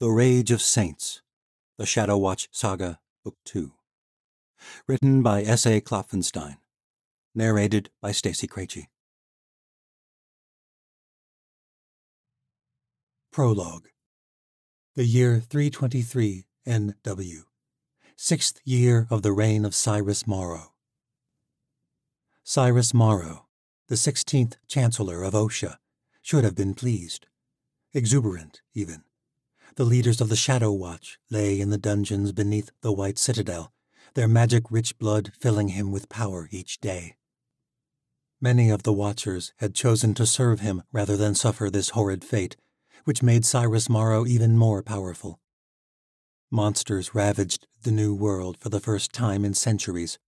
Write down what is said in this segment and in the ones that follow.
The Rage of Saints, The Shadow Watch Saga, Book 2. Written by S. A. Klopfenstein. Narrated by Stacey Krejci. Prologue. The year 323 NW. Sixth year of the reign of Cyrus Morrow. Cyrus Morrow, the sixteenth Chancellor of Osha, should have been pleased. Exuberant, even the leaders of the Shadow Watch lay in the dungeons beneath the White Citadel, their magic-rich blood filling him with power each day. Many of the Watchers had chosen to serve him rather than suffer this horrid fate, which made Cyrus Morrow even more powerful. Monsters ravaged the New World for the first time in centuries,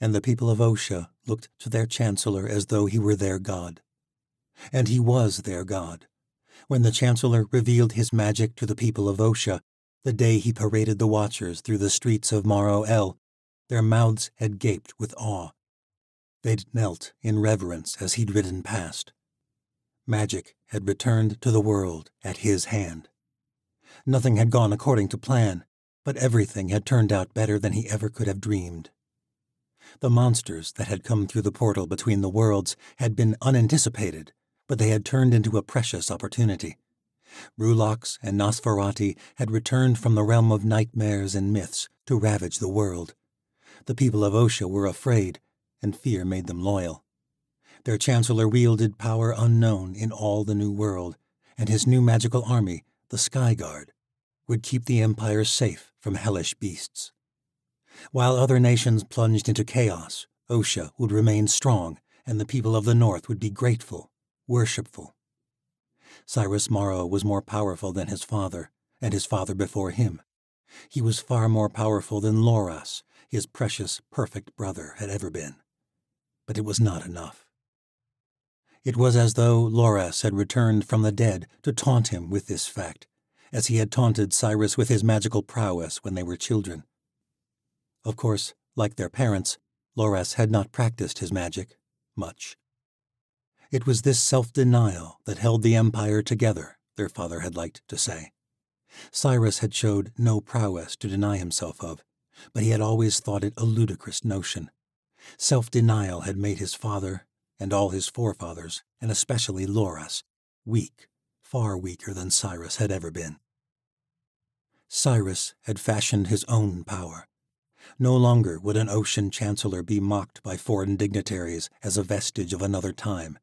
and the people of Osha looked to their Chancellor as though he were their god. And he was their god when the Chancellor revealed his magic to the people of Osha, the day he paraded the Watchers through the streets of Maro El, their mouths had gaped with awe. They'd knelt in reverence as he'd ridden past. Magic had returned to the world at his hand. Nothing had gone according to plan, but everything had turned out better than he ever could have dreamed. The monsters that had come through the portal between the worlds had been unanticipated but they had turned into a precious opportunity. Rulox and Nosferati had returned from the realm of nightmares and myths to ravage the world. The people of Osha were afraid, and fear made them loyal. Their chancellor wielded power unknown in all the New World, and his new magical army, the Sky Guard, would keep the Empire safe from hellish beasts. While other nations plunged into chaos, Osha would remain strong, and the people of the North would be grateful worshipful. Cyrus Morrow was more powerful than his father, and his father before him. He was far more powerful than Loras, his precious, perfect brother, had ever been. But it was not enough. It was as though Loras had returned from the dead to taunt him with this fact, as he had taunted Cyrus with his magical prowess when they were children. Of course, like their parents, Loras had not practiced his magic much. It was this self-denial that held the empire together, their father had liked to say. Cyrus had showed no prowess to deny himself of, but he had always thought it a ludicrous notion. Self-denial had made his father, and all his forefathers, and especially Loras, weak, far weaker than Cyrus had ever been. Cyrus had fashioned his own power. No longer would an ocean chancellor be mocked by foreign dignitaries as a vestige of another time.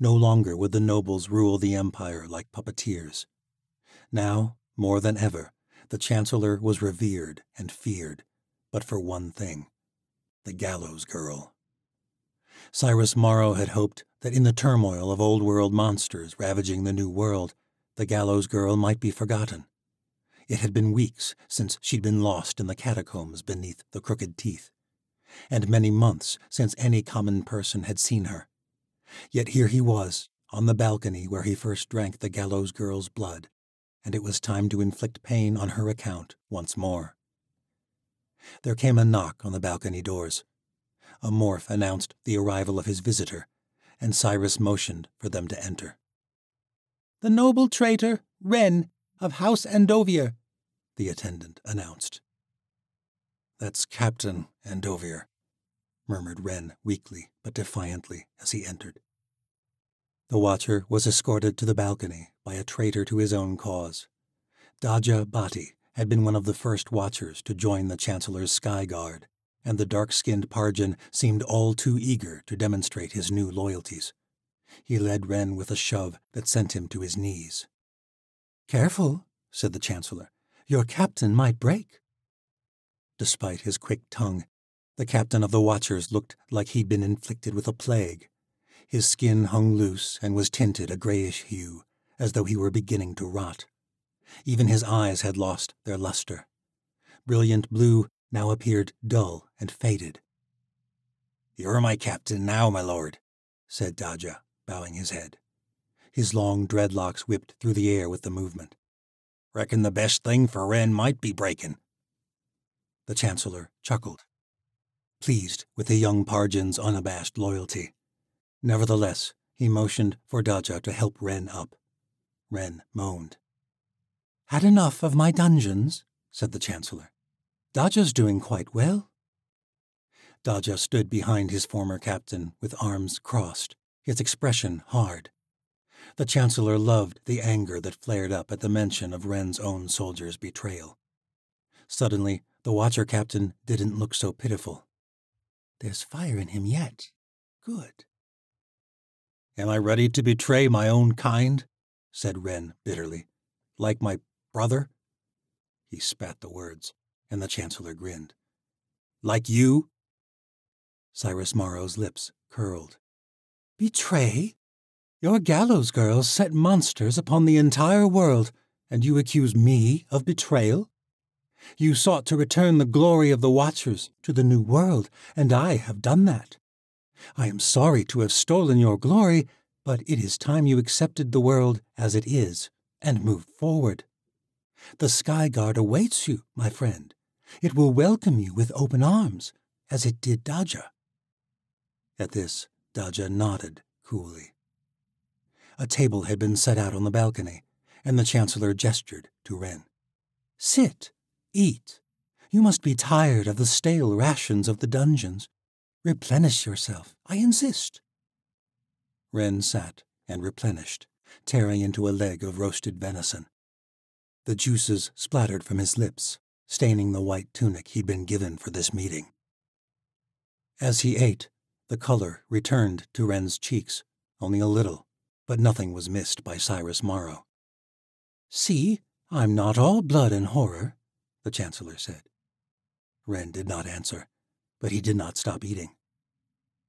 No longer would the nobles rule the empire like puppeteers. Now, more than ever, the Chancellor was revered and feared, but for one thing the gallows girl. Cyrus Morrow had hoped that in the turmoil of old world monsters ravaging the new world, the gallows girl might be forgotten. It had been weeks since she'd been lost in the catacombs beneath the crooked teeth, and many months since any common person had seen her. Yet here he was, on the balcony where he first drank the gallows girl's blood, and it was time to inflict pain on her account once more. There came a knock on the balcony doors. A morph announced the arrival of his visitor, and Cyrus motioned for them to enter. The noble traitor, Wren, of House Andovier, the attendant announced. That's Captain Andovier, murmured Wren weakly but defiantly as he entered. The watcher was escorted to the balcony by a traitor to his own cause. Daja Bati had been one of the first watchers to join the Chancellor's Sky Guard, and the dark-skinned Parjan seemed all too eager to demonstrate his new loyalties. He led Wren with a shove that sent him to his knees. Careful, said the Chancellor. Your captain might break. Despite his quick tongue, the captain of the Watchers looked like he'd been inflicted with a plague. His skin hung loose and was tinted a grayish hue, as though he were beginning to rot. Even his eyes had lost their luster. Brilliant blue now appeared dull and faded. You're my captain now, my lord, said Daja, bowing his head. His long dreadlocks whipped through the air with the movement. Reckon the best thing for Wren might be breaking. The Chancellor chuckled pleased with the young Parjan's unabashed loyalty. Nevertheless, he motioned for Daja to help Wren up. Wren moaned. Had enough of my dungeons? said the Chancellor. Daja's doing quite well. Daja stood behind his former captain with arms crossed, his expression hard. The Chancellor loved the anger that flared up at the mention of Wren's own soldier's betrayal. Suddenly, the Watcher captain didn't look so pitiful. There's fire in him yet. Good. Am I ready to betray my own kind? said Wren bitterly. Like my brother? He spat the words, and the Chancellor grinned. Like you? Cyrus Morrow's lips curled. Betray? Your gallows girls set monsters upon the entire world, and you accuse me of betrayal? You sought to return the glory of the Watchers to the New World, and I have done that. I am sorry to have stolen your glory, but it is time you accepted the world as it is and moved forward. The Sky Guard awaits you, my friend. It will welcome you with open arms, as it did Daja. At this, Daja nodded coolly. A table had been set out on the balcony, and the Chancellor gestured to Wren. Sit, eat. You must be tired of the stale rations of the dungeons. Replenish yourself, I insist. Wren sat and replenished, tearing into a leg of roasted venison. The juices splattered from his lips, staining the white tunic he'd been given for this meeting. As he ate, the color returned to Wren's cheeks, only a little, but nothing was missed by Cyrus Morrow. See, I'm not all blood and horror, the Chancellor said. Wren did not answer, but he did not stop eating.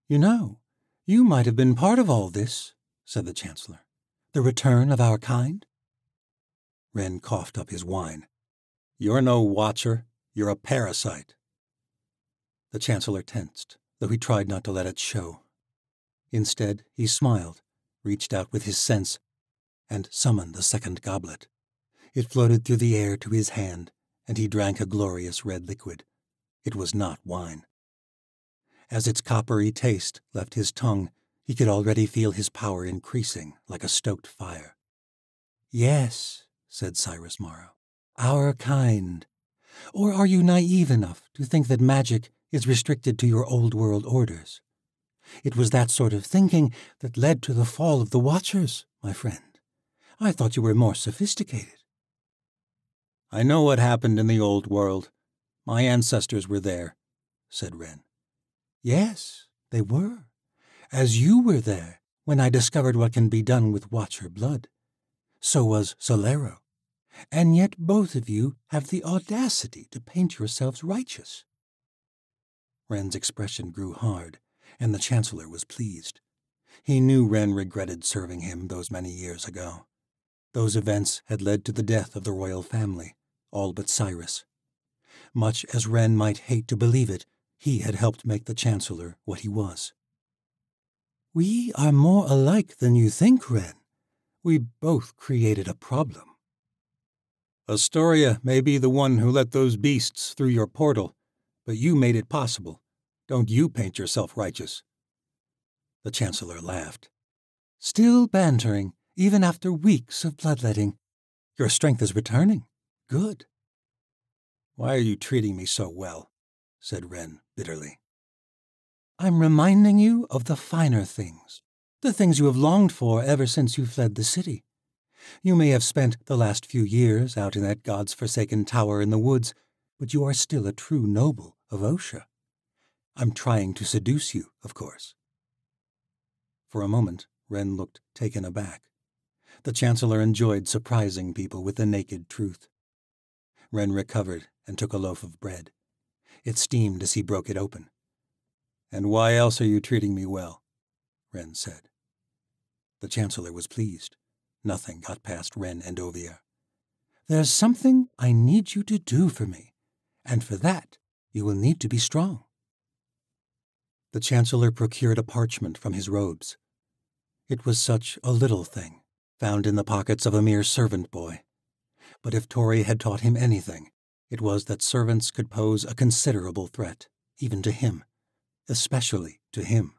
You know, you might have been part of all this, said the Chancellor. The return of our kind? Wren coughed up his wine. You're no watcher. You're a parasite. The Chancellor tensed, though he tried not to let it show. Instead, he smiled reached out with his sense, and summoned the second goblet. It floated through the air to his hand, and he drank a glorious red liquid. It was not wine. As its coppery taste left his tongue, he could already feel his power increasing like a stoked fire. Yes, said Cyrus Morrow, our kind. Or are you naive enough to think that magic is restricted to your old world orders? It was that sort of thinking that led to the fall of the Watchers, my friend. I thought you were more sophisticated. I know what happened in the old world. My ancestors were there, said Wren. Yes, they were. As you were there when I discovered what can be done with Watcher blood. So was Solero. And yet both of you have the audacity to paint yourselves righteous. Wren's expression grew hard, and the Chancellor was pleased. He knew Wren regretted serving him those many years ago. Those events had led to the death of the royal family, all but Cyrus. Much as Wren might hate to believe it, he had helped make the Chancellor what he was. We are more alike than you think, Wren. We both created a problem. Astoria may be the one who let those beasts through your portal, but you made it possible. Don't you paint yourself righteous. The Chancellor laughed. Still bantering, even after weeks of bloodletting. Your strength is returning. Good. Why are you treating me so well? said Wren bitterly. I'm reminding you of the finer things, the things you have longed for ever since you fled the city. You may have spent the last few years out in that God's forsaken tower in the woods, but you are still a true noble of Osha. I'm trying to seduce you, of course. For a moment, Wren looked taken aback. The Chancellor enjoyed surprising people with the naked truth. Wren recovered and took a loaf of bread. It steamed as he broke it open. And why else are you treating me well? Wren said. The Chancellor was pleased. Nothing got past Wren Andovier. There's something I need you to do for me, and for that you will need to be strong. The Chancellor procured a parchment from his robes. It was such a little thing, found in the pockets of a mere servant boy. But if Tori had taught him anything, it was that servants could pose a considerable threat, even to him, especially to him.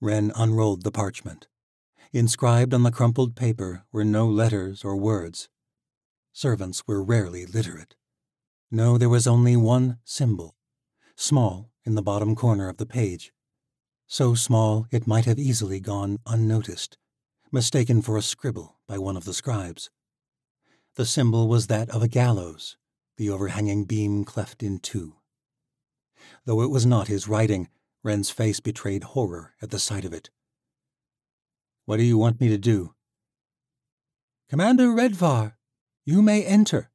Wren unrolled the parchment. Inscribed on the crumpled paper were no letters or words, Servants were rarely literate. No, there was only one symbol, small in the bottom corner of the page. So small it might have easily gone unnoticed, mistaken for a scribble by one of the scribes. The symbol was that of a gallows, the overhanging beam cleft in two. Though it was not his writing, Wren's face betrayed horror at the sight of it. What do you want me to do? Commander Redvar, you may enter.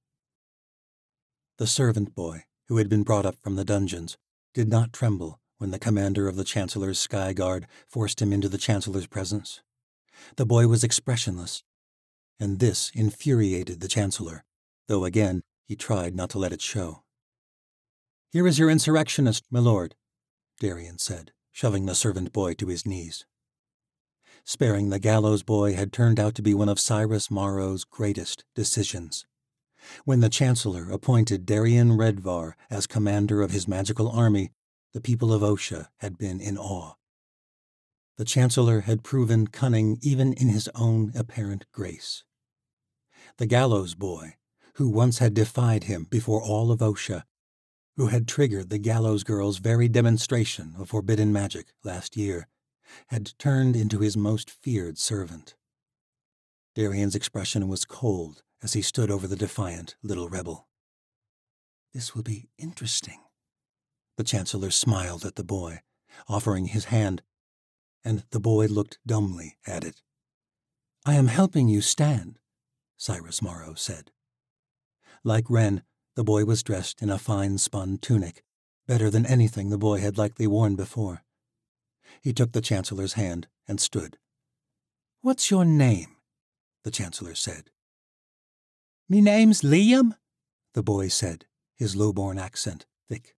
The servant boy, who had been brought up from the dungeons, did not tremble when the commander of the Chancellor's Sky Guard forced him into the Chancellor's presence. The boy was expressionless, and this infuriated the Chancellor, though again he tried not to let it show. Here is your insurrectionist, my lord, Darian said, shoving the servant boy to his knees. Sparing the gallows boy had turned out to be one of Cyrus Morrow's greatest decisions. When the Chancellor appointed Darian Redvar as commander of his magical army, the people of Osha had been in awe. The Chancellor had proven cunning even in his own apparent grace. The gallows boy, who once had defied him before all of Osha, who had triggered the gallows girl's very demonstration of forbidden magic last year, had turned into his most feared servant. Darian's expression was cold as he stood over the defiant little rebel. This will be interesting. The Chancellor smiled at the boy, offering his hand, and the boy looked dumbly at it. I am helping you stand, Cyrus Morrow said. Like Wren, the boy was dressed in a fine spun tunic, better than anything the boy had likely worn before. He took the Chancellor's hand and stood. What's your name? the Chancellor said. Me name's Liam, the boy said, his low-born accent thick.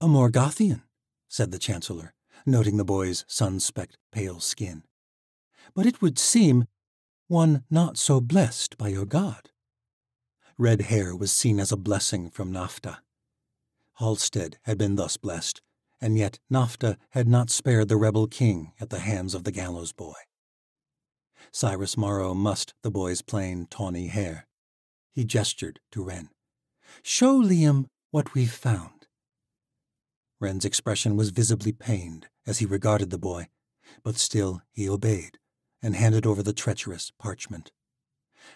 A Morgothian, said the Chancellor, noting the boy's sun-specked pale skin. But it would seem one not so blessed by your god. Red hair was seen as a blessing from Nafta. Halstead had been thus blessed, and yet Nafta had not spared the rebel king at the hands of the gallows boy. Cyrus Morrow mussed the boy's plain, tawny hair. He gestured to Wren. Show Liam what we've found. Wren's expression was visibly pained as he regarded the boy, but still he obeyed and handed over the treacherous parchment.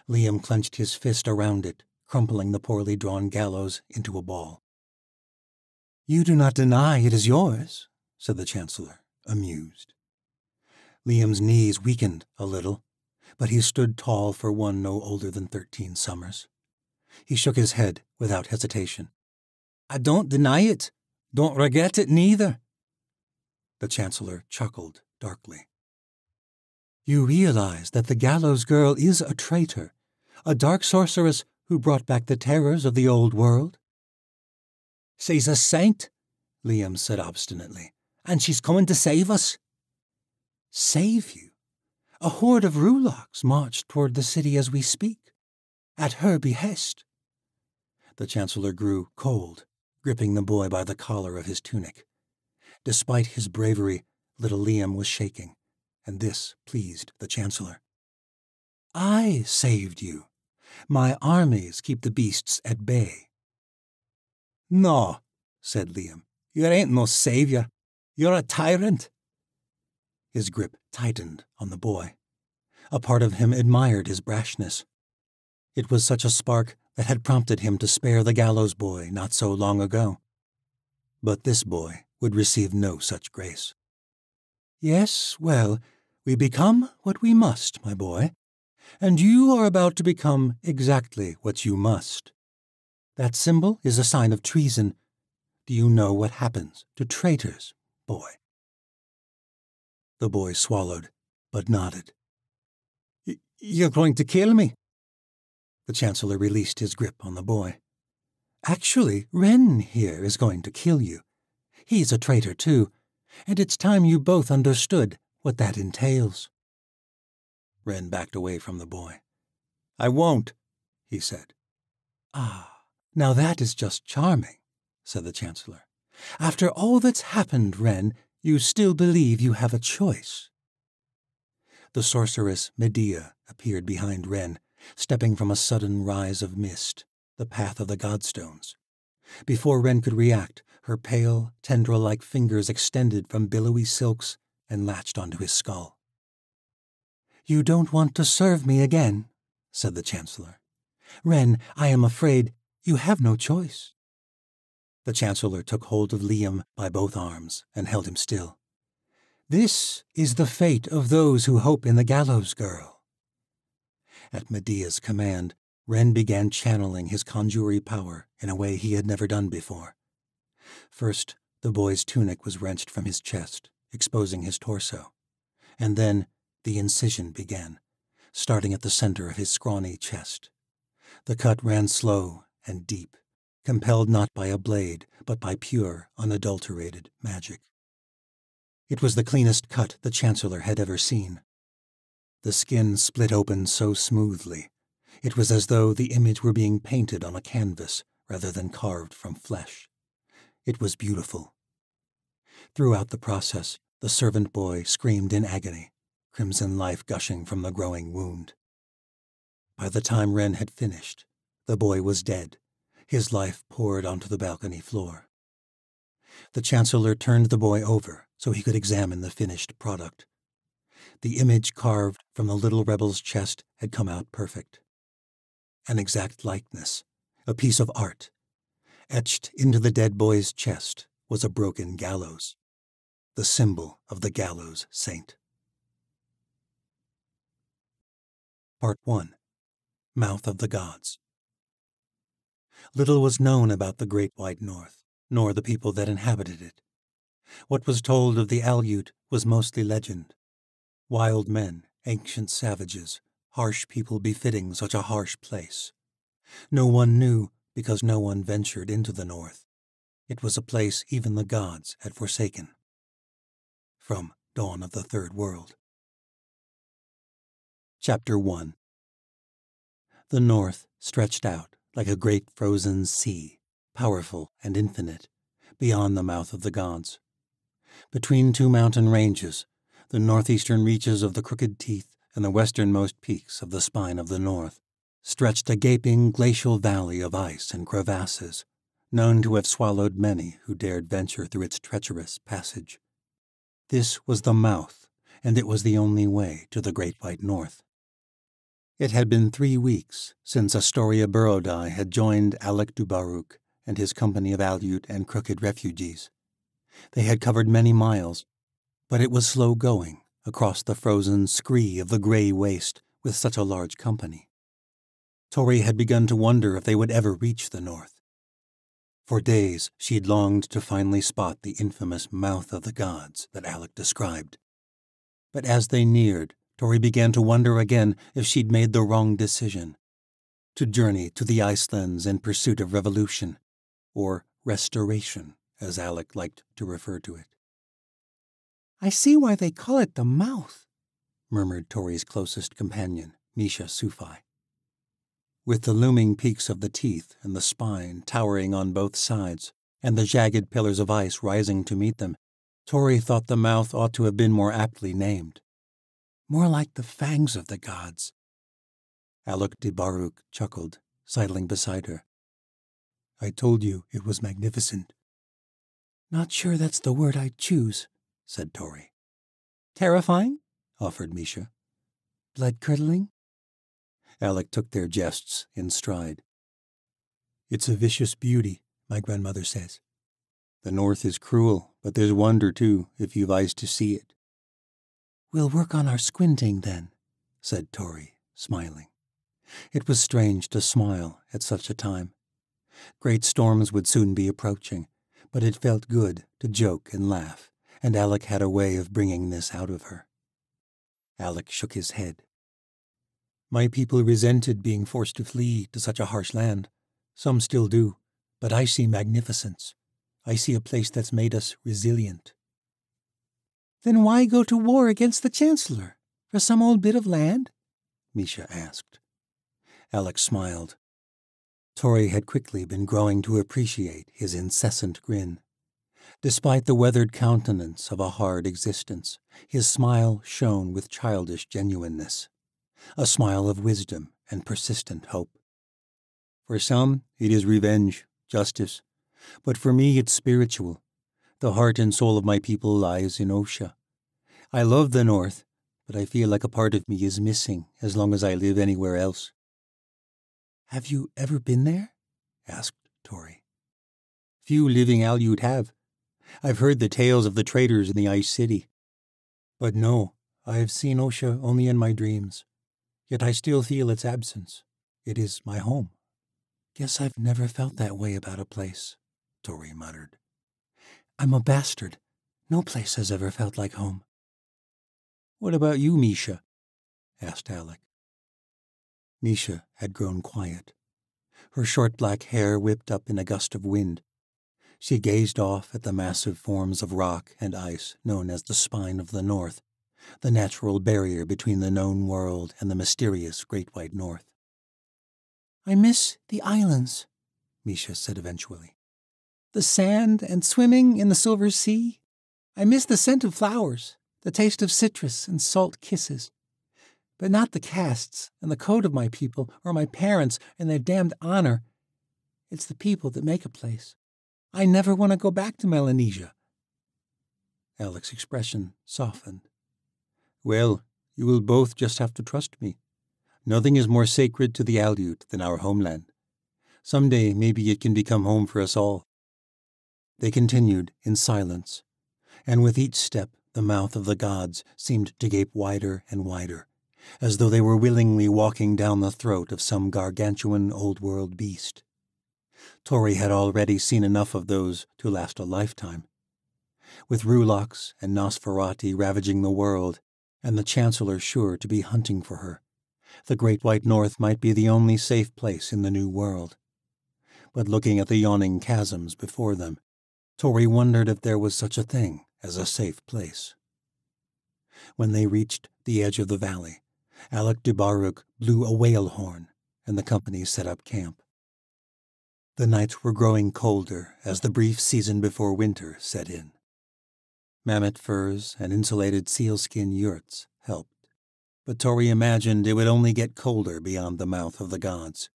Liam clenched his fist around it, crumpling the poorly drawn gallows into a ball. You do not deny it is yours, said the Chancellor, amused. Liam's knees weakened a little, but he stood tall for one no older than thirteen summers. He shook his head without hesitation. I don't deny it, don't regret it neither. The Chancellor chuckled darkly. You realize that the gallows girl is a traitor, a dark sorceress who brought back the terrors of the old world? She's a saint, Liam said obstinately, and she's coming to save us. Save you? A horde of Rulocks march toward the city as we speak, at her behest. The Chancellor grew cold, gripping the boy by the collar of his tunic. Despite his bravery, little Liam was shaking, and this pleased the Chancellor. I saved you. My armies keep the beasts at bay. No, said Liam. You ain't no savior. You're a tyrant. His grip tightened on the boy. A part of him admired his brashness. It was such a spark that had prompted him to spare the gallows boy not so long ago. But this boy would receive no such grace. Yes, well, we become what we must, my boy, and you are about to become exactly what you must. That symbol is a sign of treason. Do you know what happens to traitors, boy? The boy swallowed, but nodded. You're going to kill me? The Chancellor released his grip on the boy. Actually, Wren here is going to kill you. He's a traitor, too, and it's time you both understood what that entails. Wren backed away from the boy. I won't, he said. Ah, now that is just charming, said the Chancellor. After all that's happened, Wren, you still believe you have a choice. The sorceress Medea appeared behind Wren, stepping from a sudden rise of mist, the path of the Godstones. Before Wren could react, her pale, tendril-like fingers extended from billowy silks and latched onto his skull. You don't want to serve me again, said the Chancellor. Wren, I am afraid you have no choice. The Chancellor took hold of Liam by both arms and held him still. This is the fate of those who hope in the gallows girl. At Medea's command, Wren began channeling his conjury power in a way he had never done before. First, the boy's tunic was wrenched from his chest, exposing his torso, and then the incision began, starting at the center of his scrawny chest. The cut ran slow and deep, compelled not by a blade, but by pure, unadulterated magic. It was the cleanest cut the Chancellor had ever seen. The skin split open so smoothly, it was as though the image were being painted on a canvas rather than carved from flesh. It was beautiful. Throughout the process, the servant boy screamed in agony, crimson life gushing from the growing wound. By the time Wren had finished, the boy was dead, his life poured onto the balcony floor. The Chancellor turned the boy over so he could examine the finished product. The image carved from the little rebel's chest had come out perfect. An exact likeness, a piece of art. Etched into the dead boy's chest was a broken gallows, the symbol of the gallows saint. Part 1 Mouth of the Gods Little was known about the Great White North, nor the people that inhabited it. What was told of the Aleut was mostly legend. Wild men, ancient savages, harsh people befitting such a harsh place. No one knew because no one ventured into the north. It was a place even the gods had forsaken. From Dawn of the Third World. Chapter 1 The north stretched out like a great frozen sea, powerful and infinite, beyond the mouth of the gods. Between two mountain ranges, the northeastern reaches of the Crooked Teeth and the westernmost peaks of the spine of the north, stretched a gaping glacial valley of ice and crevasses, known to have swallowed many who dared venture through its treacherous passage. This was the mouth, and it was the only way to the Great White North. It had been three weeks since Astoria Borodai had joined Alec Dubaruk and his company of Aleut and crooked refugees. They had covered many miles, but it was slow going across the frozen scree of the gray waste with such a large company. Tori had begun to wonder if they would ever reach the north. For days she'd longed to finally spot the infamous mouth of the gods that Alec described. But as they neared, Tori began to wonder again if she'd made the wrong decision. To journey to the Icelands in pursuit of revolution, or restoration, as Alec liked to refer to it. I see why they call it the mouth, murmured Tori's closest companion, Misha Sufi. With the looming peaks of the teeth and the spine towering on both sides, and the jagged pillars of ice rising to meet them, Tori thought the mouth ought to have been more aptly named more like the fangs of the gods. Alec de Baruch chuckled, sidling beside her. I told you it was magnificent. Not sure that's the word I'd choose, said Tori. Terrifying? offered Misha. Blood curdling? Alec took their jests in stride. It's a vicious beauty, my grandmother says. The north is cruel, but there's wonder too, if you've eyes to see it. We'll work on our squinting then, said Tori, smiling. It was strange to smile at such a time. Great storms would soon be approaching, but it felt good to joke and laugh, and Alec had a way of bringing this out of her. Alec shook his head. My people resented being forced to flee to such a harsh land. Some still do, but I see magnificence. I see a place that's made us resilient. Then why go to war against the Chancellor? For some old bit of land? Misha asked. Alex smiled. Tori had quickly been growing to appreciate his incessant grin. Despite the weathered countenance of a hard existence, his smile shone with childish genuineness, a smile of wisdom and persistent hope. For some, it is revenge, justice, but for me, it's spiritual. The heart and soul of my people lies in Osha. I love the North, but I feel like a part of me is missing as long as I live anywhere else. Have you ever been there? asked Tori. Few living Aleut have. I've heard the tales of the traders in the Ice City. But no, I have seen Osha only in my dreams. Yet I still feel its absence. It is my home. Guess I've never felt that way about a place, Tori muttered. I'm a bastard. No place has ever felt like home. What about you, Misha? asked Alec. Misha had grown quiet. Her short black hair whipped up in a gust of wind. She gazed off at the massive forms of rock and ice known as the Spine of the North, the natural barrier between the known world and the mysterious Great White North. I miss the islands, Misha said eventually. The sand and swimming in the silver sea. I miss the scent of flowers, the taste of citrus and salt kisses. But not the castes and the code of my people or my parents and their damned honor. It's the people that make a place. I never want to go back to Melanesia. Alec's expression softened. Well, you will both just have to trust me. Nothing is more sacred to the Aleut than our homeland. Some day maybe it can become home for us all. They continued in silence, and with each step the mouth of the gods seemed to gape wider and wider, as though they were willingly walking down the throat of some gargantuan old world beast. Tori had already seen enough of those to last a lifetime. With Rhulocs and Nosferati ravaging the world, and the Chancellor sure to be hunting for her, the Great White North might be the only safe place in the New World. But looking at the yawning chasms before them, Tori wondered if there was such a thing as a safe place. When they reached the edge of the valley, Alec de Baruch blew a whale horn, and the company set up camp. The nights were growing colder as the brief season before winter set in. Mammoth furs and insulated sealskin yurts helped, but Tori imagined it would only get colder beyond the mouth of the gods.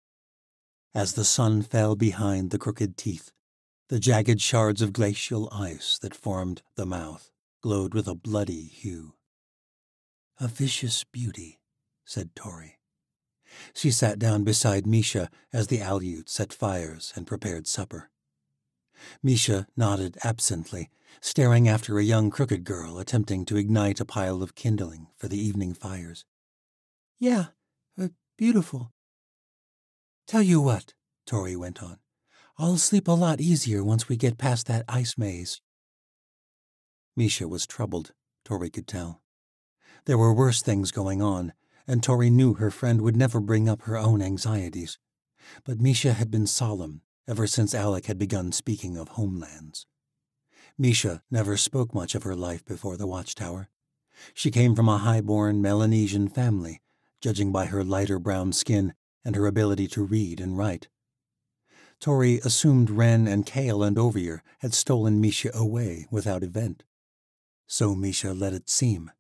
As the sun fell behind the crooked teeth, the jagged shards of glacial ice that formed the mouth glowed with a bloody hue. A vicious beauty, said Tori. She sat down beside Misha as the Aleut set fires and prepared supper. Misha nodded absently, staring after a young crooked girl attempting to ignite a pile of kindling for the evening fires. Yeah, uh, beautiful. Tell you what, Tori went on. I'll sleep a lot easier once we get past that ice maze. Misha was troubled, Tori could tell. There were worse things going on, and Tori knew her friend would never bring up her own anxieties. But Misha had been solemn ever since Alec had begun speaking of homelands. Misha never spoke much of her life before the watchtower. She came from a high-born Melanesian family, judging by her lighter brown skin and her ability to read and write. Tori assumed Wren and Kale Andovier had stolen Misha away without event. So Misha let it seem.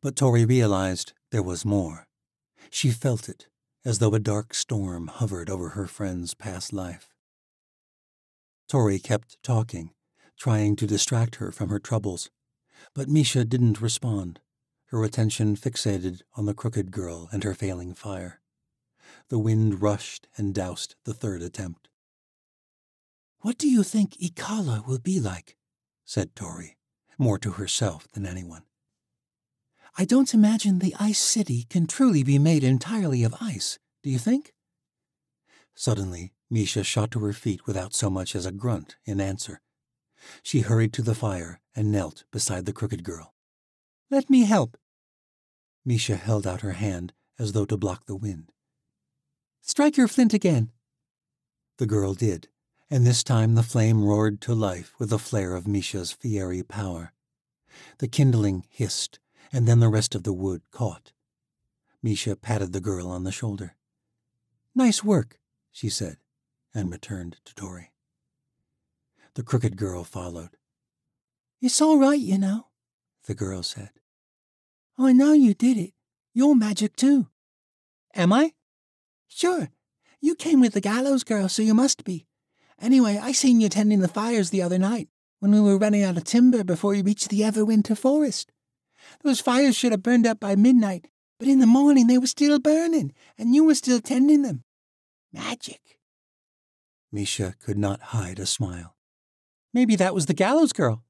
But Tori realized there was more. She felt it, as though a dark storm hovered over her friend's past life. Tori kept talking, trying to distract her from her troubles, but Misha didn't respond, her attention fixated on the crooked girl and her failing fire. The wind rushed and doused the third attempt. What do you think Ikkala will be like? said Tori, more to herself than anyone. I don't imagine the Ice City can truly be made entirely of ice, do you think? Suddenly, Misha shot to her feet without so much as a grunt in answer. She hurried to the fire and knelt beside the crooked girl. Let me help. Misha held out her hand as though to block the wind. Strike your flint again. The girl did, and this time the flame roared to life with a flare of Misha's fiery power. The kindling hissed and then the rest of the wood caught. Misha patted the girl on the shoulder. Nice work, she said, and returned to Tori. The crooked girl followed. It's all right, you know, the girl said. I know you did it. You're magic too. Am I? Sure. You came with the gallows girl, so you must be. Anyway, I seen you tending the fires the other night when we were running out of timber before you reached the Everwinter forest. Those fires should have burned up by midnight, but in the morning they were still burning, and you were still tending them. Magic. Misha could not hide a smile. Maybe that was the gallows girl.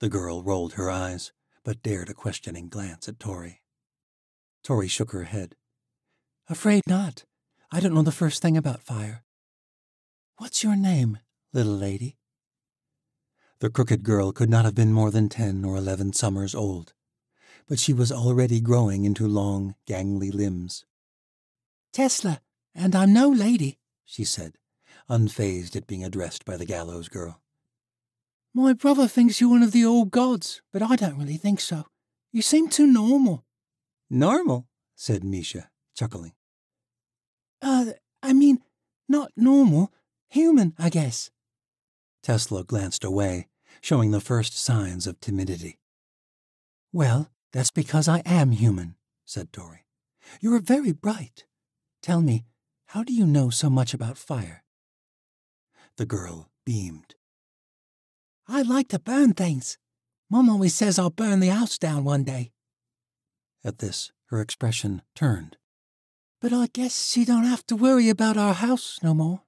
The girl rolled her eyes, but dared a questioning glance at Tori. Tori shook her head. Afraid not. I don't know the first thing about fire. What's your name, little lady? The crooked girl could not have been more than ten or eleven summers old, but she was already growing into long, gangly limbs. Tesla, and I'm no lady, she said, unfazed at being addressed by the gallows girl. My brother thinks you're one of the old gods, but I don't really think so. You seem too normal. Normal? said Misha, chuckling. Uh, I mean, not normal. Human, I guess. Tesla glanced away, showing the first signs of timidity. Well, that's because I am human, said Tori. You're very bright. Tell me, how do you know so much about fire? The girl beamed. I like to burn things. Mom always says I'll burn the house down one day. At this, her expression turned. But I guess she don't have to worry about our house no more.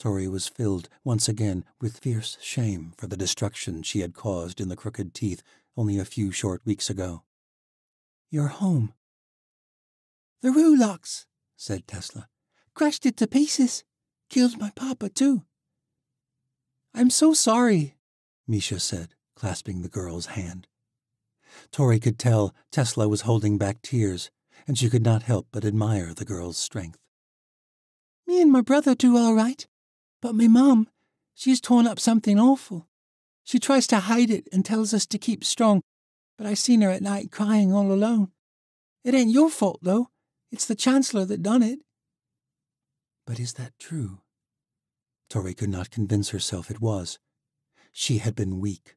Tori was filled once again with fierce shame for the destruction she had caused in the crooked teeth only a few short weeks ago. You're home. The Rulocks, said Tesla. Crushed it to pieces. Killed my papa, too. I'm so sorry, Misha said, clasping the girl's hand. Tori could tell Tesla was holding back tears, and she could not help but admire the girl's strength. Me and my brother do all right, but my mom, she's torn up something awful. She tries to hide it and tells us to keep strong, but I seen her at night crying all alone. It ain't your fault, though. It's the Chancellor that done it. But is that true? Tori could not convince herself it was. She had been weak.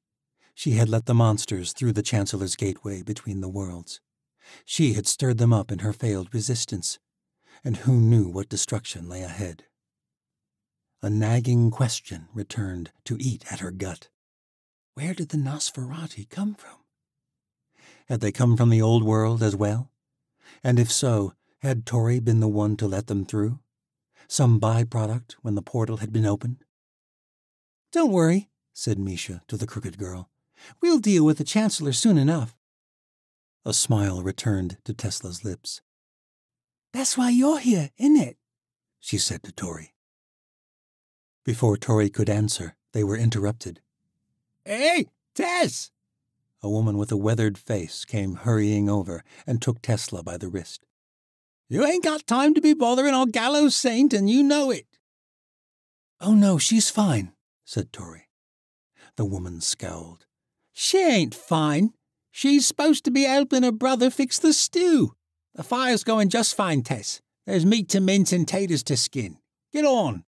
She had let the monsters through the Chancellor's gateway between the worlds. She had stirred them up in her failed resistance, and who knew what destruction lay ahead? A nagging question returned to eat at her gut. Where did the Nosferati come from? Had they come from the old world as well? And if so, had Tori been the one to let them through? Some byproduct when the portal had been opened? Don't worry, said Misha to the crooked girl. We'll deal with the Chancellor soon enough. A smile returned to Tesla's lips. That's why you're here, isn't it? she said to Tori. Before Tori could answer, they were interrupted. Hey, Tess! A woman with a weathered face came hurrying over and took Tesla by the wrist. You ain't got time to be bothering our gallows saint, and you know it. Oh, no, she's fine, said Tori. The woman scowled. She ain't fine. She's supposed to be helping her brother fix the stew. The fire's going just fine, Tess. There's meat to mince and taters to skin. Get on.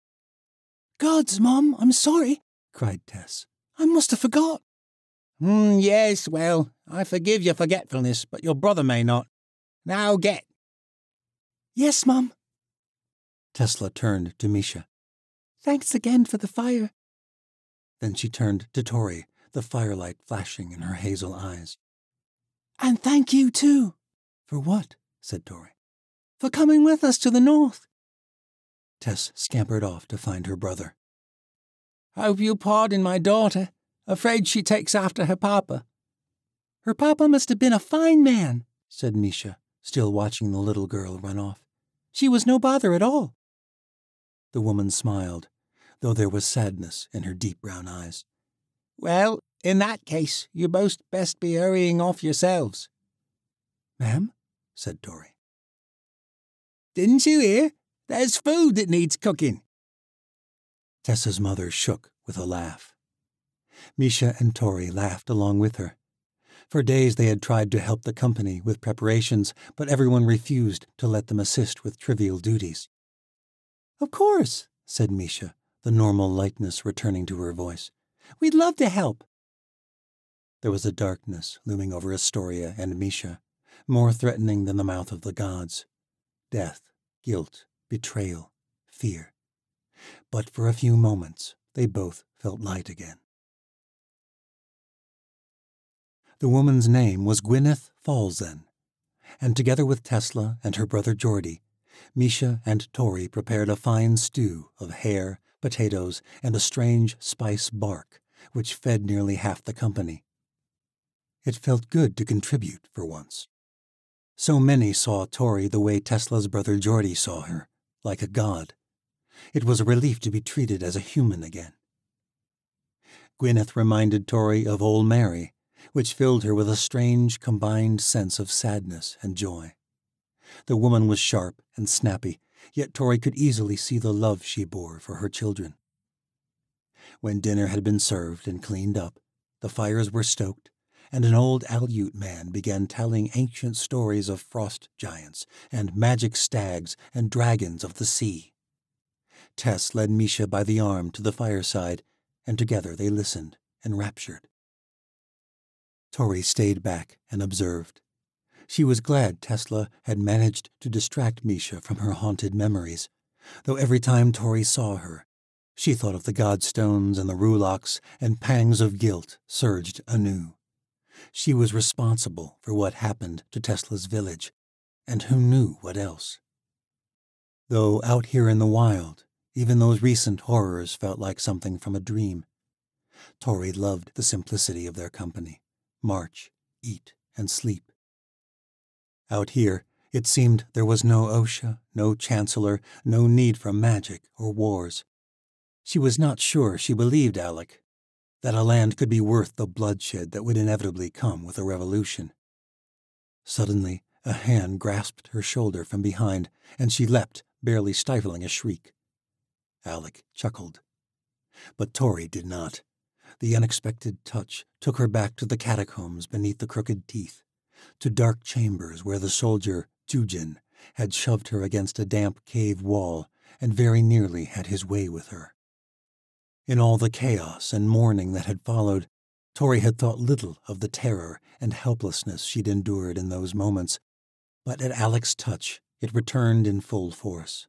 Gods, Mom, I'm sorry, cried Tess. I must have forgot. Hmm, yes, well, I forgive your forgetfulness, but your brother may not. Now get. Yes, Mum. Tesla turned to Misha. Thanks again for the fire. Then she turned to Tori, the firelight flashing in her hazel eyes. And thank you, too. For what? said Tori. For coming with us to the north. Tess scampered off to find her brother. I hope you pardon my daughter. Afraid she takes after her papa. Her papa must have been a fine man, said Misha, still watching the little girl run off. She was no bother at all. The woman smiled, though there was sadness in her deep brown eyes. Well, in that case, you both best be hurrying off yourselves. Ma'am? said Tori. Didn't you hear? There's food that needs cooking. Tessa's mother shook with a laugh. Misha and Tori laughed along with her. For days they had tried to help the company with preparations, but everyone refused to let them assist with trivial duties. Of course, said Misha, the normal lightness returning to her voice. We'd love to help. There was a darkness looming over Astoria and Misha, more threatening than the mouth of the gods. Death guilt, betrayal, fear. But for a few moments, they both felt light again. The woman's name was Gwyneth Falzen, and together with Tesla and her brother Geordie, Misha and Tori prepared a fine stew of hare, potatoes, and a strange spice bark, which fed nearly half the company. It felt good to contribute for once. So many saw Tori the way Tesla's brother Geordie saw her, like a god. It was a relief to be treated as a human again. Gwyneth reminded Tori of old Mary, which filled her with a strange combined sense of sadness and joy. The woman was sharp and snappy, yet Tori could easily see the love she bore for her children. When dinner had been served and cleaned up, the fires were stoked, and an old Aleut man began telling ancient stories of frost giants and magic stags and dragons of the sea. Tess led Misha by the arm to the fireside, and together they listened, enraptured. Tori stayed back and observed. She was glad Tesla had managed to distract Misha from her haunted memories, though every time Tori saw her, she thought of the godstones and the rulocks, and pangs of guilt surged anew. She was responsible for what happened to Tesla's village, and who knew what else? Though out here in the wild, even those recent horrors felt like something from a dream. Tori loved the simplicity of their company march, eat, and sleep. Out here, it seemed there was no Osha, no chancellor, no need for magic or wars. She was not sure she believed Alec, that a land could be worth the bloodshed that would inevitably come with a revolution. Suddenly, a hand grasped her shoulder from behind, and she leapt, barely stifling a shriek. Alec chuckled. But Tori did not. The unexpected touch took her back to the catacombs beneath the crooked teeth to dark chambers where the soldier, Jujin, had shoved her against a damp cave wall and very nearly had his way with her. In all the chaos and mourning that had followed, Tori had thought little of the terror and helplessness she'd endured in those moments, but at Alec's touch it returned in full force.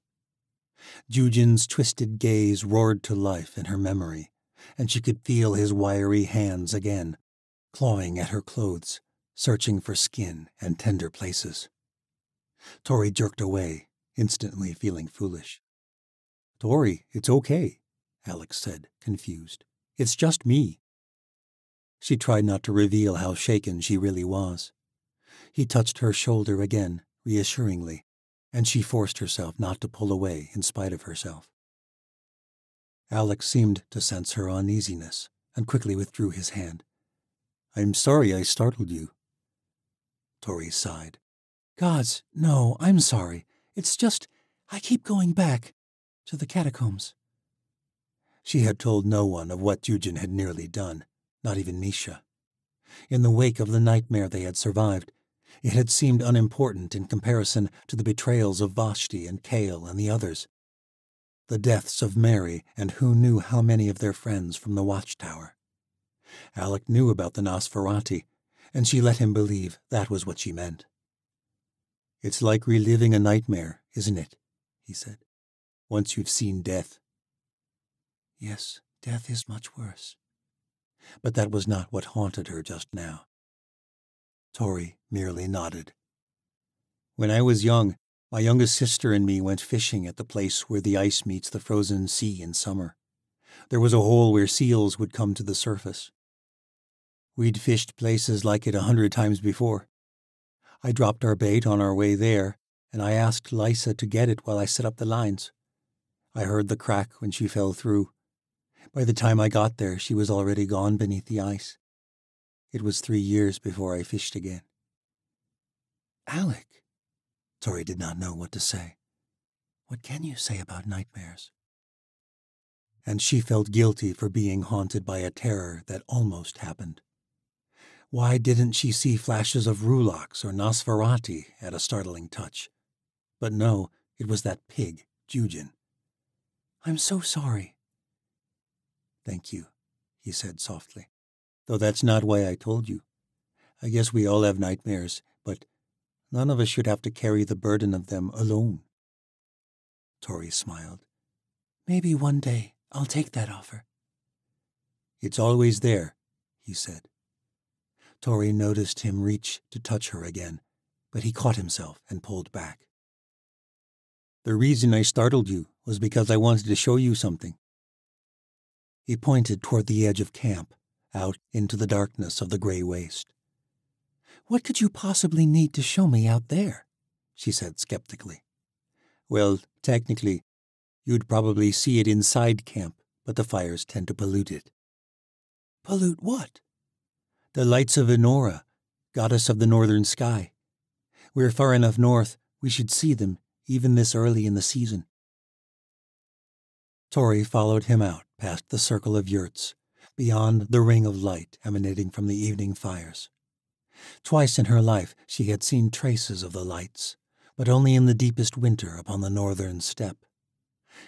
Jujin's twisted gaze roared to life in her memory, and she could feel his wiry hands again, clawing at her clothes, searching for skin and tender places. Tori jerked away, instantly feeling foolish. Tori, it's okay, Alec said, confused. It's just me. She tried not to reveal how shaken she really was. He touched her shoulder again, reassuringly, and she forced herself not to pull away in spite of herself. Alec seemed to sense her uneasiness and quickly withdrew his hand. I'm sorry I startled you. Tori sighed. Gods, no, I'm sorry. It's just, I keep going back to the catacombs. She had told no one of what Jujin had nearly done, not even Misha. In the wake of the nightmare they had survived, it had seemed unimportant in comparison to the betrayals of Vashti and Kale and the others. The deaths of Mary and who knew how many of their friends from the watchtower. Alec knew about the Nosferati, and she let him believe that was what she meant. It's like reliving a nightmare, isn't it? he said. Once you've seen death. Yes, death is much worse. But that was not what haunted her just now. Tori merely nodded. When I was young, my youngest sister and me went fishing at the place where the ice meets the frozen sea in summer. There was a hole where seals would come to the surface. We'd fished places like it a hundred times before. I dropped our bait on our way there, and I asked Lysa to get it while I set up the lines. I heard the crack when she fell through. By the time I got there, she was already gone beneath the ice. It was three years before I fished again. Alec. Tori did not know what to say. What can you say about nightmares? And she felt guilty for being haunted by a terror that almost happened. Why didn't she see flashes of Rulocks or Nosferati at a startling touch? But no, it was that pig, Jujin. I'm so sorry. Thank you, he said softly. Though that's not why I told you. I guess we all have nightmares, none of us should have to carry the burden of them alone. Tori smiled. Maybe one day I'll take that offer. It's always there, he said. Tori noticed him reach to touch her again, but he caught himself and pulled back. The reason I startled you was because I wanted to show you something. He pointed toward the edge of camp, out into the darkness of the gray waste. What could you possibly need to show me out there? she said skeptically. Well, technically, you'd probably see it inside camp, but the fires tend to pollute it. Pollute what? The lights of Inora, goddess of the northern sky. We're far enough north, we should see them, even this early in the season. Tori followed him out past the circle of yurts, beyond the ring of light emanating from the evening fires. Twice in her life she had seen traces of the lights, but only in the deepest winter upon the northern steppe.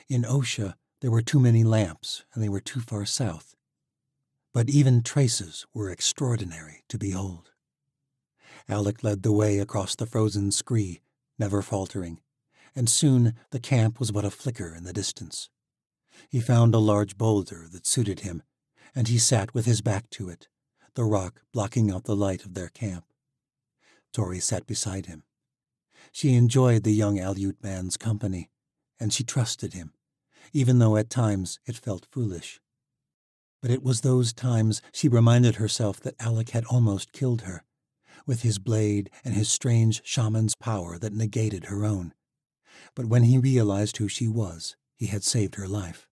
In Osha, there were too many lamps, and they were too far south. But even traces were extraordinary to behold. Alec led the way across the frozen scree, never faltering, and soon the camp was but a flicker in the distance. He found a large boulder that suited him, and he sat with his back to it, the rock blocking out the light of their camp. Tori sat beside him. She enjoyed the young Aleut man's company, and she trusted him, even though at times it felt foolish. But it was those times she reminded herself that Alec had almost killed her, with his blade and his strange shaman's power that negated her own. But when he realized who she was, he had saved her life.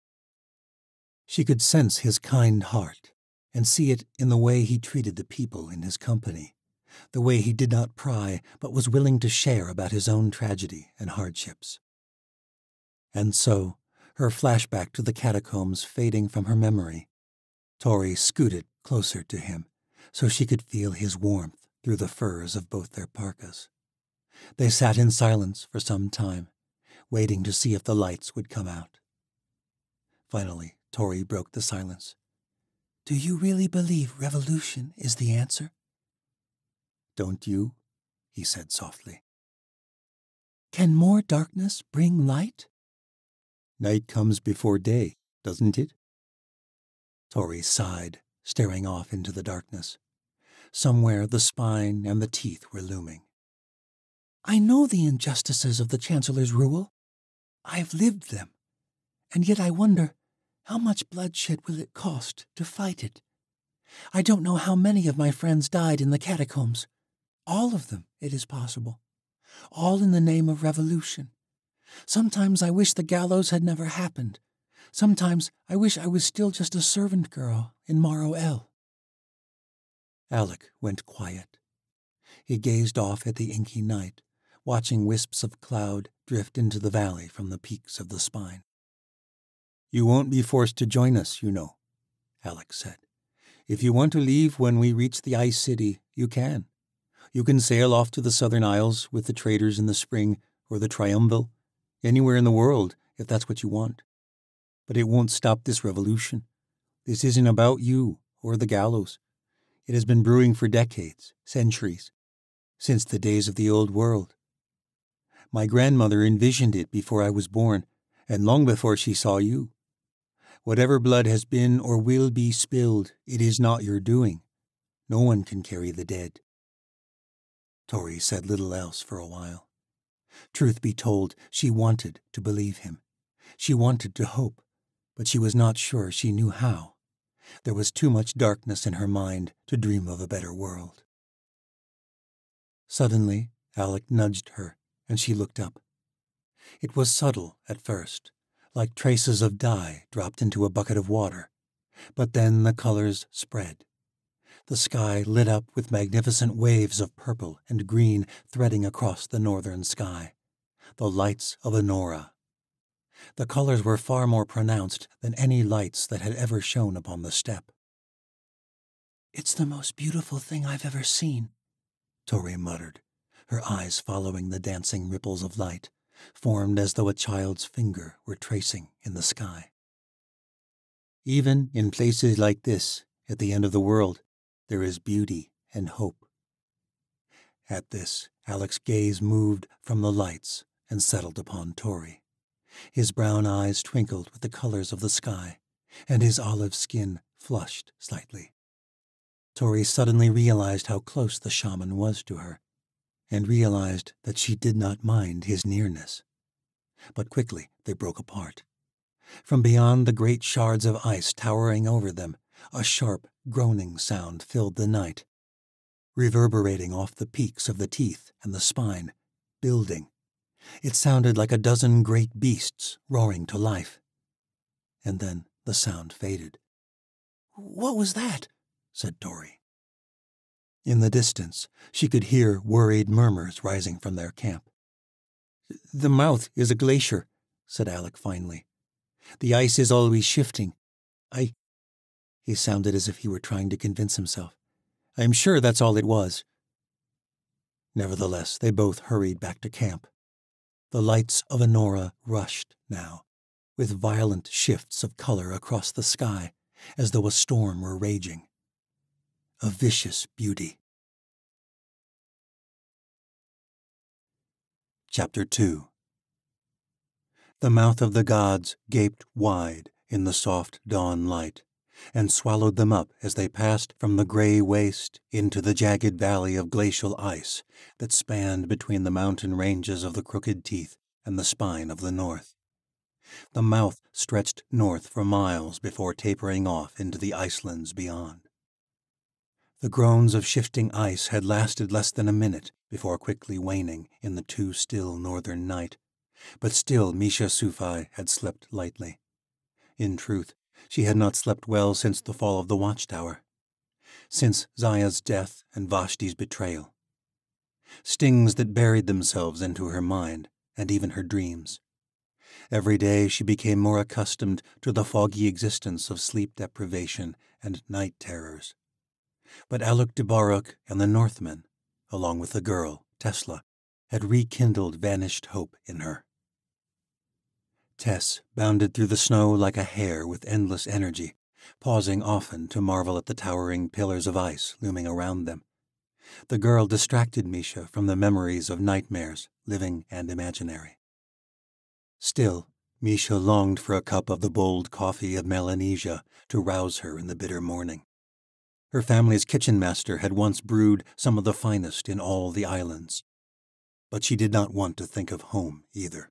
She could sense his kind heart and see it in the way he treated the people in his company, the way he did not pry but was willing to share about his own tragedy and hardships. And so, her flashback to the catacombs fading from her memory, Tori scooted closer to him so she could feel his warmth through the furs of both their parkas. They sat in silence for some time, waiting to see if the lights would come out. Finally, Tori broke the silence. Do you really believe revolution is the answer? Don't you? he said softly. Can more darkness bring light? Night comes before day, doesn't it? Tori sighed, staring off into the darkness. Somewhere the spine and the teeth were looming. I know the injustices of the Chancellor's rule. I've lived them. And yet I wonder how much bloodshed will it cost to fight it? I don't know how many of my friends died in the catacombs. All of them, it is possible. All in the name of revolution. Sometimes I wish the gallows had never happened. Sometimes I wish I was still just a servant girl in Maro El. Alec went quiet. He gazed off at the inky night, watching wisps of cloud drift into the valley from the peaks of the spine. You won't be forced to join us, you know, Alec said. If you want to leave when we reach the Ice City, you can. You can sail off to the Southern Isles with the traders in the spring or the Triumvil, anywhere in the world if that's what you want. But it won't stop this revolution. This isn't about you or the gallows. It has been brewing for decades, centuries, since the days of the old world. My grandmother envisioned it before I was born, and long before she saw you. Whatever blood has been or will be spilled, it is not your doing. No one can carry the dead. Tori said little else for a while. Truth be told, she wanted to believe him. She wanted to hope, but she was not sure she knew how. There was too much darkness in her mind to dream of a better world. Suddenly, Alec nudged her, and she looked up. It was subtle at first, like traces of dye dropped into a bucket of water. But then the colors spread. The sky lit up with magnificent waves of purple and green threading across the northern sky. The lights of Inora. The colors were far more pronounced than any lights that had ever shone upon the steppe. It's the most beautiful thing I've ever seen, Tori muttered, her eyes following the dancing ripples of light formed as though a child's finger were tracing in the sky. Even in places like this, at the end of the world, there is beauty and hope. At this, Alec's gaze moved from the lights and settled upon Tori. His brown eyes twinkled with the colors of the sky, and his olive skin flushed slightly. Tori suddenly realized how close the shaman was to her, and realized that she did not mind his nearness. But quickly they broke apart. From beyond the great shards of ice towering over them, a sharp, groaning sound filled the night, reverberating off the peaks of the teeth and the spine, building. It sounded like a dozen great beasts roaring to life. And then the sound faded. What was that? said Tori. In the distance, she could hear worried murmurs rising from their camp. The mouth is a glacier, said Alec finally. The ice is always shifting. I. He sounded as if he were trying to convince himself. I'm sure that's all it was. Nevertheless, they both hurried back to camp. The lights of Honora rushed now, with violent shifts of color across the sky, as though a storm were raging. A vicious beauty. Chapter 2 The mouth of the gods gaped wide in the soft dawn light and swallowed them up as they passed from the gray waste into the jagged valley of glacial ice that spanned between the mountain ranges of the Crooked Teeth and the spine of the north. The mouth stretched north for miles before tapering off into the icelands beyond. The groans of shifting ice had lasted less than a minute before quickly waning in the too still northern night, but still Misha Sufai had slept lightly. In truth, she had not slept well since the fall of the watchtower, since Zaya's death and Vashti's betrayal. Stings that buried themselves into her mind and even her dreams. Every day she became more accustomed to the foggy existence of sleep deprivation and night terrors. But Alec de Baruk and the Northmen, along with the girl, Tesla, had rekindled vanished hope in her. Tess bounded through the snow like a hare with endless energy, pausing often to marvel at the towering pillars of ice looming around them. The girl distracted Misha from the memories of nightmares, living and imaginary. Still, Misha longed for a cup of the bold coffee of Melanesia to rouse her in the bitter morning. Her family's kitchen master had once brewed some of the finest in all the islands. But she did not want to think of home either.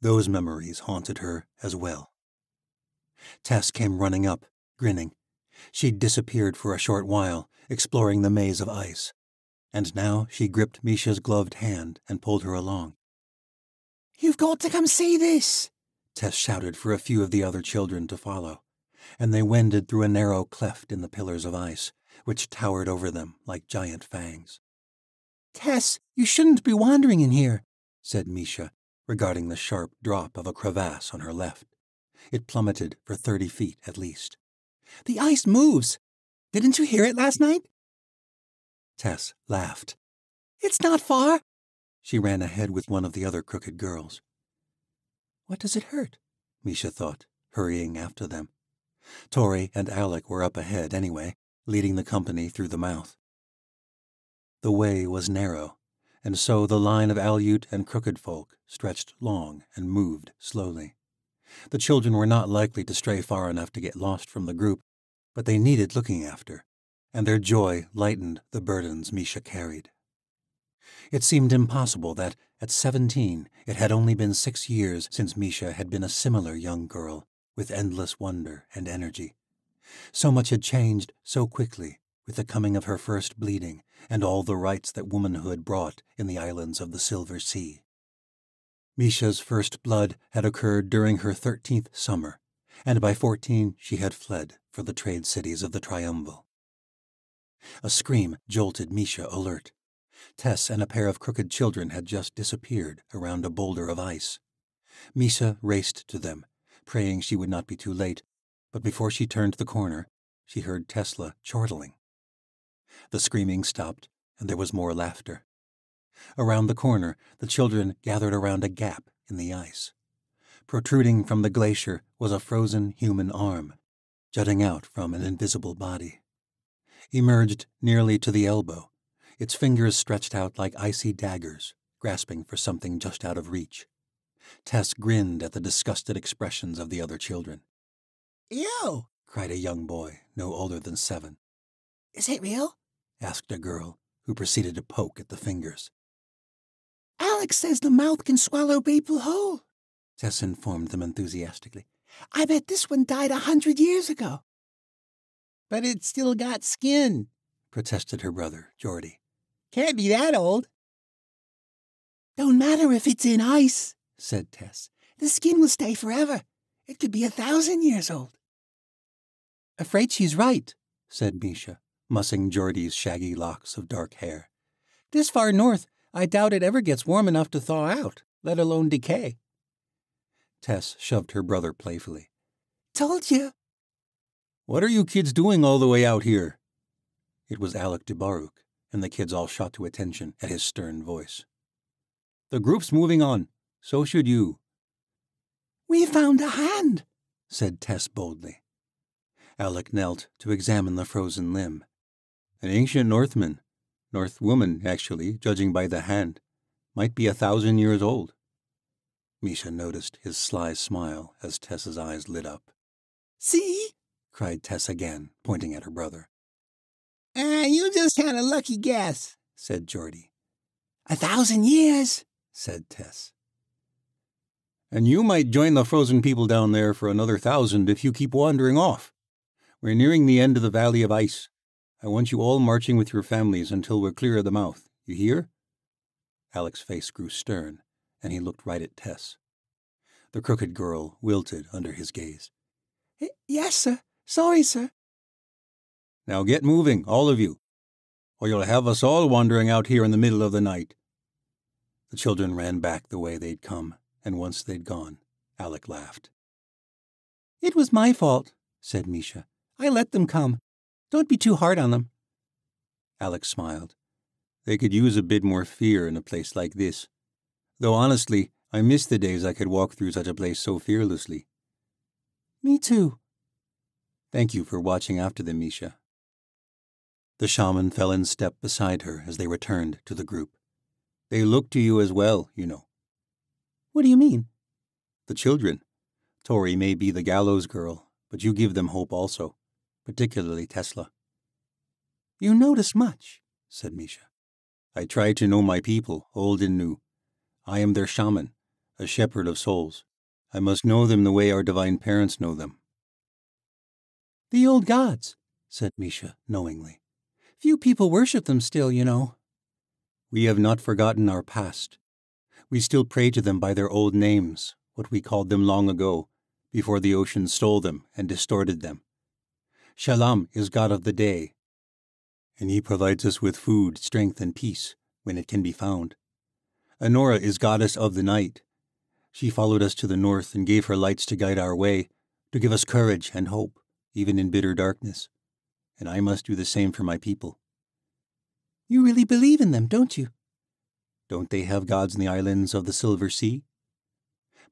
Those memories haunted her as well. Tess came running up, grinning. She'd disappeared for a short while, exploring the maze of ice. And now she gripped Misha's gloved hand and pulled her along. You've got to come see this! Tess shouted for a few of the other children to follow, and they wended through a narrow cleft in the pillars of ice, which towered over them like giant fangs. Tess, you shouldn't be wandering in here, said Misha, regarding the sharp drop of a crevasse on her left. It plummeted for thirty feet at least. The ice moves. Didn't you hear it last night? Tess laughed. It's not far. She ran ahead with one of the other crooked girls. What does it hurt? Misha thought, hurrying after them. Tori and Alec were up ahead anyway, leading the company through the mouth. The way was narrow, and so the line of Aleut and crooked folk stretched long and moved slowly. The children were not likely to stray far enough to get lost from the group, but they needed looking after, and their joy lightened the burdens Misha carried. It seemed impossible that, at seventeen, it had only been six years since Misha had been a similar young girl, with endless wonder and energy. So much had changed so quickly with the coming of her first bleeding and all the rites that womanhood brought in the islands of the Silver Sea. Misha's first blood had occurred during her thirteenth summer, and by fourteen she had fled for the trade cities of the Triumvil. A scream jolted Misha alert. Tess and a pair of crooked children had just disappeared around a boulder of ice. Misha raced to them, praying she would not be too late, but before she turned the corner, she heard Tesla chortling. The screaming stopped, and there was more laughter. Around the corner, the children gathered around a gap in the ice. Protruding from the glacier was a frozen human arm, jutting out from an invisible body. Emerged nearly to the elbow, its fingers stretched out like icy daggers, grasping for something just out of reach. Tess grinned at the disgusted expressions of the other children. Ew! cried a young boy, no older than seven. Is it real? asked a girl, who proceeded to poke at the fingers. Alec says the mouth can swallow people whole, Tess informed them enthusiastically. I bet this one died a hundred years ago. But it's still got skin, protested her brother, Geordie. Can't be that old. Don't matter if it's in ice, said Tess. The skin will stay forever. It could be a thousand years old. Afraid she's right, said Misha, mussing Geordie's shaggy locks of dark hair. This far north, I doubt it ever gets warm enough to thaw out, let alone decay. Tess shoved her brother playfully. Told you. What are you kids doing all the way out here? It was Alec de Baruk, and the kids all shot to attention at his stern voice. The group's moving on. So should you. We found a hand, said Tess boldly. Alec knelt to examine the frozen limb. An ancient Northman, Northwoman, actually, judging by the hand, might be a thousand years old. Misha noticed his sly smile as Tess's eyes lit up. See? cried Tess again, pointing at her brother. Ah, you just had a lucky guess, said Geordie. A thousand years, said Tess. And you might join the frozen people down there for another thousand if you keep wandering off. We're nearing the end of the Valley of Ice. I want you all marching with your families until we're clear of the mouth. You hear? Alec's face grew stern, and he looked right at Tess. The crooked girl wilted under his gaze. Yes, sir. Sorry, sir. Now get moving, all of you, or you'll have us all wandering out here in the middle of the night. The children ran back the way they'd come, and once they'd gone, Alec laughed. It was my fault, said Misha. I let them come. Don't be too hard on them. Alec smiled. They could use a bit more fear in a place like this. Though honestly, I miss the days I could walk through such a place so fearlessly. Me too. Thank you for watching after them, Misha. The shaman fell in step beside her as they returned to the group. They look to you as well, you know. What do you mean? The children. Tori may be the gallows girl, but you give them hope also, particularly Tesla. You notice much, said Misha. I try to know my people, old and new. I am their shaman, a shepherd of souls. I must know them the way our divine parents know them. The old gods, said Misha knowingly. Few people worship them still, you know. We have not forgotten our past. We still pray to them by their old names, what we called them long ago, before the ocean stole them and distorted them. Shalom is God of the day, and he provides us with food, strength, and peace when it can be found. Anora is goddess of the night. She followed us to the north and gave her lights to guide our way, to give us courage and hope, even in bitter darkness. And I must do the same for my people. You really believe in them, don't you? Don't they have gods in the islands of the Silver Sea?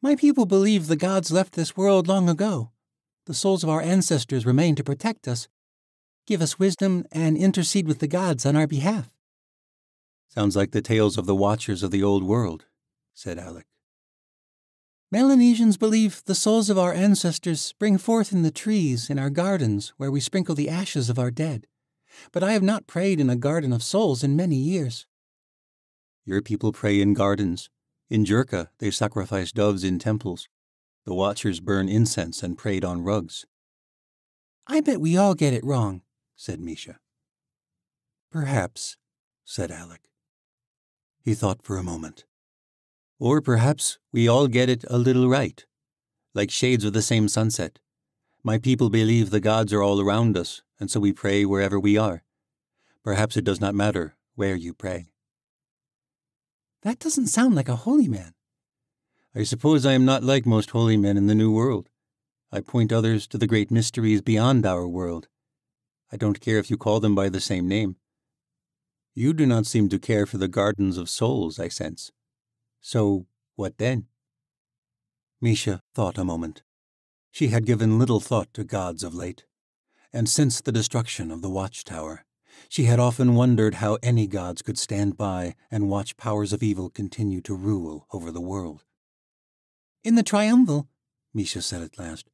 My people believe the gods left this world long ago. The souls of our ancestors remain to protect us, give us wisdom, and intercede with the gods on our behalf. Sounds like the tales of the Watchers of the Old World, said Alec. Melanesians believe the souls of our ancestors spring forth in the trees in our gardens where we sprinkle the ashes of our dead. But I have not prayed in a garden of souls in many years. Your people pray in gardens. In Jerka, they sacrifice doves in temples. The Watchers burn incense and prayed on rugs. I bet we all get it wrong, said Misha. Perhaps, said Alec. He thought for a moment. Or perhaps we all get it a little right, like shades of the same sunset. My people believe the gods are all around us, and so we pray wherever we are. Perhaps it does not matter where you pray. That doesn't sound like a holy man. I suppose I am not like most holy men in the New World. I point others to the great mysteries beyond our world. I don't care if you call them by the same name. You do not seem to care for the gardens of souls, I sense. So, what then? Misha thought a moment. She had given little thought to gods of late, and since the destruction of the watchtower, she had often wondered how any gods could stand by and watch powers of evil continue to rule over the world. In the Triumval, Misha said at last,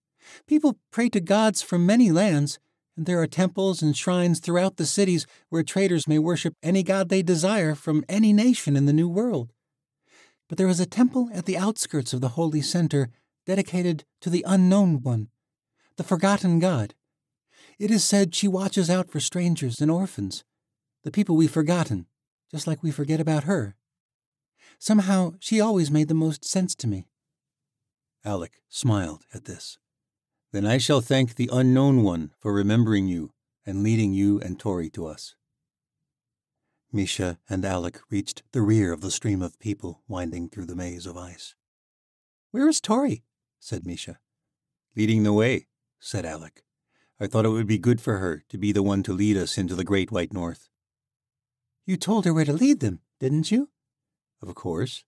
people pray to gods from many lands, and there are temples and shrines throughout the cities where traders may worship any god they desire from any nation in the New World. But there is a temple at the outskirts of the holy center dedicated to the Unknown One, the Forgotten God. It is said she watches out for strangers and orphans, the people we've forgotten, just like we forget about her. Somehow, she always made the most sense to me. Alec smiled at this. Then I shall thank the Unknown One for remembering you and leading you and Tori to us. Misha and Alec reached the rear of the stream of people winding through the maze of ice. Where is Tori? said Misha. Leading the way, said Alec. I thought it would be good for her to be the one to lead us into the great white north. You told her where to lead them, didn't you? Of course.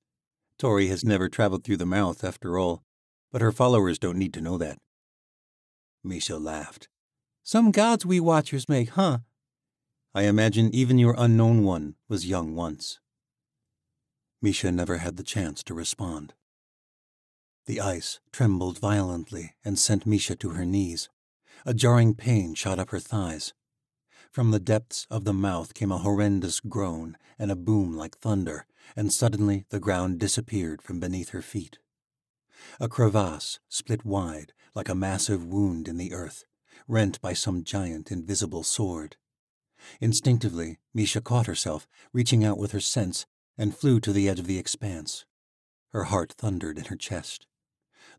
Tori has never traveled through the mouth, after all, but her followers don't need to know that. Misha laughed. Some gods we watchers make, huh? I imagine even your unknown one was young once. Misha never had the chance to respond. The ice trembled violently and sent Misha to her knees. A jarring pain shot up her thighs. From the depths of the mouth came a horrendous groan and a boom like thunder, and suddenly the ground disappeared from beneath her feet. A crevasse split wide like a massive wound in the earth, rent by some giant invisible sword. Instinctively, Misha caught herself, reaching out with her sense, and flew to the edge of the expanse. Her heart thundered in her chest.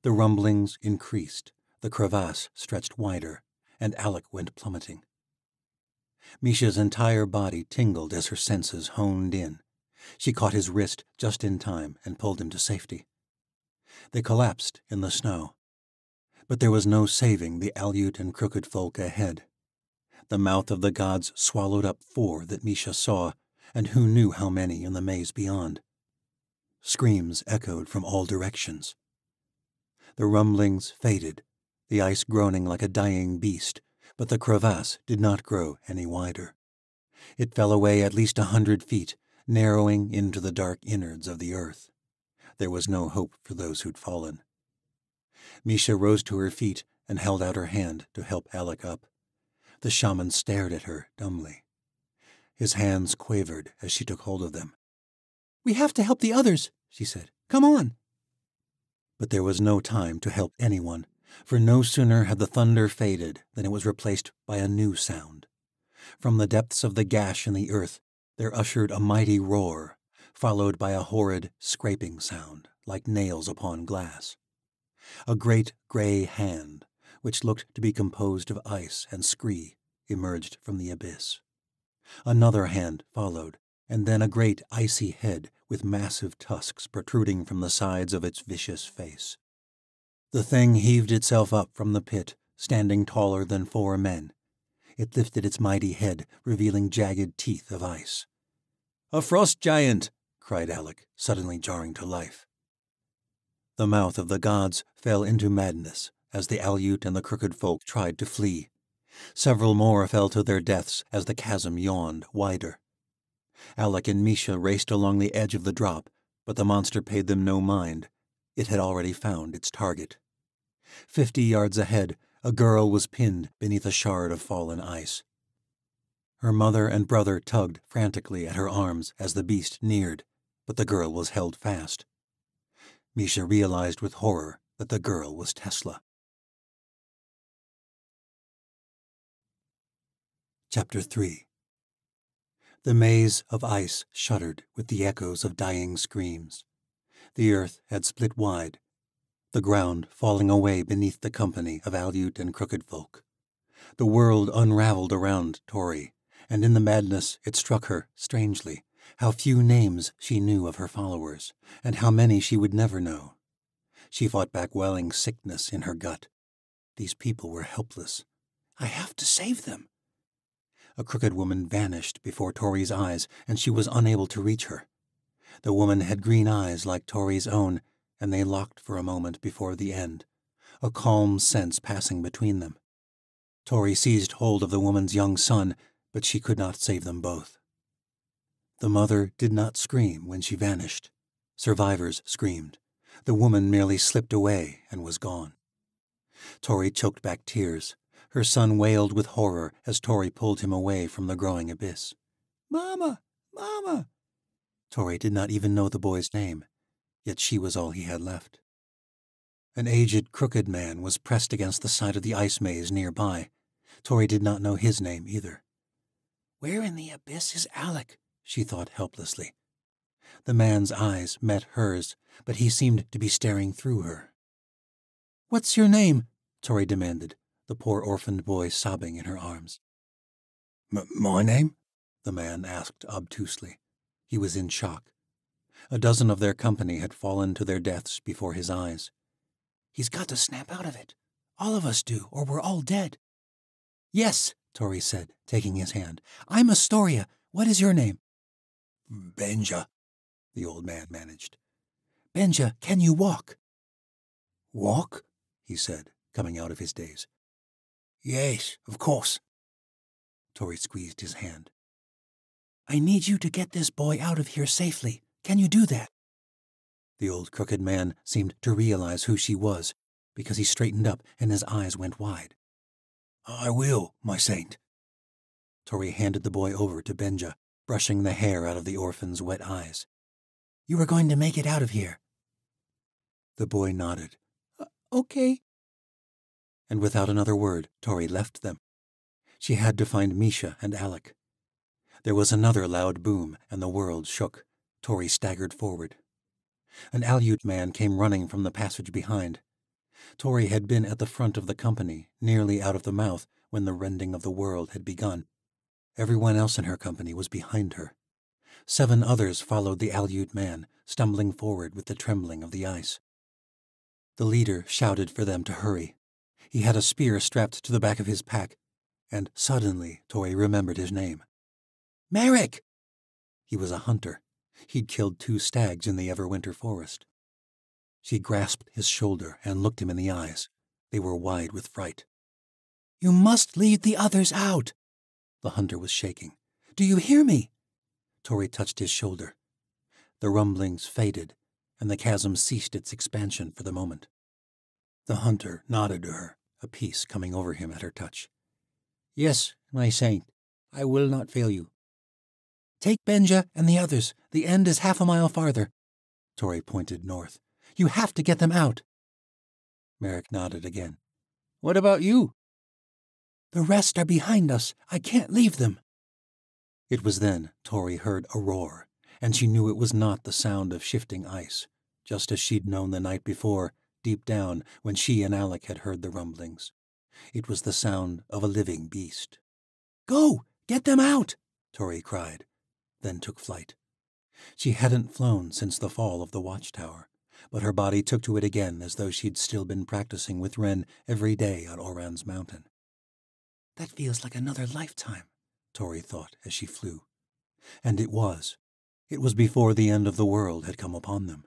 The rumblings increased, the crevasse stretched wider, and Alec went plummeting. Misha's entire body tingled as her senses honed in. She caught his wrist just in time and pulled him to safety. They collapsed in the snow. But there was no saving the Aleut and crooked folk ahead. The mouth of the gods swallowed up four that Misha saw, and who knew how many in the maze beyond. Screams echoed from all directions. The rumblings faded, the ice groaning like a dying beast, but the crevasse did not grow any wider. It fell away at least a hundred feet, narrowing into the dark innards of the earth. There was no hope for those who'd fallen. Misha rose to her feet and held out her hand to help Alec up. The shaman stared at her dumbly. His hands quavered as she took hold of them. We have to help the others, she said. Come on. But there was no time to help anyone for no sooner had the thunder faded than it was replaced by a new sound. From the depths of the gash in the earth, there ushered a mighty roar, followed by a horrid scraping sound, like nails upon glass. A great gray hand, which looked to be composed of ice and scree, emerged from the abyss. Another hand followed, and then a great icy head with massive tusks protruding from the sides of its vicious face. The thing heaved itself up from the pit, standing taller than four men. It lifted its mighty head, revealing jagged teeth of ice. A frost giant! cried Alec, suddenly jarring to life. The mouth of the gods fell into madness as the Aleut and the crooked folk tried to flee. Several more fell to their deaths as the chasm yawned wider. Alec and Misha raced along the edge of the drop, but the monster paid them no mind, it had already found its target. Fifty yards ahead, a girl was pinned beneath a shard of fallen ice. Her mother and brother tugged frantically at her arms as the beast neared, but the girl was held fast. Misha realized with horror that the girl was Tesla. Chapter 3 The maze of ice shuddered with the echoes of dying screams. The earth had split wide, the ground falling away beneath the company of Aleut and crooked folk. The world unraveled around Tori, and in the madness it struck her, strangely, how few names she knew of her followers, and how many she would never know. She fought back welling sickness in her gut. These people were helpless. I have to save them. A crooked woman vanished before Tori's eyes, and she was unable to reach her. The woman had green eyes like Tori's own, and they locked for a moment before the end, a calm sense passing between them. Tori seized hold of the woman's young son, but she could not save them both. The mother did not scream when she vanished. Survivors screamed. The woman merely slipped away and was gone. Tori choked back tears. Her son wailed with horror as Tori pulled him away from the growing abyss. Mama! Mama! Tori did not even know the boy's name, yet she was all he had left. An aged, crooked man was pressed against the side of the ice maze nearby. Tori did not know his name either. Where in the abyss is Alec? she thought helplessly. The man's eyes met hers, but he seemed to be staring through her. What's your name? Tori demanded, the poor orphaned boy sobbing in her arms. my name? the man asked obtusely. He was in shock. A dozen of their company had fallen to their deaths before his eyes. He's got to snap out of it. All of us do, or we're all dead. Yes, Tori said, taking his hand. I'm Astoria. What is your name? Benja, the old man managed. Benja, can you walk? Walk? he said, coming out of his daze. Yes, of course. Tori squeezed his hand. I need you to get this boy out of here safely. Can you do that? The old crooked man seemed to realize who she was, because he straightened up and his eyes went wide. I will, my saint. Tori handed the boy over to Benja, brushing the hair out of the orphan's wet eyes. You are going to make it out of here. The boy nodded. Uh, okay. And without another word, Tori left them. She had to find Misha and Alec. There was another loud boom, and the world shook. Tori staggered forward. An Aleut man came running from the passage behind. Tori had been at the front of the company, nearly out of the mouth, when the rending of the world had begun. Everyone else in her company was behind her. Seven others followed the Aleut man, stumbling forward with the trembling of the ice. The leader shouted for them to hurry. He had a spear strapped to the back of his pack, and suddenly Tori remembered his name. Merrick! He was a hunter. He'd killed two stags in the Everwinter forest. She grasped his shoulder and looked him in the eyes. They were wide with fright. You must lead the others out. The hunter was shaking. Do you hear me? Tori touched his shoulder. The rumblings faded, and the chasm ceased its expansion for the moment. The hunter nodded to her, a peace coming over him at her touch. Yes, my saint, I will not fail you. Take Benja and the others. The end is half a mile farther. Tori pointed north. You have to get them out. Merrick nodded again. What about you? The rest are behind us. I can't leave them. It was then Tori heard a roar, and she knew it was not the sound of shifting ice, just as she'd known the night before, deep down, when she and Alec had heard the rumblings. It was the sound of a living beast. Go! Get them out! Tori cried, then took flight. She hadn't flown since the fall of the watchtower, but her body took to it again as though she'd still been practicing with Wren every day on Oran's mountain. That feels like another lifetime, Tori thought as she flew. And it was. It was before the end of the world had come upon them.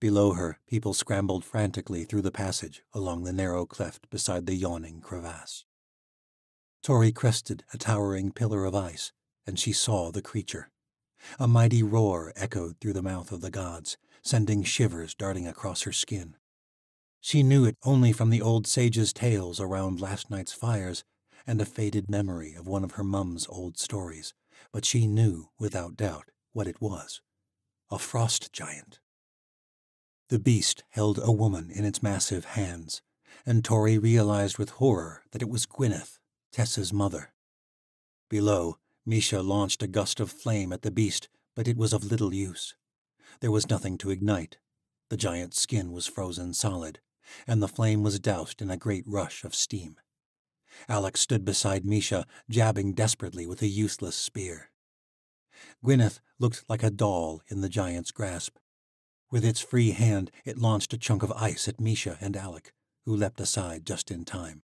Below her, people scrambled frantically through the passage along the narrow cleft beside the yawning crevasse. Tori crested a towering pillar of ice, and she saw the creature. A mighty roar echoed through the mouth of the gods, sending shivers darting across her skin. She knew it only from the old sages' tales around last night's fires and a faded memory of one of her mum's old stories, but she knew, without doubt, what it was. A frost giant. The beast held a woman in its massive hands, and Tori realized with horror that it was Gwyneth, Tessa's mother. Below, Misha launched a gust of flame at the beast, but it was of little use. There was nothing to ignite. The giant's skin was frozen solid, and the flame was doused in a great rush of steam. Alec stood beside Misha, jabbing desperately with a useless spear. Gwyneth looked like a doll in the giant's grasp. With its free hand, it launched a chunk of ice at Misha and Alec, who leapt aside just in time.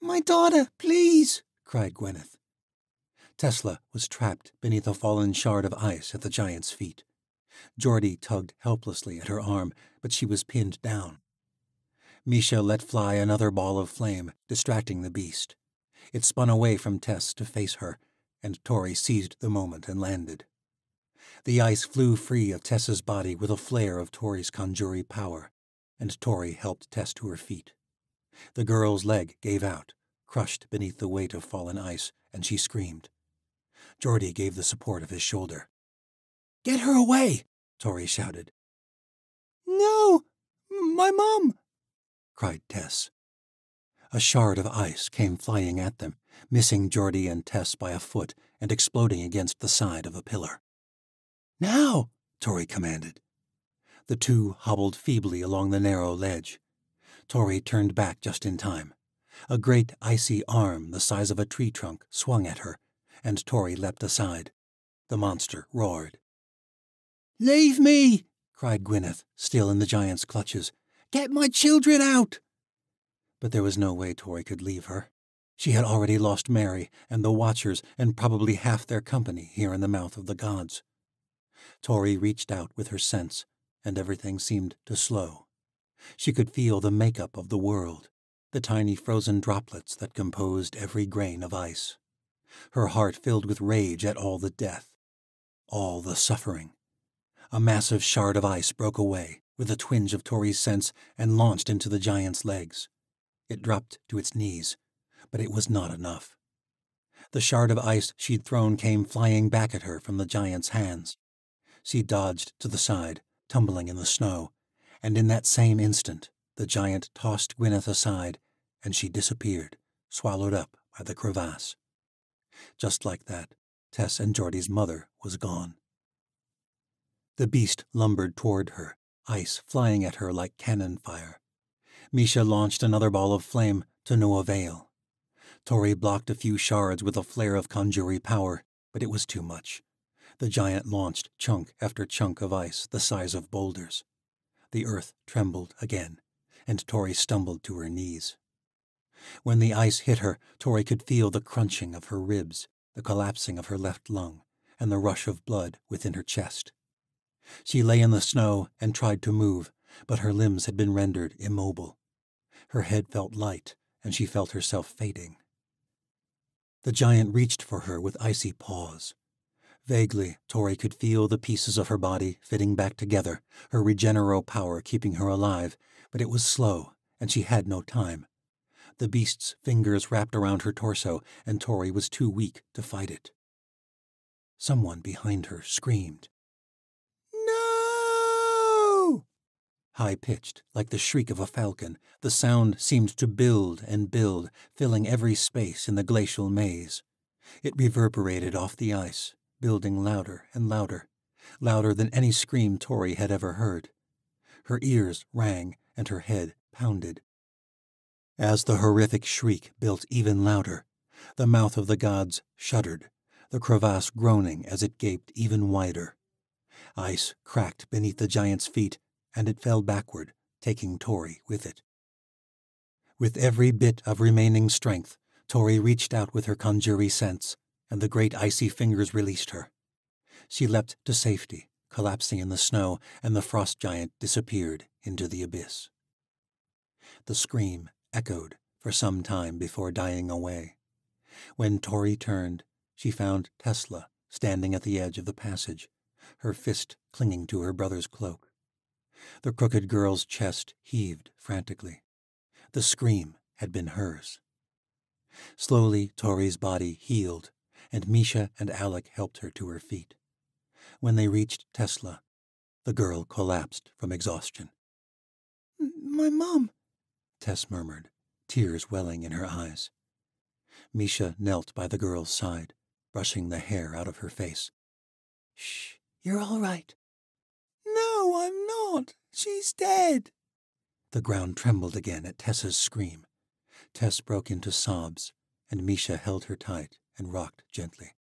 My daughter, please, cried Gwyneth. Tesla was trapped beneath a fallen shard of ice at the giant's feet. Geordie tugged helplessly at her arm, but she was pinned down. Misha let fly another ball of flame, distracting the beast. It spun away from Tess to face her, and Tori seized the moment and landed. The ice flew free of Tess's body with a flare of Tori's Conjuri power, and Tori helped Tess to her feet. The girl's leg gave out, crushed beneath the weight of fallen ice, and she screamed. Geordie gave the support of his shoulder. Get her away! Tori shouted. No! My mom! cried Tess. A shard of ice came flying at them, missing Geordie and Tess by a foot and exploding against the side of a pillar. Now! Tori commanded. The two hobbled feebly along the narrow ledge. Tori turned back just in time. A great icy arm the size of a tree trunk swung at her, and Tori leapt aside. The monster roared. Leave me! cried Gwyneth, still in the giant's clutches. Get my children out! But there was no way Tori could leave her. She had already lost Mary and the Watchers and probably half their company here in the mouth of the gods. Tori reached out with her sense, and everything seemed to slow. She could feel the makeup of the world, the tiny frozen droplets that composed every grain of ice. Her heart filled with rage at all the death, all the suffering. A massive shard of ice broke away, with a twinge of Tori's sense, and launched into the giant's legs. It dropped to its knees, but it was not enough. The shard of ice she'd thrown came flying back at her from the giant's hands. She dodged to the side, tumbling in the snow, and in that same instant the giant tossed Gwyneth aside, and she disappeared, swallowed up by the crevasse. Just like that, Tess and Geordie's mother was gone. The beast lumbered toward her, ice flying at her like cannon fire. Misha launched another ball of flame to no avail. Tori blocked a few shards with a flare of Conjuri power, but it was too much. The giant launched chunk after chunk of ice the size of boulders. The earth trembled again, and Tori stumbled to her knees. When the ice hit her, Tori could feel the crunching of her ribs, the collapsing of her left lung, and the rush of blood within her chest. She lay in the snow and tried to move, but her limbs had been rendered immobile. Her head felt light, and she felt herself fading. The giant reached for her with icy paws. Vaguely, Tori could feel the pieces of her body fitting back together, her regenero power keeping her alive, but it was slow, and she had no time. The beast's fingers wrapped around her torso, and Tori was too weak to fight it. Someone behind her screamed. No! High-pitched, like the shriek of a falcon, the sound seemed to build and build, filling every space in the glacial maze. It reverberated off the ice, building louder and louder, louder than any scream Tori had ever heard. Her ears rang and her head pounded. As the horrific shriek built even louder, the mouth of the gods shuddered, the crevasse groaning as it gaped even wider. Ice cracked beneath the giant's feet and it fell backward, taking Tori with it. With every bit of remaining strength, Tori reached out with her Conjuri sense, and the great icy fingers released her. She leapt to safety, collapsing in the snow, and the frost giant disappeared into the abyss. The scream echoed for some time before dying away. When Tori turned, she found Tesla standing at the edge of the passage, her fist clinging to her brother's cloak. The crooked girl's chest heaved frantically. The scream had been hers. Slowly, Tori's body healed, and Misha and Alec helped her to her feet. When they reached Tesla, the girl collapsed from exhaustion. My mom, Tess murmured, tears welling in her eyes. Misha knelt by the girl's side, brushing the hair out of her face. Shh, you're all right. No, I'm not. She's dead. The ground trembled again at Tessa's scream. Tess broke into sobs, and Misha held her tight and rocked gently.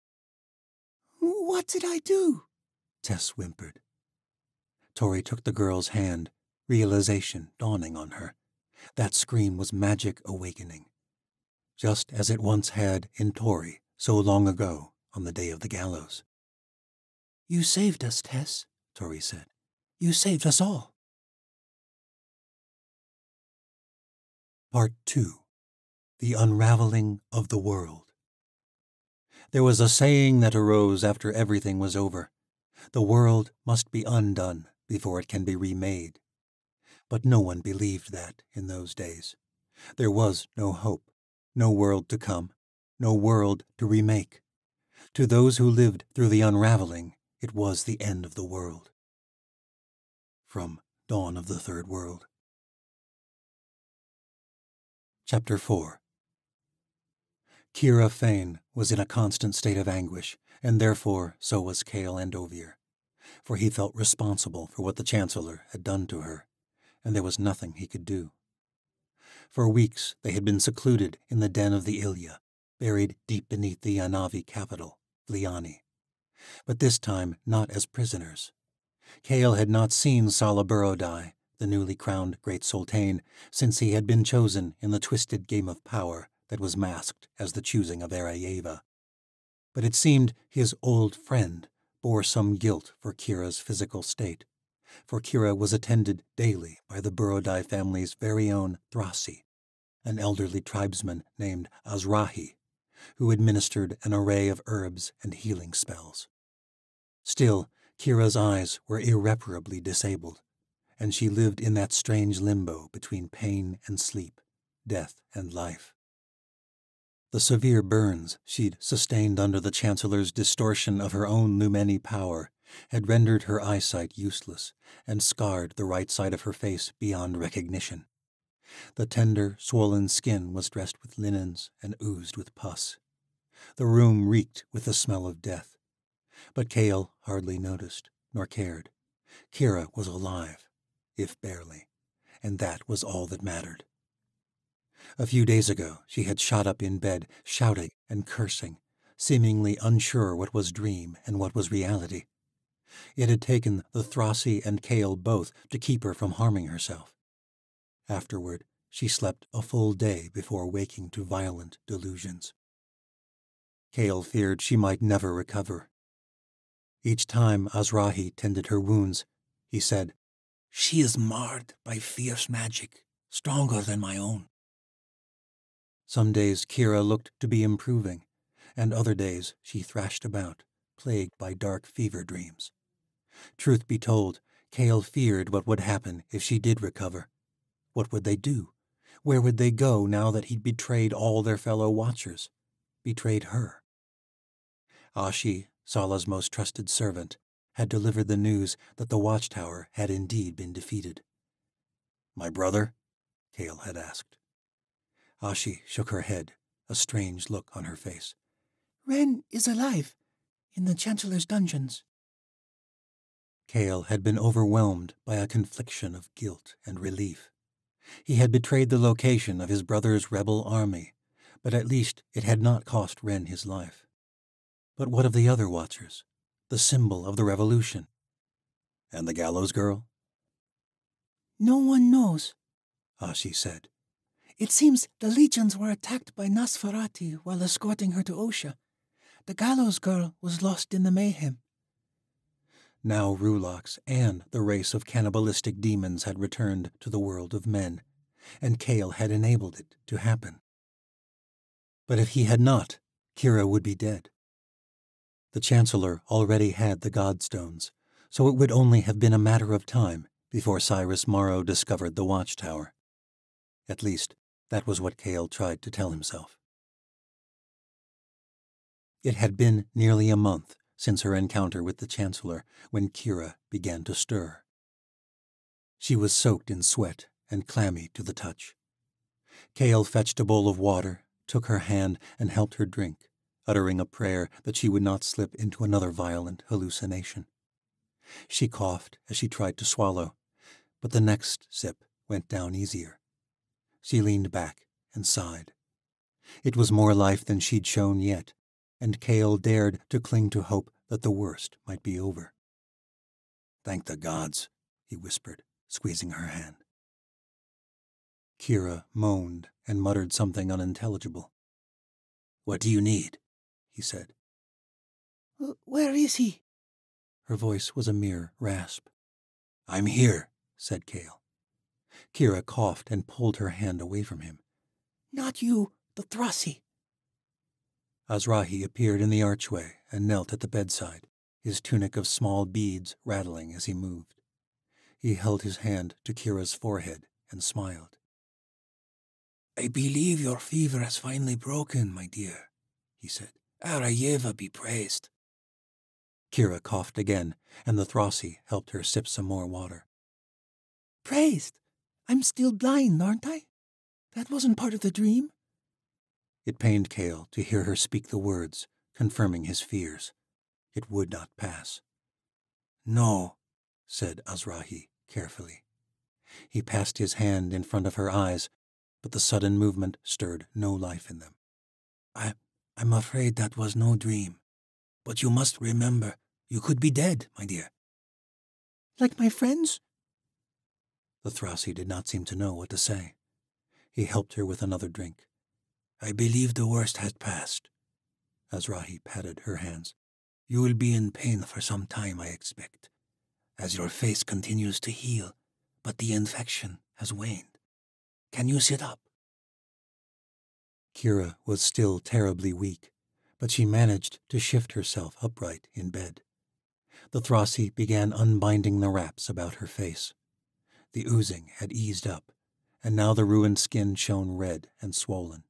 What did I do? Tess whimpered. Tori took the girl's hand, realization dawning on her. That scream was magic awakening, just as it once had in Tori so long ago on the day of the gallows. You saved us, Tess, Tori said. You saved us all. Part 2 The Unraveling of the World. There was a saying that arose after everything was over. The world must be undone before it can be remade. But no one believed that in those days. There was no hope, no world to come, no world to remake. To those who lived through the unraveling, it was the end of the world. From Dawn of the Third World. Chapter 4 Kira Fane was in a constant state of anguish, and therefore so was Cale Andovier, for he felt responsible for what the Chancellor had done to her, and there was nothing he could do. For weeks they had been secluded in the den of the Ilya, buried deep beneath the Yanavi capital, Vliani. But this time not as prisoners. Cale had not seen Sala Burodai, the newly crowned Great sultan, since he had been chosen in the twisted game of power that was masked as the choosing of Arayeva. But it seemed his old friend bore some guilt for Kira's physical state, for Kira was attended daily by the Burodai family's very own Thrasi, an elderly tribesman named Azrahi, who administered an array of herbs and healing spells. Still, Kira's eyes were irreparably disabled, and she lived in that strange limbo between pain and sleep, death and life. The severe burns she'd sustained under the Chancellor's distortion of her own Lumeni power had rendered her eyesight useless and scarred the right side of her face beyond recognition. The tender, swollen skin was dressed with linens and oozed with pus. The room reeked with the smell of death. But Cale hardly noticed, nor cared. Kira was alive, if barely, and that was all that mattered. A few days ago, she had shot up in bed, shouting and cursing, seemingly unsure what was dream and what was reality. It had taken the Thrasi and Cale both to keep her from harming herself. Afterward, she slept a full day before waking to violent delusions. Cale feared she might never recover. Each time Azrahi tended her wounds, he said, She is marred by fierce magic, stronger than my own. Some days Kira looked to be improving, and other days she thrashed about, plagued by dark fever dreams. Truth be told, Cale feared what would happen if she did recover. What would they do? Where would they go now that he'd betrayed all their fellow watchers? Betrayed her. Ah, Ashi, Sala's most trusted servant, had delivered the news that the watchtower had indeed been defeated. My brother? Cale had asked. Ah, Ashi shook her head, a strange look on her face. Wren is alive, in the Chancellor's dungeons. Cale had been overwhelmed by a confliction of guilt and relief. He had betrayed the location of his brother's rebel army, but at least it had not cost Wren his life. But what of the other Watchers, the symbol of the revolution? And the gallows girl? No one knows, ah, Ashi said. It seems the legions were attacked by Nosferati while escorting her to Osha. The gallows girl was lost in the mayhem. Now Rulax and the race of cannibalistic demons had returned to the world of men, and Cale had enabled it to happen. But if he had not, Kira would be dead. The Chancellor already had the Godstones, so it would only have been a matter of time before Cyrus Morrow discovered the watchtower. At least, that was what Cale tried to tell himself. It had been nearly a month since her encounter with the Chancellor when Kira began to stir. She was soaked in sweat and clammy to the touch. Cale fetched a bowl of water, took her hand, and helped her drink, uttering a prayer that she would not slip into another violent hallucination. She coughed as she tried to swallow, but the next sip went down easier. She leaned back and sighed. It was more life than she'd shown yet, and Cale dared to cling to hope that the worst might be over. Thank the gods, he whispered, squeezing her hand. Kira moaned and muttered something unintelligible. What do you need? he said. Where is he? Her voice was a mere rasp. I'm here, said Cale. Kira coughed and pulled her hand away from him. Not you, the Thrasi. Azrahi appeared in the archway and knelt at the bedside, his tunic of small beads rattling as he moved. He held his hand to Kira's forehead and smiled. I believe your fever has finally broken, my dear, he said. Arayeva be praised. Kira coughed again, and the Thrasi helped her sip some more water. Praised? I'm still blind, aren't I? That wasn't part of the dream? It pained Cale to hear her speak the words, confirming his fears. It would not pass. No, said Azrahi carefully. He passed his hand in front of her eyes, but the sudden movement stirred no life in them. I, I'm afraid that was no dream. But you must remember, you could be dead, my dear. Like my friends? The Thrasi did not seem to know what to say. He helped her with another drink. I believe the worst has passed. Azrahi patted her hands. You will be in pain for some time, I expect, as your face continues to heal, but the infection has waned. Can you sit up? Kira was still terribly weak, but she managed to shift herself upright in bed. The Thrasi began unbinding the wraps about her face. The oozing had eased up, and now the ruined skin shone red and swollen.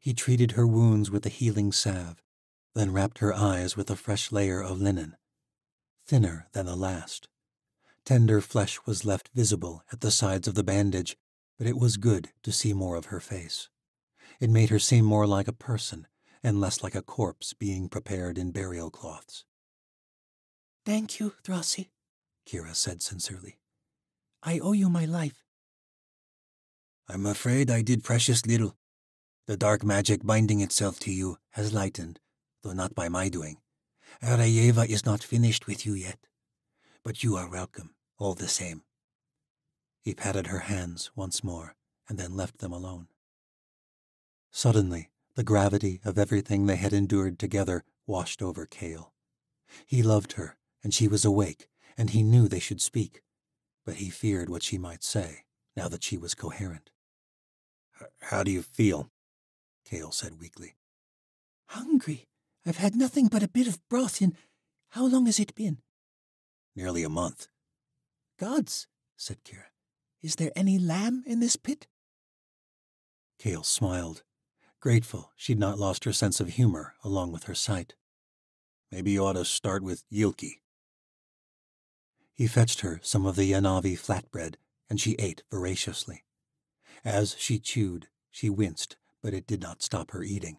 He treated her wounds with a healing salve, then wrapped her eyes with a fresh layer of linen, thinner than the last. Tender flesh was left visible at the sides of the bandage, but it was good to see more of her face. It made her seem more like a person and less like a corpse being prepared in burial cloths. Thank you, Thrasi, Kira said sincerely. I owe you my life. I'm afraid I did precious little. The dark magic binding itself to you has lightened, though not by my doing. Arayeva is not finished with you yet. But you are welcome, all the same. He patted her hands once more and then left them alone. Suddenly, the gravity of everything they had endured together washed over Cale. He loved her, and she was awake, and he knew they should speak, but he feared what she might say, now that she was coherent. How do you feel? Cale said weakly. Hungry. I've had nothing but a bit of broth in. How long has it been? Nearly a month. Gods, said Kira. Is there any lamb in this pit? Cale smiled grateful she'd not lost her sense of humor along with her sight. Maybe you ought to start with Yilki. He fetched her some of the Yanavi flatbread, and she ate voraciously. As she chewed, she winced, but it did not stop her eating.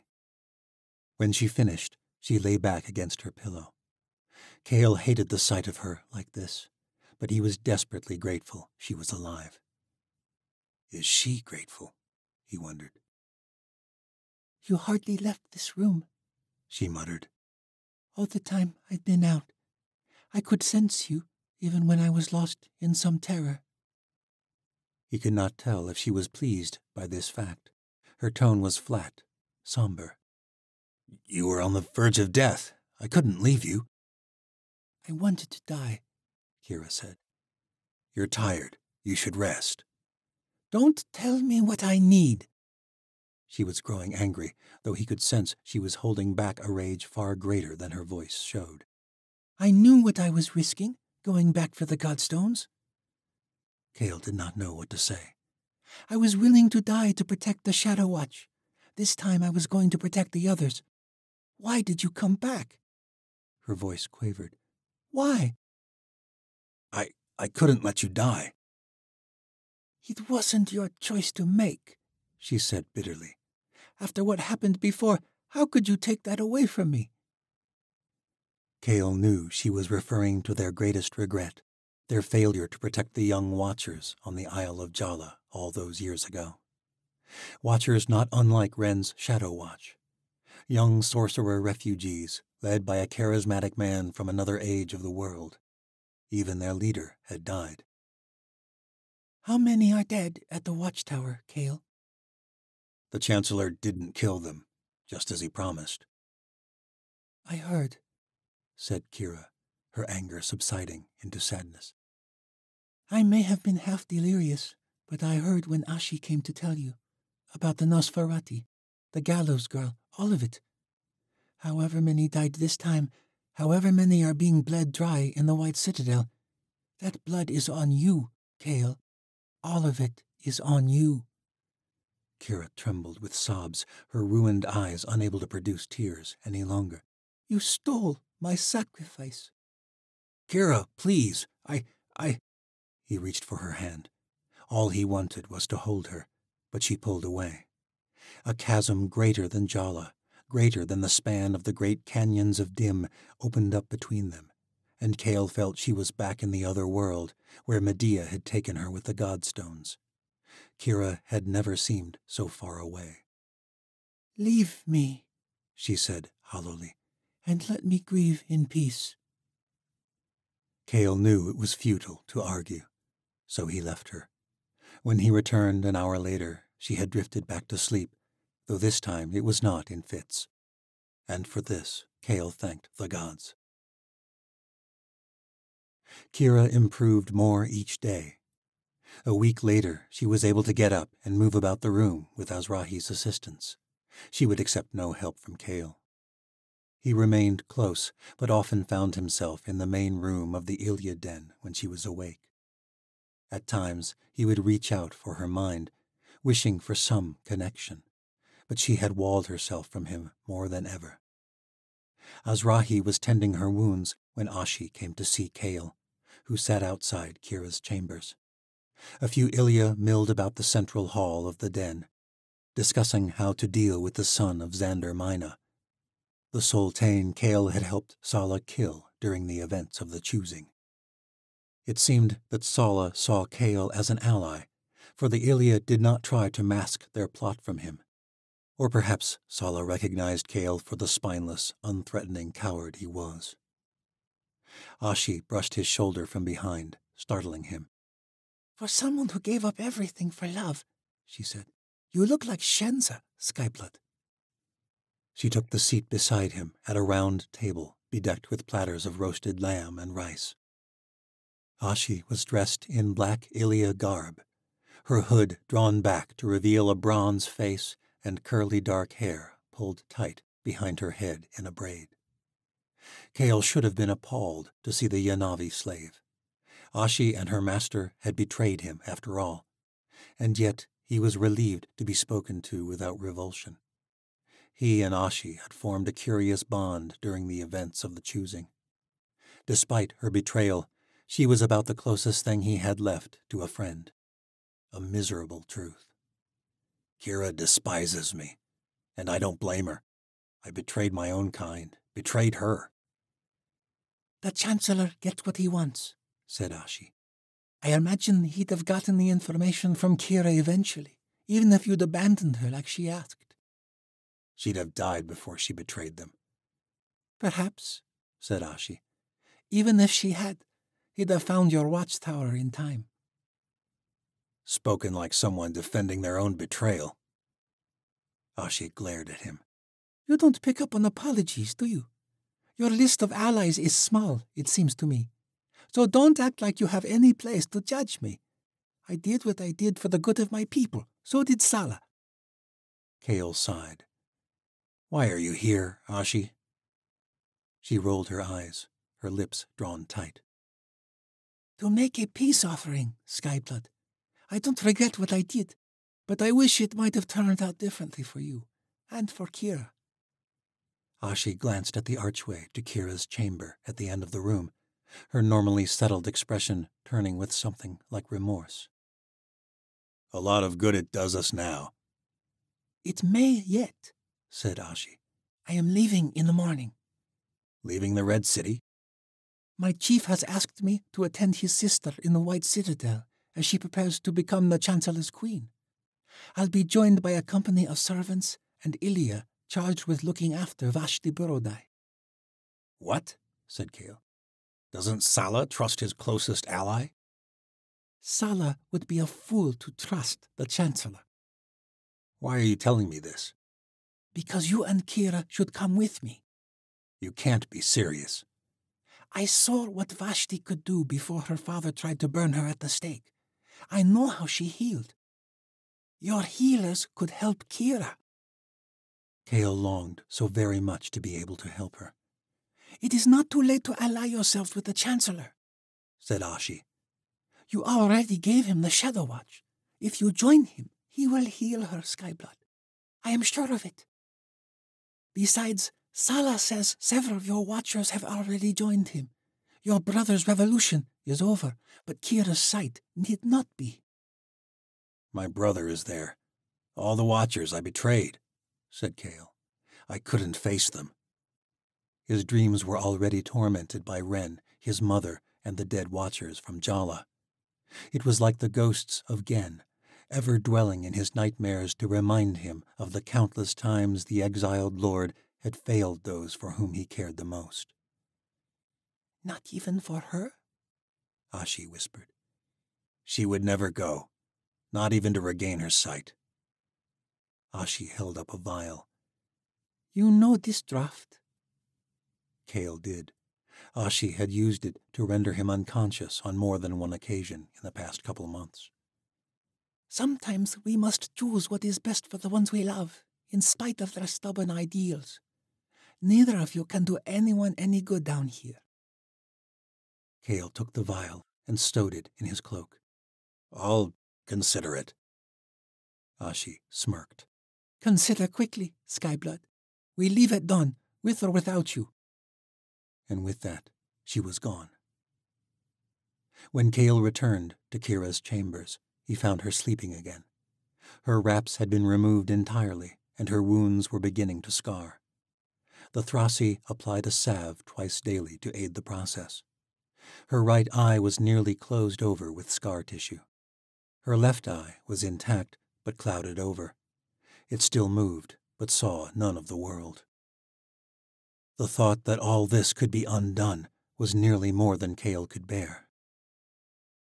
When she finished, she lay back against her pillow. Cale hated the sight of her like this, but he was desperately grateful she was alive. Is she grateful? he wondered. You hardly left this room, she muttered. All the time I'd been out, I could sense you, even when I was lost in some terror. He could not tell if she was pleased by this fact. Her tone was flat, somber. You were on the verge of death. I couldn't leave you. I wanted to die, Kira said. You're tired. You should rest. Don't tell me what I need, she was growing angry, though he could sense she was holding back a rage far greater than her voice showed. I knew what I was risking, going back for the Godstones. Cale did not know what to say. I was willing to die to protect the Shadow Watch. This time I was going to protect the others. Why did you come back? Her voice quavered. Why? I I couldn't let you die. It wasn't your choice to make, she said bitterly. After what happened before, how could you take that away from me? Cale knew she was referring to their greatest regret, their failure to protect the young Watchers on the Isle of Jala all those years ago. Watchers not unlike Wren's Shadow Watch. Young sorcerer refugees led by a charismatic man from another age of the world. Even their leader had died. How many are dead at the watchtower, Cale? The Chancellor didn't kill them, just as he promised. I heard, said Kira, her anger subsiding into sadness. I may have been half delirious, but I heard when Ashi came to tell you about the Nosferati, the gallows girl, all of it. However many died this time, However many are being bled dry in the White Citadel, that blood is on you, Cale. All of it is on you. Kira trembled with sobs, her ruined eyes unable to produce tears any longer. You stole my sacrifice. Kira, please. I. I. He reached for her hand. All he wanted was to hold her, but she pulled away. A chasm greater than Jala, greater than the span of the great canyons of Dim, opened up between them, and Cale felt she was back in the other world, where Medea had taken her with the Godstones. Kira had never seemed so far away. Leave me, she said hollowly, and let me grieve in peace. Cale knew it was futile to argue, so he left her. When he returned an hour later, she had drifted back to sleep, though this time it was not in fits. And for this, Cale thanked the gods. Kira improved more each day. A week later, she was able to get up and move about the room with Azrahi's assistance. She would accept no help from Cale. He remained close, but often found himself in the main room of the Ilya den when she was awake. At times, he would reach out for her mind, wishing for some connection, but she had walled herself from him more than ever. Azrahi was tending her wounds when Ashi came to see Cale, who sat outside Kira's chambers. A few Ilya milled about the central hall of the den, discussing how to deal with the son of Xander Mina, the Sultan Cale had helped Sala kill during the events of the choosing. It seemed that Sala saw Cale as an ally, for the Ilya did not try to mask their plot from him. Or perhaps Sala recognized Cale for the spineless, unthreatening coward he was. Ashi brushed his shoulder from behind, startling him. For someone who gave up everything for love, she said, you look like Shenza, Skyblood. She took the seat beside him at a round table bedecked with platters of roasted lamb and rice. Ashi was dressed in black Ilya garb, her hood drawn back to reveal a bronze face and curly dark hair pulled tight behind her head in a braid. Cale should have been appalled to see the Yanavi slave. Ashi and her master had betrayed him, after all, and yet he was relieved to be spoken to without revulsion. He and Ashi had formed a curious bond during the events of the choosing. Despite her betrayal, she was about the closest thing he had left to a friend. A miserable truth. Kira despises me, and I don't blame her. I betrayed my own kind, betrayed her. The Chancellor gets what he wants, said Ashi. I imagine he'd have gotten the information from Kira eventually, even if you'd abandoned her like she asked. She'd have died before she betrayed them. Perhaps, said Ashi. Even if she had, he'd have found your watchtower in time. Spoken like someone defending their own betrayal. Ashi glared at him. You don't pick up on apologies, do you? Your list of allies is small, it seems to me. So don't act like you have any place to judge me. I did what I did for the good of my people. So did Sala. Cale sighed. Why are you here, Ashi? She rolled her eyes, her lips drawn tight. To make a peace offering, Skyblood. I don't regret what I did, but I wish it might have turned out differently for you, and for Kira. Ashi glanced at the archway to Kira's chamber at the end of the room, her normally settled expression turning with something like remorse. A lot of good it does us now. It may yet, said Ashi. I am leaving in the morning. Leaving the Red City? My chief has asked me to attend his sister in the White Citadel as she prepares to become the Chancellor's queen. I'll be joined by a company of servants and Ilya charged with looking after Vashti Burodai. What? said Cale. Doesn't Sala trust his closest ally? Sala would be a fool to trust the Chancellor. Why are you telling me this? Because you and Kira should come with me. You can't be serious. I saw what Vashti could do before her father tried to burn her at the stake. I know how she healed. Your healers could help Kira. Cale longed so very much to be able to help her. It is not too late to ally yourself with the Chancellor, said Ashi. You already gave him the Shadow Watch. If you join him, he will heal her Skyblood. I am sure of it. Besides, Sala says several of your Watchers have already joined him. Your brother's revolution is over, but Kira's sight need not be. My brother is there. All the Watchers I betrayed, said Cale. I couldn't face them. His dreams were already tormented by Wren, his mother, and the dead Watchers from Jala. It was like the ghosts of Gen, ever dwelling in his nightmares to remind him of the countless times the exiled lord had failed those for whom he cared the most. Not even for her? Ashi whispered. She would never go, not even to regain her sight. Ashi held up a vial. You know this draught? Cale did. Ashi had used it to render him unconscious on more than one occasion in the past couple months. Sometimes we must choose what is best for the ones we love, in spite of their stubborn ideals. Neither of you can do anyone any good down here. Cale took the vial and stowed it in his cloak. I'll consider it. Ashi smirked. Consider quickly, Skyblood. We leave at dawn, with or without you. And with that, she was gone. When Cale returned to Kira's chambers, he found her sleeping again. Her wraps had been removed entirely, and her wounds were beginning to scar. The Thrasi applied a salve twice daily to aid the process. Her right eye was nearly closed over with scar tissue. Her left eye was intact but clouded over. It still moved, but saw none of the world. The thought that all this could be undone was nearly more than Cale could bear.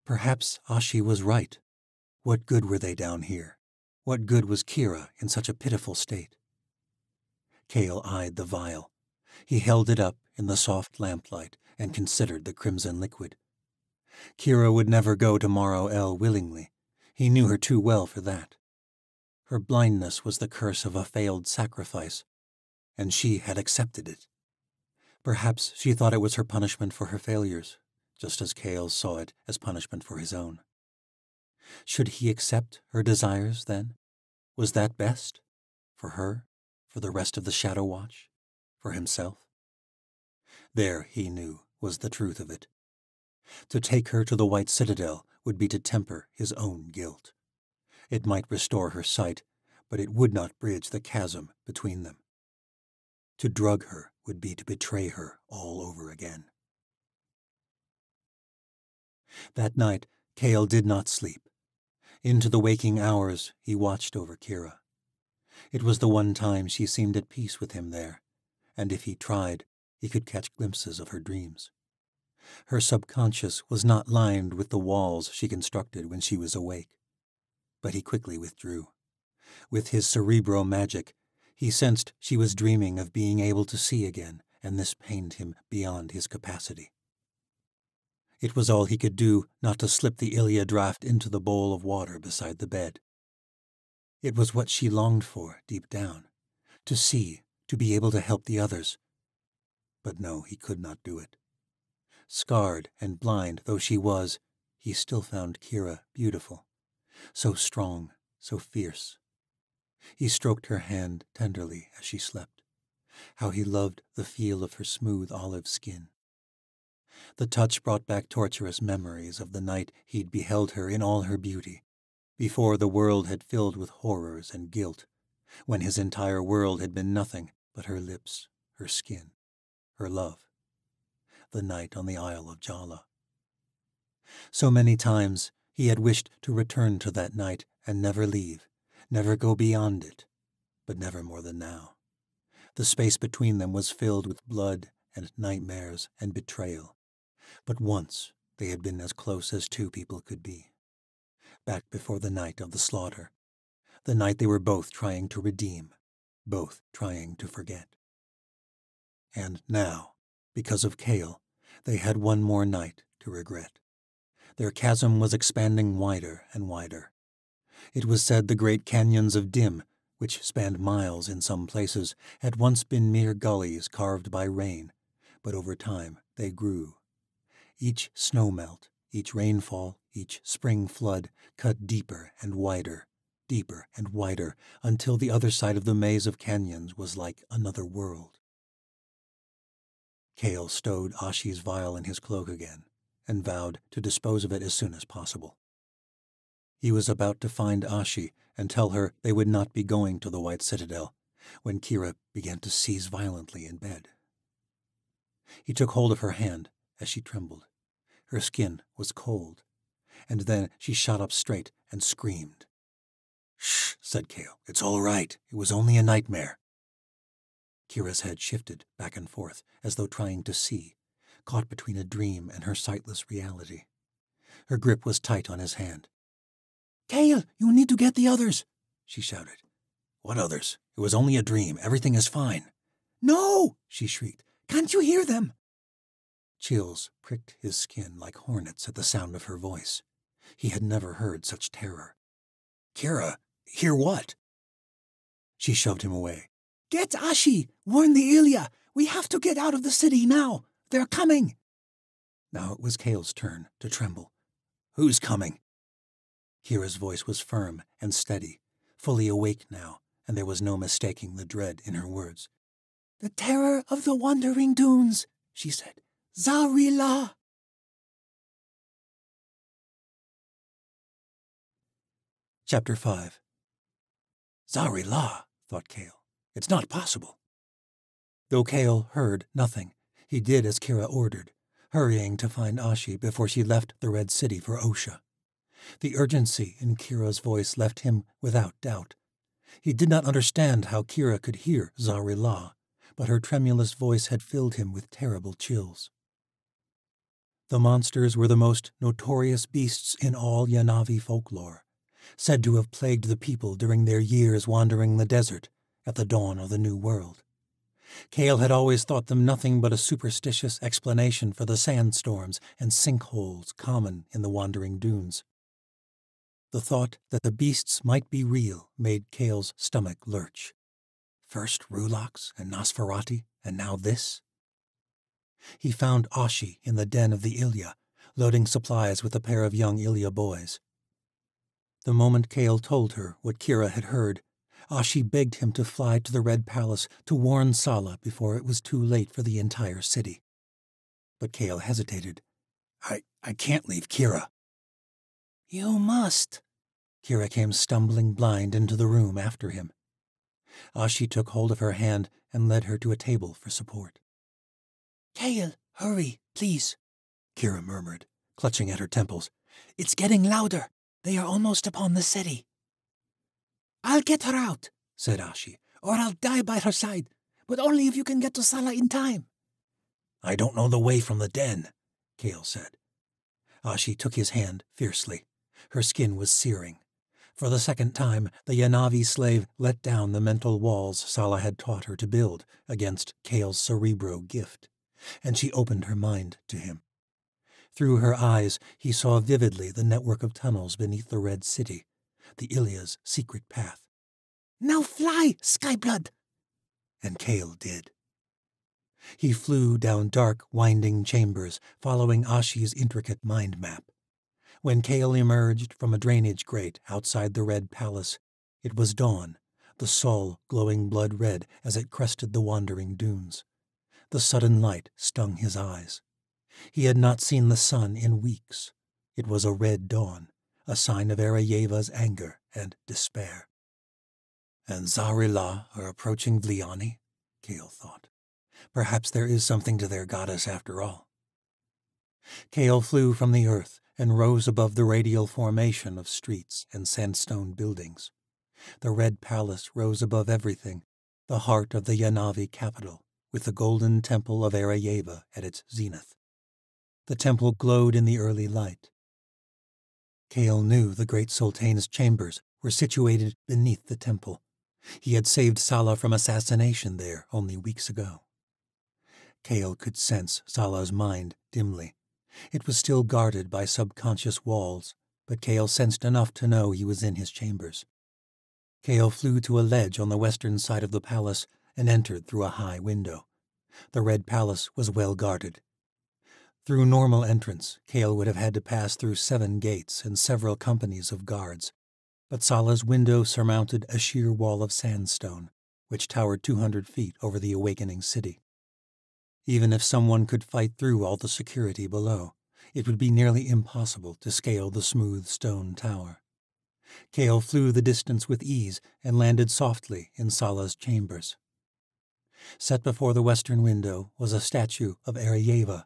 Perhaps Ashi was right. What good were they down here? What good was Kira in such a pitiful state? Cale eyed the vial. He held it up in the soft lamplight and considered the crimson liquid. Kira would never go to Morrow El willingly. He knew her too well for that. Her blindness was the curse of a failed sacrifice, and she had accepted it. Perhaps she thought it was her punishment for her failures, just as Cale saw it as punishment for his own. Should he accept her desires, then? Was that best? For her? For the rest of the Shadow Watch? For himself? There, he knew, was the truth of it. To take her to the White Citadel would be to temper his own guilt. It might restore her sight, but it would not bridge the chasm between them. To drug her would be to betray her all over again. That night, Cale did not sleep. Into the waking hours, he watched over Kira. It was the one time she seemed at peace with him there, and if he tried, he could catch glimpses of her dreams. Her subconscious was not lined with the walls she constructed when she was awake. But he quickly withdrew. With his cerebro magic, he sensed she was dreaming of being able to see again, and this pained him beyond his capacity. It was all he could do not to slip the Ilya draught into the bowl of water beside the bed. It was what she longed for deep down to see, to be able to help the others. But no, he could not do it. Scarred and blind though she was, he still found Kira beautiful, so strong, so fierce. He stroked her hand tenderly as she slept. How he loved the feel of her smooth olive skin. The touch brought back torturous memories of the night he'd beheld her in all her beauty, before the world had filled with horrors and guilt, when his entire world had been nothing but her lips, her skin, her love. The night on the Isle of Jala. So many times he had wished to return to that night and never leave, never go beyond it, but never more than now. The space between them was filled with blood and nightmares and betrayal. But once they had been as close as two people could be. Back before the night of the slaughter. The night they were both trying to redeem, both trying to forget. And now, because of Cale, they had one more night to regret. Their chasm was expanding wider and wider. It was said the great canyons of Dim, which spanned miles in some places, had once been mere gullies carved by rain, but over time they grew. Each snow melt, each rainfall, each spring flood cut deeper and wider, deeper and wider, until the other side of the maze of canyons was like another world. Cale stowed Ashi's vial in his cloak again and vowed to dispose of it as soon as possible. He was about to find Ashi and tell her they would not be going to the White Citadel when Kira began to seize violently in bed. He took hold of her hand as she trembled. Her skin was cold, and then she shot up straight and screamed. Shh, said Cale. It's all right. It was only a nightmare. Kira's head shifted back and forth as though trying to see, caught between a dream and her sightless reality. Her grip was tight on his hand. Cale, you need to get the others, she shouted. What others? It was only a dream. Everything is fine. No, she shrieked. Can't you hear them? Chills pricked his skin like hornets at the sound of her voice. He had never heard such terror. Kira, hear what? She shoved him away. Get Ashi! Warn the Ilya! We have to get out of the city now! They're coming! Now it was Cale's turn to tremble. Who's coming? Kira's voice was firm and steady, fully awake now, and there was no mistaking the dread in her words. The terror of the wandering dunes, she said. Zarila! Chapter 5 Zarila, thought Cale. It's not possible. Though Cale heard nothing, he did as Kira ordered, hurrying to find Ashi before she left the Red City for Osha. The urgency in Kira's voice left him without doubt. He did not understand how Kira could hear Zarila, but her tremulous voice had filled him with terrible chills. The monsters were the most notorious beasts in all Yanavi folklore, said to have plagued the people during their years wandering the desert at the dawn of the New World. Cale had always thought them nothing but a superstitious explanation for the sandstorms and sinkholes common in the wandering dunes. The thought that the beasts might be real made Cale's stomach lurch. First Rulaks and Nosferati, and now this? He found Ashi in the den of the Ilya, loading supplies with a pair of young Ilya boys. The moment Cale told her what Kira had heard, ah, Ashi begged him to fly to the Red Palace to warn Sala before it was too late for the entire city. But Cale hesitated. I, I can't leave Kira. You must. Kira came stumbling blind into the room after him. Ah, Ashi took hold of her hand and led her to a table for support. Cale, hurry, please, Kira murmured, clutching at her temples. It's getting louder. They are almost upon the city. I'll get her out, said Ashi, or I'll die by her side, but only if you can get to Sala in time. I don't know the way from the den, Cale said. Ashi took his hand fiercely. Her skin was searing. For the second time, the Yanavi slave let down the mental walls Sala had taught her to build against Cale's cerebro gift, and she opened her mind to him. Through her eyes, he saw vividly the network of tunnels beneath the Red City, the Ilya's secret path. Now fly, Skyblood! And Cale did. He flew down dark, winding chambers, following Ashi's intricate mind map. When Cale emerged from a drainage grate outside the Red Palace, it was dawn, the sol glowing blood red as it crested the wandering dunes. The sudden light stung his eyes. He had not seen the sun in weeks. It was a red dawn, a sign of Arayeva's anger and despair. And Zarila are approaching Vliani, Cale thought. Perhaps there is something to their goddess after all. Cale flew from the earth and rose above the radial formation of streets and sandstone buildings. The Red Palace rose above everything, the heart of the Yanavi capital, with the golden temple of Arayeva at its zenith. The temple glowed in the early light. Cale knew the great sultan's chambers were situated beneath the temple. He had saved Sala from assassination there only weeks ago. Cale could sense Sala's mind dimly. It was still guarded by subconscious walls, but Cale sensed enough to know he was in his chambers. Cale flew to a ledge on the western side of the palace and entered through a high window. The Red Palace was well guarded. Through normal entrance, Cale would have had to pass through seven gates and several companies of guards, but Sala's window surmounted a sheer wall of sandstone, which towered 200 feet over the awakening city. Even if someone could fight through all the security below, it would be nearly impossible to scale the smooth stone tower. Cale flew the distance with ease and landed softly in Sala's chambers. Set before the western window was a statue of Arayeva,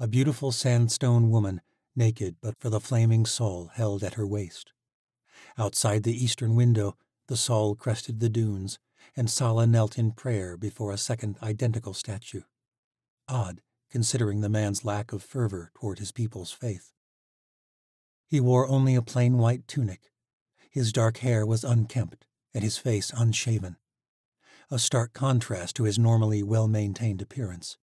a beautiful sandstone woman, naked but for the flaming saul held at her waist. Outside the eastern window, the saul crested the dunes, and Sala knelt in prayer before a second identical statue. Odd, considering the man's lack of fervor toward his people's faith. He wore only a plain white tunic. His dark hair was unkempt, and his face unshaven. A stark contrast to his normally well maintained appearance.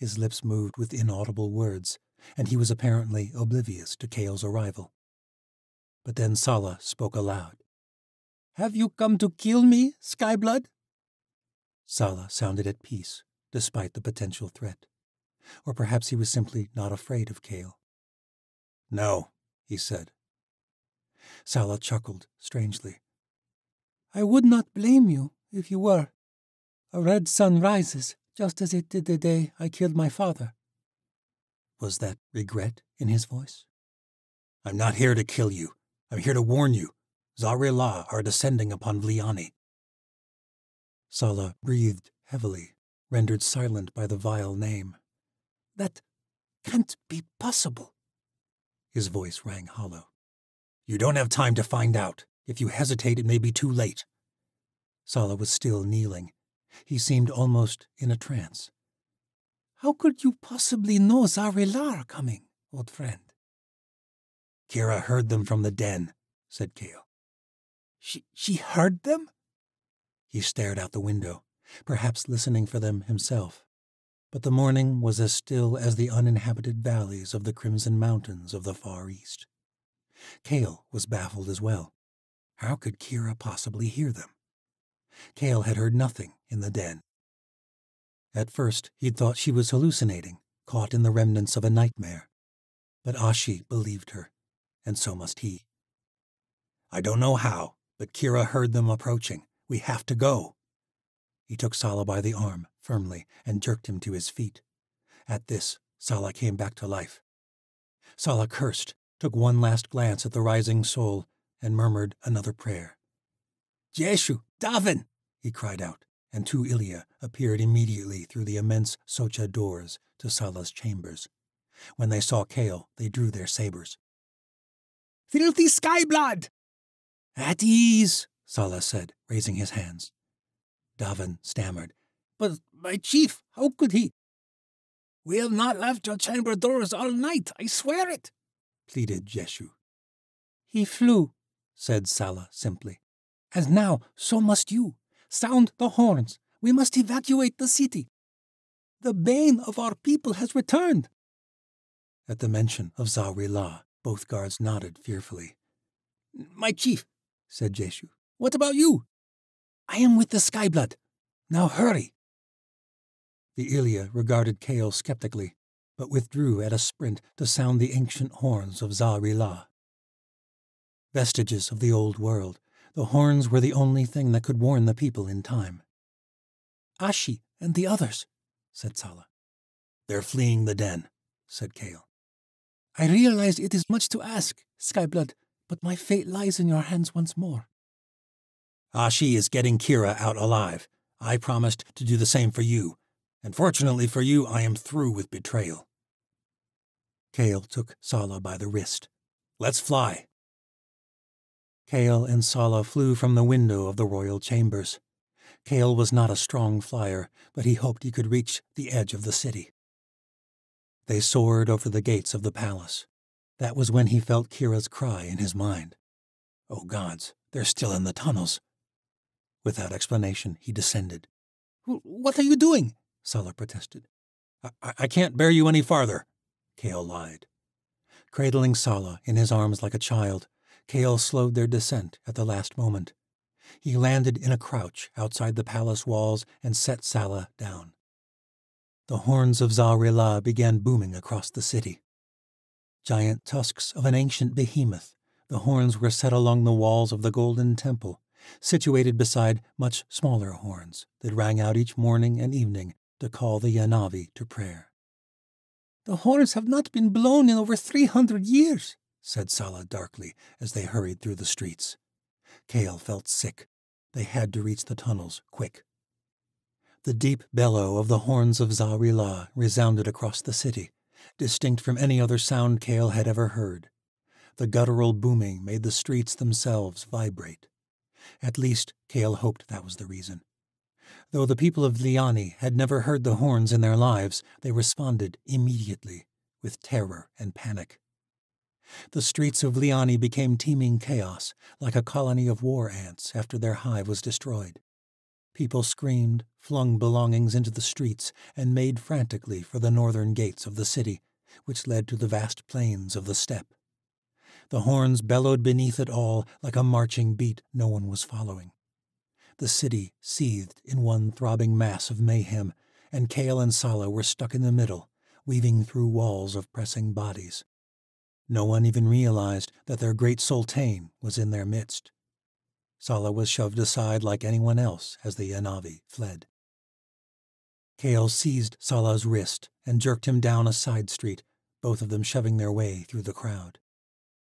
His lips moved with inaudible words, and he was apparently oblivious to Cale's arrival. But then Sala spoke aloud. Have you come to kill me, Skyblood? Sala sounded at peace, despite the potential threat. Or perhaps he was simply not afraid of Cale. No, he said. Sala chuckled strangely. I would not blame you if you were. A red sun rises just as it did the day I killed my father. Was that regret in his voice? I'm not here to kill you. I'm here to warn you. Zar-Rilah are descending upon Liani. Sala breathed heavily, rendered silent by the vile name. That can't be possible. His voice rang hollow. You don't have time to find out. If you hesitate, it may be too late. Sala was still kneeling. He seemed almost in a trance. How could you possibly know Zar-Rilah coming, old friend? Kira heard them from the den, said Cale. She, she heard them? He stared out the window, perhaps listening for them himself. But the morning was as still as the uninhabited valleys of the crimson mountains of the Far East. Cale was baffled as well. How could Kira possibly hear them? Cale had heard nothing in the den. At first, he'd thought she was hallucinating, caught in the remnants of a nightmare. But Ashi believed her and so must he. I don't know how, but Kira heard them approaching. We have to go. He took Sala by the arm, firmly, and jerked him to his feet. At this, Sala came back to life. Sala cursed, took one last glance at the rising soul, and murmured another prayer. Jeshu, Davin! He cried out, and two Ilya appeared immediately through the immense Socha doors to Sala's chambers. When they saw Cale, they drew their sabers. Filthy Skyblood! At ease, Sala said, raising his hands. Davin stammered. But, my chief, how could he? We have not left your chamber doors all night, I swear it, pleaded Jeshu. He flew, said Sala simply. And now, so must you. Sound the horns. We must evacuate the city. The bane of our people has returned. At the mention of Zar-Rilah, both guards nodded fearfully. My chief, said Jeshu. What about you? I am with the Skyblood. Now hurry. The Ilya regarded Cale skeptically, but withdrew at a sprint to sound the ancient horns of Zar-Rilah. Vestiges of the old world, the horns were the only thing that could warn the people in time. Ashi and the others, said Sala. They're fleeing the den, said Cale. I realize it is much to ask, Skyblood, but my fate lies in your hands once more. Ashi is getting Kira out alive. I promised to do the same for you, and fortunately for you, I am through with betrayal. Cale took Sala by the wrist. Let's fly. Cale and Sala flew from the window of the royal chambers. Cale was not a strong flyer, but he hoped he could reach the edge of the city. They soared over the gates of the palace. That was when he felt Kira's cry in his mind. Oh gods, they're still in the tunnels. Without explanation, he descended. What are you doing? Sala protested. I, I can't bear you any farther, Cale lied. Cradling Sala in his arms like a child, Cale slowed their descent at the last moment. He landed in a crouch outside the palace walls and set Sala down. the horns of Za-Rila began booming across the city. Giant tusks of an ancient behemoth, the horns were set along the walls of the Golden Temple, situated beside much smaller horns that rang out each morning and evening to call the Yanavi to prayer. The horns have not been blown in over three hundred years, said Sala darkly as they hurried through the streets. Cale felt sick. They had to reach the tunnels quick. The deep bellow of the horns of Za-Rila resounded across the city, distinct from any other sound Cale had ever heard. The guttural booming made the streets themselves vibrate. At least, Cale hoped that was the reason. Though the people of Liani had never heard the horns in their lives, they responded immediately with terror and panic. The streets of Liani became teeming chaos, like a colony of war ants after their hive was destroyed. People screamed, flung belongings into the streets, and made frantically for the northern gates of the city, which led to the vast plains of the steppe. The horns bellowed beneath it all like a marching beat no one was following. The city seethed in one throbbing mass of mayhem, and Cale and Sala were stuck in the middle, weaving through walls of pressing bodies. No one even realized that their great sultan was in their midst. Sala was shoved aside like anyone else as the Yanavi fled. Cale seized Sala's wrist and jerked him down a side street, both of them shoving their way through the crowd.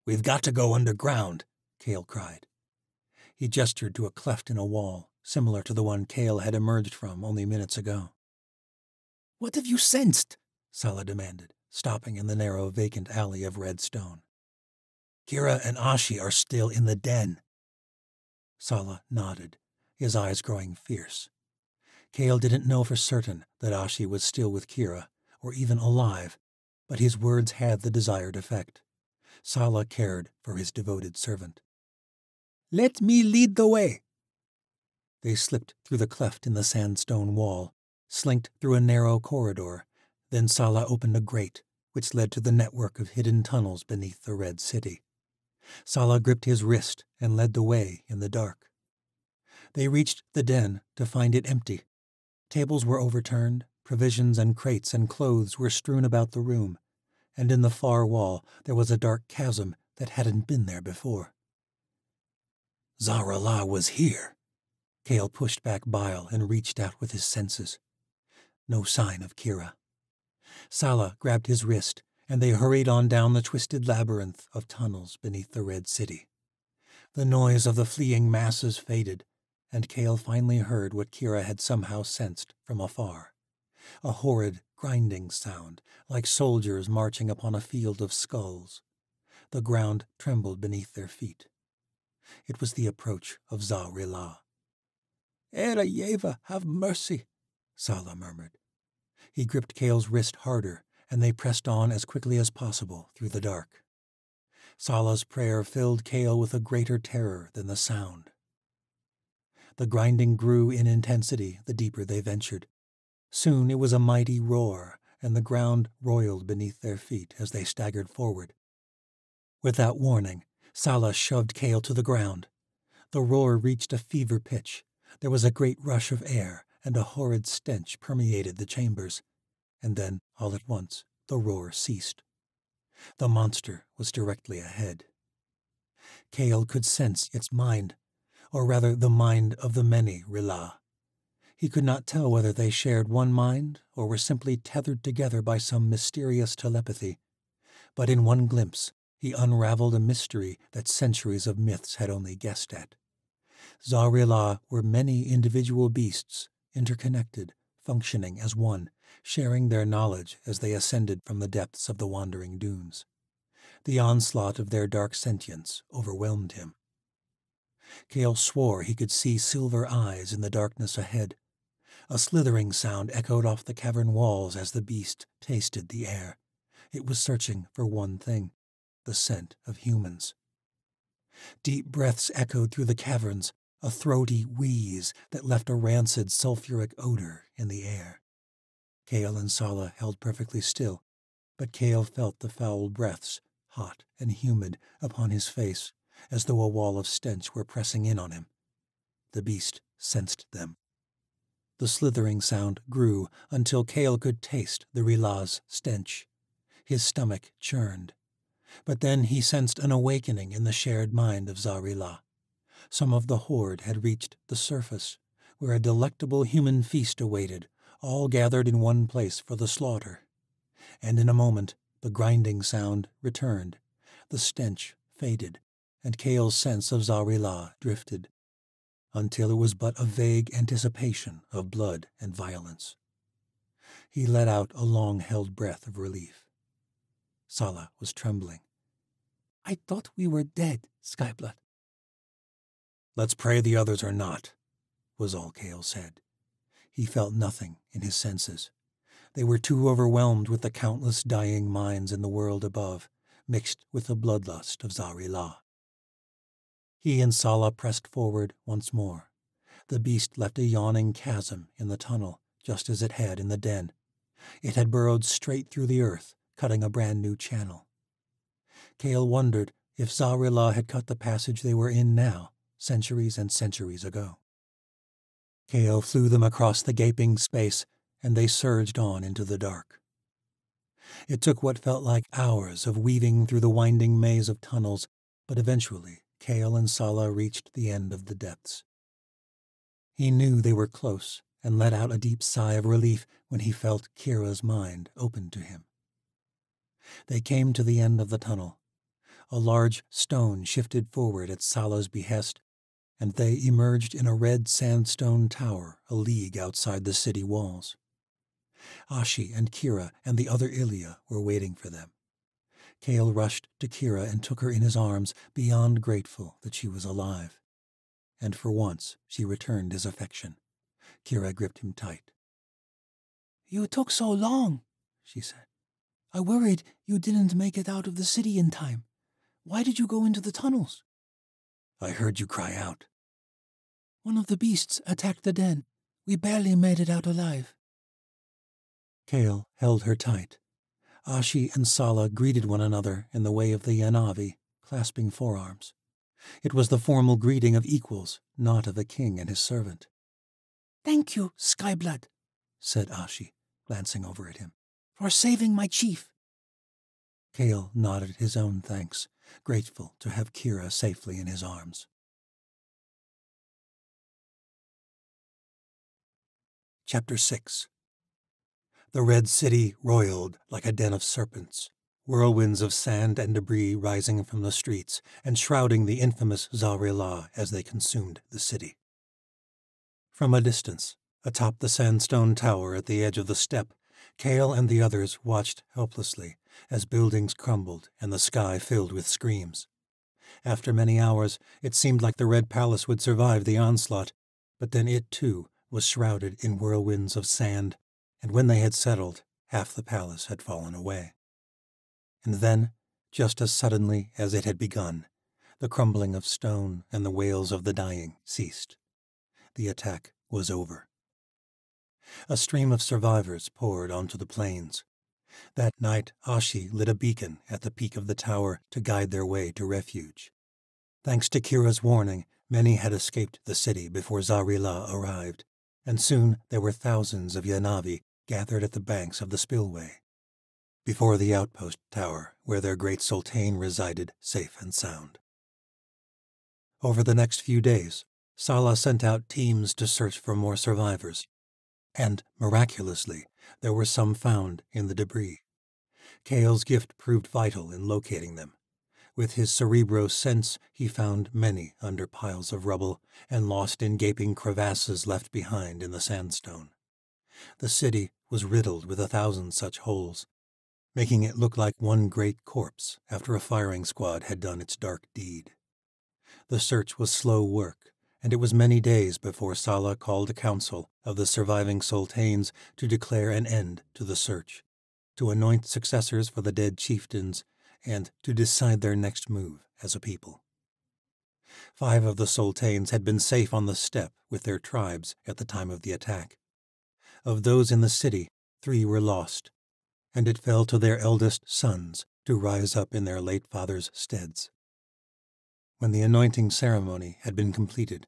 We've got to go underground, Cale cried. He gestured to a cleft in a wall, similar to the one Cale had emerged from only minutes ago. What have you sensed? Sala demanded, stopping in the narrow, vacant alley of red stone. Kira and Ashi are still in the den, Sala nodded, his eyes growing fierce. Cale didn't know for certain that Ashi was still with Kira, or even alive, but his words had the desired effect. Sala cared for his devoted servant. Let me lead the way. They slipped through the cleft in the sandstone wall, slinked through a narrow corridor, then Sala opened a grate, which led to the network of hidden tunnels beneath the Red City. Sala gripped his wrist and led the way in the dark. They reached the den to find it empty. Tables were overturned, provisions and crates and clothes were strewn about the room, and in the far wall there was a dark chasm that hadn't been there before. Za-Rila was here. Cale pushed back bile and reached out with his senses. No sign of Kira. Sala grabbed his wrist and they hurried on down the twisted labyrinth of tunnels beneath the Red City. The noise of the fleeing masses faded, and Cale finally heard what Kira had somehow sensed from afar a horrid grinding sound, like soldiers marching upon a field of skulls. The ground trembled beneath their feet. It was the approach of Za-Rila. Arayeva, have mercy, Sala murmured. He gripped Cale's wrist harder and they pressed on as quickly as possible through the dark. Sala's prayer filled Cale with a greater terror than the sound. The grinding grew in intensity the deeper they ventured. Soon it was a mighty roar, and the ground roiled beneath their feet as they staggered forward. Without warning, Sala shoved Cale to the ground. The roar reached a fever pitch. There was a great rush of air, and a horrid stench permeated the chambers and then, all at once, the roar ceased. The monster was directly ahead. Cale could sense its mind, or rather the mind of the many Rila. He could not tell whether they shared one mind or were simply tethered together by some mysterious telepathy. But in one glimpse, he unraveled a mystery that centuries of myths had only guessed at. Za-Rila were many individual beasts, interconnected, functioning as one, sharing their knowledge as they ascended from the depths of the wandering dunes. The onslaught of their dark sentience overwhelmed him. Cale swore he could see silver eyes in the darkness ahead. A slithering sound echoed off the cavern walls as the beast tasted the air. It was searching for one thing the scent of humans. Deep breaths echoed through the caverns, a throaty wheeze that left a rancid sulphuric odor in the air. Cale and Sala held perfectly still, but Cale felt the foul breaths, hot and humid, upon his face, as though a wall of stench were pressing in on him. The beast sensed them. The slithering sound grew until Cale could taste the Rila's stench. His stomach churned. But then he sensed an awakening in the shared mind of Zarila. Some of the horde had reached the surface, where a delectable human feast awaited, all gathered in one place for the slaughter. And in a moment the grinding sound returned, the stench faded, and Cale's sense of Zarila drifted, until it was but a vague anticipation of blood and violence. He let out a long-held breath of relief. Sala was trembling. I thought we were dead, Skyblood. Let's pray the others are not, was all Cale said. He felt nothing in his senses. They were too overwhelmed with the countless dying minds in the world above, mixed with the bloodlust of Zari-La. He and Sala pressed forward once more. The beast left a yawning chasm in the tunnel, just as it had in the den. It had burrowed straight through the earth, cutting a brand new channel. Cale wondered if Zarila had cut the passage they were in now, centuries and centuries ago. Cale flew them across the gaping space, and they surged on into the dark. It took what felt like hours of weaving through the winding maze of tunnels, but eventually Cale and Sala reached the end of the depths. He knew they were close and let out a deep sigh of relief when he felt Kira's mind open to him. They came to the end of the tunnel. A large stone shifted forward at Sala's behest, and they emerged in a red sandstone tower a league outside the city walls. Ashi and Kira and the other Ilya were waiting for them. Cale rushed to Kira and took her in his arms, beyond grateful that she was alive. And for once she returned his affection. Kira gripped him tight. You took so long, she said. I worried you didn't make it out of the city in time. Why did you go into the tunnels? I heard you cry out. One of the beasts attacked the den. We barely made it out alive. Cale held her tight. Ashi and Sala greeted one another in the way of the Yanavi, clasping forearms. It was the formal greeting of equals, not of a king and his servant. Thank you, Skyblood, said Ashi, glancing over at him, for saving my chief. Cale nodded his own thanks, grateful to have Kira safely in his arms. Chapter 6 the Red City roiled like a den of serpents, whirlwinds of sand and debris rising from the streets and shrouding the infamous Zarila as they consumed the city. From a distance, atop the sandstone tower at the edge of the steppe, Cale and the others watched helplessly as buildings crumbled and the sky filled with screams. After many hours, it seemed like the Red Palace would survive the onslaught, but then it too was shrouded in whirlwinds of sand and when they had settled, half the palace had fallen away. And then, just as suddenly as it had begun, the crumbling of stone and the wails of the dying ceased. The attack was over. A stream of survivors poured onto the plains. That night, Ashi lit a beacon at the peak of the tower to guide their way to refuge. Thanks to Kira's warning, many had escaped the city before Zarila arrived, and soon there were thousands of Yanavi gathered at the banks of the spillway, before the outpost tower where their great sultan resided safe and sound. Over the next few days, Sala sent out teams to search for more survivors, and miraculously, there were some found in the debris. Cale's gift proved vital in locating them. With his cerebro sense, he found many under piles of rubble and lost in gaping crevasses left behind in the sandstone. The city was riddled with a thousand such holes, making it look like one great corpse after a firing squad had done its dark deed. The search was slow work, and it was many days before Sala called a council of the surviving sultanes to declare an end to the search, to anoint successors for the dead chieftains, and to decide their next move as a people. Five of the sultanes had been safe on the steppe with their tribes at the time of the attack, of those in the city, three were lost, and it fell to their eldest sons to rise up in their late father's steads. When the anointing ceremony had been completed,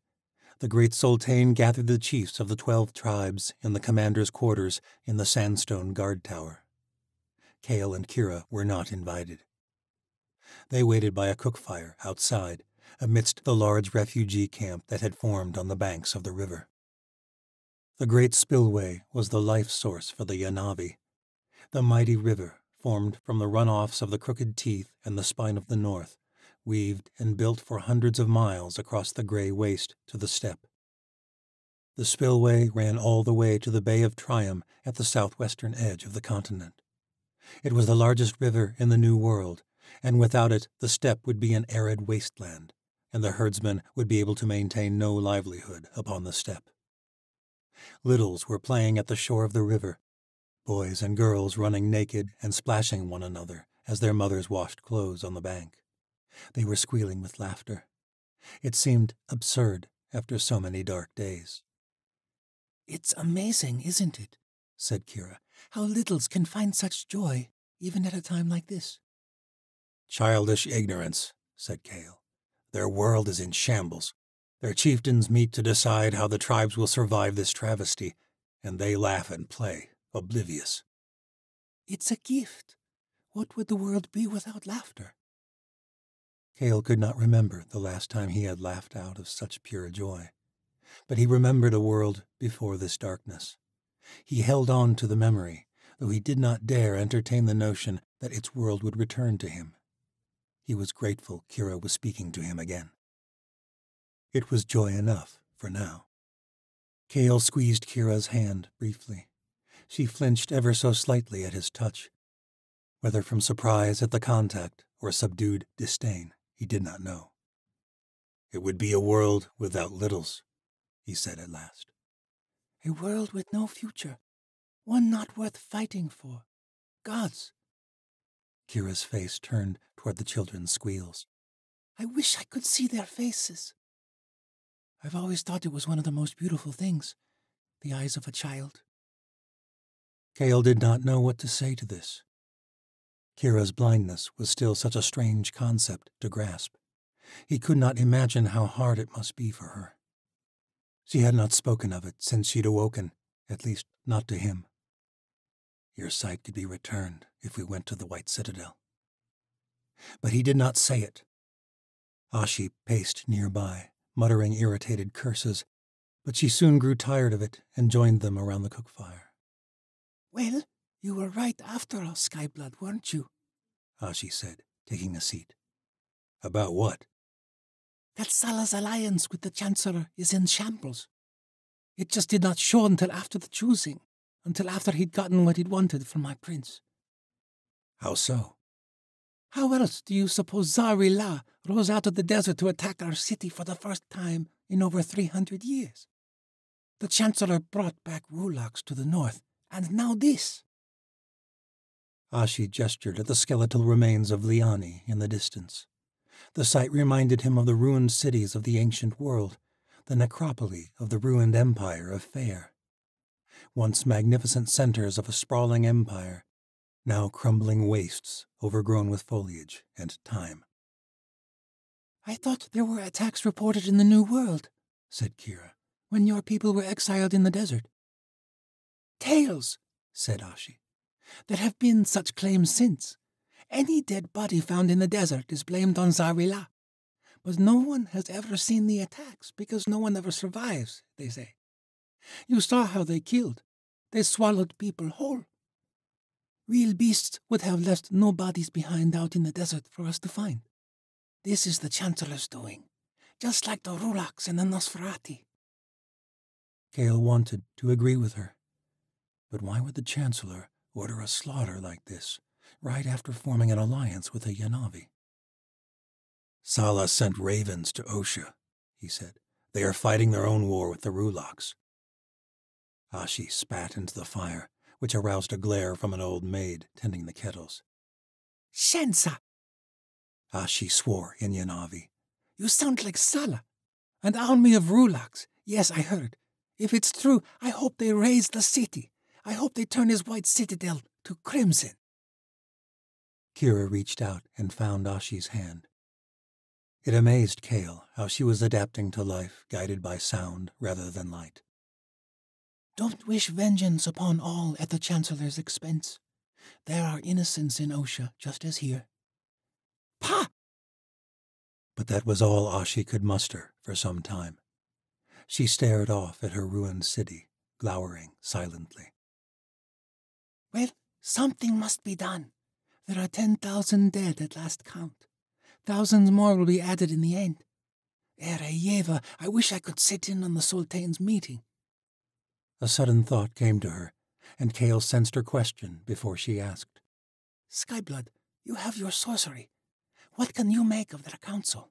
the great sultan gathered the chiefs of the twelve tribes in the commander's quarters in the sandstone guard tower. Cale and Kira were not invited. They waited by a cook fire outside, amidst the large refugee camp that had formed on the banks of the river. The great spillway was the life source for the Yanavi, the mighty river formed from the runoffs of the Crooked Teeth and the Spine of the North, weaved and built for hundreds of miles across the gray waste to the steppe. The spillway ran all the way to the Bay of Triumph at the southwestern edge of the continent. It was the largest river in the New World, and without it the steppe would be an arid wasteland, and the herdsmen would be able to maintain no livelihood upon the steppe. Littles were playing at the shore of the river, boys and girls running naked and splashing one another as their mothers washed clothes on the bank. They were squealing with laughter. It seemed absurd after so many dark days. It's amazing, isn't it? said Kira, how littles can find such joy even at a time like this. Childish ignorance, said Cale. Their world is in shambles. Their chieftains meet to decide how the tribes will survive this travesty, and they laugh and play, oblivious. It's a gift. What would the world be without laughter? Cale could not remember the last time he had laughed out of such pure joy. But he remembered a world before this darkness. He held on to the memory, though he did not dare entertain the notion that its world would return to him. He was grateful Kira was speaking to him again. It was joy enough for now. Cale squeezed Kira's hand briefly. She flinched ever so slightly at his touch, whether from surprise at the contact or subdued disdain. He did not know. It would be a world without littles, he said at last. A world with no future, one not worth fighting for. Gods. Kira's face turned toward the children's squeals. I wish I could see their faces. I've always thought it was one of the most beautiful things, the eyes of a child. Cale did not know what to say to this. Kira's blindness was still such a strange concept to grasp. He could not imagine how hard it must be for her. She had not spoken of it since she'd awoken, at least not to him. Your sight could be returned if we went to the White Citadel. But he did not say it. Ashi paced nearby, muttering irritated curses, but she soon grew tired of it and joined them around the cook fire. Well, you were right after all, Skyblood, weren't you? Ashi said, taking a seat. About what? That Sala's alliance with the Chancellor is in shambles. It just did not show until after the choosing, until after he'd gotten what he'd wanted from my prince. How so? How else do you suppose Zari-La rose out of the desert to attack our city for the first time in over three hundred years? The Chancellor brought back Rulaks to the north, and now this. Ashi gestured at the skeletal remains of Liani in the distance. The sight reminded him of the ruined cities of the ancient world, the necropoli of the ruined empire of Fair. Once magnificent centers of a sprawling empire, now crumbling wastes overgrown with foliage and time. I thought there were attacks reported in the New World, said Kira, when your people were exiled in the desert. Tales, said Ashi. There have been such claims since. Any dead body found in the desert is blamed on Zari-La. But no one has ever seen the attacks because no one ever survives, they say. You saw how they killed. They swallowed people whole. Real beasts would have left no bodies behind out in the desert for us to find. This is the Chancellor's doing, just like the Rulaks and the Nosferati. Cale wanted to agree with her. But why would the Chancellor order a slaughter like this, right after forming an alliance with the Yanavi. Sala sent ravens to Osha, he said. They are fighting their own war with the Rulaks. Ashi spat into the fire, which aroused a glare from an old maid tending the kettles. Shensa! Ah, Ashi swore in Yanavi. You sound like Sala. An army of Rulaks. Yes, I heard. If it's true, I hope they raise the city. I hope they turn his white citadel to crimson. Kira reached out and found Ashi's hand. It amazed Cale how she was adapting to life guided by sound rather than light. Don't wish vengeance upon all at the Chancellor's expense. There are innocents in Osha just as here. Pa! But that was all Ashi could muster for some time. She stared off at her ruined city, glowering silently. Well, something must be done. There are 10,000 dead at last count. Thousands more will be added in the end. Arayeva, I wish I could sit in on the Sultan's meeting. A sudden thought came to her, and Cale sensed her question before she asked. Skyblood, you have your sorcery. What can you make of their council?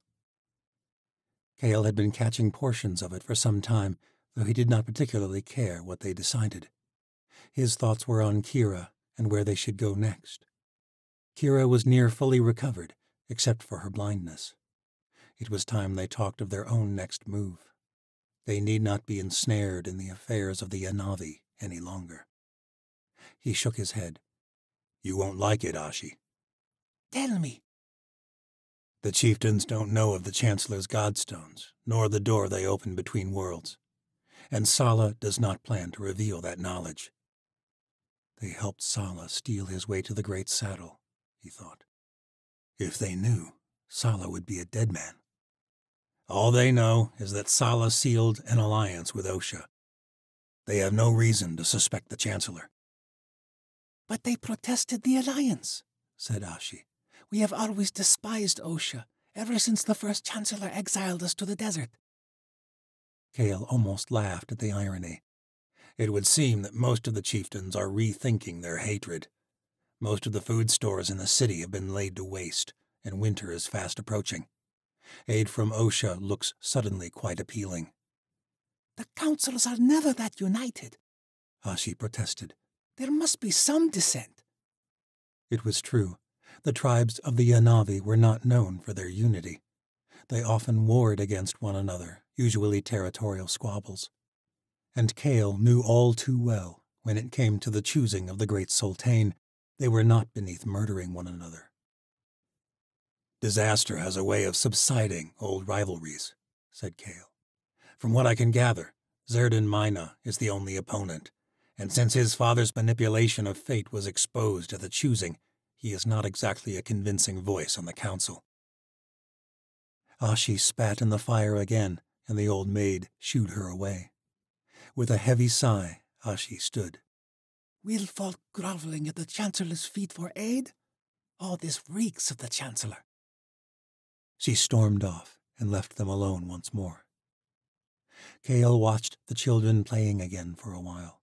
Cale had been catching portions of it for some time, though he did not particularly care what they decided. His thoughts were on Kira and where they should go next. Kira was near fully recovered, except for her blindness. It was time they talked of their own next move. They need not be ensnared in the affairs of the Yanavi any longer. He shook his head. You won't like it, Ashi. Tell me. The chieftains don't know of the Chancellor's Godstones, nor the door they open between worlds. And Sala does not plan to reveal that knowledge. They helped Sala steal his way to the Great Saddle, he thought. If they knew, Sala would be a dead man. All they know is that Sala sealed an alliance with Osha. They have no reason to suspect the Chancellor. But they protested the alliance, said Ashi. We have always despised Osha, ever since the first Chancellor exiled us to the desert. Cale almost laughed at the irony. It would seem that most of the chieftains are rethinking their hatred. Most of the food stores in the city have been laid to waste, and winter is fast approaching. Aid from Osha looks suddenly quite appealing. The councils are never that united, ah, Ashi protested. There must be some dissent. It was true. The tribes of the Yanavi were not known for their unity. They often warred against one another, usually territorial squabbles. And Cale knew all too well, when it came to the choosing of the great Sultane, they were not beneath murdering one another. Disaster has a way of subsiding old rivalries, said Cale. From what I can gather, Zerdin Mina is the only opponent, and since his father's manipulation of fate was exposed at the choosing, he is not exactly a convincing voice on the council. Ashi spat in the fire again, and the old maid shooed her away. With a heavy sigh, Ashi stood. We'll fall groveling at the Chancellor's feet for aid? All this reeks of the Chancellor. She stormed off and left them alone once more. Cale watched the children playing again for a while.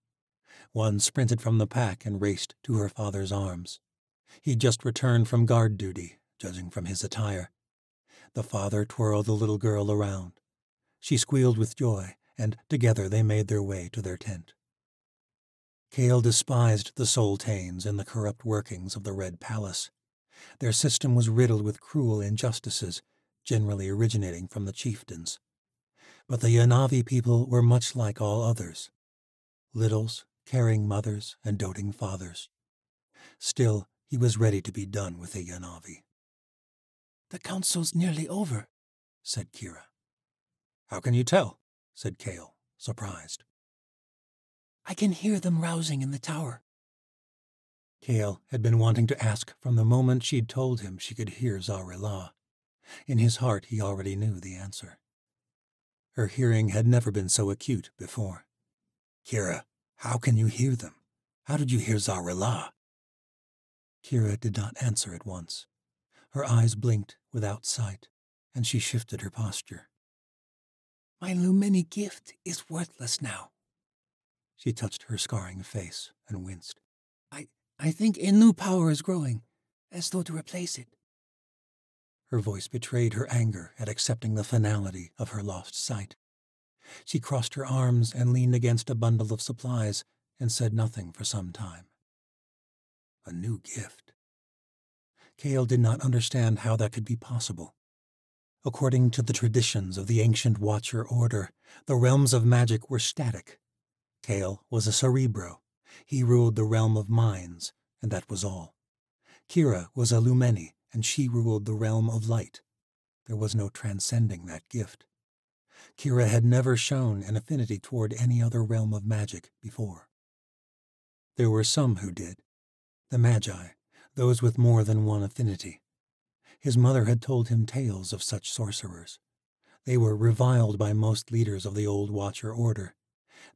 One sprinted from the pack and raced to her father's arms. He'd just returned from guard duty, judging from his attire. The father twirled the little girl around. She squealed with joy, and together they made their way to their tent. Cale despised the Sultanes and the corrupt workings of the Red Palace. Their system was riddled with cruel injustices, generally originating from the chieftains. But the Yanavi people were much like all others. Littles, caring mothers, and doting fathers. Still, he was ready to be done with the Yanavi. The council's nearly over, said Kira. How can you tell? said Cale, surprised. I can hear them rousing in the tower. Cale had been wanting to ask from the moment she'd told him she could hear Zarela. In his heart, he already knew the answer. Her hearing had never been so acute before. Kira, how can you hear them? How did you hear Zarela? Kira did not answer at once. Her eyes blinked without sight, and she shifted her posture. My Lumeni gift is worthless now. She touched her scarring face and winced. I, I think a new power is growing, as though to replace it. Her voice betrayed her anger at accepting the finality of her lost sight. She crossed her arms and leaned against a bundle of supplies and said nothing for some time. A new gift. Cale did not understand how that could be possible. According to the traditions of the ancient Watcher Order, the realms of magic were static. Cale was a cerebro. He ruled the realm of minds, and that was all. Kira was a lumeni, and she ruled the realm of light. there was no transcending that gift. Kira had never shown an affinity toward any other realm of magic before. There were some who did. The Magi, those with more than one affinity. His mother had told him tales of such sorcerers. They were reviled by most leaders of the old Watcher order.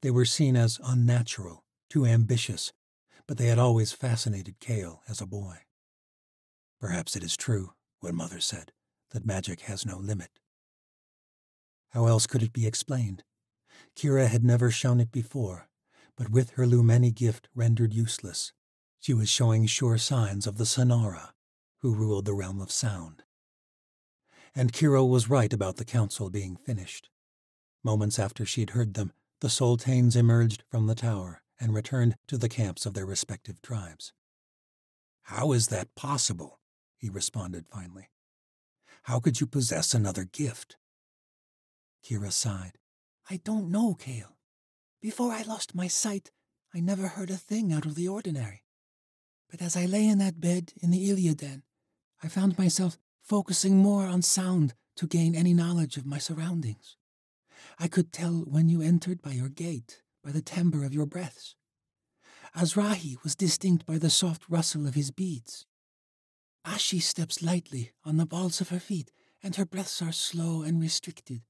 They were seen as unnatural, too ambitious, but they had always fascinated Cale as a boy. Perhaps it is true, what Mother said, that magic has no limit. How else could it be explained? Kira had never shown it before, but with her Lumeni gift rendered useless, she was showing sure signs of the Sonara, who ruled the realm of sound. And Kira was right about the council being finished. Moments after she'd heard them, the Sultanes emerged from the tower and returned to the camps of their respective tribes. How is that possible? He responded finally. How could you possess another gift? Kira sighed. I don't know, Cale. Before I lost my sight, I never heard a thing out of the ordinary. But as I lay in that bed in the Iliaden, I found myself focusing more on sound to gain any knowledge of my surroundings. I could tell when you entered by your gait, by the timbre of your breaths. Azrahi was distinct by the soft rustle of his beads. Ashi steps lightly on the balls of her feet, and her breaths are slow and restricted,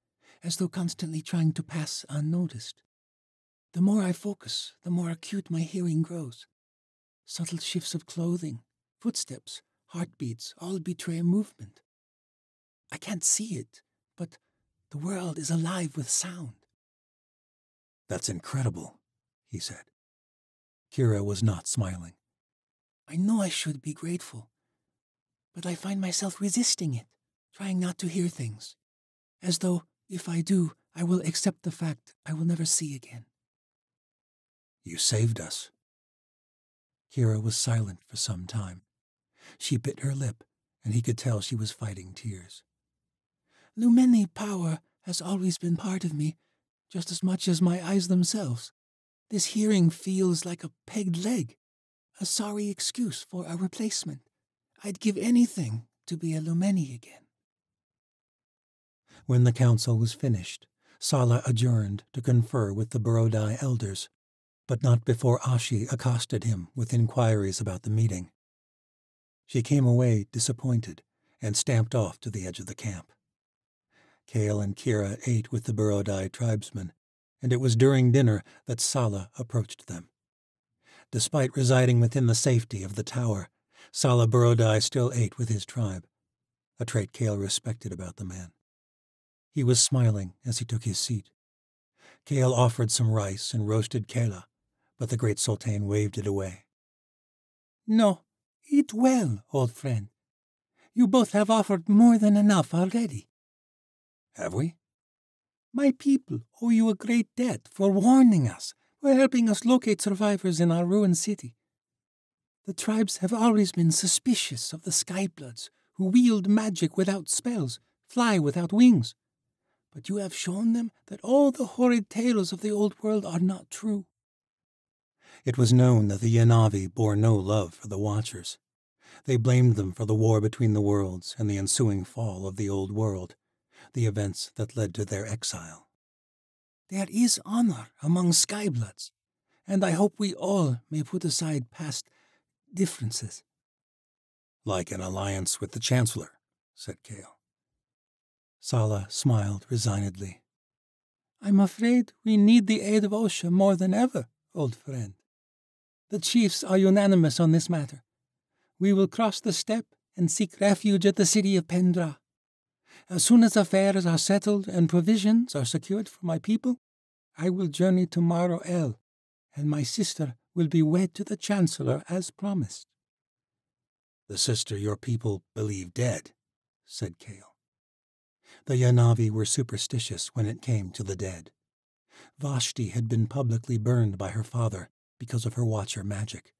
as though constantly trying to pass unnoticed. The more I focus, the more acute my hearing grows. Subtle shifts of clothing, footsteps, heartbeats all betray movement. I can't see it, but the world is alive with sound. That's incredible, he said. Kira was not smiling. I know I should be grateful, but I find myself resisting it, trying not to hear things, as though if I do, I will accept the fact I will never see again. You saved us. Kira was silent for some time. She bit her lip, and he could tell she was fighting tears. Lumeni power has always been part of me, just as much as my eyes themselves. This hearing feels like a pegged leg, a sorry excuse for a replacement. I'd give anything to be a Lumeni again. When the council was finished, Sala adjourned to confer with the Burodai elders, but not before Ashi accosted him with inquiries about the meeting. She came away disappointed and stamped off to the edge of the camp. Cale and Kira ate with the Burodai tribesmen, and it was during dinner that Sala approached them. Despite residing within the safety of the tower, Sala Burodai still ate with his tribe, a trait Cale respected about the man. He was smiling as he took his seat. Cale offered some rice and roasted kela, but the great sultan waved it away. No, eat well, old friend. You both have offered more than enough already. Have we? My people owe you a great debt for warning us, for helping us locate survivors in our ruined city. The tribes have always been suspicious of the Skybloods, who wield magic without spells, fly without wings but you have shown them that all the horrid tales of the old world are not true. It was known that the Yanavi bore no love for the Watchers. They blamed them for the war between the worlds and the ensuing fall of the old world, the events that led to their exile. There is honor among Skybloods, and I hope we all may put aside past differences. Like an alliance with the Chancellor, said Cale. Sala smiled resignedly. I'm afraid we need the aid of Osha more than ever, old friend. The chiefs are unanimous on this matter. We will cross the steppe and seek refuge at the city of Pendra. As soon as affairs are settled and provisions are secured for my people, I will journey to Maro El, and my sister will be wed to the Chancellor as promised. The sister your people believe dead, said Cale. The Yanavi were superstitious when it came to the dead. Vashti had been publicly burned by her father because of her watcher magic.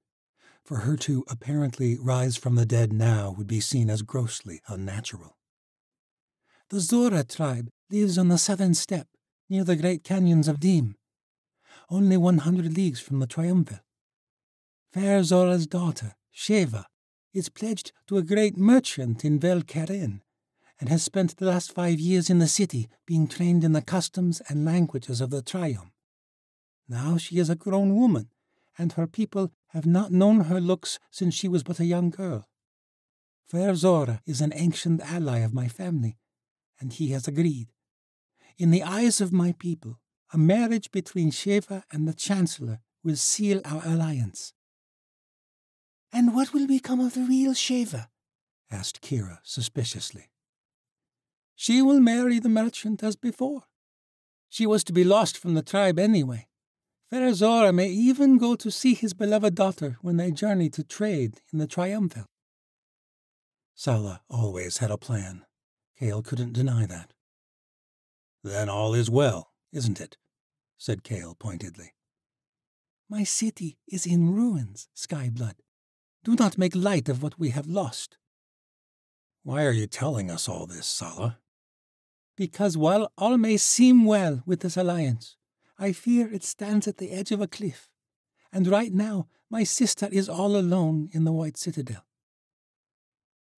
For her to apparently rise from the dead now would be seen as grossly unnatural. The Zora tribe lives on the southern steppe, near the great canyons of Dim, only one hundred leagues from the Triumvir. Fair Zora's daughter, Sheva, is pledged to a great merchant in Vel Karen and has spent the last five years in the city being trained in the customs and languages of the Triumph. Now she is a grown woman, and her people have not known her looks since she was but a young girl. Fair Zora is an ancient ally of my family, and he has agreed. In the eyes of my people, a marriage between Sheva and the Chancellor will seal our alliance. And what will become of the real Sheva? asked Kira suspiciously. She will marry the merchant as before. She was to be lost from the tribe anyway. Fair Zora may even go to see his beloved daughter when they journey to trade in the Triumphal. Sala always had a plan. Cale couldn't deny that. Then all is well, isn't it? said Cale pointedly. My city is in ruins, Skyblood. Do not make light of what we have lost. Why are you telling us all this, Sala? Because while all may seem well with this alliance, I fear it stands at the edge of a cliff. And right now, my sister is all alone in the White Citadel.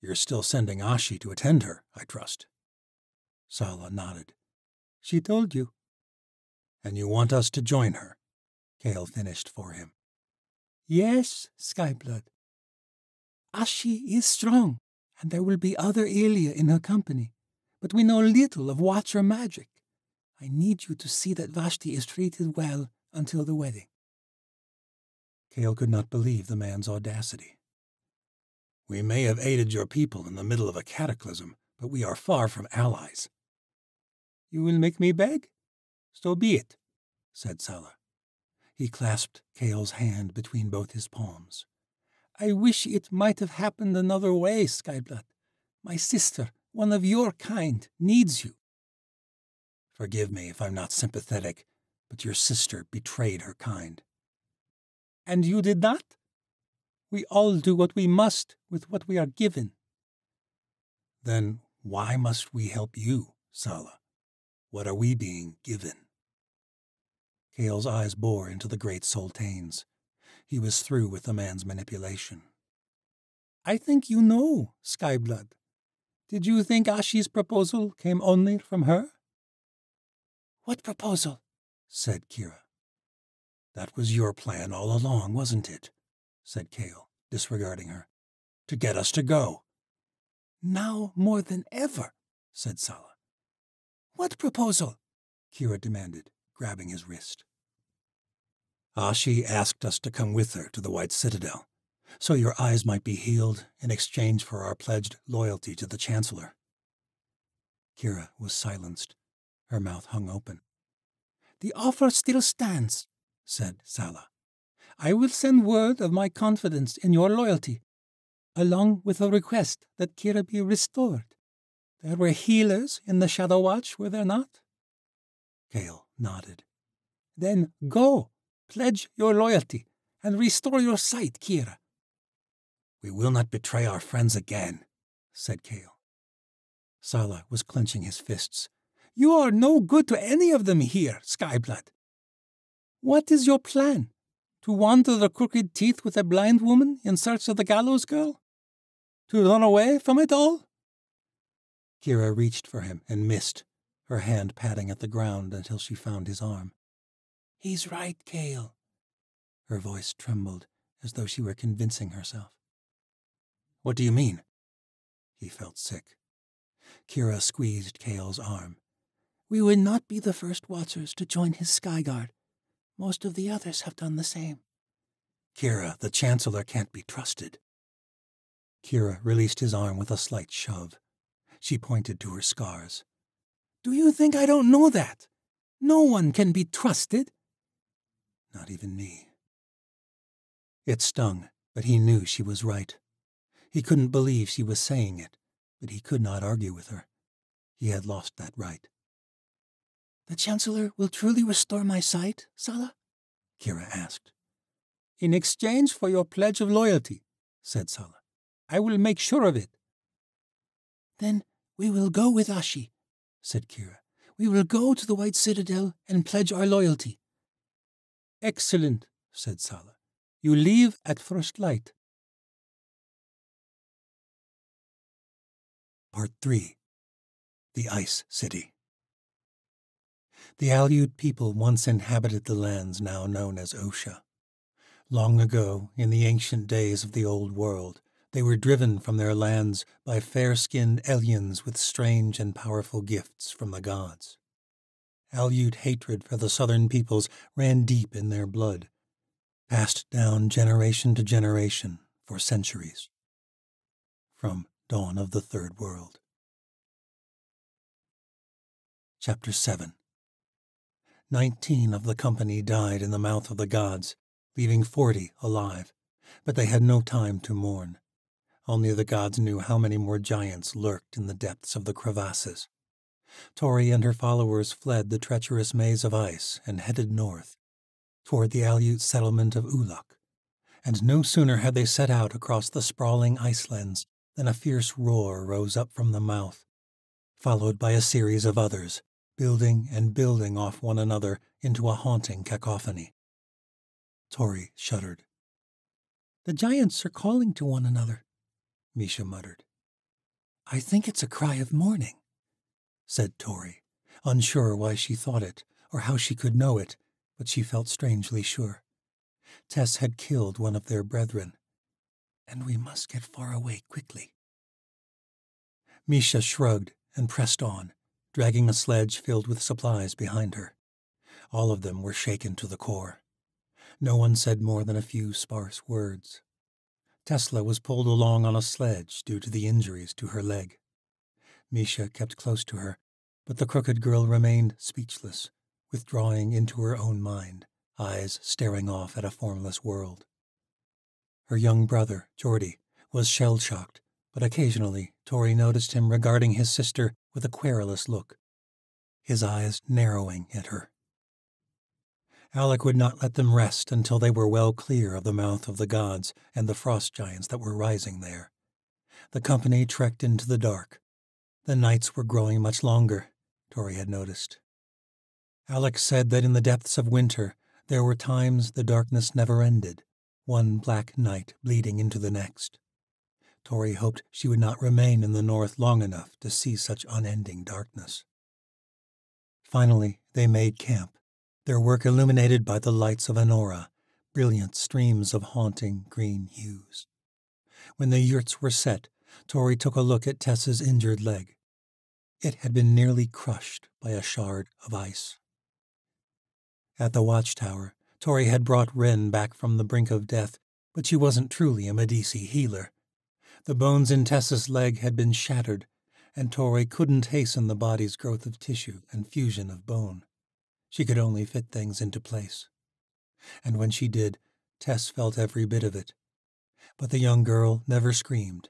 You're still sending Ashi to attend her, I trust. Sala nodded. She told you. And you want us to join her? Cale finished for him. Yes, Skyblood. Ashi is strong, and there will be other Elia in her company, but we know little of Watcher magic. I need you to see that Vashti is treated well until the wedding. Cale could not believe the man's audacity. We may have aided your people in the middle of a cataclysm, but we are far from allies. You will make me beg? So be it, said Sala. He clasped Cale's hand between both his palms. I wish it might have happened another way, Skyblood. My sister, one of your kind, needs you. Forgive me if I'm not sympathetic, but your sister betrayed her kind. And you did not? We all do what we must with what we are given. Then why must we help you, Sala? What are we being given? Cale's eyes bore into the great sultanes. He was through with the man's manipulation. I think you know, Skyblood. Did you think Ashi's proposal came only from her? What proposal? said Kira. That was your plan all along, wasn't it? said Cale, disregarding her. To get us to go. Now more than ever, said Sala. What proposal? Kira demanded, grabbing his wrist. Ah, Ashi asked us to come with her to the White Citadel, so your eyes might be healed in exchange for our pledged loyalty to the Chancellor. Kira was silenced, her mouth hung open. The offer still stands, said Sala. I will send word of my confidence in your loyalty, along with a request that Kira be restored. There were healers in the Shadow Watch, were there not? Cale nodded. Then go, pledge your loyalty, and restore your sight, Kira. We will not betray our friends again, said Cale. Sala was clenching his fists. You are no good to any of them here, Skyblood. What is your plan? To wander the crooked teeth with a blind woman in search of the gallows girl? To run away from it all? Kira reached for him and missed, her hand patting at the ground until she found his arm. He's right, Cale. Her voice trembled as though she were convincing herself. What do you mean? He felt sick. Kira squeezed Cale's arm. We would not be the first Watchers to join his Skyguard. Most of the others have done the same. Kira, the Chancellor can't be trusted. Kira released his arm with a slight shove. She pointed to her scars. Do you think I don't know that? No one can be trusted. Not even me. It stung, but he knew she was right. He couldn't believe she was saying it, but he could not argue with her. He had lost that right. The Chancellor will truly restore my sight, Sala? Kira asked. In exchange for your pledge of loyalty, said Sala. I will make sure of it. Then we will go with Ashi, said Kira. We will go to the White Citadel and pledge our loyalty. Excellent, said Sala. You leave at first light. Part 3 the Ice City. The Aleut people once inhabited the lands now known as Osha. Long ago, in the ancient days of the Old World, they were driven from their lands by fair-skinned aliens with strange and powerful gifts from the gods. Aleut hatred for the southern peoples ran deep in their blood, passed down generation to generation for centuries. From Dawn of the Third World. Chapter 7 Nineteen of the company died in the mouth of the gods, leaving forty alive, but they had no time to mourn. Only the gods knew how many more giants lurked in the depths of the crevasses. Tori and her followers fled the treacherous maze of ice and headed north, toward the Aleut settlement of Uluk. And no sooner had they set out across the sprawling icelands than a fierce roar rose up from the mouth, followed by a series of others, building and building off one another into a haunting cacophony. Tori shuddered. The giants are calling to one another, Misha muttered. I think it's a cry of mourning said Tori, unsure why she thought it or how she could know it, but she felt strangely sure. Tess had killed one of their brethren, and we must get far away quickly. Misha shrugged and pressed on, dragging a sledge filled with supplies behind her. All of them were shaken to the core. No one said more than a few sparse words. Tessa was pulled along on a sledge due to the injuries to her leg. Misha kept close to her, but the crooked girl remained speechless, withdrawing into her own mind, eyes staring off at a formless world. Her young brother, Geordie, was shell shocked, but occasionally Tori noticed him regarding his sister with a querulous look, his eyes narrowing at her. Alec would not let them rest until they were well clear of the mouth of the gods and the frost giants that were rising there. The company trekked into the dark, the nights were growing much longer, Tori had noticed. Alec said that in the depths of winter there were times the darkness never ended, one black night bleeding into the next. Tori hoped she would not remain in the north long enough to see such unending darkness. Finally, they made camp, their work illuminated by the lights of Anora, brilliant streams of haunting green hues. When the yurts were set, Tori took a look at Tessa's injured leg. It had been nearly crushed by a shard of ice. At the watchtower, Tori had brought Wren back from the brink of death, but she wasn't truly a Medici healer. The bones in Tessa's leg had been shattered, and Tori couldn't hasten the body's growth of tissue and fusion of bone. She could only fit things into place. And when she did, Tess felt every bit of it. But the young girl never screamed.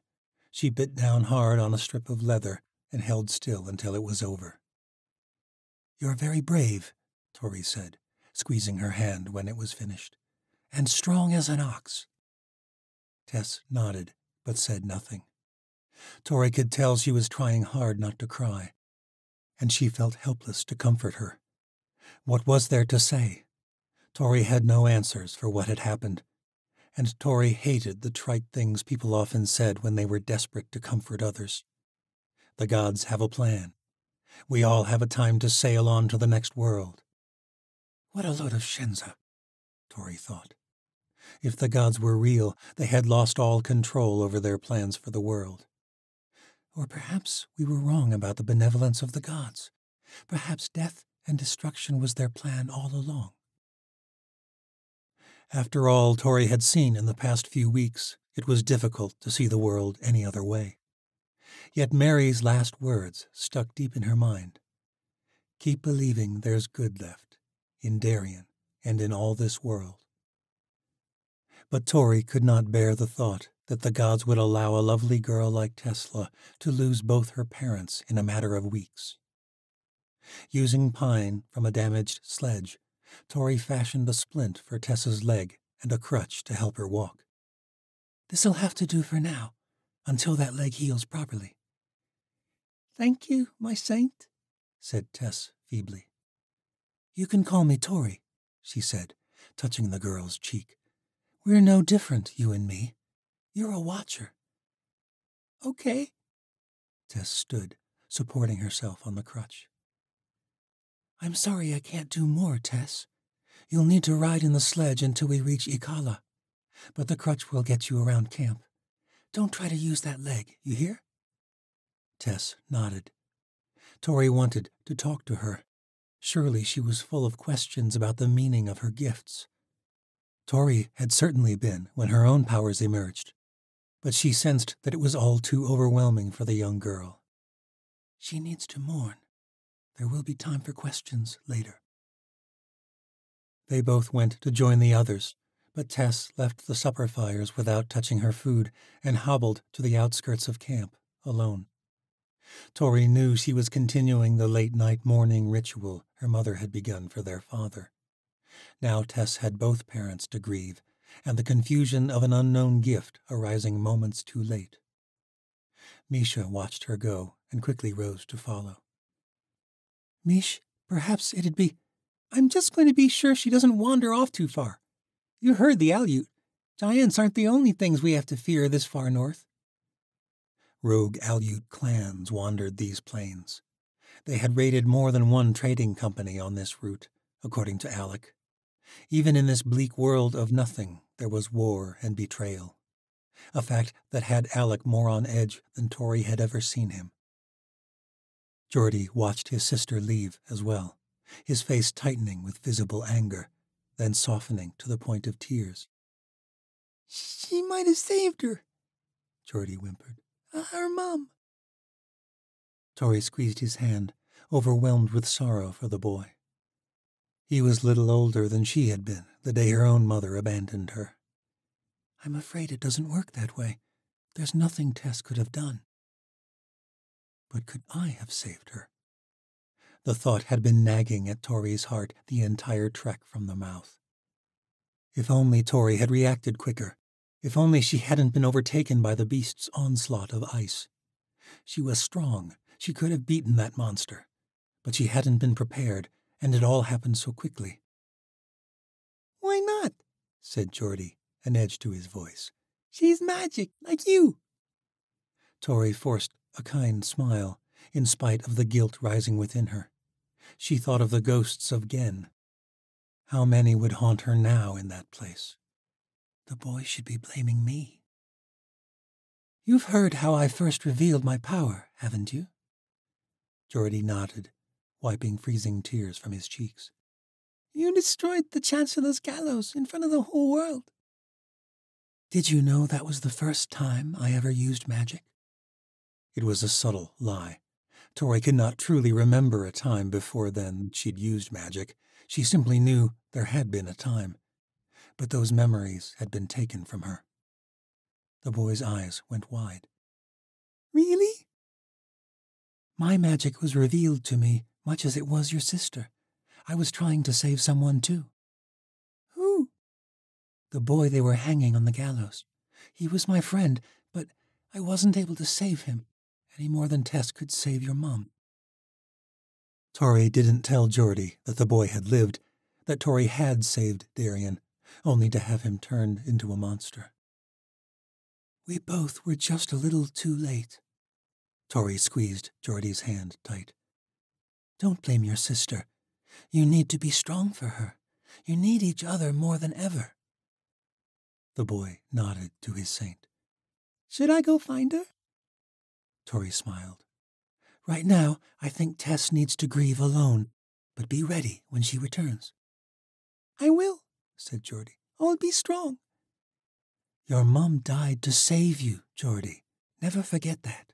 She bit down hard on a strip of leather and held still until it was over. You're very brave, Tori said, squeezing her hand when it was finished, and strong as an ox. Tess nodded, but said nothing. Tori could tell she was trying hard not to cry, and she felt helpless to comfort her. What was there to say? Tori had no answers for what had happened, and Tori hated the trite things people often said when they were desperate to comfort others. The gods have a plan. We all have a time to sail on to the next world. What a load of shenza, Tori thought. If the gods were real, they had lost all control over their plans for the world. Or perhaps we were wrong about the benevolence of the gods. Perhaps death and destruction was their plan all along. After all Tori had seen in the past few weeks, it was difficult to see the world any other way. Yet Mary's last words stuck deep in her mind. Keep believing there's good left, in Darien and in all this world. But Tori could not bear the thought that the gods would allow a lovely girl like Tessa to lose both her parents in a matter of weeks. Using pine from a damaged sledge, Tori fashioned a splint for Tessa's leg and a crutch to help her walk. This'll have to do for now, until that leg heals properly. Thank you, my saint, said Tess feebly. You can call me Tori, she said, touching the girl's cheek. We're no different, you and me. You're a watcher. Okay. Tess stood, supporting herself on the crutch. I'm sorry I can't do more, Tess. You'll need to ride in the sledge until we reach Ikkala, but the crutch will get you around camp. Don't try to use that leg, you hear? Tess nodded. Tori wanted to talk to her. Surely she was full of questions about the meaning of her gifts. Tori had certainly been when her own powers emerged, but she sensed that it was all too overwhelming for the young girl. She needs to mourn. There will be time for questions later. They both went to join the others, but Tess left the supper fires without touching her food and hobbled to the outskirts of camp, alone. Tori knew she was continuing the late night morning ritual her mother had begun for their father. Now Tess had both parents to grieve, and the confusion of an unknown gift arising moments too late. Misha watched her go and quickly rose to follow. Mish, perhaps it'd be. I'm just going to be sure she doesn't wander off too far. You heard the Aleut. Giants aren't the only things we have to fear this far north. Rogue Aleut clans wandered these plains. They had raided more than one trading company on this route, according to Alec. Even in this bleak world of nothing, there was war and betrayal. A fact that had Alec more on edge than Tori had ever seen him. Geordie watched his sister leave as well, his face tightening with visible anger, then softening to the point of tears. She might have saved her, Geordie whimpered. Her mom. Tori squeezed his hand, overwhelmed with sorrow for the boy. He was little older than she had been the day her own mother abandoned her. I'm afraid it doesn't work that way. There's nothing Tess could have done. But could I have saved her? The thought had been nagging at Tori's heart the entire trek from the mouth. If only Tori had reacted quicker. If only she hadn't been overtaken by the beast's onslaught of ice. She was strong. She could have beaten that monster. But she hadn't been prepared, and it all happened so quickly. Why not? said Geordie, an edge to his voice. She's magic, like you. Tori forced a kind smile, in spite of the guilt rising within her. She thought of the ghosts of Gen. How many would haunt her now in that place? The boy should be blaming me. You've heard how I first revealed my power, haven't you? Geordie nodded, wiping freezing tears from his cheeks. You destroyed the Chancellor's gallows in front of the whole world. Did you know that was the first time I ever used magic? It was a subtle lie. Tori could not truly remember a time before then she'd used magic. She simply knew there had been a time. But those memories had been taken from her. The boy's eyes went wide. Really? My magic was revealed to me much as it was your sister. I was trying to save someone too. Who? The boy they were hanging on the gallows. He was my friend, but I wasn't able to save him any more than Tess could save your mom. Tori didn't tell Geordie that the boy had lived, that Tori had saved Darian, only to have him turned into a monster. We both were just a little too late. Tori squeezed Geordie's hand tight. Don't blame your sister. You need to be strong for her. You need each other more than ever. The boy nodded to his saint. Should I go find her? Tori smiled. Right now, I think Tess needs to grieve alone, but be ready when she returns. I will, said Geordie. I'll oh, be strong. Your mum died to save you, Geordie. Never forget that.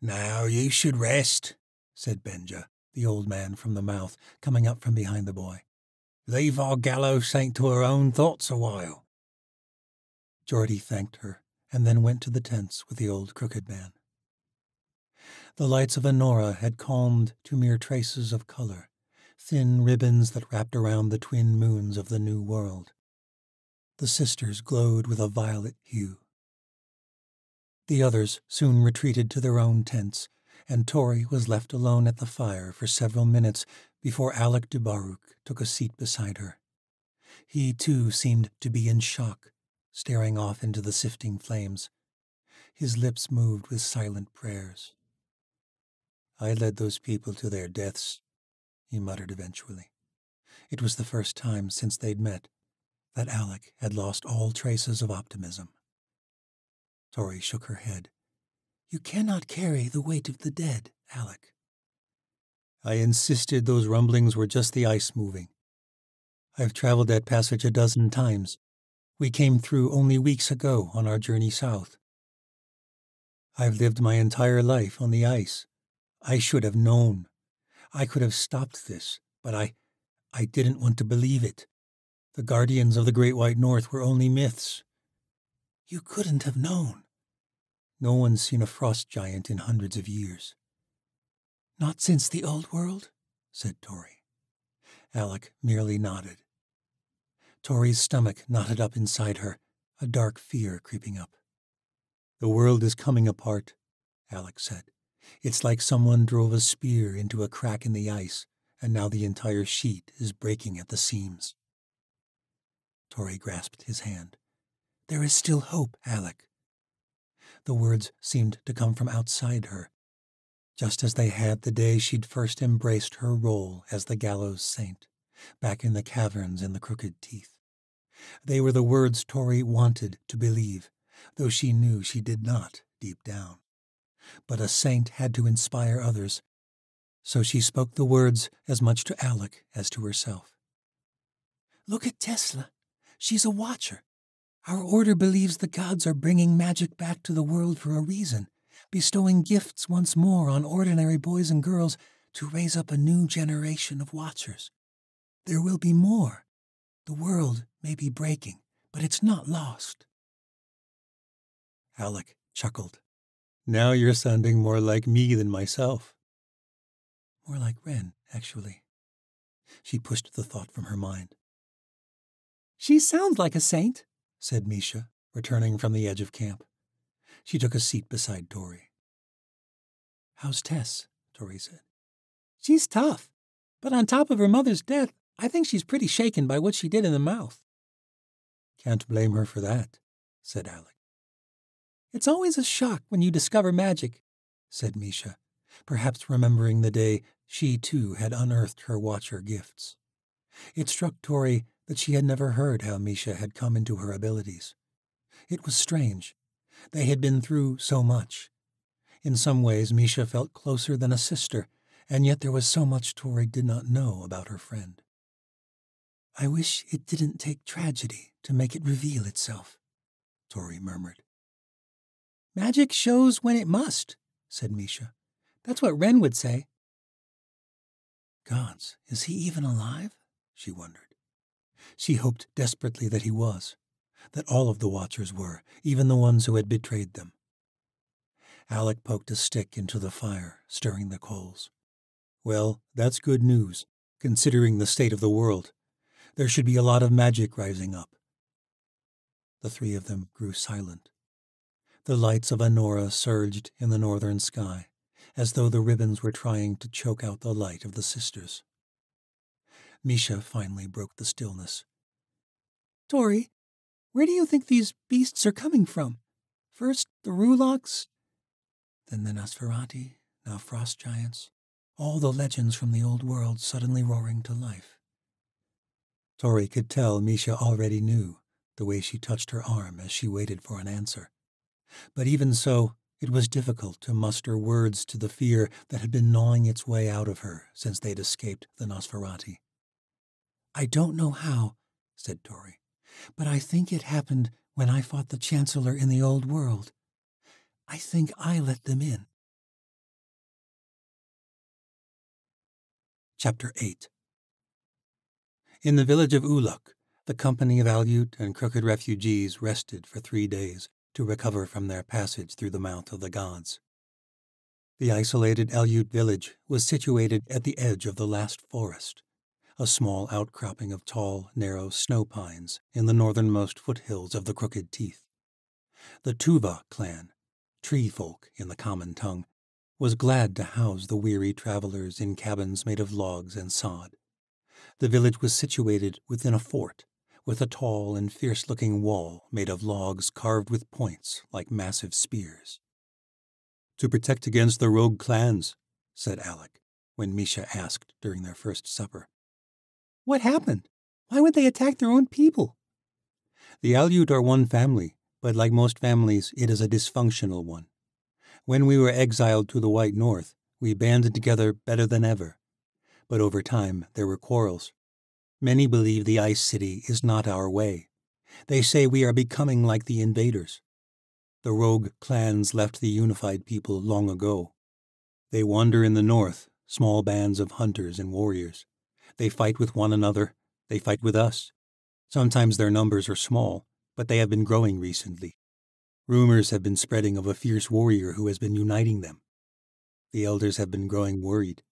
Now you should rest, said Benja, the old man from the mouth, coming up from behind the boy. Leave our gallows saint to her own thoughts a while. Geordie thanked her and then went to the tents with the old crooked man. The lights of Anora had calmed to mere traces of color, thin ribbons that wrapped around the twin moons of the new world. The sisters glowed with a violet hue. The others soon retreated to their own tents, and Tori was left alone at the fire for several minutes before Alec de Baruk took a seat beside her. He, too, seemed to be in shock, staring off into the sifting flames. His lips moved with silent prayers. I led those people to their deaths, he muttered eventually. It was the first time since they'd met that Alec had lost all traces of optimism. Tori shook her head. You cannot carry the weight of the dead, Alec. I insisted those rumblings were just the ice moving. I've traveled that passage a dozen times. We came through only weeks ago on our journey south. I've lived my entire life on the ice. I should have known. I could have stopped this, but I I didn't want to believe it. The guardians of the Great White North were only myths. You couldn't have known. No one's seen a frost giant in hundreds of years. Not since the old world? said Tori. Alec merely nodded. Tori's stomach knotted up inside her, a dark fear creeping up. The world is coming apart, Alec said. It's like someone drove a spear into a crack in the ice, and now the entire sheet is breaking at the seams. Tori grasped his hand. There is still hope, Alec. The words seemed to come from outside her, just as they had the day she'd first embraced her role as the gallows saint, back in the caverns in the crooked teeth. They were the words Tori wanted to believe, though she knew she did not deep down. But a saint had to inspire others, so she spoke the words as much to Alec as to herself. Look at Tessa. She's a watcher. Our order believes the gods are bringing magic back to the world for a reason, bestowing gifts once more on ordinary boys and girls to raise up a new generation of watchers. There will be more. The world may be breaking, but it's not lost. Alec chuckled. Now you're sounding more like me than myself. More like Wren, actually. She pushed the thought from her mind. She sounds like a saint, said Misha, returning from the edge of camp. She took a seat beside Tori. How's Tess? Tori said. She's tough, but on top of her mother's death, I think she's pretty shaken by what she did in the mouth. Can't blame her for that, said Alec. It's always a shock when you discover magic, said Misha, perhaps remembering the day she too had unearthed her watcher gifts. It struck Tori that she had never heard how Misha had come into her abilities. It was strange. They had been through so much. In some ways, Misha felt closer than a sister, and yet there was so much Tori did not know about her friend. I wish it didn't take tragedy to make it reveal itself, Tori murmured. Magic shows when it must, said Misha. That's what Wren would say. Gods, is he even alive? she wondered. She hoped desperately that he was, that all of the Watchers were, even the ones who had betrayed them. Alec poked a stick into the fire, stirring the coals. Well, that's good news, considering the state of the world. There should be a lot of magic rising up. The three of them grew silent. The lights of Anora surged in the northern sky, as though the ribbons were trying to choke out the light of the sisters. Misha finally broke the stillness. Tori, where do you think these beasts are coming from? First the Rulocks, then the Nosferati, now frost giants, all the legends from the old world suddenly roaring to life. Tori could tell Misha already knew, the way she touched her arm as she waited for an answer. But even so, it was difficult to muster words to the fear that had been gnawing its way out of her since they'd escaped the Nosferati. I don't know how, said Tori, but I think it happened when I fought the Chancellor in the old world. I think I let them in. Chapter 8 In the village of Uluk, the company of Aleut and Crooked refugees rested for three days to recover from their passage through the mouth of the gods. The isolated Aleut village was situated at the edge of the last forest, a small outcropping of tall, narrow snow pines in the northernmost foothills of the Crooked Teeth. The Tuva clan, tree folk in the common tongue, was glad to house the weary travelers in cabins made of logs and sod. The village was situated within a fort, with a tall and fierce looking wall made of logs carved with points like massive spears. To protect against the rogue clans, said Alec, when Misha asked during their first supper. What happened? Why would they attack their own people? The Aleut are one family, but like most families, it is a dysfunctional one. When we were exiled to the White North, we banded together better than ever. But over time, there were quarrels. Many believe the Ice City is not our way. They say we are becoming like the invaders. The rogue clans left the unified people long ago. They wander in the north, small bands of hunters and warriors. They fight with one another. They fight with us. Sometimes their numbers are small, but they have been growing recently. Rumors have been spreading of a fierce warrior who has been uniting them. The elders have been growing worried.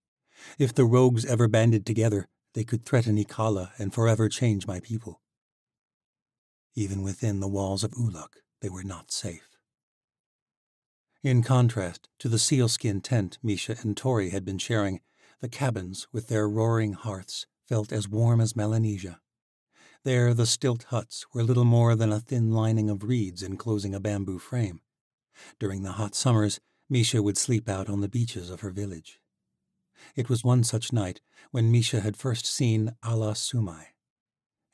If the rogues ever banded together, they could threaten Ikkala and forever change my people. Even within the walls of Uluk, they were not safe. In contrast to the sealskin tent Misha and Tori had been sharing, the cabins, with their roaring hearths, felt as warm as Melanesia. There, the stilt huts were little more than a thin lining of reeds enclosing a bamboo frame. During the hot summers, Misha would sleep out on the beaches of her village. It was one such night when Misha had first seen Ala Sumai,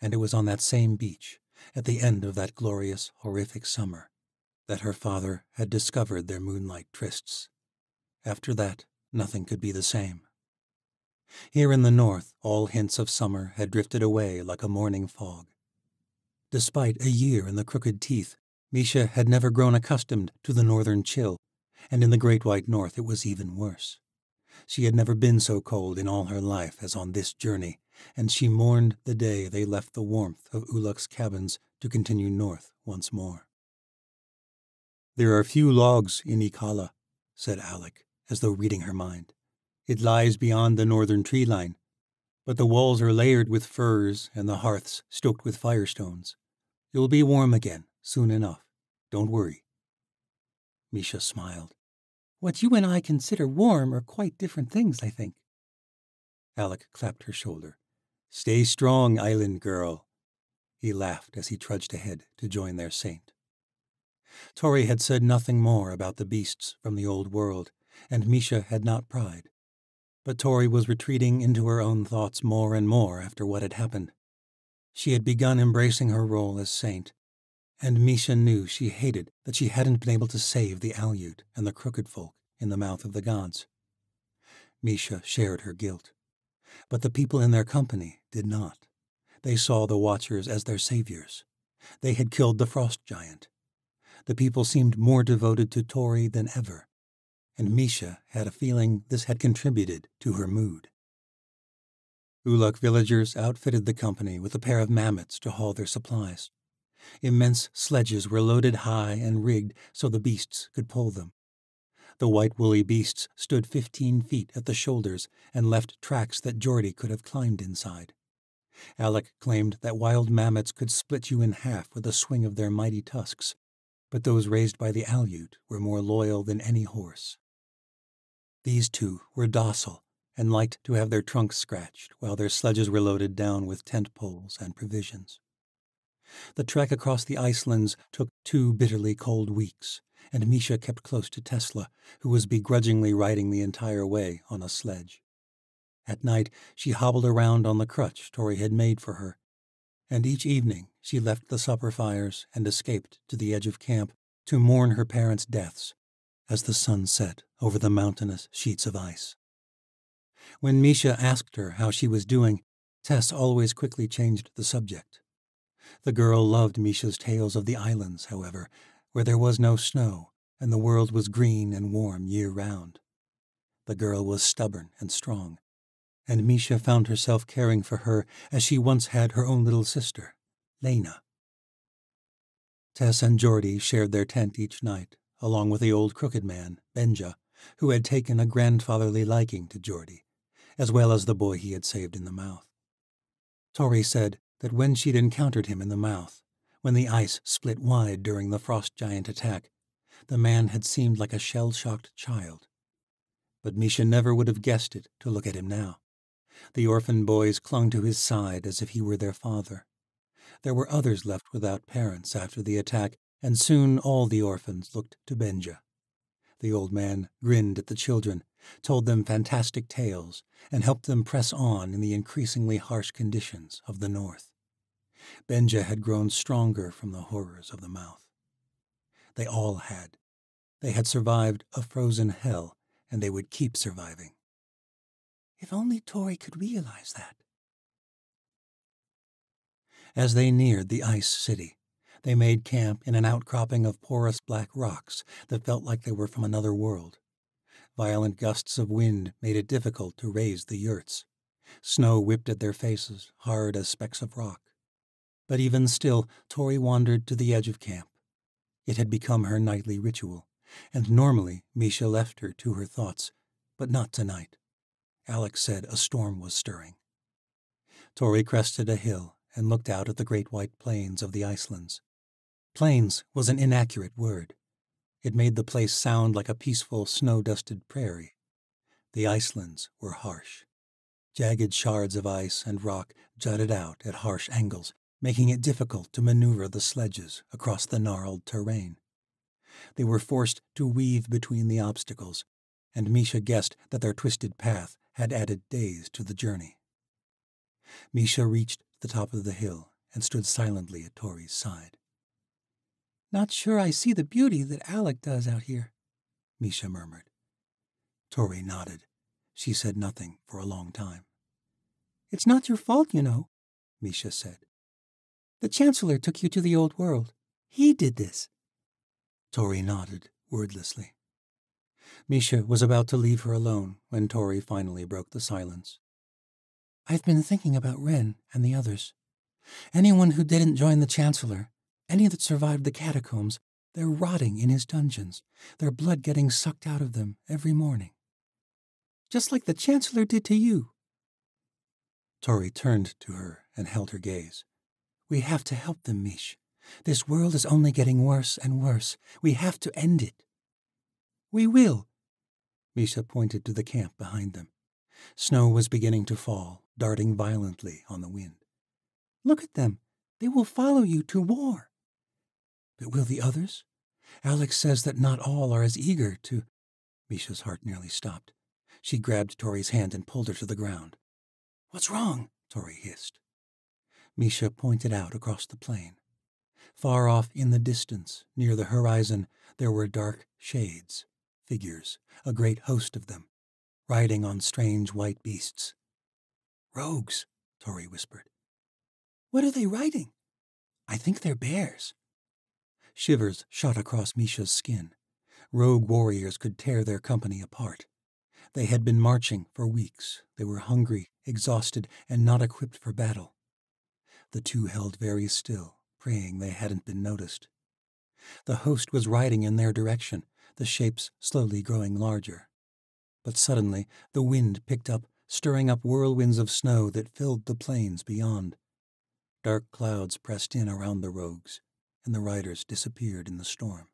and it was on that same beach, at the end of that glorious, horrific summer, that her father had discovered their moonlight trysts. After that, nothing could be the same. Here in the north, all hints of summer had drifted away like a morning fog. Despite a year in the crooked teeth, Misha had never grown accustomed to the northern chill, and in the great white north it was even worse. She had never been so cold in all her life as on this journey, and she mourned the day they left the warmth of Uluk's cabins to continue north once more. There are few logs in Ikkala, said Alec, as though reading her mind. It lies beyond the northern tree line, but the walls are layered with firs and the hearths stoked with firestones. You'll be warm again soon enough. Don't worry. Misha smiled. What you and I consider warm are quite different things, I think. Alec clapped her shoulder. Stay strong, island girl. He laughed as he trudged ahead to join their saint. Tori had said nothing more about the beasts from the old world, and Misha had not pried. But Tori was retreating into her own thoughts more and more after what had happened. She had begun embracing her role as saint, and Misha knew she hated that she hadn't been able to save the Aleut and the crooked folk in the mouth of the gods. Misha shared her guilt, but the people in their company did not. They saw the Watchers as their saviors. They had killed the frost giant. The people seemed more devoted to Tori than ever, and Misha had a feeling this had contributed to her mood. Uluk villagers outfitted the company with a pair of mammoths to haul their supplies. Immense sledges were loaded high and rigged so the beasts could pull them. The white woolly beasts stood fifteen feet at the shoulders and left tracks that Geordie could have climbed inside. Alec claimed that wild mammoths could split you in half with a swing of their mighty tusks, but those raised by the Aleut were more loyal than any horse. These two were docile and liked to have their trunks scratched while their sledges were loaded down with tent poles and provisions. The trek across the icelands took two bitterly cold weeks, and Misha kept close to Tessa, who was begrudgingly riding the entire way on a sledge. At night, she hobbled around on the crutch Tori had made for her, and each evening she left the supper fires and escaped to the edge of camp to mourn her parents' deaths as the sun set over the mountainous sheets of ice. When Misha asked her how she was doing, Tess always quickly changed the subject. The girl loved Misha's tales of the islands, however, where there was no snow and the world was green and warm year round. The girl was stubborn and strong, and Misha found herself caring for her as she once had her own little sister, Lena. Tess and Geordie shared their tent each night, along with the old crooked man, Benja, who had taken a grandfatherly liking to Geordie, as well as the boy he had saved in the mouth. Tori said that when she'd encountered him in the mouth, when the ice split wide during the frost giant attack, the man had seemed like a shell shocked child. But Misha never would have guessed it to look at him now. The orphan boys clung to his side as if he were their father. There were others left without parents after the attack and soon all the orphans looked to Benja. The old man grinned at the children told them fantastic tales, and helped them press on in the increasingly harsh conditions of the North. Benja had grown stronger from the horrors of the mouth. They all had. They had survived a frozen hell, and they would keep surviving. If only Tori could realize that. As they neared the ice city, they made camp in an outcropping of porous black rocks that felt like they were from another world. Violent gusts of wind made it difficult to raise the yurts. Snow whipped at their faces, hard as specks of rock. But even still, Tori wandered to the edge of camp. It had become her nightly ritual, and normally Misha left her to her thoughts, but not tonight. Alec said a storm was stirring. Tori crested a hill and looked out at the great white plains of the Icelands. Plains was an inaccurate word. It made the place sound like a peaceful, snow dusted prairie. The Icelands were harsh. Jagged shards of ice and rock jutted out at harsh angles, making it difficult to maneuver the sledges across the gnarled terrain. They were forced to weave between the obstacles, and Misha guessed that their twisted path had added days to the journey. Misha reached the top of the hill and stood silently at Tori's side. Not sure I see the beauty that Alec does out here, Misha murmured. Tori nodded. She said nothing for a long time. It's not your fault, you know, Misha said. The Chancellor took you to the old world. He did this. Tori nodded wordlessly. Misha was about to leave her alone when Tori finally broke the silence. I've been thinking about Wren and the others. Anyone who didn't join the Chancellor, any that survived the catacombs, they're rotting in his dungeons, their blood getting sucked out of them every morning. Just like the Chancellor did to you. Tori turned to her and held her gaze. We have to help them, Mish. This world is only getting worse and worse. We have to end it. We will. Misha pointed to the camp behind them. Snow was beginning to fall, darting violently on the wind. Look at them. They will follow you to war. But will the others? Alec says that not all are as eager to. Misha's heart nearly stopped. She grabbed Tori's hand and pulled her to the ground. What's wrong? Tori hissed. Misha pointed out across the plain. Far off in the distance, near the horizon, there were dark shades, figures, a great host of them, riding on strange white beasts. Rogues, Tori whispered. What are they riding? I think they're bears. Shivers shot across Misha's skin. Rogue warriors could tear their company apart. They had been marching for weeks. They were hungry, exhausted, and not equipped for battle. The two held very still, praying they hadn't been noticed. The host was riding in their direction, the shapes slowly growing larger. But suddenly the wind picked up, stirring up whirlwinds of snow that filled the plains beyond. Dark clouds pressed in around the rogues, and the riders disappeared in the storm.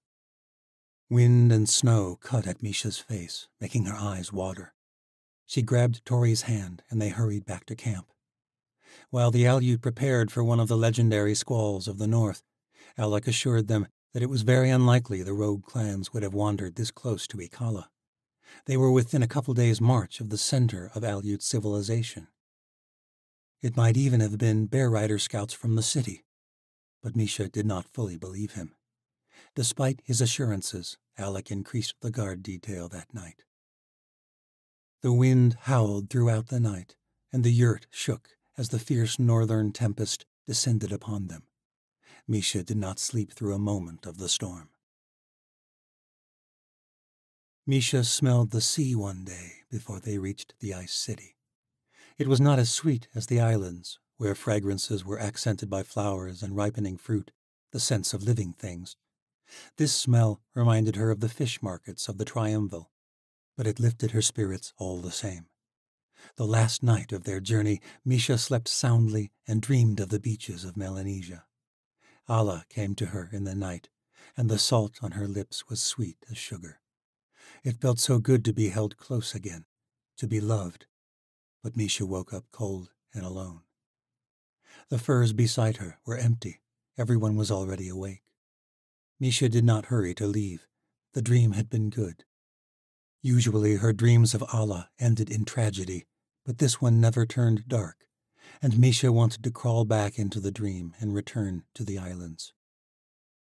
Wind and snow cut at Misha's face, making her eyes water. She grabbed Tori's hand, and they hurried back to camp. While the Aleut prepared for one of the legendary squalls of the north, Alec assured them that it was very unlikely the rogue clans would have wandered this close to Ikkala. They were within a couple days' march of the center of Aleut civilization. It might even have been bear rider scouts from the city, but Misha did not fully believe him. Despite his assurances, Alec increased the guard detail that night. The wind howled throughout the night, and the yurt shook as the fierce northern tempest descended upon them. Misha did not sleep through a moment of the storm. Misha smelled the sea one day before they reached the ice city. It was not as sweet as the islands, where fragrances were accented by flowers and ripening fruit, the sense of living things. This smell reminded her of the fish markets of the Triumvil, but it lifted her spirits all the same. The last night of their journey, Misha slept soundly and dreamed of the beaches of Melanesia. Alla came to her in the night, and the salt on her lips was sweet as sugar. It felt so good to be held close again, to be loved. But Misha woke up cold and alone. The furs beside her were empty. Everyone was already awake. Misha did not hurry to leave. The dream had been good. Usually her dreams of Alla ended in tragedy, but this one never turned dark, and Misha wanted to crawl back into the dream and return to the islands.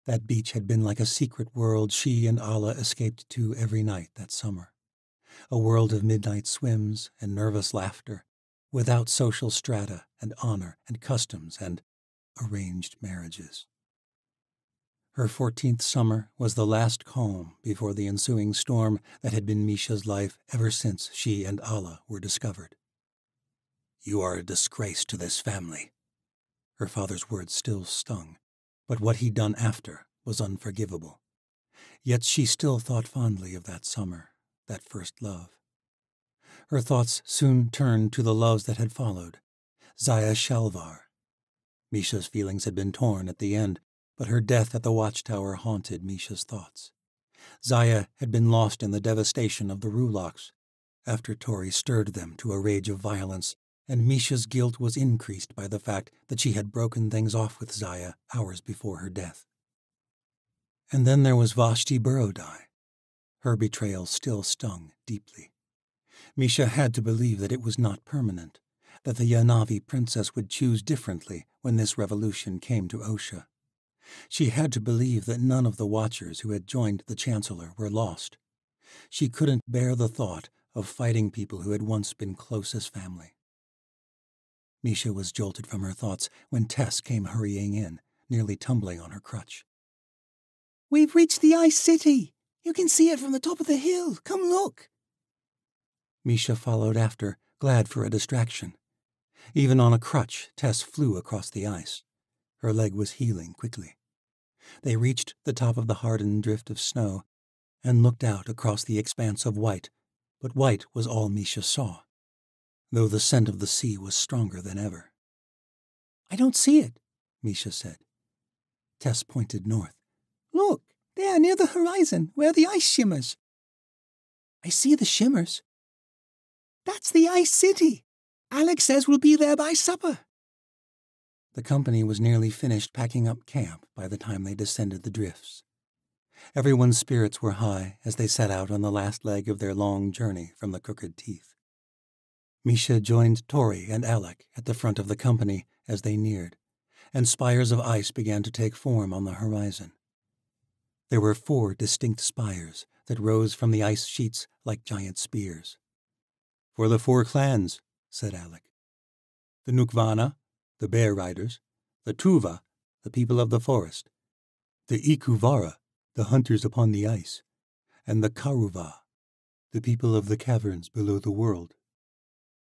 That beach had been like a secret world she and Alla escaped to every night that summer. A world of midnight swims and nervous laughter, without social strata and honor and customs and arranged marriages. Her fourteenth summer was the last calm before the ensuing storm that had been Misha's life ever since she and Alla were discovered. You are a disgrace to this family. Her father's words still stung, but what he'd done after was unforgivable. Yet she still thought fondly of that summer, that first love. Her thoughts soon turned to the loves that had followed. Zaya Shalvar. Misha's feelings had been torn at the end, but her death at the watchtower haunted Misha's thoughts. Zaya had been lost in the devastation of the Rulaks, after Tori stirred them to a rage of violence, and Misha's guilt was increased by the fact that she had broken things off with Zaya hours before her death. And then there was Vashti Burodai. Her betrayal still stung deeply. Misha had to believe that it was not permanent, that the Yanavi princess would choose differently when this revolution came to Osha. She had to believe that none of the watchers who had joined the Chancellor were lost. She couldn't bear the thought of fighting people who had once been close as family. Misha was jolted from her thoughts when Tess came hurrying in, nearly tumbling on her crutch. We've reached the Ice City. You can see it from the top of the hill. Come look. Misha followed after, glad for a distraction. Even on a crutch, Tess flew across the ice. Her leg was healing quickly. They reached the top of the hardened drift of snow and looked out across the expanse of white, but white was all Misha saw, though the scent of the sea was stronger than ever. I don't see it, Misha said. Tess pointed north. Look, there near the horizon, where the ice shimmers. I see the shimmers. That's the Ice City. Alec says we'll be there by supper. The company was nearly finished packing up camp by the time they descended the drifts. Everyone's spirits were high as they set out on the last leg of their long journey from the Crooked Teeth. Misha joined Tori and Alec at the front of the company as they neared, and spires of ice began to take form on the horizon. There were four distinct spires that rose from the ice sheets like giant spears. For the four clans, said Alec. The Nukvana, the bear riders, the Tuva, the people of the forest, the Ikuvara, the hunters upon the ice, and the Karuva, the people of the caverns below the world.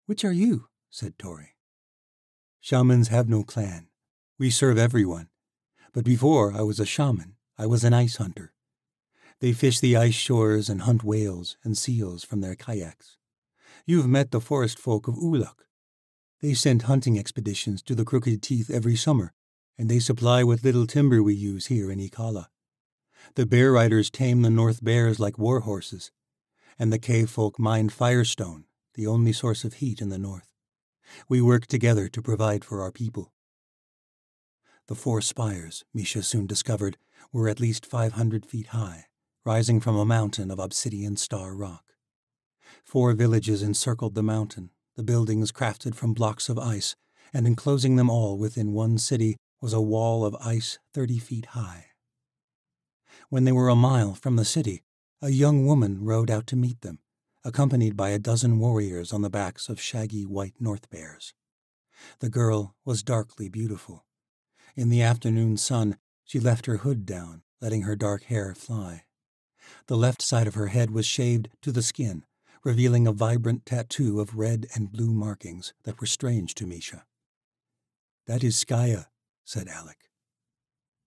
Which are you? said Tori. Shamans have no clan. We serve everyone. But before I was a shaman, I was an ice hunter. They fish the ice shores and hunt whales and seals from their kayaks. You've met the forest folk of Uluk. They send hunting expeditions to the Crooked Teeth every summer, and they supply what little timber we use here in Ikkala. The bear riders tame the north bears like war horses, and the cave folk mine firestone, the only source of heat in the north. We work together to provide for our people. The four spires, Misha soon discovered, were at least 500 feet high, rising from a mountain of obsidian star rock. Four villages encircled the mountain, the buildings crafted from blocks of ice, and enclosing them all within one city was a wall of ice thirty feet high. When they were a mile from the city, a young woman rode out to meet them, accompanied by a dozen warriors on the backs of shaggy white north bears. The girl was darkly beautiful. In the afternoon sun, she left her hood down, letting her dark hair fly. The left side of her head was shaved to the skin, revealing a vibrant tattoo of red and blue markings that were strange to Misha. That is Skaya, said Alec.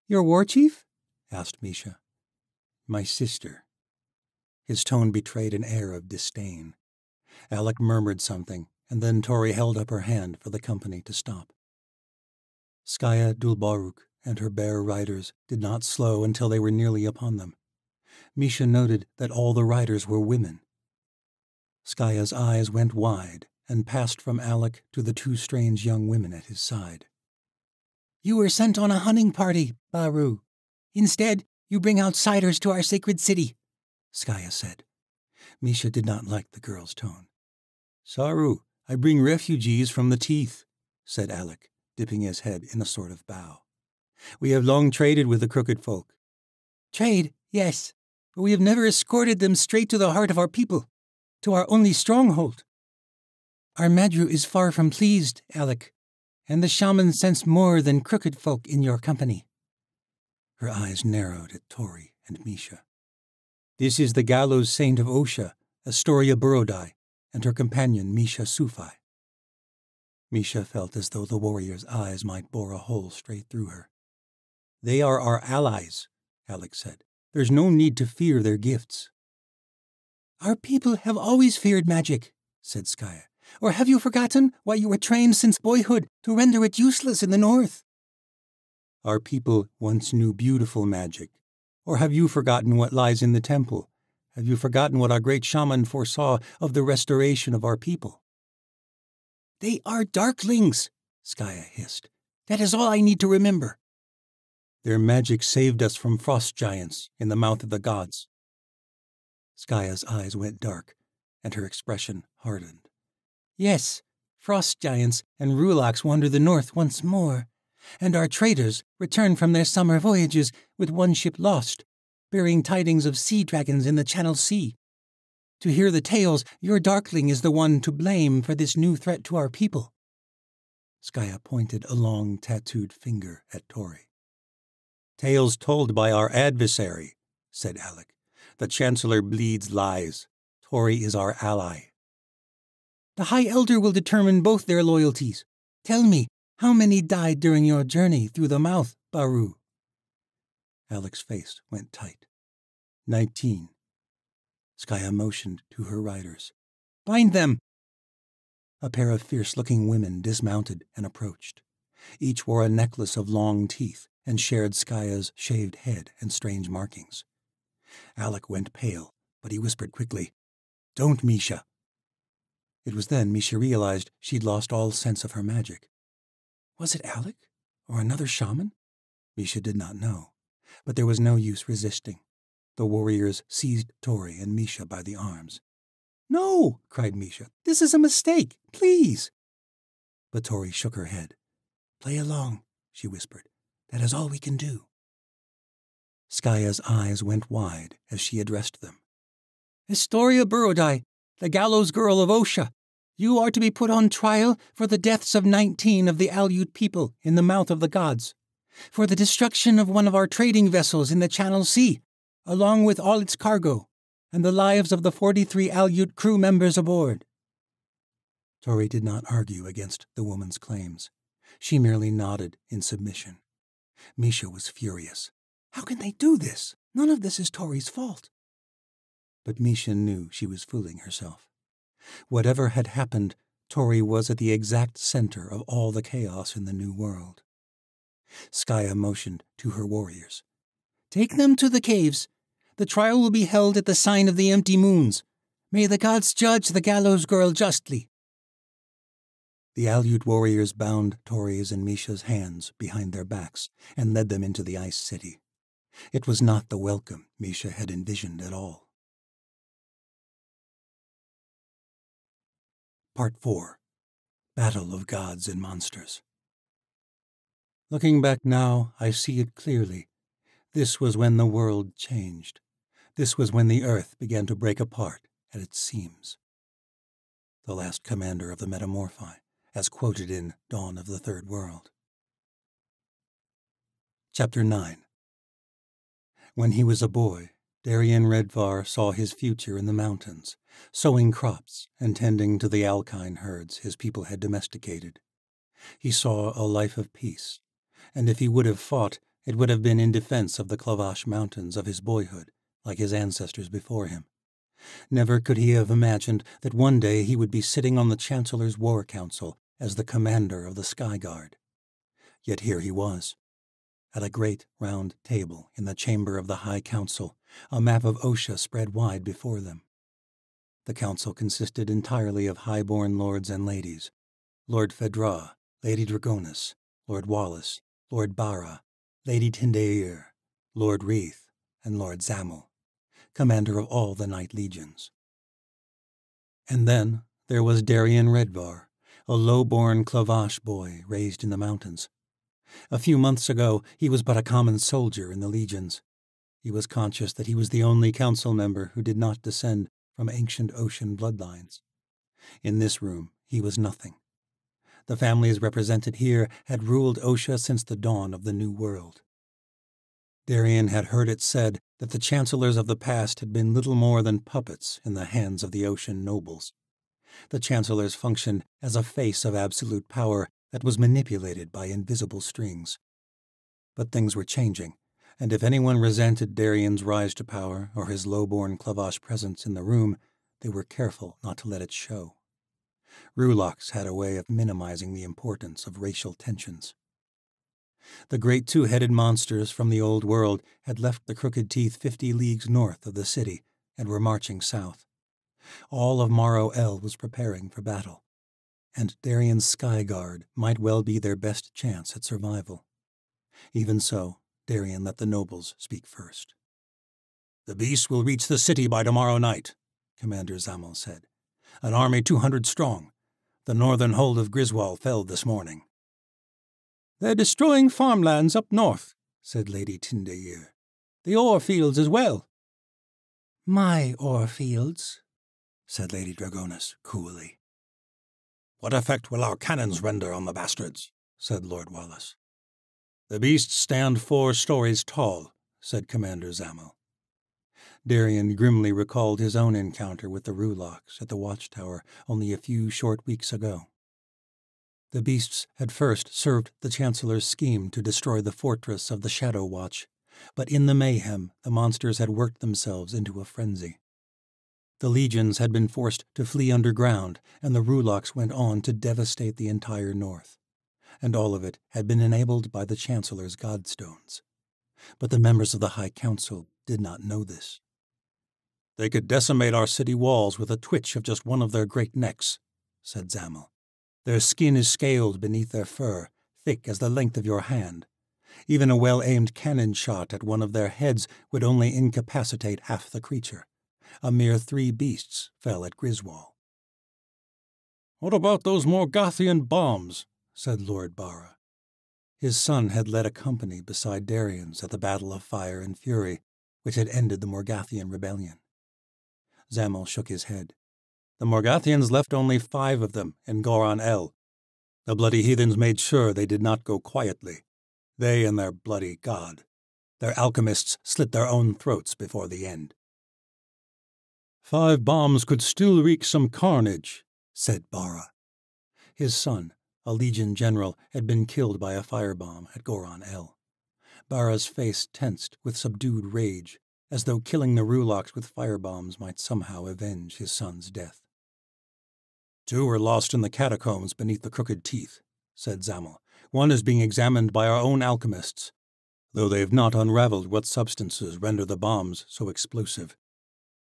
Your war chief? asked Misha. My sister. His tone betrayed an air of disdain. Alec murmured something, and then Tori held up her hand for the company to stop. Skaya de Baruk and her bear riders did not slow until they were nearly upon them. Misha noted that all the riders were women, Skaya's eyes went wide and passed from Alec to the two strange young women at his side. You were sent on a hunting party, Baru. Instead, you bring outsiders to our sacred city, Skaya said. Misha did not like the girl's tone. Saru, I bring refugees from the teeth, said Alec, dipping his head in a sort of bow. We have long traded with the crooked folk. Trade, yes, but we have never escorted them straight to the heart of our people, to our only stronghold. Our Madru is far from pleased, Alec, and the shaman sense more than crooked folk in your company. Her eyes narrowed at Tori and Misha. This is the gallows saint of Osha, Astoria Burodai, and her companion Misha Sufi. Misha felt as though the warrior's eyes might bore a hole straight through her. They are our allies, Alec said. There's no need to fear their gifts. Our people have always feared magic, said Skaya. Or have you forgotten why you were trained since boyhood to render it useless in the north? Our people once knew beautiful magic. Or have you forgotten what lies in the temple? Have you forgotten what our great shaman foresaw of the restoration of our people? They are darklings, Skaya hissed. That is all I need to remember. Their magic saved us from frost giants in the mouth of the gods. Skaya's eyes went dark, and her expression hardened. Yes, frost giants and rulaks wander the north once more, and our traders return from their summer voyages with one ship lost, bearing tidings of sea dragons in the Channel Sea. To hear the tales, your darkling is the one to blame for this new threat to our people. Skaya pointed a long tattooed finger at Tori. Tales told by our adversary, said Alec. The Chancellor bleeds lies. Tori is our ally. The High Elder will determine both their loyalties. Tell me, how many died during your journey through the mouth, Baru? Alec's face went tight. Nineteen. Skaya motioned to her riders. Bind them! A pair of fierce looking women dismounted and approached. Each wore a necklace of long teeth and shared Skaya's shaved head and strange markings. Alec went pale, but he whispered quickly, Don't, Misha. It was then Misha realized she'd lost all sense of her magic. Was it Alec? Or another shaman? Misha did not know, but there was no use resisting. The warriors seized Tori and Misha by the arms. No, cried Misha. This is a mistake. Please. But Tori shook her head. Play along, she whispered. That is all we can do. Skaya's eyes went wide as she addressed them. Astoria Burodai, the gallows girl of Osha, you are to be put on trial for the deaths of nineteen of the Aleut people in the mouth of the gods, for the destruction of one of our trading vessels in the Channel Sea, along with all its cargo, and the lives of the forty-three Aleut crew members aboard. Tori did not argue against the woman's claims. She merely nodded in submission. Misha was furious. How can they do this? None of this is Tori's fault. But Misha knew she was fooling herself. Whatever had happened, Tori was at the exact center of all the chaos in the new world. Skaya motioned to her warriors. Take them to the caves. The trial will be held at the sign of the empty moons. May the gods judge the gallows girl justly. The Aleut warriors bound Tori's and Misha's hands behind their backs and led them into the ice city. It was not the welcome Misha had envisioned at all. Part 4 Battle of Gods and Monsters Looking back now, I see it clearly. This was when the world changed. This was when the earth began to break apart at its seams. The last commander of the Metamorphi, as quoted in Dawn of the Third World. Chapter 9 When he was a boy, Darien Redvar saw his future in the mountains, sowing crops and tending to the Alkine herds his people had domesticated. He saw a life of peace, and if he would have fought, it would have been in defense of the Klavash mountains of his boyhood, like his ancestors before him. Never could he have imagined that one day he would be sitting on the Chancellor's War Council as the commander of the Sky Guard. Yet here he was, at a great round table in the chamber of the High Council, a map of Osha spread wide before them. The council consisted entirely of high-born lords and ladies, Lord Fedra, Lady Dragonis, Lord Wallace, Lord Bara, Lady Tindair, Lord Reith, and Lord Zamel, commander of all the Night Legions. And then there was Darien Redvar, a low-born Klavash boy raised in the mountains. A few months ago, he was but a common soldier in the legions. He was conscious that he was the only council member who did not descend from ancient ocean bloodlines. In this room, he was nothing. The families represented here had ruled Osha since the dawn of the New World. Darien had heard it said that the chancellors of the past had been little more than puppets in the hands of the ocean nobles. The chancellors functioned as a face of absolute power that was manipulated by invisible strings. But things were changing, and if anyone resented Darien's rise to power or his low-born Klavash presence in the room, they were careful not to let it show. Rulaks had a way of minimizing the importance of racial tensions. The great two-headed monsters from the old world had left the Crooked Teeth fifty leagues north of the city and were marching south. All of Morrow El was preparing for battle, and Darien's Sky Guard might well be their best chance at survival. Even so, Darien let the nobles speak first. The beast will reach the city by tomorrow night, Commander Zamel said. An army two hundred strong. The northern hold of Griswold fell this morning. They're destroying farmlands up north, said Lady Tindair. The ore fields as well. My ore fields, said Lady Dragonis coolly. What effect will our cannons render on the bastards? said Lord Wallace. The beasts stand four stories tall, said Commander Zamel. Darien grimly recalled his own encounter with the Rulaks at the watchtower only a few short weeks ago. The beasts had first served the Chancellor's scheme to destroy the fortress of the Shadow Watch, but in the mayhem the monsters had worked themselves into a frenzy. The legions had been forced to flee underground, and the Rulaks went on to devastate the entire north. And all of it had been enabled by the Chancellor's godstones. But the members of the High Council did not know this. They could decimate our city walls with a twitch of just one of their great necks, said Zamel. Their skin is scaled beneath their fur, thick as the length of your hand. Even a well-aimed cannon shot at one of their heads would only incapacitate half the creature a mere three beasts fell at Griswold. What about those Morgothian bombs? Said Lord Bara. His son had led a company beside Darien's at the Battle of Fire and Fury, which had ended the Morgathian rebellion. Zamel shook his head. The Morgathians left only five of them in Goron El. The bloody heathens made sure they did not go quietly. They and their bloody god. Their alchemists slit their own throats before the end. Five bombs could still wreak some carnage, said Bara. His son, a Legion general, had been killed by a firebomb at Goron El. Bara's face tensed with subdued rage, as though killing the Rulaks with firebombs might somehow avenge his son's death. Two were lost in the catacombs beneath the crooked teeth, said Zamel. One is being examined by our own alchemists, though they have not unraveled what substances render the bombs so explosive.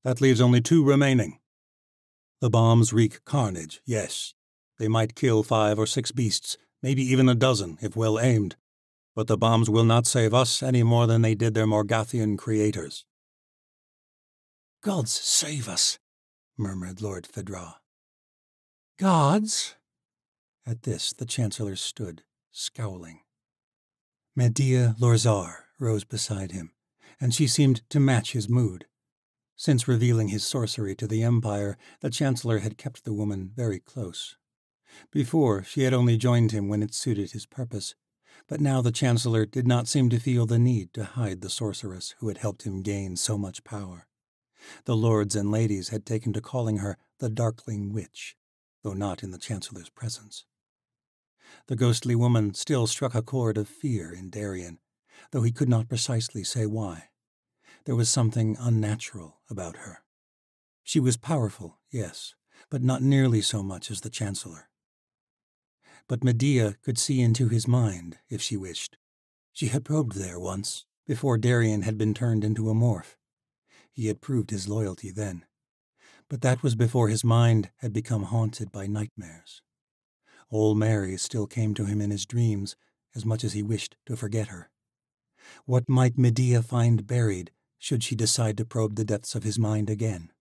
That leaves only two remaining. The bombs wreak carnage, yes. They might kill five or six beasts, maybe even a dozen, if well aimed. But the bombs will not save us any more than they did their Morgathian creators. Gods save us, murmured Lord Fedra. Gods? At this the Chancellor stood, scowling. Medea Lorzar rose beside him, and she seemed to match his mood. Since revealing his sorcery to the Empire, the Chancellor had kept the woman very close. Before, she had only joined him when it suited his purpose, but now the Chancellor did not seem to feel the need to hide the sorceress who had helped him gain so much power. The lords and ladies had taken to calling her the Darkling Witch, though not in the Chancellor's presence. The ghostly woman still struck a chord of fear in Darien, though he could not precisely say why. There was something unnatural about her. She was powerful, yes, but not nearly so much as the Chancellor. But Medea could see into his mind if she wished. She had probed there once, before Darien had been turned into a morph. He had proved his loyalty then. But that was before his mind had become haunted by nightmares. Old Mary still came to him in his dreams, as much as he wished to forget her. What might Medea find buried should she decide to probe the depths of his mind again.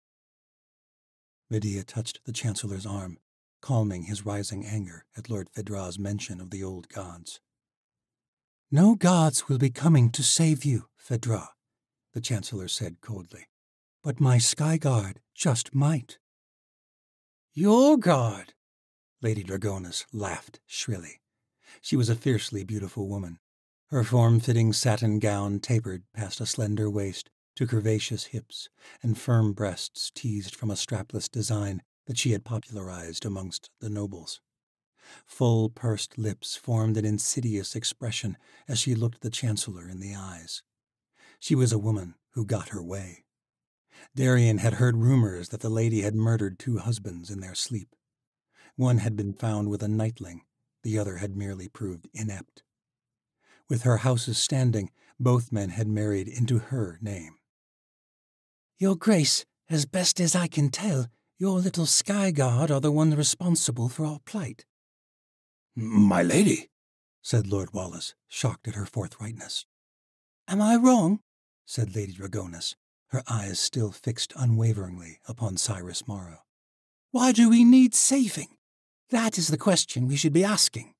Medea touched the Chancellor's arm, calming his rising anger at Lord Phaedra's mention of the old gods. No gods will be coming to save you, Phaedra, the Chancellor said coldly. But my sky guard just might. Your guard? Lady Dragonus laughed shrilly. She was a fiercely beautiful woman. Her form-fitting satin gown tapered past a slender waist to curvaceous hips and firm breasts teased from a strapless design that she had popularized amongst the nobles. Full pursed lips formed an insidious expression as she looked the Chancellor in the eyes. She was a woman who got her way. Darien had heard rumors that the lady had murdered two husbands in their sleep. One had been found with a nightling, the other had merely proved inept. With her houses standing, both men had married into her name. Your Grace, as best as I can tell, your little sky guard are the ones responsible for our plight. My lady, said Lord Wallace, shocked at her forthrightness. Am I wrong? said Lady Dragonus, her eyes still fixed unwaveringly upon Cyrus Morrow. Why do we need saving? That is the question we should be asking.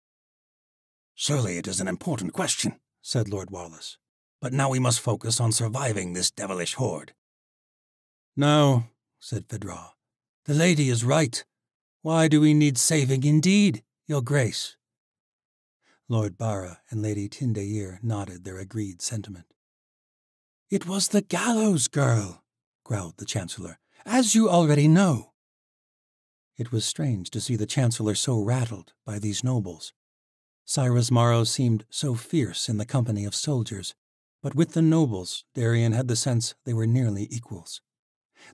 Surely it is an important question, said Lord Wallace. But now we must focus on surviving this devilish horde. No, said Phaedra. The lady is right. Why do we need saving indeed, your grace? Lord Bara and Lady Tindair nodded their agreed sentiment. It was the gallows girl, growled the Chancellor, as you already know. It was strange to see the Chancellor so rattled by these nobles. Cyrus Morrow seemed so fierce in the company of soldiers, but with the nobles, Darien had the sense they were nearly equals.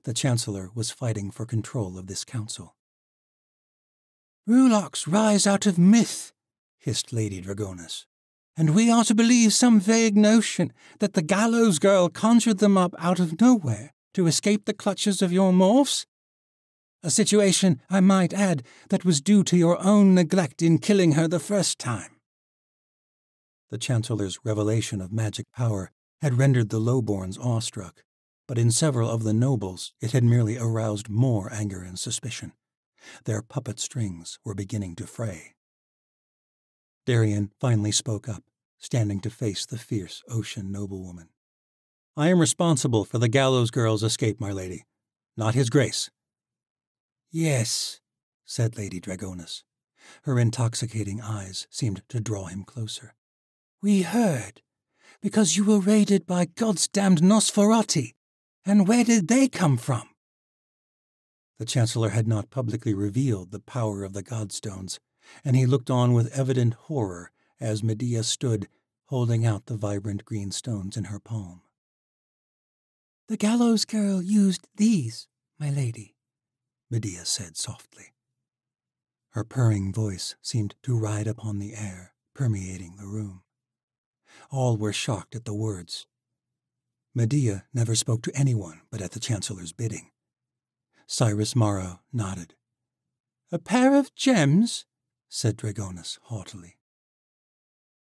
The Chancellor was fighting for control of this council. Rulaks rise out of myth, hissed Lady Dragonus, and we are to believe some vague notion that the gallows girl conjured them up out of nowhere to escape the clutches of your morphs? A situation, I might add, that was due to your own neglect in killing her the first time. The Chancellor's revelation of magic power had rendered the lowborns awestruck, but in several of the nobles it had merely aroused more anger and suspicion. Their puppet strings were beginning to fray. Darien finally spoke up, standing to face the fierce ocean noblewoman. I am responsible for the gallows girl's escape, my lady, not his grace. Yes, said Lady Dragonus. Her intoxicating eyes seemed to draw him closer. We heard, because you were raided by God's damned Nosferati. And where did they come from? The Chancellor had not publicly revealed the power of the Godstones, and he looked on with evident horror as Medea stood, holding out the vibrant green stones in her palm. The gallows girl used these, my lady, Medea said softly. Her purring voice seemed to ride upon the air, permeating the room. All were shocked at the words. Medea never spoke to anyone but at the Chancellor's bidding. Cyrus Morrow nodded. A pair of gems? said Dragonus haughtily.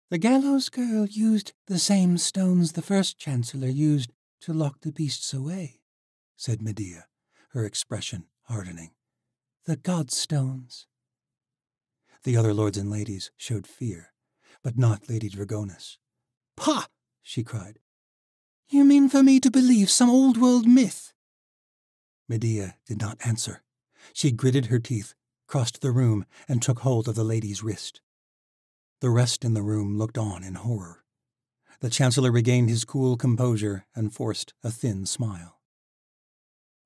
The gallows girl used the same stones the first Chancellor used to lock the beasts away, said Medea, her expression hardening. The god stones. The other lords and ladies showed fear, but not Lady Dragonus. Pah! she cried. You mean for me to believe some old world myth? Medea did not answer. She gritted her teeth, crossed the room, and took hold of the lady's wrist. The rest in the room looked on in horror. The Chancellor regained his cool composure and forced a thin smile.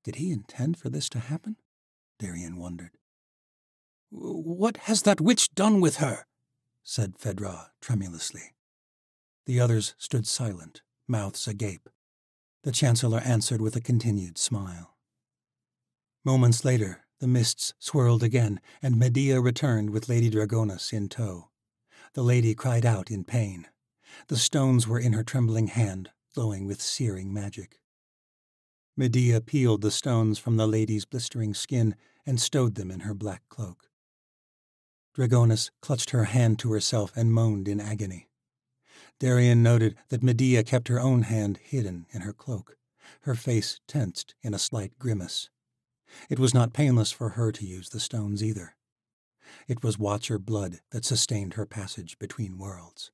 Did he intend for this to happen? Darien wondered. What has that witch done with her? said Phaedra tremulously. The others stood silent, mouths agape. The Chancellor answered with a continued smile. Moments later, the mists swirled again, and Medea returned with Lady Dragonus in tow. The lady cried out in pain. The stones were in her trembling hand, glowing with searing magic. Medea peeled the stones from the lady's blistering skin and stowed them in her black cloak. Dragonus clutched her hand to herself and moaned in agony. Darien noted that Medea kept her own hand hidden in her cloak, her face tensed in a slight grimace. It was not painless for her to use the stones either. It was Watcher blood that sustained her passage between worlds.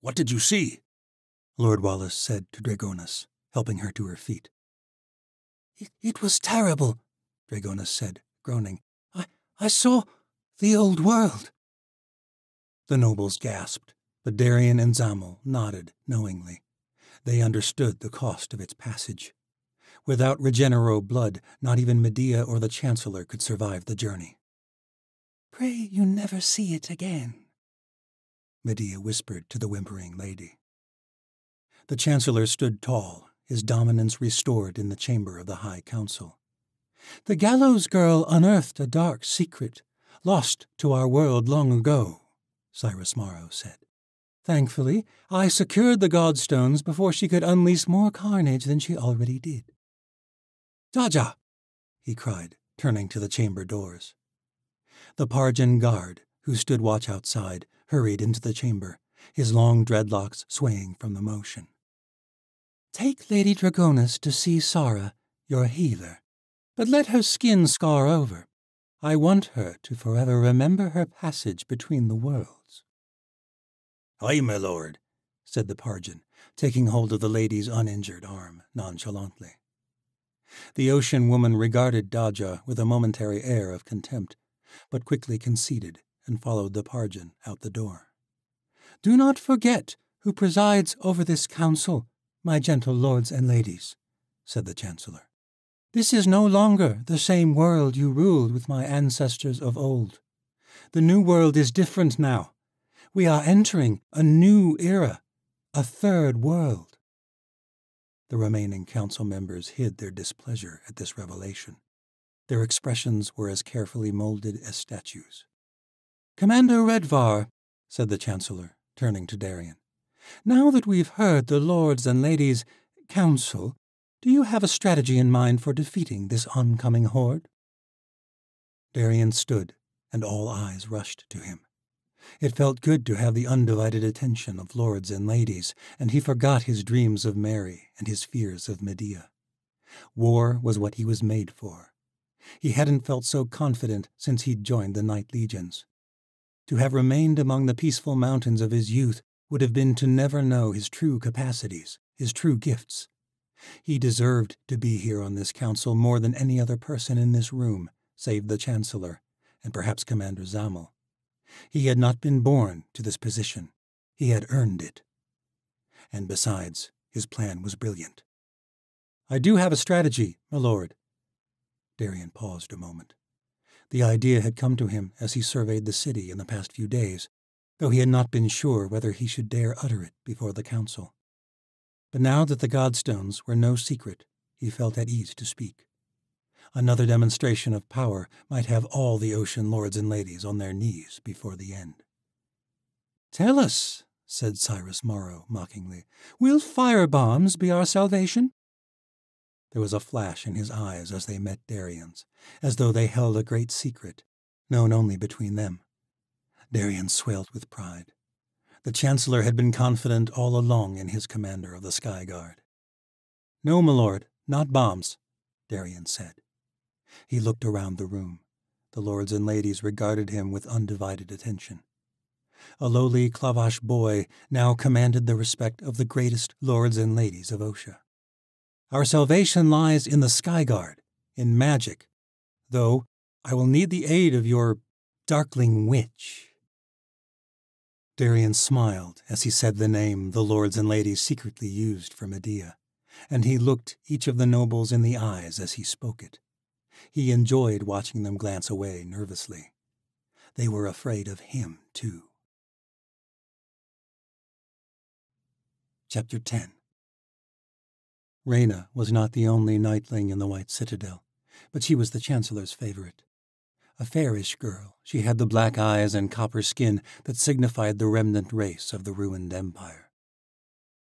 What did you see? Lord Wallace said to Dragonus, helping her to her feet. It, it was terrible, Dragonus said, groaning. I, I saw the old world. The nobles gasped, but Darien and Zamel nodded knowingly. They understood the cost of its passage. Without Regenero blood, not even Medea or the Chancellor could survive the journey. Pray you never see it again, Medea whispered to the whimpering lady. The Chancellor stood tall, his dominance restored in the chamber of the High Council. The gallows girl unearthed a dark secret, lost to our world long ago, Cyrus Morrow said. Thankfully, I secured the Godstones before she could unleash more carnage than she already did. Daja! he cried, turning to the chamber doors. The Parjan guard, who stood watch outside, hurried into the chamber, his long dreadlocks swaying from the motion. Take Lady Dragonus to see Sara, your healer, but let her skin scar over. I want her to forever remember her passage between the worlds. Aye, my lord, said the Parjan, taking hold of the lady's uninjured arm nonchalantly. The ocean woman regarded Daja with a momentary air of contempt, but quickly conceded and followed the Parjan out the door. Do not forget who presides over this council, my gentle lords and ladies, said the Chancellor. This is no longer the same world you ruled with my ancestors of old. The new world is different now. We are entering a new era, a third world. The remaining council members hid their displeasure at this revelation. Their expressions were as carefully molded as statues. Commander Redvar, said the Chancellor, turning to Darien, now that we've heard the lords and ladies' council, do you have a strategy in mind for defeating this oncoming horde? Darien stood, and all eyes rushed to him. It felt good to have the undivided attention of lords and ladies, and he forgot his dreams of Mary and his fears of Medea. War was what he was made for. He hadn't felt so confident since he'd joined the Night Legions. To have remained among the peaceful mountains of his youth would have been to never know his true capacities, his true gifts. He deserved to be here on this council more than any other person in this room, save the Chancellor, and perhaps Commander Zamel. He had not been born to this position. He had earned it. And besides, his plan was brilliant. I do have a strategy, my lord. Darien paused a moment. The idea had come to him as he surveyed the city in the past few days, though he had not been sure whether he should dare utter it before the council. But now that the Godstones were no secret, he felt at ease to speak. Another demonstration of power might have all the ocean lords and ladies on their knees before the end. Tell us, said Cyrus Morrow mockingly, will fire bombs be our salvation? There was a flash in his eyes as they met Darien's, as though they held a great secret, known only between them. Darien swelled with pride. The Chancellor had been confident all along in his commander of the Sky Guard. No, my lord, not bombs, Darien said. He looked around the room. The lords and ladies regarded him with undivided attention. A lowly Klavash boy now commanded the respect of the greatest lords and ladies of Osha. Our salvation lies in the Sky Guard, in magic, though I will need the aid of your darkling witch. Darien smiled as he said the name the lords and ladies secretly used for Medea, and he looked each of the nobles in the eyes as he spoke it. He enjoyed watching them glance away nervously. They were afraid of him, too. Chapter 10 Rayna was not the only knightling in the White Citadel, but she was the Chancellor's favorite. A Faerish girl, she had the black eyes and copper skin that signified the remnant race of the ruined empire.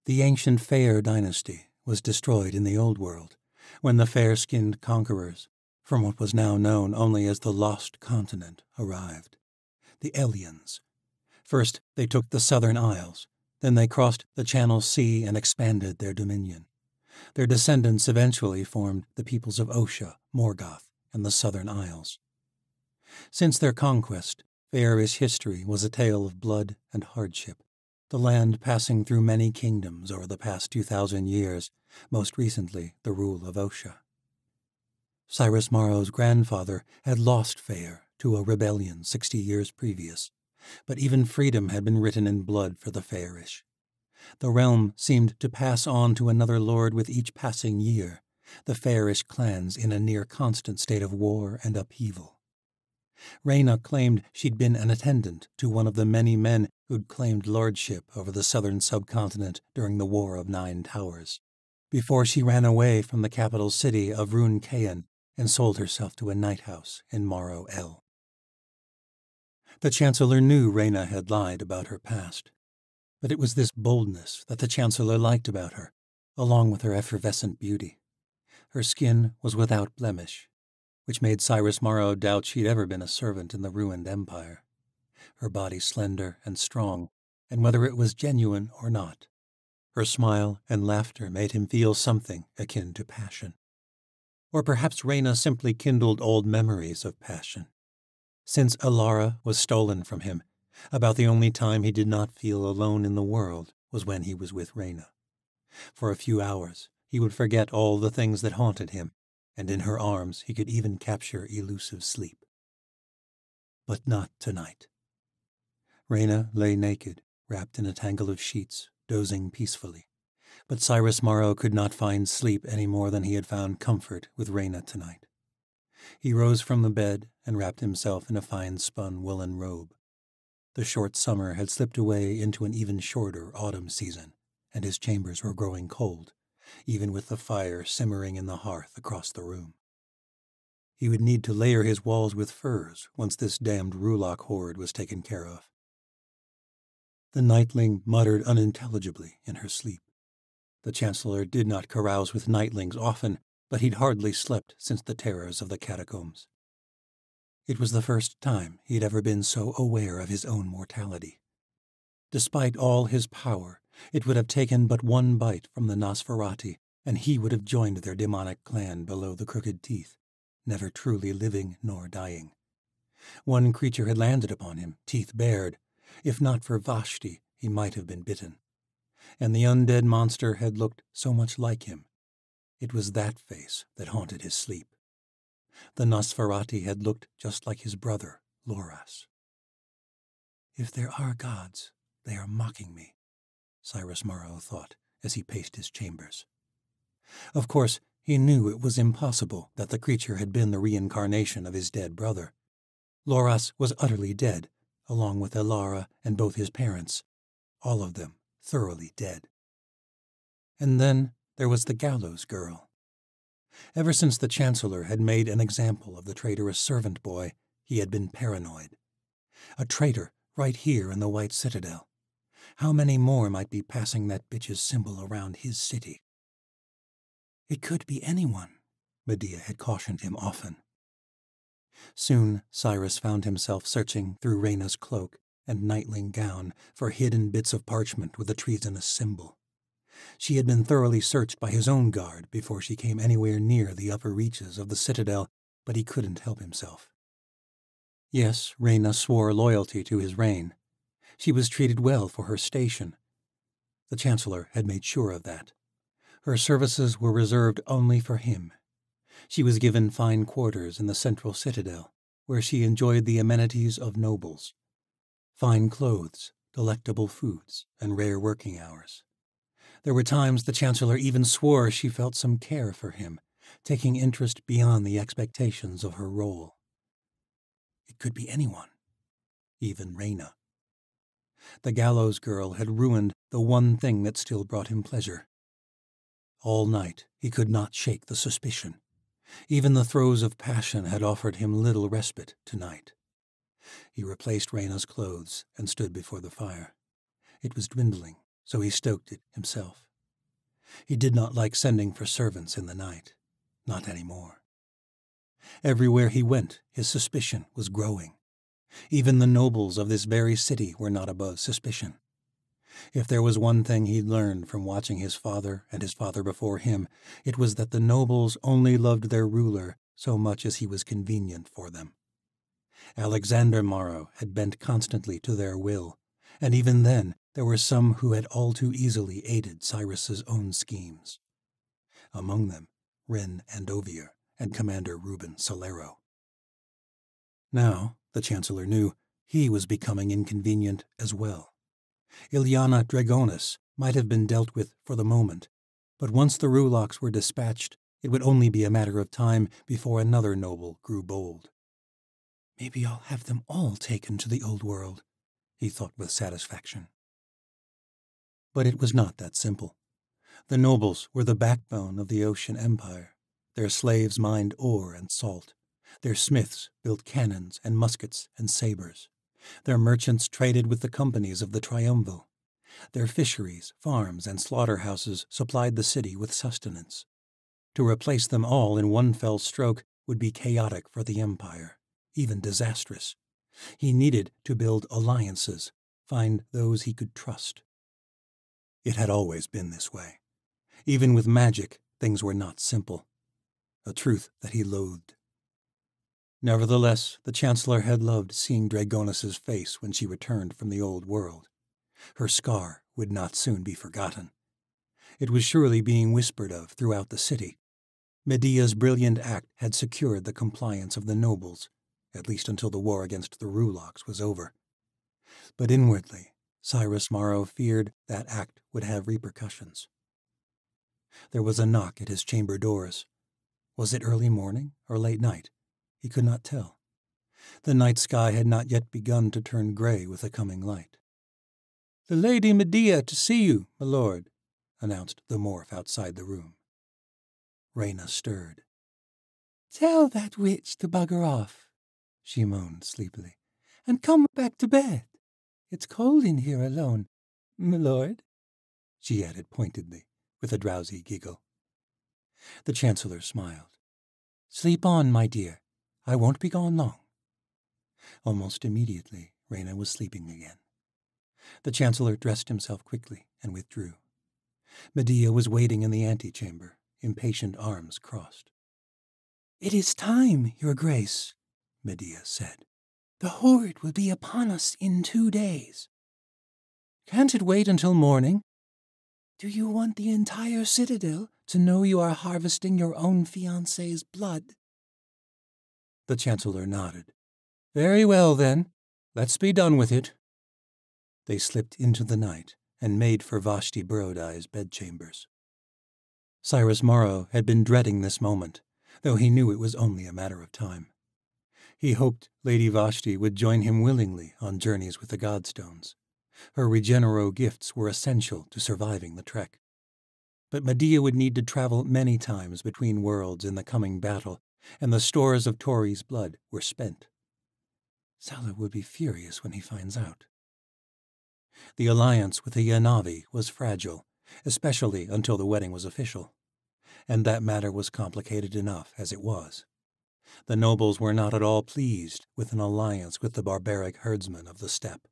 The ancient Fair dynasty was destroyed in the Old World, when the fair-skinned conquerors, from what was now known only as the Lost Continent, arrived. The Elians. First, they took the southern isles. Then they crossed the Channel Sea and expanded their dominion. Their descendants eventually formed the peoples of Osha Morgoth, and the southern isles. Since their conquest, Faerish history was a tale of blood and hardship, the land passing through many kingdoms over the past 2,000 years, most recently the rule of Osha. Cyrus Morrow's grandfather had lost Faer to a rebellion 60 years previous, but even freedom had been written in blood for the Faerish. The realm seemed to pass on to another lord with each passing year, the Faerish clans in a near constant state of war and upheaval. Rayna claimed she'd been an attendant to one of the many men who'd claimed lordship over the southern subcontinent during the War of Nine Towers, before she ran away from the capital city of Rune Kayan and sold herself to a night house in Morrow El. The Chancellor knew Rayna had lied about her past, but it was this boldness that the Chancellor liked about her, along with her effervescent beauty. Her skin was without blemish, which made Cyrus Morrow doubt she'd ever been a servant in the ruined empire. Her body slender and strong, and whether it was genuine or not. Her smile and laughter made him feel something akin to passion. Or perhaps Rayna simply kindled old memories of passion. Since Alara was stolen from him, about the only time he did not feel alone in the world was when he was with Rayna. For a few hours, he would forget all the things that haunted him, and in her arms he could even capture elusive sleep. But not tonight. Rayna lay naked, wrapped in a tangle of sheets, dozing peacefully. But Cyrus Morrow could not find sleep any more than he had found comfort with Rayna tonight. He rose from the bed and wrapped himself in a fine spun woolen robe. The short summer had slipped away into an even shorter autumn season, and his chambers were growing cold, even with the fire simmering in the hearth across the room. He would need to layer his walls with furs once this damned Rulak horde was taken care of. The nightling muttered unintelligibly in her sleep. The Chancellor did not carouse with nightlings often, but he'd hardly slept since the terrors of the catacombs. It was the first time he'd ever been so aware of his own mortality. Despite all his power, it would have taken but one bite from the Nosferati, and he would have joined their demonic clan below the crooked teeth, never truly living nor dying. One creature had landed upon him, teeth bared. If not for Vashti, he might have been bitten and the undead monster had looked so much like him. It was that face that haunted his sleep. The Nosferati had looked just like his brother, Loras. If there are gods, they are mocking me, Cyrus Morrow thought as he paced his chambers. Of course, he knew it was impossible that the creature had been the reincarnation of his dead brother. Loras was utterly dead, along with Elara and both his parents, all of them thoroughly dead. And then there was the gallows girl. Ever since the Chancellor had made an example of the traitorous servant boy, he had been paranoid. A traitor right here in the White Citadel. How many more might be passing that bitch's symbol around his city? It could be anyone, Medea had cautioned him often. Soon Cyrus found himself searching through Rayna's cloak and nightling gown for hidden bits of parchment with a treasonous symbol. She had been thoroughly searched by his own guard before she came anywhere near the upper reaches of the citadel, but he couldn't help himself. Yes, Rayna swore loyalty to his reign. She was treated well for her station. The Chancellor had made sure of that. Her services were reserved only for him. She was given fine quarters in the central citadel, where she enjoyed the amenities of nobles fine clothes, delectable foods, and rare working hours. There were times the Chancellor even swore she felt some care for him, taking interest beyond the expectations of her role. It could be anyone, even Rayna. The gallows girl had ruined the one thing that still brought him pleasure. All night he could not shake the suspicion. Even the throes of passion had offered him little respite tonight. He replaced Rayna's clothes and stood before the fire. It was dwindling, so he stoked it himself. He did not like sending for servants in the night. Not any more. Everywhere he went, his suspicion was growing. Even the nobles of this very city were not above suspicion. If there was one thing he'd learned from watching his father and his father before him, it was that the nobles only loved their ruler so much as he was convenient for them. Alexander Morrow had bent constantly to their will, and even then there were some who had all too easily aided Cyrus's own schemes. Among them, Wren Andovier and Commander Reuben Solero. Now, the Chancellor knew, he was becoming inconvenient as well. Ilyana Dragonis might have been dealt with for the moment, but once the Rulaks were dispatched, it would only be a matter of time before another noble grew bold. Maybe I'll have them all taken to the old world, he thought with satisfaction. But it was not that simple. The nobles were the backbone of the ocean empire. Their slaves mined ore and salt. Their smiths built cannons and muskets and sabres. Their merchants traded with the companies of the Triumvir. Their fisheries, farms, and slaughterhouses supplied the city with sustenance. To replace them all in one fell stroke would be chaotic for the empire, even disastrous. He needed to build alliances, find those he could trust. It had always been this way. Even with magic, things were not simple, a truth that he loathed. Nevertheless, the Chancellor had loved seeing Dragonis's face when she returned from the old world. Her scar would not soon be forgotten. It was surely being whispered of throughout the city. Medea's brilliant act had secured the compliance of the nobles, at least until the war against the Rulaks was over. But inwardly, Cyrus Morrow feared that act would have repercussions. There was a knock at his chamber doors. Was it early morning or late night? He could not tell. The night sky had not yet begun to turn gray with the coming light. The Lady Medea to see you, my lord, announced the morph outside the room. Rayna stirred. Tell that witch to bugger off, she moaned sleepily, and come back to bed. It's cold in here alone, my lord, she added pointedly, with a drowsy giggle. The Chancellor smiled. Sleep on, my dear. I won't be gone long. Almost immediately, Rayna was sleeping again. The Chancellor dressed himself quickly and withdrew. Medea was waiting in the antechamber, impatient arms crossed. It is time, Your Grace, Medea said. The horde will be upon us in two days. Can't it wait until morning? Do you want the entire citadel to know you are harvesting your own fiance's blood? The Chancellor nodded. Very well, then. Let's be done with it. They slipped into the night and made for Vashti Burodai's bedchambers. Cyrus Morrow had been dreading this moment, though he knew it was only a matter of time. He hoped Lady Vashti would join him willingly on journeys with the Godstones. Her Regenero gifts were essential to surviving the trek. But Medea would need to travel many times between worlds in the coming battle and the stores of Tori's blood were spent. Sala would be furious when he finds out. The alliance with the Yanavi was fragile, especially until the wedding was official, and that matter was complicated enough as it was. The nobles were not at all pleased with an alliance with the barbaric herdsmen of the steppe.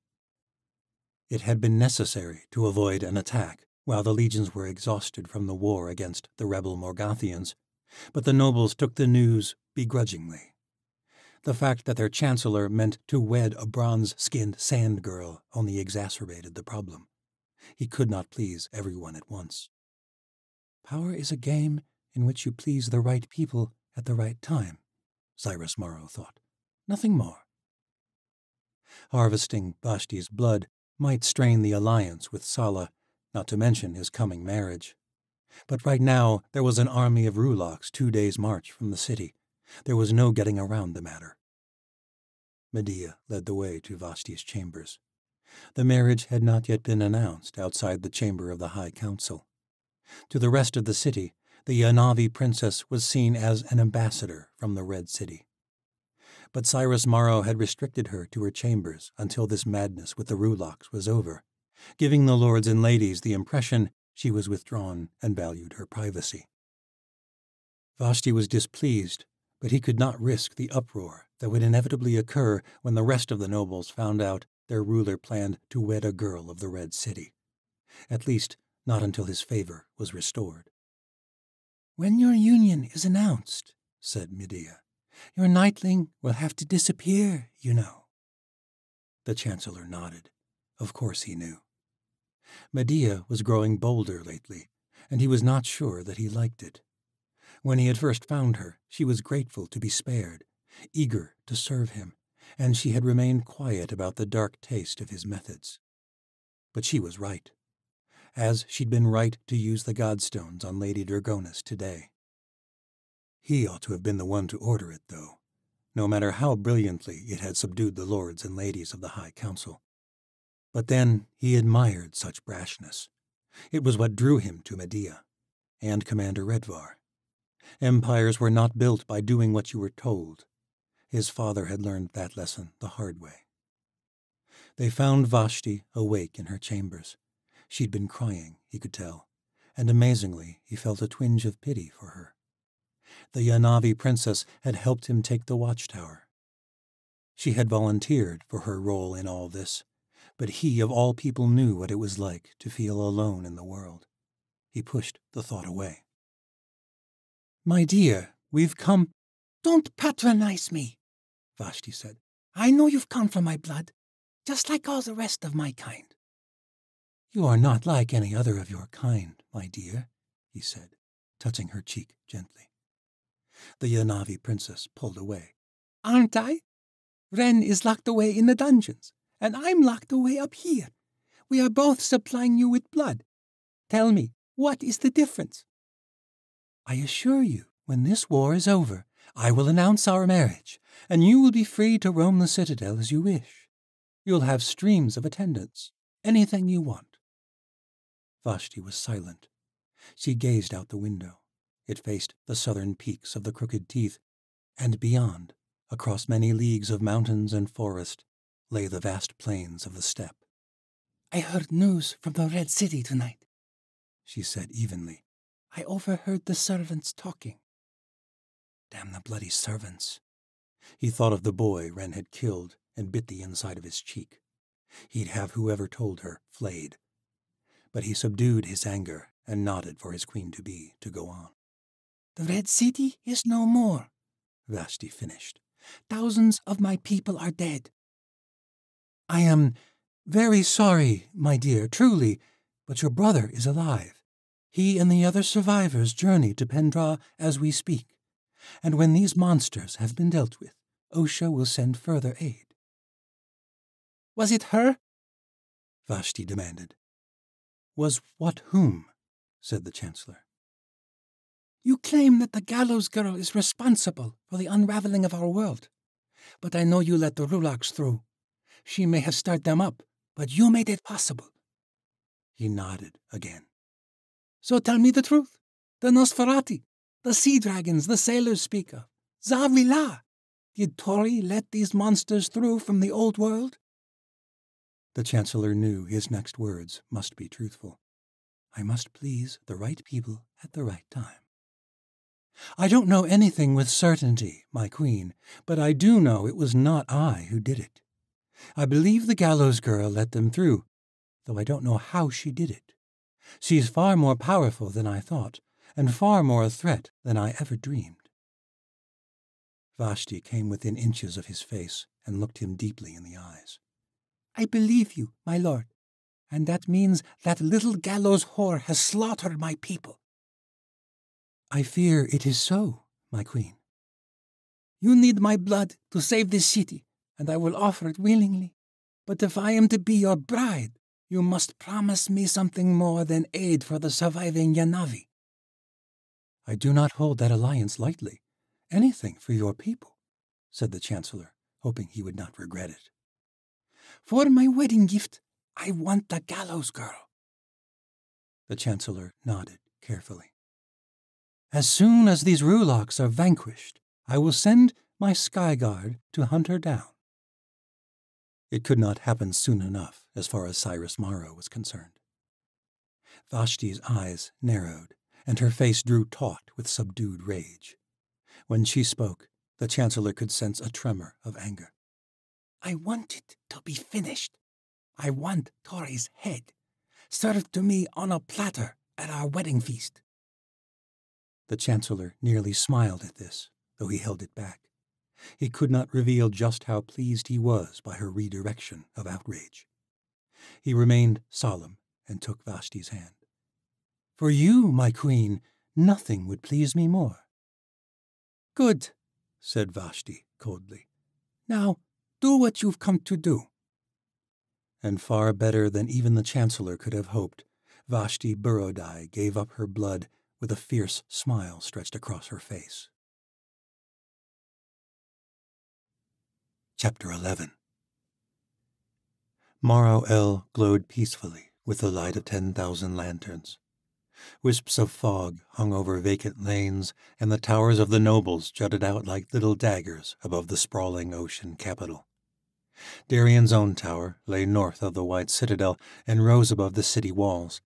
It had been necessary to avoid an attack while the legions were exhausted from the war against the rebel Morgathians but the nobles took the news begrudgingly. The fact that their chancellor meant to wed a bronze skinned sand girl only exacerbated the problem. He could not please everyone at once. Power is a game in which you please the right people at the right time, Cyrus Morrow thought. Nothing more. Harvesting Vashti's blood might strain the alliance with Sala, not to mention his coming marriage. But right now there was an army of Rulaks two days' march from the city. There was no getting around the matter. Medea led the way to Vashti's chambers. The marriage had not yet been announced outside the chamber of the High Council. To the rest of the city, the Yanavi princess was seen as an ambassador from the Red City. But Cyrus Morrow had restricted her to her chambers until this madness with the Rulaks was over, giving the lords and ladies the impression she was withdrawn and valued her privacy. Vashti was displeased, but he could not risk the uproar that would inevitably occur when the rest of the nobles found out their ruler planned to wed a girl of the Red City. At least, not until his favor was restored. When your union is announced, said Medea. Your knightling will have to disappear, you know. The Chancellor nodded. Of course he knew. Medea was growing bolder lately, and he was not sure that he liked it. When he had first found her, she was grateful to be spared, eager to serve him, and she had remained quiet about the dark taste of his methods. But she was right, as she'd been right to use the godstones on Lady Dragonis today. He ought to have been the one to order it, though, no matter how brilliantly it had subdued the lords and ladies of the High Council. But then he admired such brashness. It was what drew him to Medea, and Commander Redvar. Empires were not built by doing what you were told. His father had learned that lesson the hard way. They found Vashti awake in her chambers. She'd been crying, he could tell, and amazingly he felt a twinge of pity for her. The Yanavi princess had helped him take the watchtower. She had volunteered for her role in all this, but he of all people knew what it was like to feel alone in the world. He pushed the thought away. My dear, we've come. Don't patronize me, Vashti said. I know you've come for my blood, just like all the rest of my kind. You are not like any other of your kind, my dear, he said, touching her cheek gently. The Yanavi princess pulled away. Aren't I? Wren is locked away in the dungeons, and I'm locked away up here. We are both supplying you with blood. Tell me, what is the difference? I assure you, when this war is over, I will announce our marriage, and you will be free to roam the citadel as you wish. You'll have streams of attendants, anything you want. Vashti was silent. She gazed out the window. It faced the southern peaks of the Crooked Teeth, and beyond, across many leagues of mountains and forest, lay the vast plains of the steppe. I heard news from the Red City tonight, she said evenly. I overheard the servants talking. Damn the bloody servants. He thought of the boy Wren had killed and bit the inside of his cheek. He'd have whoever told her flayed. But he subdued his anger and nodded for his queen to be to go on. The Red City is no more, Vashti finished. Thousands of my people are dead. I am very sorry, my dear, truly, but your brother is alive. He and the other survivors journey to Pendra as we speak, and when these monsters have been dealt with, Osha will send further aid. Was it her? Vashti demanded. Was what whom? said the Chancellor. You claim that the gallows girl is responsible for the unraveling of our world, but I know you let the Rulaks through. She may have stirred them up, but you made it possible. He nodded again. So tell me the truth. The Nosferati, the sea dragons the sailors speak of, Zavila. Did Tori let these monsters through from the old world? The Chancellor knew his next words must be truthful. I must please the right people at the right time. I don't know anything with certainty, my queen, but I do know it was not I who did it. I believe the gallows girl let them through, though I don't know how she did it. She's far more powerful than I thought, and far more a threat than I ever dreamed. Vashti came within inches of his face and looked him deeply in the eyes. I believe you, my lord, and that means that little gallows whore has slaughtered my people. I fear it is so, my queen. You need my blood to save this city, and I will offer it willingly. But if I am to be your bride, you must promise me something more than aid for the surviving Yanavi. I do not hold that alliance lightly. Anything for your people, said the Chancellor, hoping he would not regret it. For my wedding gift, I want the gallows girl. The Chancellor nodded carefully. As soon as these Rulaks are vanquished, I will send my sky guard to hunt her down. It could not happen soon enough as far as Cyrus Morrow was concerned. Vashti's eyes narrowed, and her face drew taut with subdued rage. When she spoke, the Chancellor could sense a tremor of anger. I want it to be finished. I want Tori's head, served to me on a platter at our wedding feast. The Chancellor nearly smiled at this, though he held it back. He could not reveal just how pleased he was by her redirection of outrage. He remained solemn and took Vashti's hand. For you, my queen, nothing would please me more. Good, said Vashti coldly. Now do what you've come to do. And far better than even the Chancellor could have hoped, Vashti Burodai gave up her blood with a fierce smile stretched across her face. Chapter 11 Morrow El glowed peacefully with the light of ten thousand lanterns. Wisps of fog hung over vacant lanes, and the towers of the nobles jutted out like little daggers above the sprawling ocean capital. Darien's own tower lay north of the white citadel and rose above the city walls.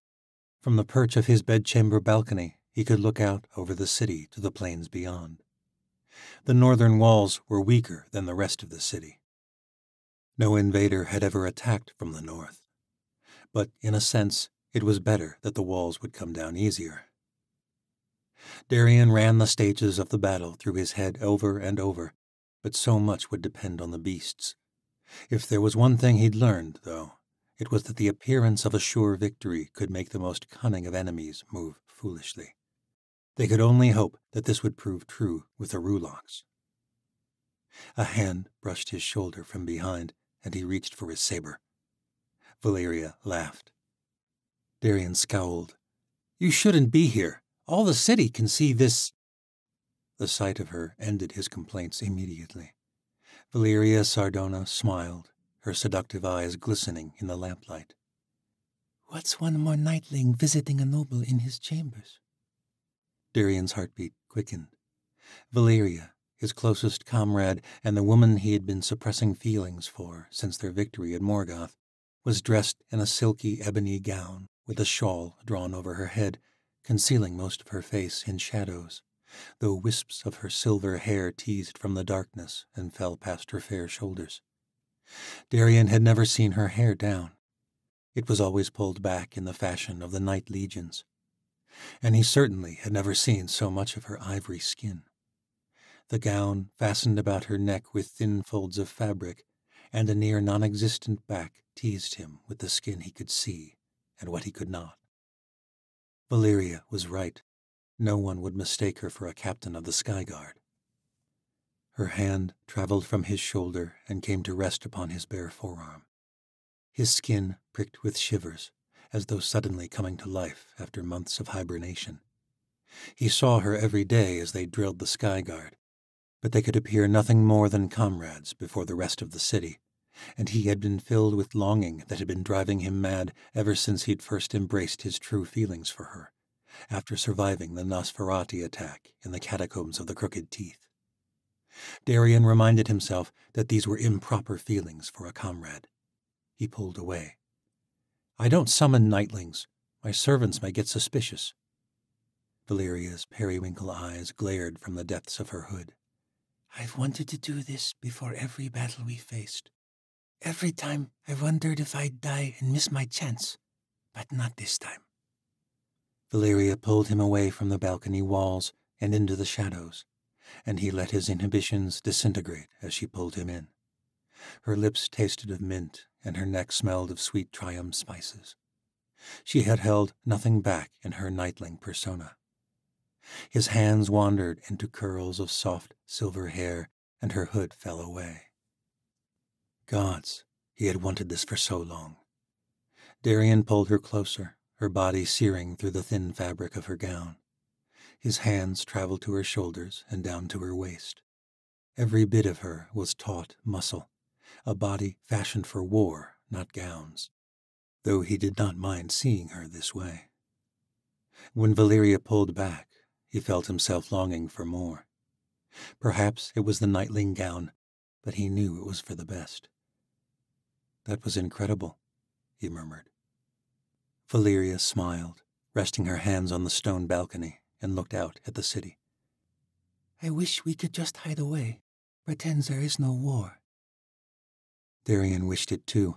From the perch of his bedchamber balcony, he could look out over the city to the plains beyond. The northern walls were weaker than the rest of the city. No invader had ever attacked from the north. But in a sense, it was better that the walls would come down easier. Darien ran the stages of the battle through his head over and over, but so much would depend on the beasts. If there was one thing he'd learned, though, it was that the appearance of a sure victory could make the most cunning of enemies move foolishly. They could only hope that this would prove true with the Rulaks. A hand brushed his shoulder from behind, and he reached for his saber. Valeria laughed. Darien scowled. You shouldn't be here. All the city can see this. The sight of her ended his complaints immediately. Valeria Sardona smiled, her seductive eyes glistening in the lamplight. What's one more nightling visiting a noble in his chambers? Darien's heartbeat quickened. Valeria, his closest comrade and the woman he had been suppressing feelings for since their victory at Morgoth, was dressed in a silky ebony gown with a shawl drawn over her head, concealing most of her face in shadows, though wisps of her silver hair teased from the darkness and fell past her fair shoulders. Darien had never seen her hair down. It was always pulled back in the fashion of the Night Legions. And he certainly had never seen so much of her ivory skin. The gown fastened about her neck with thin folds of fabric, and a near non existent back teased him with the skin he could see and what he could not. Valeria was right. No one would mistake her for a captain of the Sky Guard. Her hand traveled from his shoulder and came to rest upon his bare forearm. His skin pricked with shivers, as though suddenly coming to life after months of hibernation. He saw her every day as they drilled the Sky Guard, but they could appear nothing more than comrades before the rest of the city, and he had been filled with longing that had been driving him mad ever since he'd first embraced his true feelings for her, after surviving the Nosferati attack in the catacombs of the Crooked Teeth. Darien reminded himself that these were improper feelings for a comrade. He pulled away. I don't summon nightlings. My servants may get suspicious. Valeria's periwinkle eyes glared from the depths of her hood. I've wanted to do this before every battle we faced. Every time I wondered if I'd die and miss my chance, but not this time. Valeria pulled him away from the balcony walls and into the shadows, and he let his inhibitions disintegrate as she pulled him in. Her lips tasted of mint, and her neck smelled of sweet triumph spices. She had held nothing back in her nightling persona. His hands wandered into curls of soft silver hair, and her hood fell away. Gods, he had wanted this for so long. Darien pulled her closer, her body searing through the thin fabric of her gown. His hands traveled to her shoulders and down to her waist. Every bit of her was taut muscle, a body fashioned for war, not gowns, though he did not mind seeing her this way. When Valeria pulled back, he felt himself longing for more. Perhaps it was the nightling gown, but he knew it was for the best. That was incredible, he murmured. Valeria smiled, resting her hands on the stone balcony, and looked out at the city. I wish we could just hide away, pretend there is no war. Darien wished it too,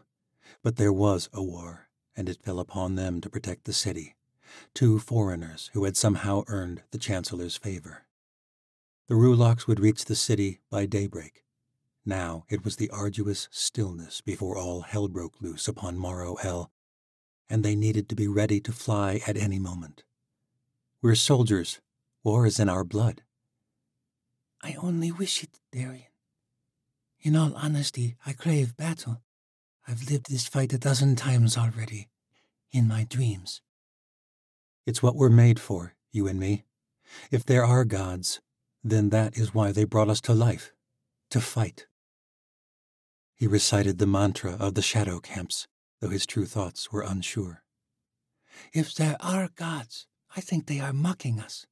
but there was a war, and it fell upon them to protect the city, two foreigners who had somehow earned the Chancellor's favor. The Rulaks would reach the city by daybreak. Now it was the arduous stillness before all hell broke loose upon Morrow El, and they needed to be ready to fly at any moment. We're soldiers. War is in our blood. I only wish it, Darien. In all honesty, I crave battle. I've lived this fight a dozen times already, in my dreams. It's what we're made for, you and me. If there are gods, then that is why they brought us to life, to fight. He recited the mantra of the shadow camps, though his true thoughts were unsure. If there are gods, I think they are mocking us.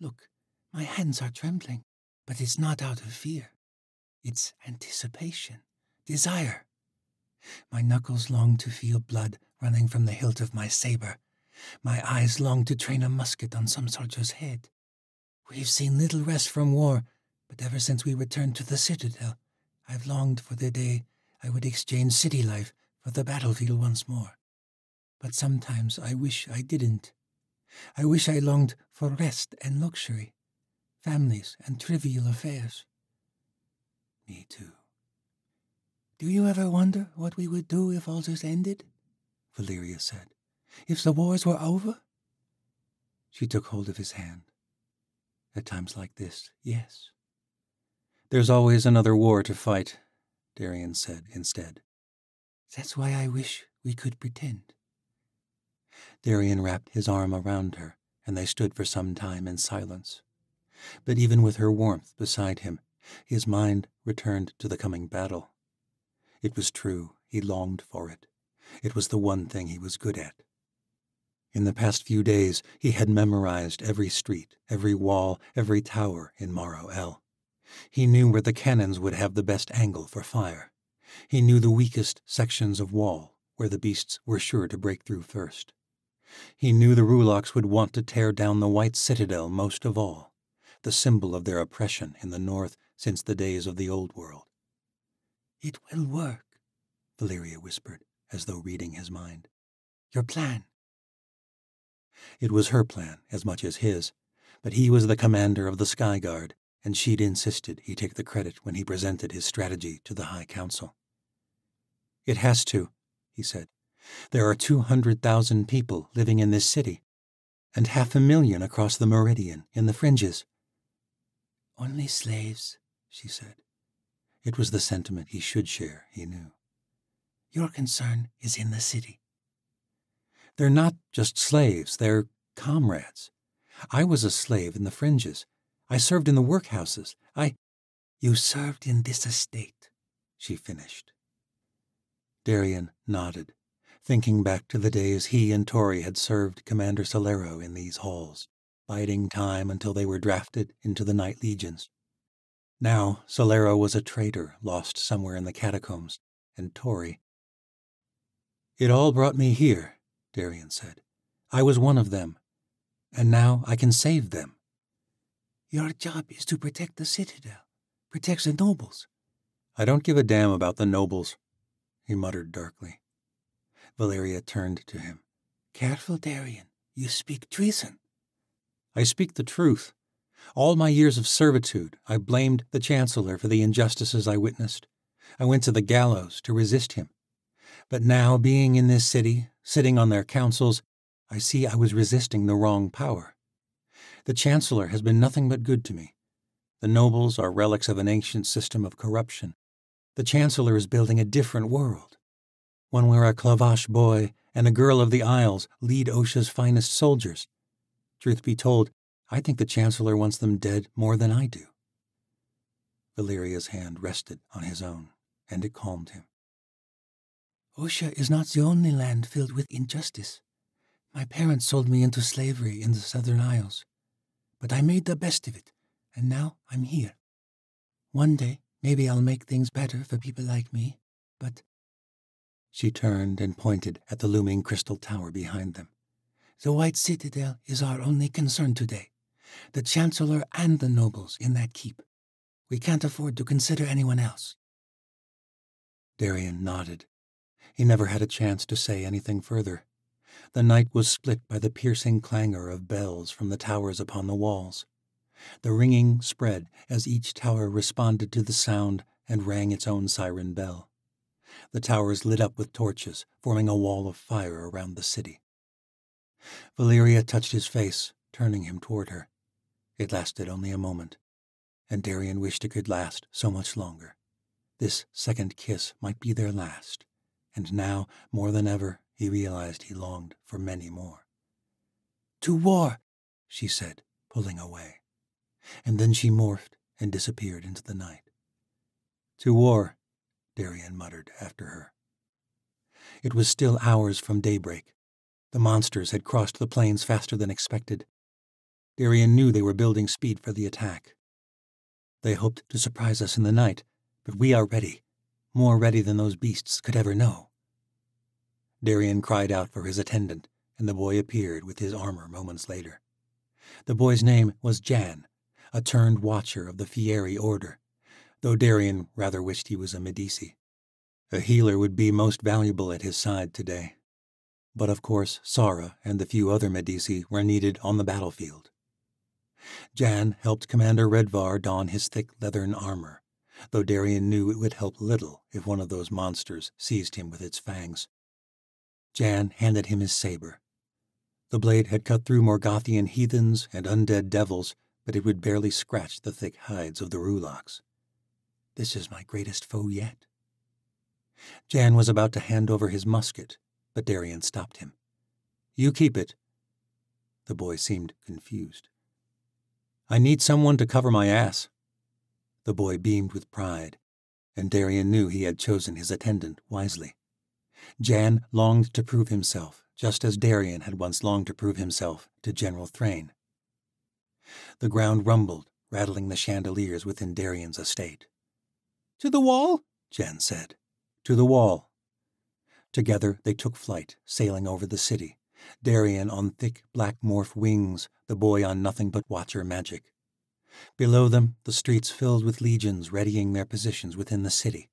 Look, my hands are trembling, but it's not out of fear. It's anticipation, desire. My knuckles long to feel blood running from the hilt of my saber. My eyes long to train a musket on some soldier's head. We've seen little rest from war, but ever since we returned to the citadel, I've longed for the day I would exchange city life for the battlefield once more. But sometimes I wish I didn't. I wish I longed for rest and luxury, families and trivial affairs. Me too. Do you ever wonder what we would do if all this ended? Valeria said. If the wars were over? She took hold of his hand. At times like this, yes. There's always another war to fight, Darien said instead. That's why I wish we could pretend. Darien wrapped his arm around her, and they stood for some time in silence. But even with her warmth beside him, his mind returned to the coming battle. It was true, he longed for it. It was the one thing he was good at. In the past few days, he had memorized every street, every wall, every tower in Morrow El. He knew where the cannons would have the best angle for fire. He knew the weakest sections of wall, where the beasts were sure to break through first. He knew the Rulaks would want to tear down the White Citadel most of all, the symbol of their oppression in the north since the days of the Old World. It will work, Valeria whispered, as though reading his mind. Your plan. It was her plan as much as his, but he was the commander of the Sky Guard, and she'd insisted he take the credit when he presented his strategy to the High Council. It has to, he said. There are 200,000 people living in this city, and half a million across the meridian in the fringes. Only slaves, she said. It was the sentiment he should share, he knew. Your concern is in the city. They're not just slaves, they're comrades. I was a slave in the fringes, I served in the workhouses. I. You served in this estate, she finished. Darien nodded, thinking back to the days he and Tori had served Commander Solero in these halls, biding time until they were drafted into the Night Legions. Now Solero was a traitor lost somewhere in the catacombs, and Tori. It all brought me here, Darien said. I was one of them, and now I can save them. Your job is to protect the citadel, protect the nobles. I don't give a damn about the nobles, he muttered darkly. Valeria turned to him. Careful, Darien. You speak treason. I speak the truth. All my years of servitude, I blamed the Chancellor for the injustices I witnessed. I went to the gallows to resist him. But now, being in this city, sitting on their councils, I see I was resisting the wrong power. The Chancellor has been nothing but good to me. The nobles are relics of an ancient system of corruption. The Chancellor is building a different world, one where a Klavash boy and a girl of the Isles lead Osha's finest soldiers. Truth be told, I think the Chancellor wants them dead more than I do. Valeria's hand rested on his own, and it calmed him. Osha is not the only land filled with injustice. My parents sold me into slavery in the Southern Isles. But I made the best of it, and now I'm here. One day, maybe I'll make things better for people like me, but. She turned and pointed at the looming crystal tower behind them. The White Citadel is our only concern today. The Chancellor and the nobles in that keep. We can't afford to consider anyone else. Darien nodded. He never had a chance to say anything further. The night was split by the piercing clangor of bells from the towers upon the walls. The ringing spread as each tower responded to the sound and rang its own siren bell. The towers lit up with torches, forming a wall of fire around the city. Valeria touched his face, turning him toward her. It lasted only a moment, and Darien wished it could last so much longer. This second kiss might be their last, and now, more than ever, he realized he longed for many more. To war, she said, pulling away. And then she morphed and disappeared into the night. To war, Darien muttered after her. It was still hours from daybreak. The monsters had crossed the plains faster than expected. Darien knew they were building speed for the attack. They hoped to surprise us in the night, but we are ready, more ready than those beasts could ever know. Darien cried out for his attendant, and the boy appeared with his armor moments later. The boy's name was Jan, a turned watcher of the Fieri Order, though Darien rather wished he was a Medici. A healer would be most valuable at his side today. But of course, Sara and the few other Medici were needed on the battlefield. Jan helped Commander Redvar don his thick leathern armor, though Darien knew it would help little if one of those monsters seized him with its fangs. Jan handed him his saber. The blade had cut through Morgothian heathens and undead devils, but it would barely scratch the thick hides of the Rulaks. This is my greatest foe yet. Jan was about to hand over his musket, but Darien stopped him. You keep it. The boy seemed confused. I need someone to cover my ass. The boy beamed with pride, and Darien knew he had chosen his attendant wisely. Jan longed to prove himself, just as Darien had once longed to prove himself to General Thrain. The ground rumbled, rattling the chandeliers within Darien's estate. To the wall? Jan said. To the wall. Together they took flight, sailing over the city, Darien on thick black morph wings, the boy on nothing but watcher magic. Below them, the streets filled with legions readying their positions within the city.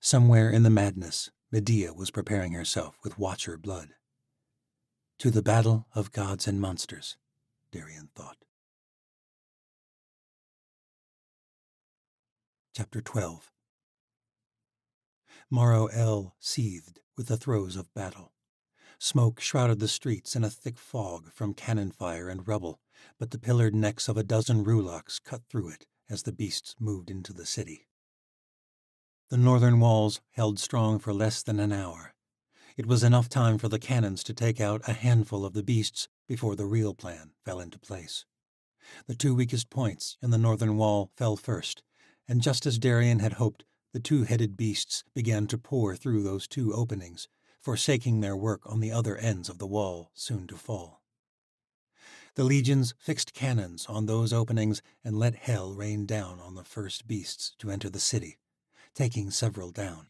Somewhere in the madness, Medea was preparing herself with watcher blood. To the battle of gods and monsters, Darien thought. Chapter 12 Morrow El seethed with the throes of battle. Smoke shrouded the streets in a thick fog from cannon fire and rubble, but the pillared necks of a dozen rulaks cut through it as the beasts moved into the city. The northern walls held strong for less than an hour. It was enough time for the cannons to take out a handful of the beasts before the real plan fell into place. The two weakest points in the northern wall fell first, and just as Darien had hoped, the two headed beasts began to pour through those two openings, forsaking their work on the other ends of the wall, soon to fall. The legions fixed cannons on those openings and let hell rain down on the first beasts to enter the city, taking several down.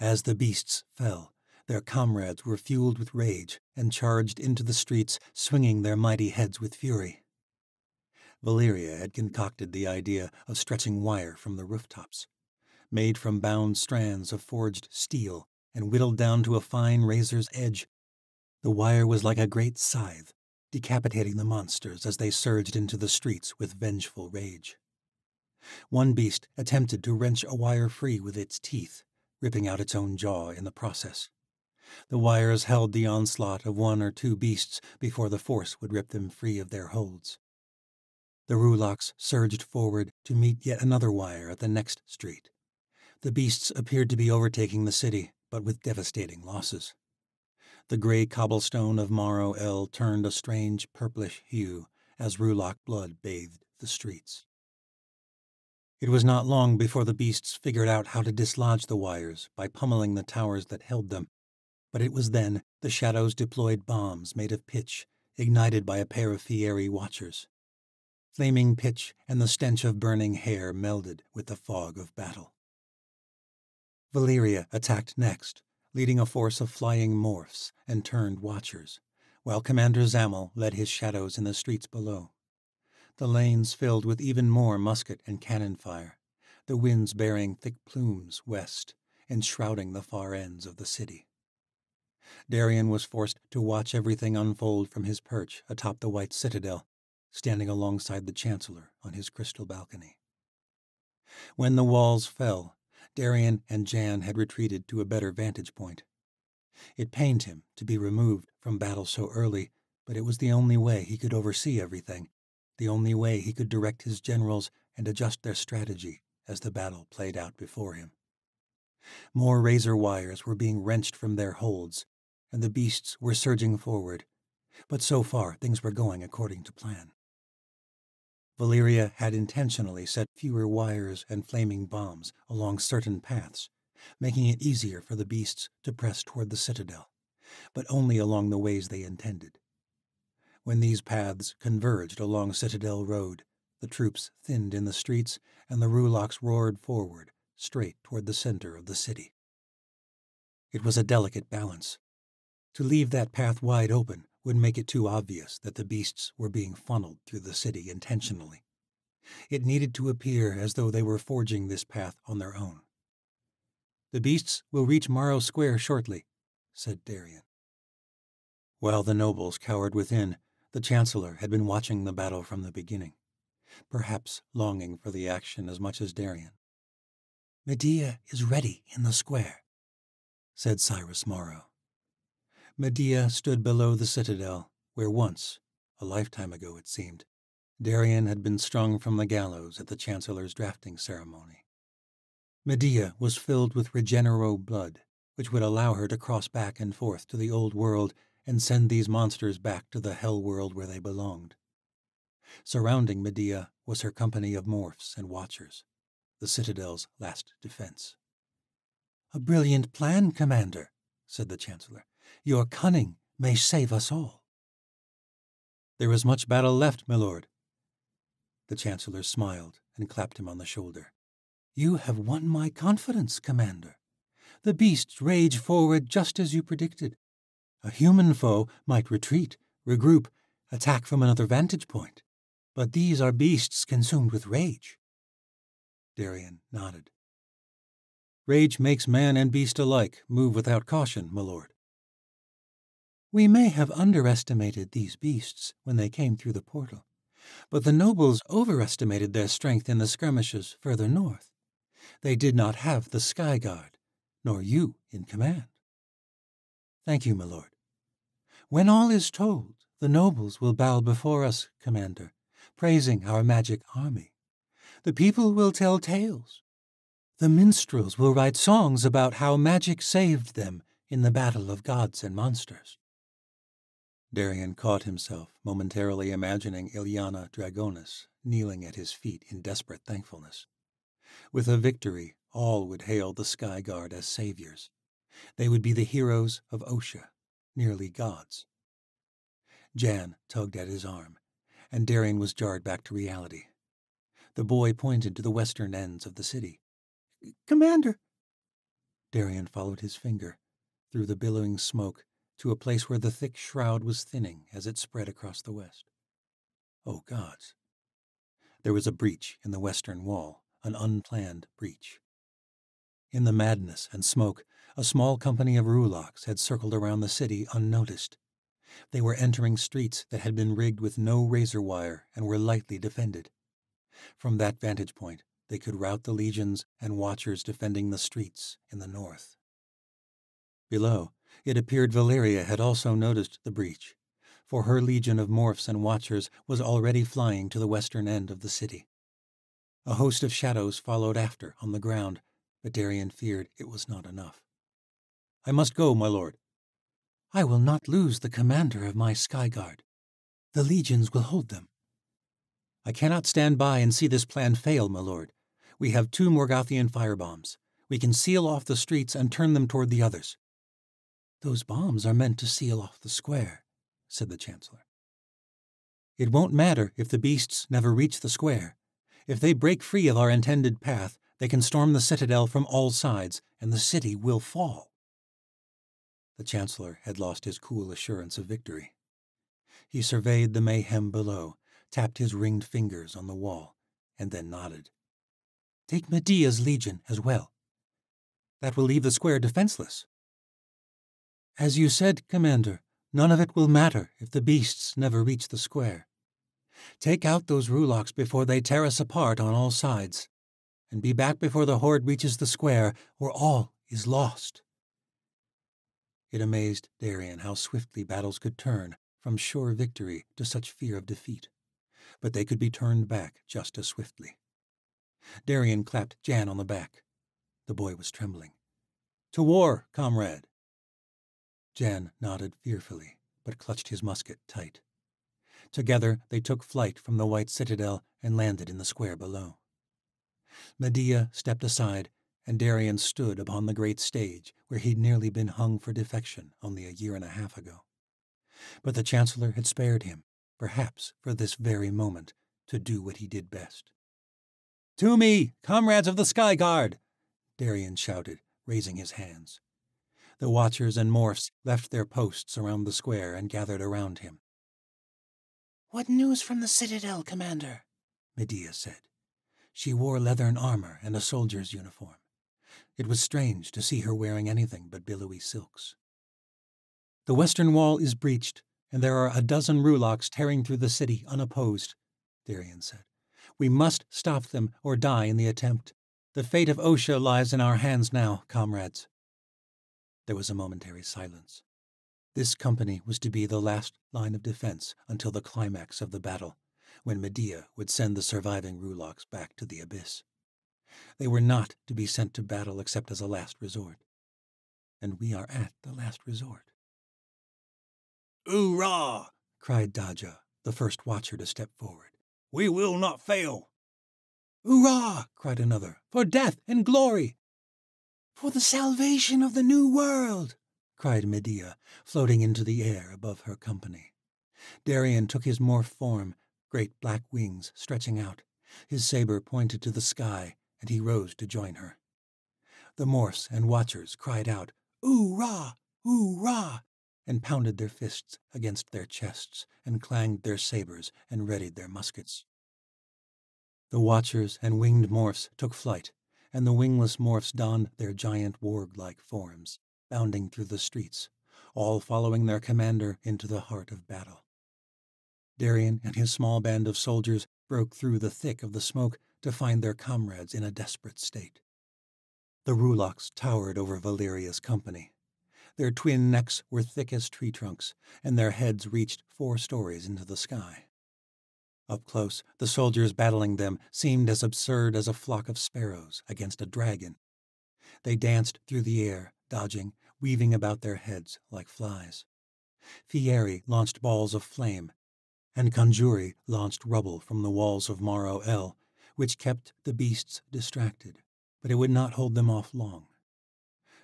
As the beasts fell, their comrades were fueled with rage and charged into the streets, swinging their mighty heads with fury. Valeria had concocted the idea of stretching wire from the rooftops. Made from bound strands of forged steel and whittled down to a fine razor's edge, the wire was like a great scythe, decapitating the monsters as they surged into the streets with vengeful rage. One beast attempted to wrench a wire free with its teeth, ripping out its own jaw in the process. The wires held the onslaught of one or two beasts before the force would rip them free of their holds. The Rulaks surged forward to meet yet another wire at the next street. The beasts appeared to be overtaking the city, but with devastating losses. The gray cobblestone of Morrow El turned a strange purplish hue as Rulak blood bathed the streets. It was not long before the beasts figured out how to dislodge the wires by pummeling the towers that held them, but it was then the shadows deployed bombs made of pitch, ignited by a pair of Fieri watchers. Flaming pitch and the stench of burning hair melded with the fog of battle. Valeria attacked next, leading a force of flying morphs and turned watchers, while Commander Zamel led his shadows in the streets below. The lanes filled with even more musket and cannon fire, the winds bearing thick plumes west, enshrouding the far ends of the city. Darien was forced to watch everything unfold from his perch atop the white citadel, standing alongside the Chancellor on his crystal balcony. When the walls fell, Darien and Jan had retreated to a better vantage point. It pained him to be removed from battle so early, but it was the only way he could oversee everything, the only way he could direct his generals and adjust their strategy as the battle played out before him. More razor wires were being wrenched from their holds, and the beasts were surging forward, but so far things were going according to plan. Valeria had intentionally set fewer wires and flaming bombs along certain paths, making it easier for the beasts to press toward the citadel, but only along the ways they intended. When these paths converged along Citadel Road, the troops thinned in the streets and the Rulaks roared forward, straight toward the center of the city. It was a delicate balance. To leave that path wide open would make it too obvious that the beasts were being funneled through the city intentionally. It needed to appear as though they were forging this path on their own. The beasts will reach Morrow Square shortly, said Darien. While the nobles cowered within, the Chancellor had been watching the battle from the beginning, perhaps longing for the action as much as Darien. Medea is ready in the square, said Cyrus Morrow. Medea stood below the citadel, where once, a lifetime ago it seemed, Darien had been strung from the gallows at the Chancellor's drafting ceremony. Medea was filled with regenero blood, which would allow her to cross back and forth to the old world and send these monsters back to the hell world where they belonged. Surrounding Medea was her company of morphs and watchers, the citadel's last defense. A brilliant plan, Commander, said the Chancellor. Your cunning may save us all. There is much battle left, my lord. The Chancellor smiled and clapped him on the shoulder. You have won my confidence, Commander. The beasts rage forward just as you predicted. A human foe might retreat, regroup, attack from another vantage point. But these are beasts consumed with rage. Darien nodded. Rage makes man and beast alike move without caution, my lord. We may have underestimated these beasts when they came through the portal, but the nobles overestimated their strength in the skirmishes further north. They did not have the Sky Guard, nor you in command. Thank you, my lord. When all is told, the nobles will bow before us, Commander, praising our magic army. The people will tell tales. The minstrels will write songs about how magic saved them in the battle of gods and monsters. Darien caught himself momentarily imagining Ilyana Dragonis kneeling at his feet in desperate thankfulness. With a victory, all would hail the Sky Guard as saviors. They would be the heroes of Osha, nearly gods. Jan tugged at his arm, and Darien was jarred back to reality. The boy pointed to the western ends of the city. Commander! Darien followed his finger through the billowing smoke to a place where the thick shroud was thinning as it spread across the west. Oh, gods! There was a breach in the western wall, an unplanned breach. In the madness and smoke, a small company of Rulaks had circled around the city unnoticed. They were entering streets that had been rigged with no razor wire and were lightly defended. From that vantage point, they could rout the legions and watchers defending the streets in the north. Below, it appeared Valeria had also noticed the breach, for her legion of morphs and watchers was already flying to the western end of the city. A host of shadows followed after on the ground, but Darien feared it was not enough. I must go, my lord. I will not lose the commander of my sky guard. The legions will hold them. I cannot stand by and see this plan fail, my lord. We have two Morgothian firebombs. We can seal off the streets and turn them toward the others. Those bombs are meant to seal off the square, said the Chancellor. It won't matter if the beasts never reach the square. If they break free of our intended path, they can storm the citadel from all sides, and the city will fall. The Chancellor had lost his cool assurance of victory. He surveyed the mayhem below, tapped his ringed fingers on the wall, and then nodded. Take Medea's legion as well. That will leave the square defenseless. As you said, Commander, none of it will matter if the beasts never reach the square. Take out those rulaks before they tear us apart on all sides, and be back before the horde reaches the square, or all is lost. It amazed Darien how swiftly battles could turn from sure victory to such fear of defeat, but they could be turned back just as swiftly. Darien clapped Jan on the back. The boy was trembling. To war, comrade! Jan nodded fearfully, but clutched his musket tight. Together they took flight from the white citadel and landed in the square below. Medea stepped aside, and Darien stood upon the great stage where he'd nearly been hung for defection only a year and a half ago. But the Chancellor had spared him, perhaps for this very moment, to do what he did best. To me, comrades of the Sky Guard! Darien shouted, raising his hands. The watchers and morphs left their posts around the square and gathered around him. What news from the Citadel, Commander? Medea said. She wore leathern armor and a soldier's uniform. It was strange to see her wearing anything but billowy silks. The western wall is breached, and there are a dozen rulaks tearing through the city unopposed, Darien said. We must stop them or die in the attempt. The fate of Osha lies in our hands now, comrades. There was a momentary silence. This company was to be the last line of defense until the climax of the battle, when Medea would send the surviving Rulaks back to the abyss. They were not to be sent to battle except as a last resort. And we are at the last resort. Hoorah! cried Daja, the first watcher to step forward. We will not fail. Hoorah! cried another. For death and glory! For the salvation of the new world! cried Medea, floating into the air above her company. Darien took his morph form, great black wings stretching out. His saber pointed to the sky, and he rose to join her. The morphs and watchers cried out, Ooh rah! Ooh rah! and pounded their fists against their chests, and clanged their sabers, and readied their muskets. The watchers and winged morphs took flight, and the wingless morphs donned their giant warg like forms bounding through the streets, all following their commander into the heart of battle. Darien and his small band of soldiers broke through the thick of the smoke to find their comrades in a desperate state. The Rulaks towered over Valeria's company. Their twin necks were thick as tree trunks, and their heads reached four stories into the sky. Up close, the soldiers battling them seemed as absurd as a flock of sparrows against a dragon. They danced through the air, dodging, weaving about their heads like flies. Fieri launched balls of flame, and Conjuri launched rubble from the walls of Morrow El, which kept the beasts distracted, but it would not hold them off long.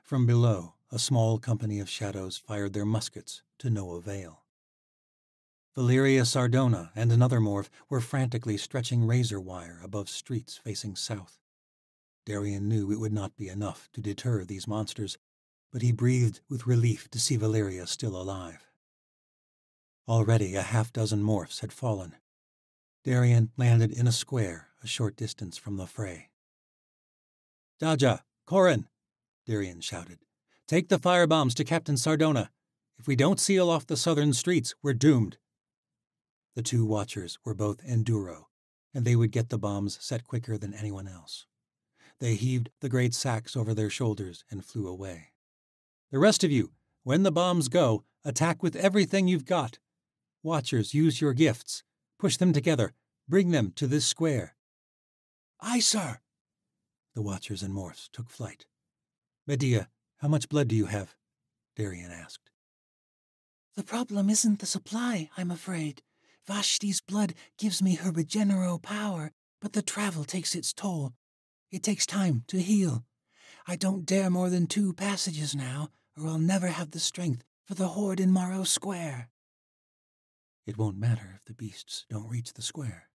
From below, a small company of shadows fired their muskets to no avail. Valeria Sardona and another morph were frantically stretching razor wire above streets facing south. Darien knew it would not be enough to deter these monsters, but he breathed with relief to see Valeria still alive. Already a half dozen morphs had fallen. Darien landed in a square a short distance from the fray. Daja, Corin, Darien shouted. Take the firebombs to Captain Sardona. If we don't seal off the southern streets, we're doomed. The two watchers were both enduro, and they would get the bombs set quicker than anyone else. They heaved the great sacks over their shoulders and flew away. The rest of you, when the bombs go, attack with everything you've got. Watchers, use your gifts. Push them together. Bring them to this square. Aye, sir. The Watchers and Morphs took flight. Medea, how much blood do you have? Darien asked. The problem isn't the supply, I'm afraid. Vashti's blood gives me her regenero power, but the travel takes its toll. It takes time to heal. I don't dare more than two passages now, or I'll never have the strength for the horde in Morrow Square. It won't matter if the beasts don't reach the square.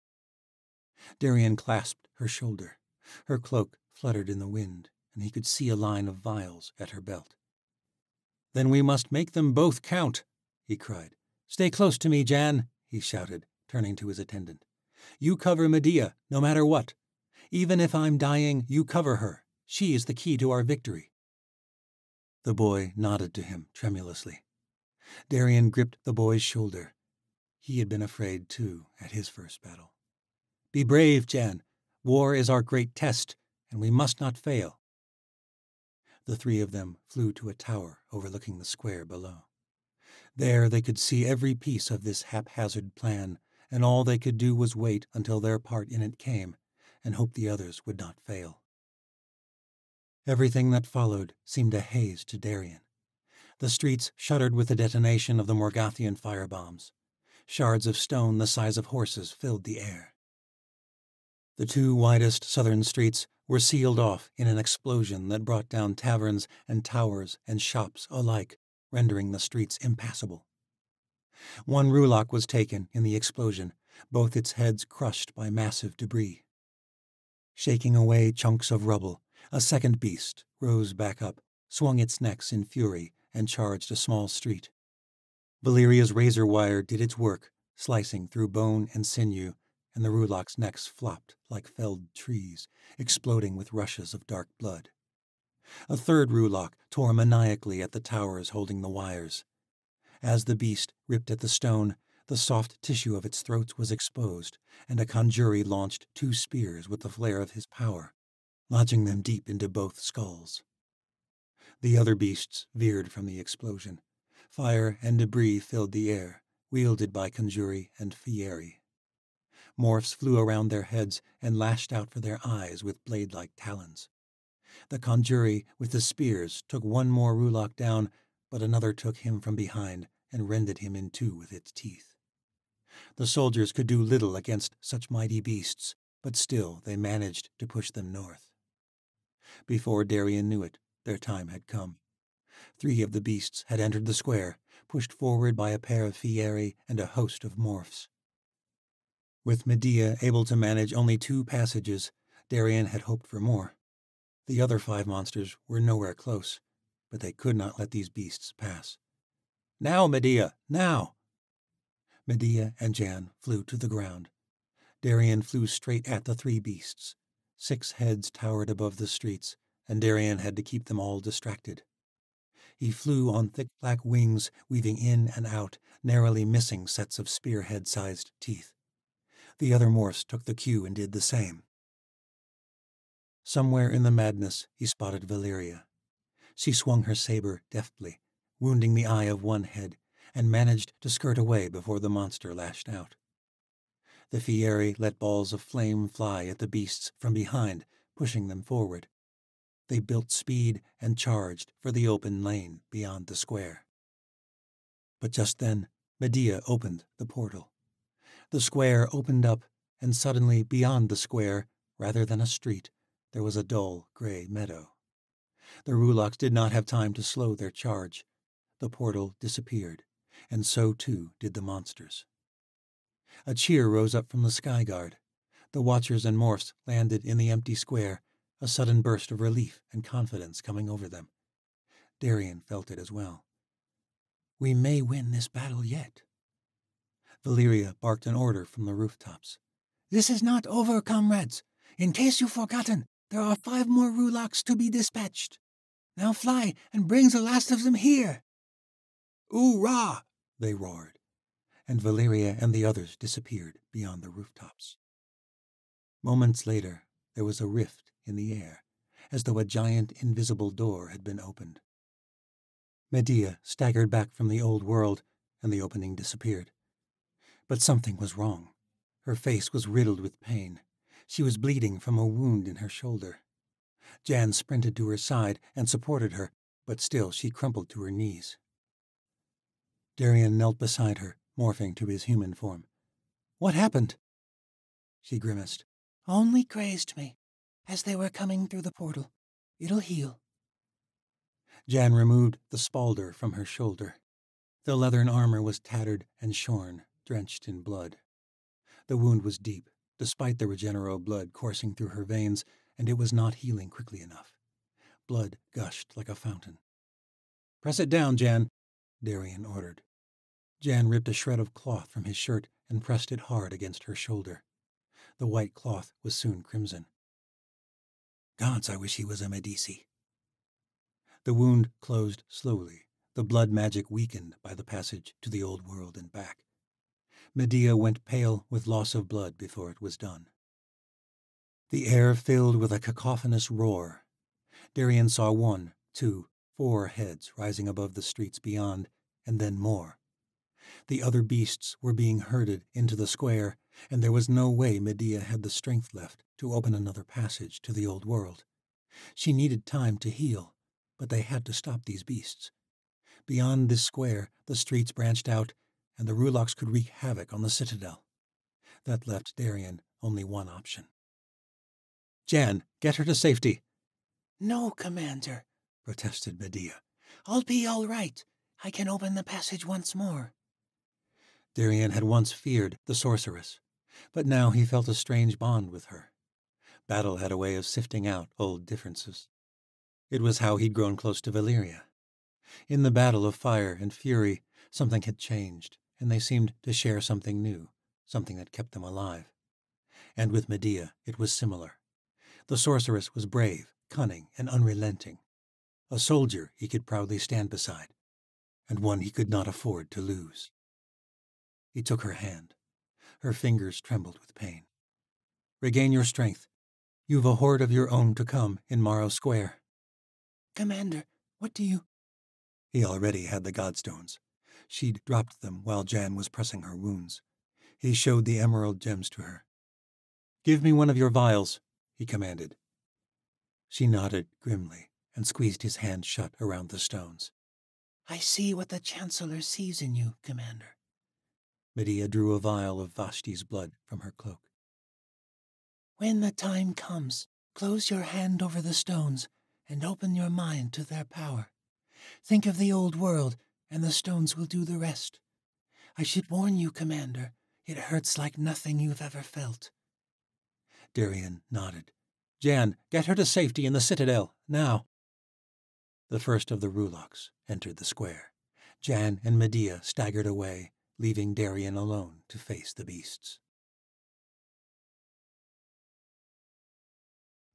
Darien clasped her shoulder. Her cloak fluttered in the wind, and he could see a line of vials at her belt. Then we must make them both count, he cried. Stay close to me, Jan, he shouted, turning to his attendant. You cover Medea, no matter what. Even if I'm dying, you cover her. She is the key to our victory. The boy nodded to him tremulously. Darien gripped the boy's shoulder. He had been afraid, too, at his first battle. Be brave, Jan. War is our great test, and we must not fail. The three of them flew to a tower overlooking the square below. There they could see every piece of this haphazard plan, and all they could do was wait until their part in it came, and hope the others would not fail. Everything that followed seemed a haze to Darien. The streets shuddered with the detonation of the Morgathian firebombs. Shards of stone the size of horses filled the air. The two widest southern streets were sealed off in an explosion that brought down taverns and towers and shops alike, rendering the streets impassable. One Rulak was taken in the explosion, both its heads crushed by massive debris. Shaking away chunks of rubble, a second beast rose back up, swung its necks in fury, and charged a small street. Valeria's razor wire did its work, slicing through bone and sinew, and the Rulak's necks flopped like felled trees, exploding with rushes of dark blood. A third Rulak tore maniacally at the towers holding the wires. As the beast ripped at the stone, the soft tissue of its throat was exposed, and a conjurer launched two spears with the flare of his power, lodging them deep into both skulls. The other beasts veered from the explosion. Fire and debris filled the air, wielded by Conjuri and Fieri. Morphs flew around their heads and lashed out for their eyes with blade like talons. The Conjuri with the spears took one more Rulak down, but another took him from behind and rended him in two with its teeth. The soldiers could do little against such mighty beasts, but still they managed to push them north. Before Darien knew it, their time had come. Three of the beasts had entered the square, pushed forward by a pair of Fieri and a host of morphs. With Medea able to manage only two passages, Darien had hoped for more. The other five monsters were nowhere close, but they could not let these beasts pass. Now, Medea, now! Medea and Jan flew to the ground. Darien flew straight at the three beasts. Six heads towered above the streets, and Darien had to keep them all distracted. He flew on thick black wings, weaving in and out, narrowly missing sets of spearhead sized teeth. The other Morphs took the cue and did the same. Somewhere in the madness, he spotted Valeria. She swung her saber deftly, wounding the eye of one head, and managed to skirt away before the monster lashed out. The Fieri let balls of flame fly at the beasts from behind, pushing them forward. They built speed and charged for the open lane beyond the square. But just then, Medea opened the portal. The square opened up, and suddenly beyond the square, rather than a street, there was a dull gray meadow. The Rulaks did not have time to slow their charge. The portal disappeared, and so too did the monsters. A cheer rose up from the sky guard. The watchers and morphs landed in the empty square, a sudden burst of relief and confidence coming over them. Darien felt it as well. We may win this battle yet. Valeria barked an order from the rooftops. This is not over, comrades. In case you've forgotten, there are five more Rulaks to be dispatched. Now fly and bring the last of them here. Oorah! they roared, and Valeria and the others disappeared beyond the rooftops. Moments later, there was a rift in the air, as though a giant invisible door had been opened. Medea staggered back from the old world, and the opening disappeared. But something was wrong. Her face was riddled with pain. She was bleeding from a wound in her shoulder. Jan sprinted to her side and supported her, but still she crumpled to her knees. Darien knelt beside her, morphing to his human form. What happened? She grimaced. Only grazed me as they were coming through the portal. It'll heal. Jan removed the spalder from her shoulder. The leathern armor was tattered and shorn, drenched in blood. The wound was deep, despite the Regenero blood coursing through her veins, and it was not healing quickly enough. Blood gushed like a fountain. Press it down, Jan, Darien ordered. Jan ripped a shred of cloth from his shirt and pressed it hard against her shoulder. The white cloth was soon crimson. Gods, I wish he was a Medici. The wound closed slowly, the blood magic weakened by the passage to the old world and back. Medea went pale with loss of blood before it was done. The air filled with a cacophonous roar. Darien saw one, two, four heads rising above the streets beyond, and then more. The other beasts were being herded into the square, and there was no way Medea had the strength left to open another passage to the old world. She needed time to heal, but they had to stop these beasts. Beyond this square, the streets branched out, and the Rulaks could wreak havoc on the citadel. That left Darien only one option. Jan, get her to safety. No, Commander, protested Medea. I'll be all right. I can open the passage once more. Darien had once feared the sorceress, but now he felt a strange bond with her. Battle had a way of sifting out old differences. It was how he'd grown close to Valeria. In the battle of fire and fury, something had changed, and they seemed to share something new, something that kept them alive. And with Medea, it was similar. The sorceress was brave, cunning, and unrelenting. A soldier he could proudly stand beside, and one he could not afford to lose. He took her hand. Her fingers trembled with pain. Regain your strength. You've a horde of your own to come in Morrow Square. Commander, what do you... He already had the Godstones. She'd dropped them while Jan was pressing her wounds. He showed the emerald gems to her. Give me one of your vials, he commanded. She nodded grimly and squeezed his hand shut around the stones. I see what the Chancellor sees in you, Commander. Medea drew a vial of Vashti's blood from her cloak. When the time comes, close your hand over the stones and open your mind to their power. Think of the old world, and the stones will do the rest. I should warn you, Commander, it hurts like nothing you've ever felt. Darien nodded. Jan, get her to safety in the citadel, now. The first of the Rulaks entered the square. Jan and Medea staggered away, leaving Darien alone to face the beasts.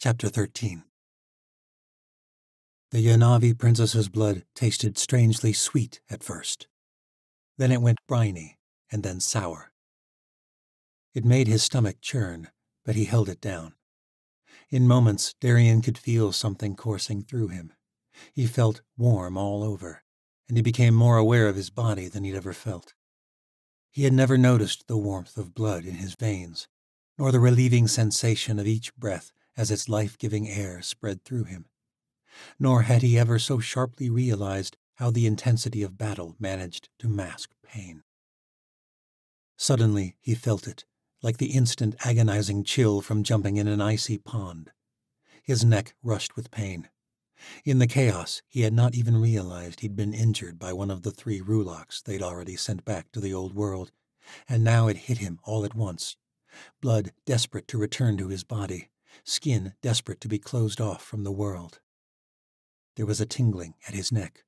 Chapter 13 The Yanavi princess's blood tasted strangely sweet at first. Then it went briny, and then sour. It made his stomach churn, but he held it down. In moments, Darien could feel something coursing through him. He felt warm all over, and he became more aware of his body than he'd ever felt. He had never noticed the warmth of blood in his veins, nor the relieving sensation of each breath as its life-giving air spread through him. Nor had he ever so sharply realized how the intensity of battle managed to mask pain. Suddenly he felt it, like the instant agonizing chill from jumping in an icy pond. His neck rushed with pain. In the chaos, he had not even realized he'd been injured by one of the three Rulaks they'd already sent back to the old world, and now it hit him all at once. Blood desperate to return to his body, skin desperate to be closed off from the world. There was a tingling at his neck.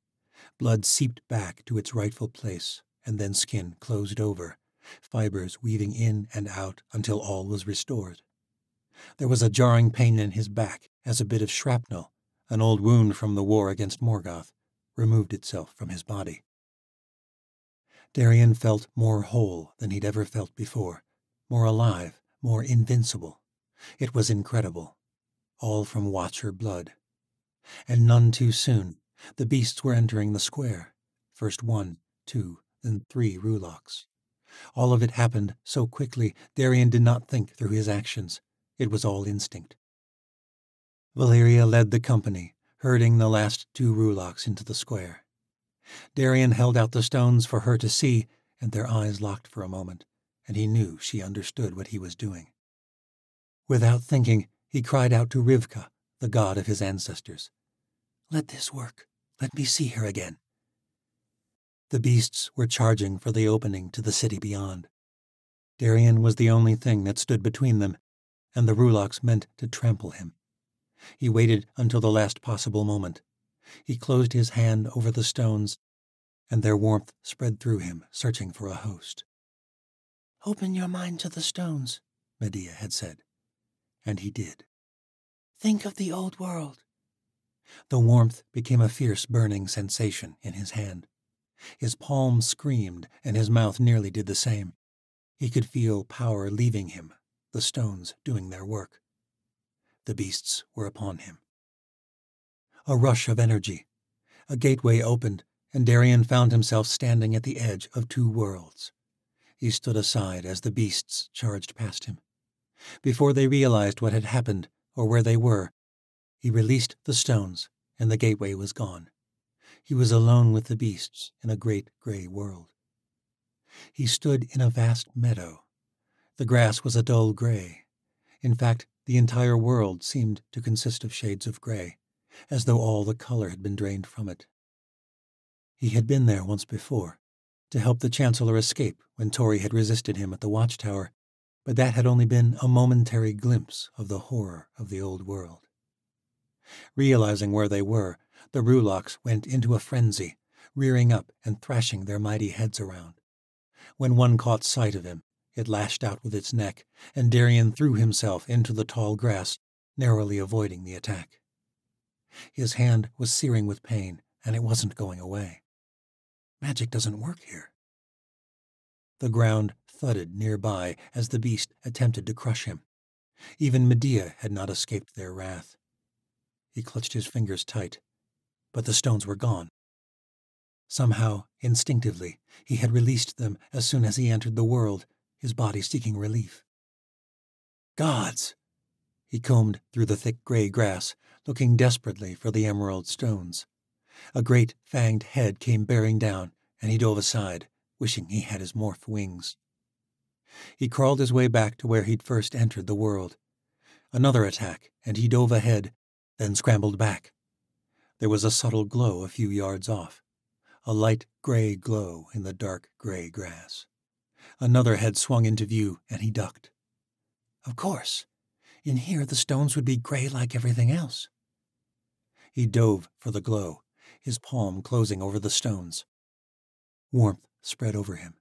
Blood seeped back to its rightful place, and then skin closed over, fibers weaving in and out until all was restored. There was a jarring pain in his back as a bit of shrapnel an old wound from the war against Morgoth, removed itself from his body. Darien felt more whole than he'd ever felt before, more alive, more invincible. It was incredible. All from Watcher blood. And none too soon. The beasts were entering the square. First one, two, then three Rulaks. All of it happened so quickly, Darien did not think through his actions. It was all instinct. Valeria led the company, herding the last two Rulaks into the square. Darien held out the stones for her to see, and their eyes locked for a moment, and he knew she understood what he was doing. Without thinking, he cried out to Rivka, the god of his ancestors. Let this work. Let me see her again. The beasts were charging for the opening to the city beyond. Darien was the only thing that stood between them, and the Rulaks meant to trample him. He waited until the last possible moment. He closed his hand over the stones, and their warmth spread through him, searching for a host. Open your mind to the stones, Medea had said. And he did. Think of the old world. The warmth became a fierce burning sensation in his hand. His palm screamed, and his mouth nearly did the same. He could feel power leaving him, the stones doing their work. The beasts were upon him. A rush of energy. A gateway opened, and Darien found himself standing at the edge of two worlds. He stood aside as the beasts charged past him. Before they realized what had happened or where they were, he released the stones, and the gateway was gone. He was alone with the beasts in a great gray world. He stood in a vast meadow. The grass was a dull gray. In fact, the entire world seemed to consist of shades of gray, as though all the color had been drained from it. He had been there once before, to help the Chancellor escape when Tori had resisted him at the watchtower, but that had only been a momentary glimpse of the horror of the old world. Realizing where they were, the Rulaks went into a frenzy, rearing up and thrashing their mighty heads around. When one caught sight of him, it lashed out with its neck, and Darien threw himself into the tall grass, narrowly avoiding the attack. His hand was searing with pain, and it wasn't going away. Magic doesn't work here. The ground thudded nearby as the beast attempted to crush him. Even Medea had not escaped their wrath. He clutched his fingers tight, but the stones were gone. Somehow, instinctively, he had released them as soon as he entered the world, his body seeking relief. Gods! He combed through the thick gray grass, looking desperately for the emerald stones. A great fanged head came bearing down, and he dove aside, wishing he had his morph wings. He crawled his way back to where he'd first entered the world. Another attack, and he dove ahead, then scrambled back. There was a subtle glow a few yards off, a light gray glow in the dark gray grass. Another head swung into view, and he ducked. Of course, in here the stones would be gray like everything else. He dove for the glow, his palm closing over the stones. Warmth spread over him.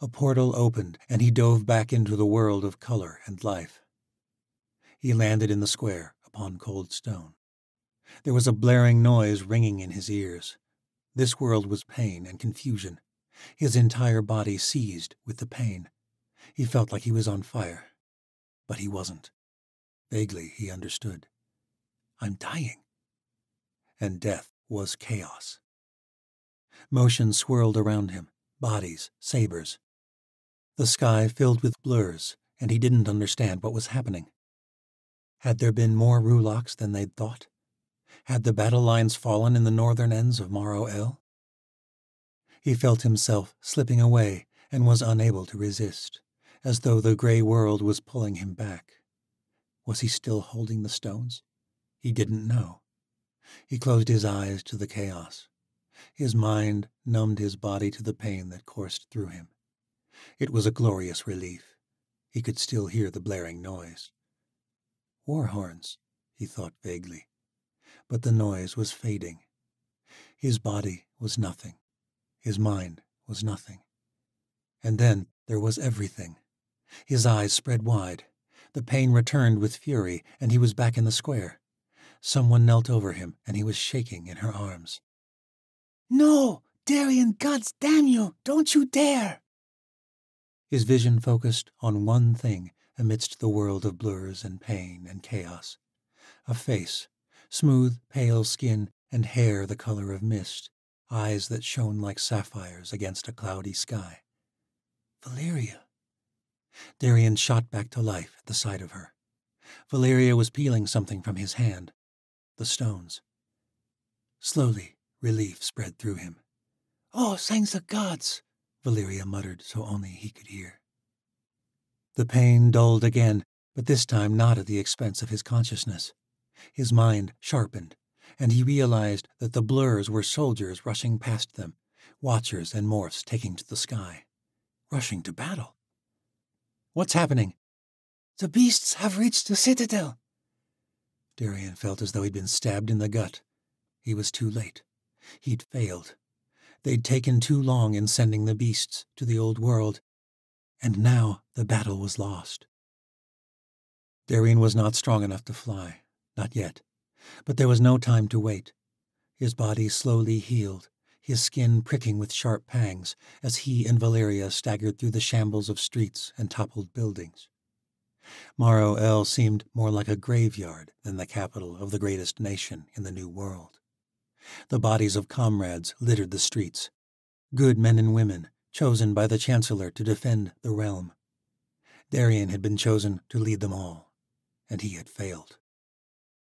A portal opened, and he dove back into the world of color and life. He landed in the square upon cold stone. There was a blaring noise ringing in his ears. This world was pain and confusion. His entire body seized with the pain. He felt like he was on fire. But he wasn't. Vaguely, he understood. I'm dying. And death was chaos. Motion swirled around him bodies, sabers. The sky filled with blurs, and he didn't understand what was happening. Had there been more Rulaks than they'd thought? Had the battle lines fallen in the northern ends of Morrow El? He felt himself slipping away and was unable to resist, as though the gray world was pulling him back. Was he still holding the stones? He didn't know. He closed his eyes to the chaos. His mind numbed his body to the pain that coursed through him. It was a glorious relief. He could still hear the blaring noise. War horns, he thought vaguely but the noise was fading. His body was nothing. His mind was nothing. And then there was everything. His eyes spread wide. The pain returned with fury, and he was back in the square. Someone knelt over him, and he was shaking in her arms. No! Darien, gods damn you! Don't you dare! His vision focused on one thing amidst the world of blurs and pain and chaos a face smooth, pale skin, and hair the color of mist, eyes that shone like sapphires against a cloudy sky. Valeria. Darien shot back to life at the sight of her. Valeria was peeling something from his hand. The stones. Slowly, relief spread through him. Oh, thanks the gods, Valeria muttered so only he could hear. The pain dulled again, but this time not at the expense of his consciousness. His mind sharpened, and he realized that the blurs were soldiers rushing past them, watchers and morphs taking to the sky, rushing to battle. What's happening? The beasts have reached the citadel. Darien felt as though he'd been stabbed in the gut. He was too late. He'd failed. They'd taken too long in sending the beasts to the old world, and now the battle was lost. Darien was not strong enough to fly. Not yet. But there was no time to wait. His body slowly healed, his skin pricking with sharp pangs as he and Valeria staggered through the shambles of streets and toppled buildings. Morrow El seemed more like a graveyard than the capital of the greatest nation in the New World. The bodies of comrades littered the streets, good men and women chosen by the Chancellor to defend the realm. Darien had been chosen to lead them all, and he had failed.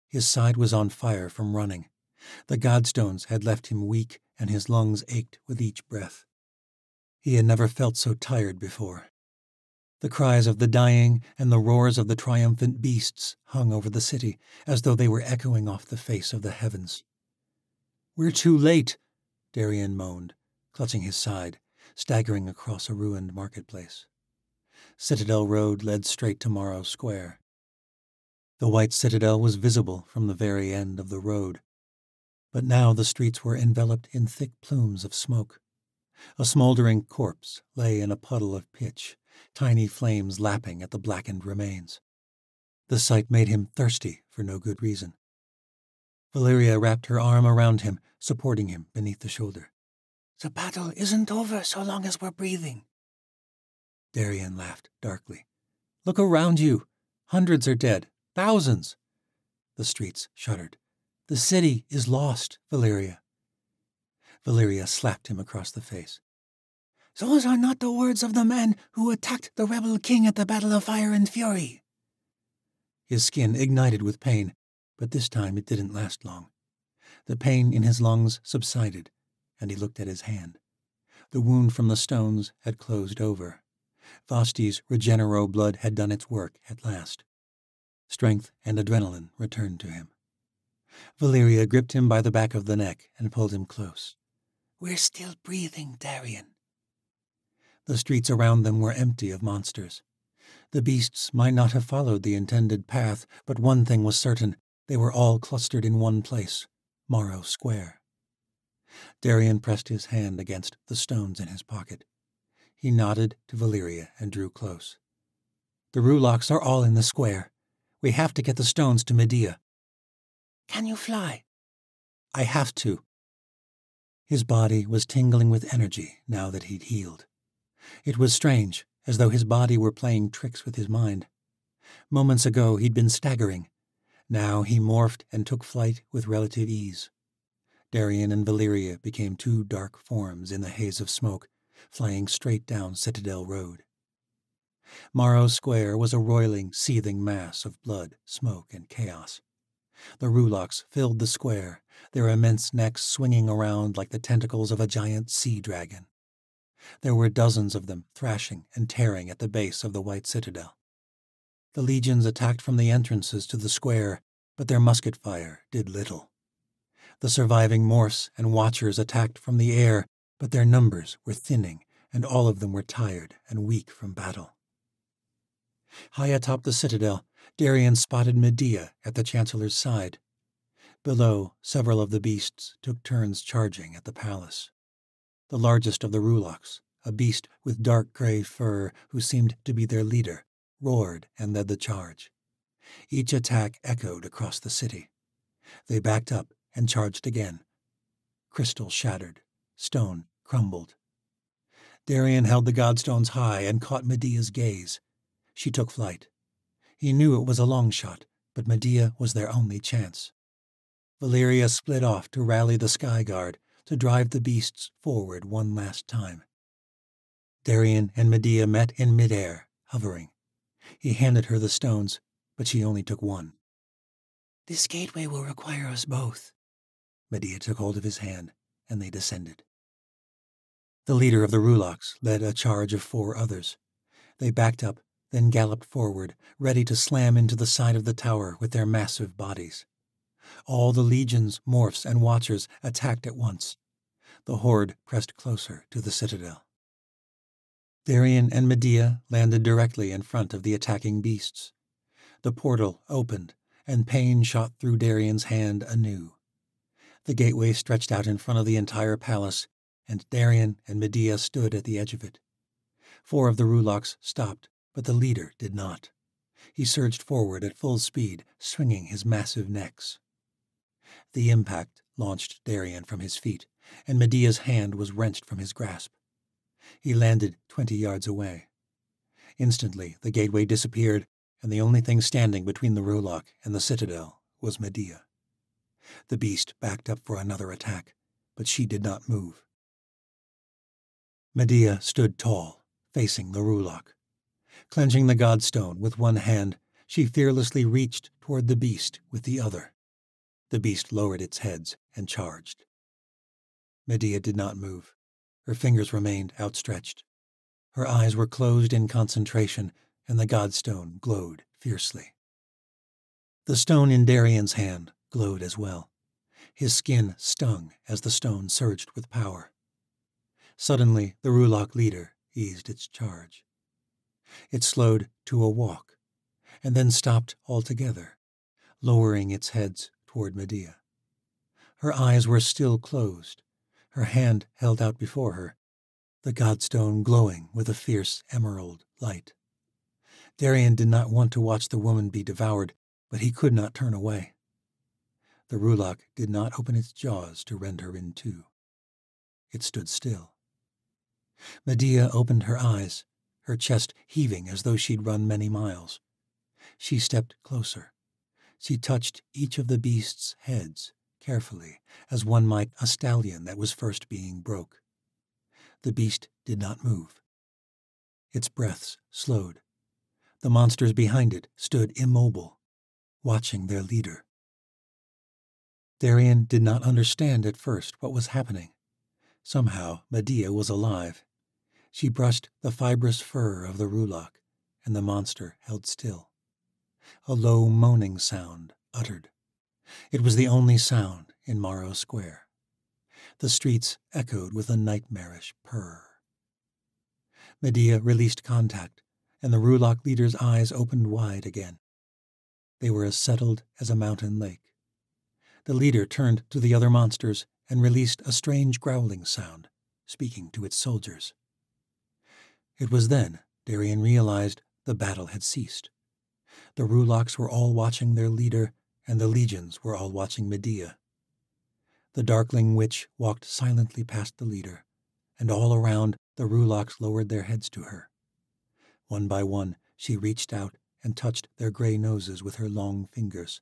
His side was on fire from running. The Godstones had left him weak, and his lungs ached with each breath. He had never felt so tired before. The cries of the dying and the roars of the triumphant beasts hung over the city as though they were echoing off the face of the heavens. We're too late, Darien moaned, clutching his side, staggering across a ruined marketplace. Citadel Road led straight to Morrow Square. The white citadel was visible from the very end of the road, but now the streets were enveloped in thick plumes of smoke. A smoldering corpse lay in a puddle of pitch, tiny flames lapping at the blackened remains. The sight made him thirsty for no good reason. Valeria wrapped her arm around him, supporting him beneath the shoulder. The battle isn't over so long as we're breathing. Darien laughed darkly. Look around you. Hundreds are dead. Thousands. The streets shuddered. The city is lost, Valeria. Valeria slapped him across the face. Those are not the words of the man who attacked the rebel king at the Battle of Fire and Fury. His skin ignited with pain, but this time it didn't last long. The pain in his lungs subsided, and he looked at his hand. The wound from the stones had closed over. Vashti's Regenero blood had done its work at last. Strength and adrenaline returned to him. Valeria gripped him by the back of the neck and pulled him close. We're still breathing, Darien. The streets around them were empty of monsters. The beasts might not have followed the intended path, but one thing was certain they were all clustered in one place Morrow Square. Darien pressed his hand against the stones in his pocket. He nodded to Valeria and drew close. The Rulaks are all in the square. We have to get the stones to Medea. Can you fly? I have to. His body was tingling with energy now that he'd healed. It was strange, as though his body were playing tricks with his mind. Moments ago he'd been staggering. Now he morphed and took flight with relative ease. Darien and Valeria became two dark forms in the haze of smoke, flying straight down Citadel Road. Morrow Square was a roiling, seething mass of blood, smoke, and chaos. The Rulaks filled the square, their immense necks swinging around like the tentacles of a giant sea dragon. There were dozens of them thrashing and tearing at the base of the White Citadel. The legions attacked from the entrances to the square, but their musket fire did little. The surviving Morphs and Watchers attacked from the air, but their numbers were thinning, and all of them were tired and weak from battle. High atop the citadel, Darien spotted Medea at the Chancellor's side. Below, several of the beasts took turns charging at the palace. The largest of the Rulaks, a beast with dark gray fur who seemed to be their leader, roared and led the charge. Each attack echoed across the city. They backed up and charged again. Crystal shattered, stone crumbled. Darien held the godstones high and caught Medea's gaze. She took flight. He knew it was a long shot, but Medea was their only chance. Valeria split off to rally the Sky Guard to drive the beasts forward one last time. Darien and Medea met in midair, hovering. He handed her the stones, but she only took one. This gateway will require us both. Medea took hold of his hand, and they descended. The leader of the Rulaks led a charge of four others. They backed up then galloped forward, ready to slam into the side of the tower with their massive bodies. All the legions, morphs, and watchers attacked at once. The horde pressed closer to the citadel. Darien and Medea landed directly in front of the attacking beasts. The portal opened, and pain shot through Darien's hand anew. The gateway stretched out in front of the entire palace, and Darien and Medea stood at the edge of it. Four of the Rulaks stopped but the leader did not. He surged forward at full speed, swinging his massive necks. The impact launched Darien from his feet, and Medea's hand was wrenched from his grasp. He landed twenty yards away. Instantly, the gateway disappeared, and the only thing standing between the Rulak and the citadel was Medea. The beast backed up for another attack, but she did not move. Medea stood tall, facing the Rulak. Clenching the godstone with one hand, she fearlessly reached toward the beast with the other. The beast lowered its heads and charged. Medea did not move. Her fingers remained outstretched. Her eyes were closed in concentration, and the godstone glowed fiercely. The stone in Darien's hand glowed as well. His skin stung as the stone surged with power. Suddenly, the Rulak leader eased its charge. It slowed to a walk, and then stopped altogether, lowering its heads toward Medea. Her eyes were still closed, her hand held out before her, the godstone glowing with a fierce emerald light. Darien did not want to watch the woman be devoured, but he could not turn away. The Rulak did not open its jaws to rend her in two. It stood still. Medea opened her eyes, her chest heaving as though she'd run many miles. She stepped closer. She touched each of the beasts' heads carefully, as one might a stallion that was first being broke. The beast did not move. Its breaths slowed. The monsters behind it stood immobile, watching their leader. Darien did not understand at first what was happening. Somehow Medea was alive. She brushed the fibrous fur of the Rulak, and the monster held still. A low moaning sound uttered. It was the only sound in Morrow Square. The streets echoed with a nightmarish purr. Medea released contact, and the Rulak leader's eyes opened wide again. They were as settled as a mountain lake. The leader turned to the other monsters and released a strange growling sound, speaking to its soldiers. It was then Darien realized the battle had ceased. The Rulaks were all watching their leader, and the legions were all watching Medea. The darkling witch walked silently past the leader, and all around the Rulaks lowered their heads to her. One by one, she reached out and touched their gray noses with her long fingers.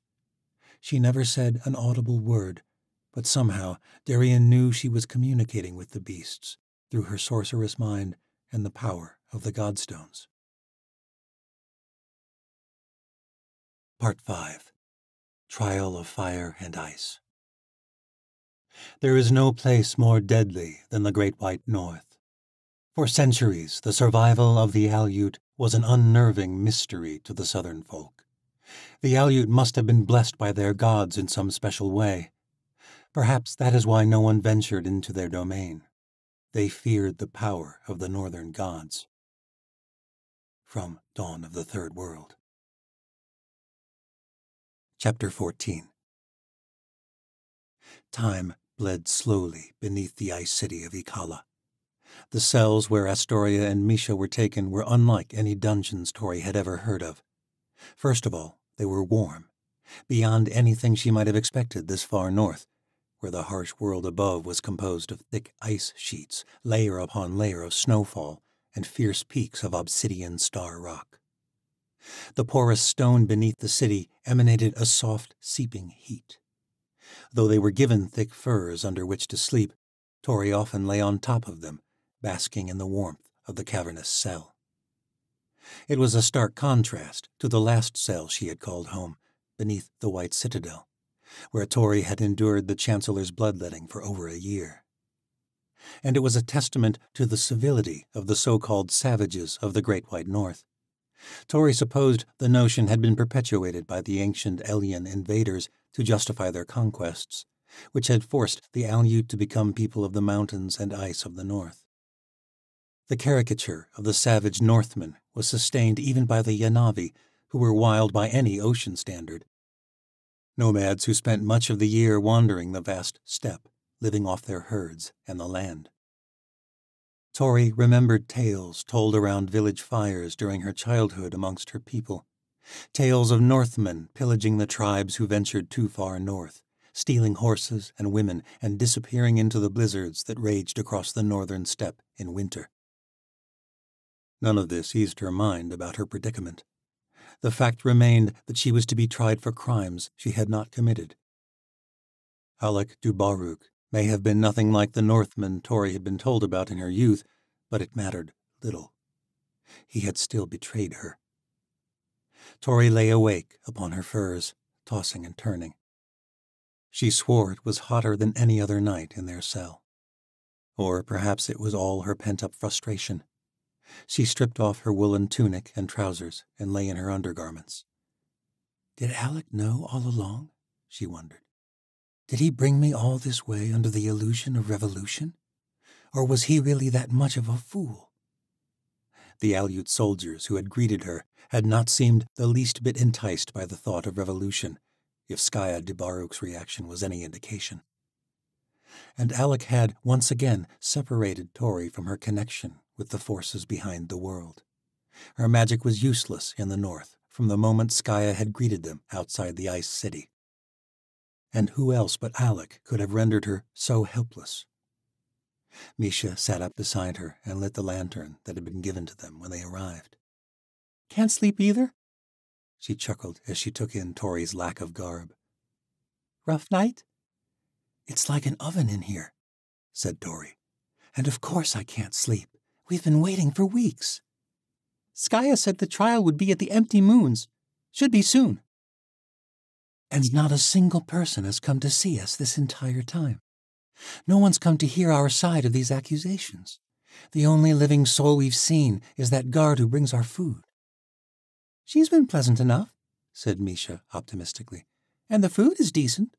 She never said an audible word, but somehow Darien knew she was communicating with the beasts through her sorceress mind and the power of the Godstones. Part 5 Trial of Fire and Ice There is no place more deadly than the Great White North. For centuries, the survival of the Aleut was an unnerving mystery to the southern folk. The Aleut must have been blessed by their gods in some special way. Perhaps that is why no one ventured into their domain. They feared the power of the northern gods. From Dawn of the Third World. Chapter 14 Time bled slowly beneath the ice city of Ikkala. The cells where Astoria and Misha were taken were unlike any dungeons Tori had ever heard of. First of all, they were warm, beyond anything she might have expected this far north, where the harsh world above was composed of thick ice sheets, layer upon layer of snowfall, and fierce peaks of obsidian star rock. The porous stone beneath the city emanated a soft, seeping heat. Though they were given thick furs under which to sleep, Tori often lay on top of them, basking in the warmth of the cavernous cell. It was a stark contrast to the last cell she had called home, beneath the White Citadel, where Tori had endured the Chancellor's bloodletting for over a year. And it was a testament to the civility of the so-called savages of the Great White North. Tori supposed the notion had been perpetuated by the ancient Ellian invaders to justify their conquests, which had forced the Aleut to become people of the mountains and ice of the north. The caricature of the savage Northmen was sustained even by the Yanavi, who were wild by any ocean standard. Nomads who spent much of the year wandering the vast steppe, living off their herds and the land. Tori remembered tales told around village fires during her childhood amongst her people. Tales of Northmen pillaging the tribes who ventured too far north, stealing horses and women and disappearing into the blizzards that raged across the northern steppe in winter. None of this eased her mind about her predicament. The fact remained that she was to be tried for crimes she had not committed. Alec de Baruk may have been nothing like the Northman Tori had been told about in her youth, but it mattered little. He had still betrayed her. Tori lay awake upon her furs, tossing and turning. She swore it was hotter than any other night in their cell. Or perhaps it was all her pent up frustration. She stripped off her woolen tunic and trousers and lay in her undergarments. Did Alec know all along? she wondered. Did he bring me all this way under the illusion of revolution? Or was he really that much of a fool? The Aleut soldiers who had greeted her had not seemed the least bit enticed by the thought of revolution, if Skaya Baruk's reaction was any indication. And Alec had once again separated Tori from her connection with the forces behind the world. Her magic was useless in the north from the moment Skaya had greeted them outside the ice city. And who else but Alec could have rendered her so helpless? Misha sat up beside her and lit the lantern that had been given to them when they arrived. Can't sleep either? She chuckled as she took in Tori's lack of garb. Rough night? It's like an oven in here, said Tori. And of course I can't sleep. We've been waiting for weeks. Skaya said the trial would be at the Empty Moons. Should be soon. And not a single person has come to see us this entire time. No one's come to hear our side of these accusations. The only living soul we've seen is that guard who brings our food. She's been pleasant enough, said Misha optimistically. And the food is decent.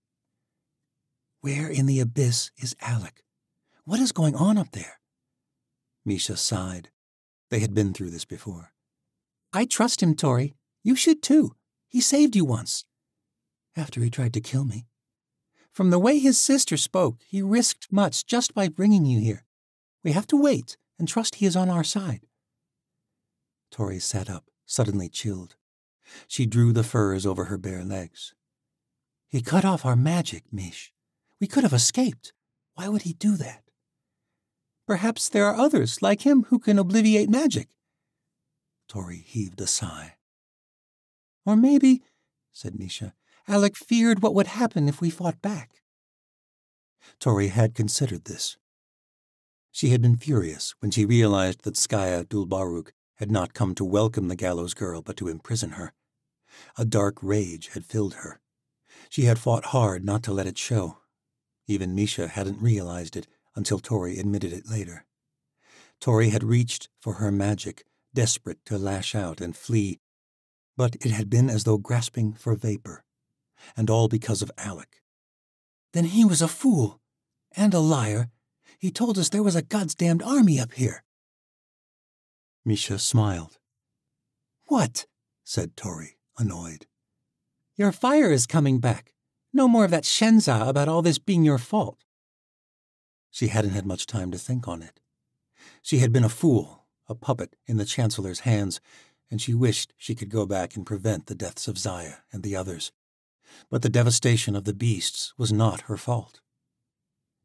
Where in the abyss is Alec? What is going on up there? Misha sighed. They had been through this before. I trust him, Tori. You should too. He saved you once. After he tried to kill me. From the way his sister spoke, he risked much just by bringing you here. We have to wait and trust he is on our side. Tori sat up, suddenly chilled. She drew the furs over her bare legs. He cut off our magic, Mish. We could have escaped. Why would he do that? Perhaps there are others like him who can obliviate magic. Tori heaved a sigh. Or maybe, said Misha, Alec feared what would happen if we fought back. Tori had considered this. She had been furious when she realized that Skaya Dulbaruk had not come to welcome the gallows girl but to imprison her. A dark rage had filled her. She had fought hard not to let it show. Even Misha hadn't realized it until Tori admitted it later. Tori had reached for her magic, desperate to lash out and flee, but it had been as though grasping for vapor, and all because of Alec. Then he was a fool, and a liar. He told us there was a goddamned army up here. Misha smiled. What? said Tori, annoyed. Your fire is coming back. No more of that shenza about all this being your fault. She hadn't had much time to think on it. She had been a fool, a puppet in the Chancellor's hands, and she wished she could go back and prevent the deaths of Zaya and the others. But the devastation of the beasts was not her fault.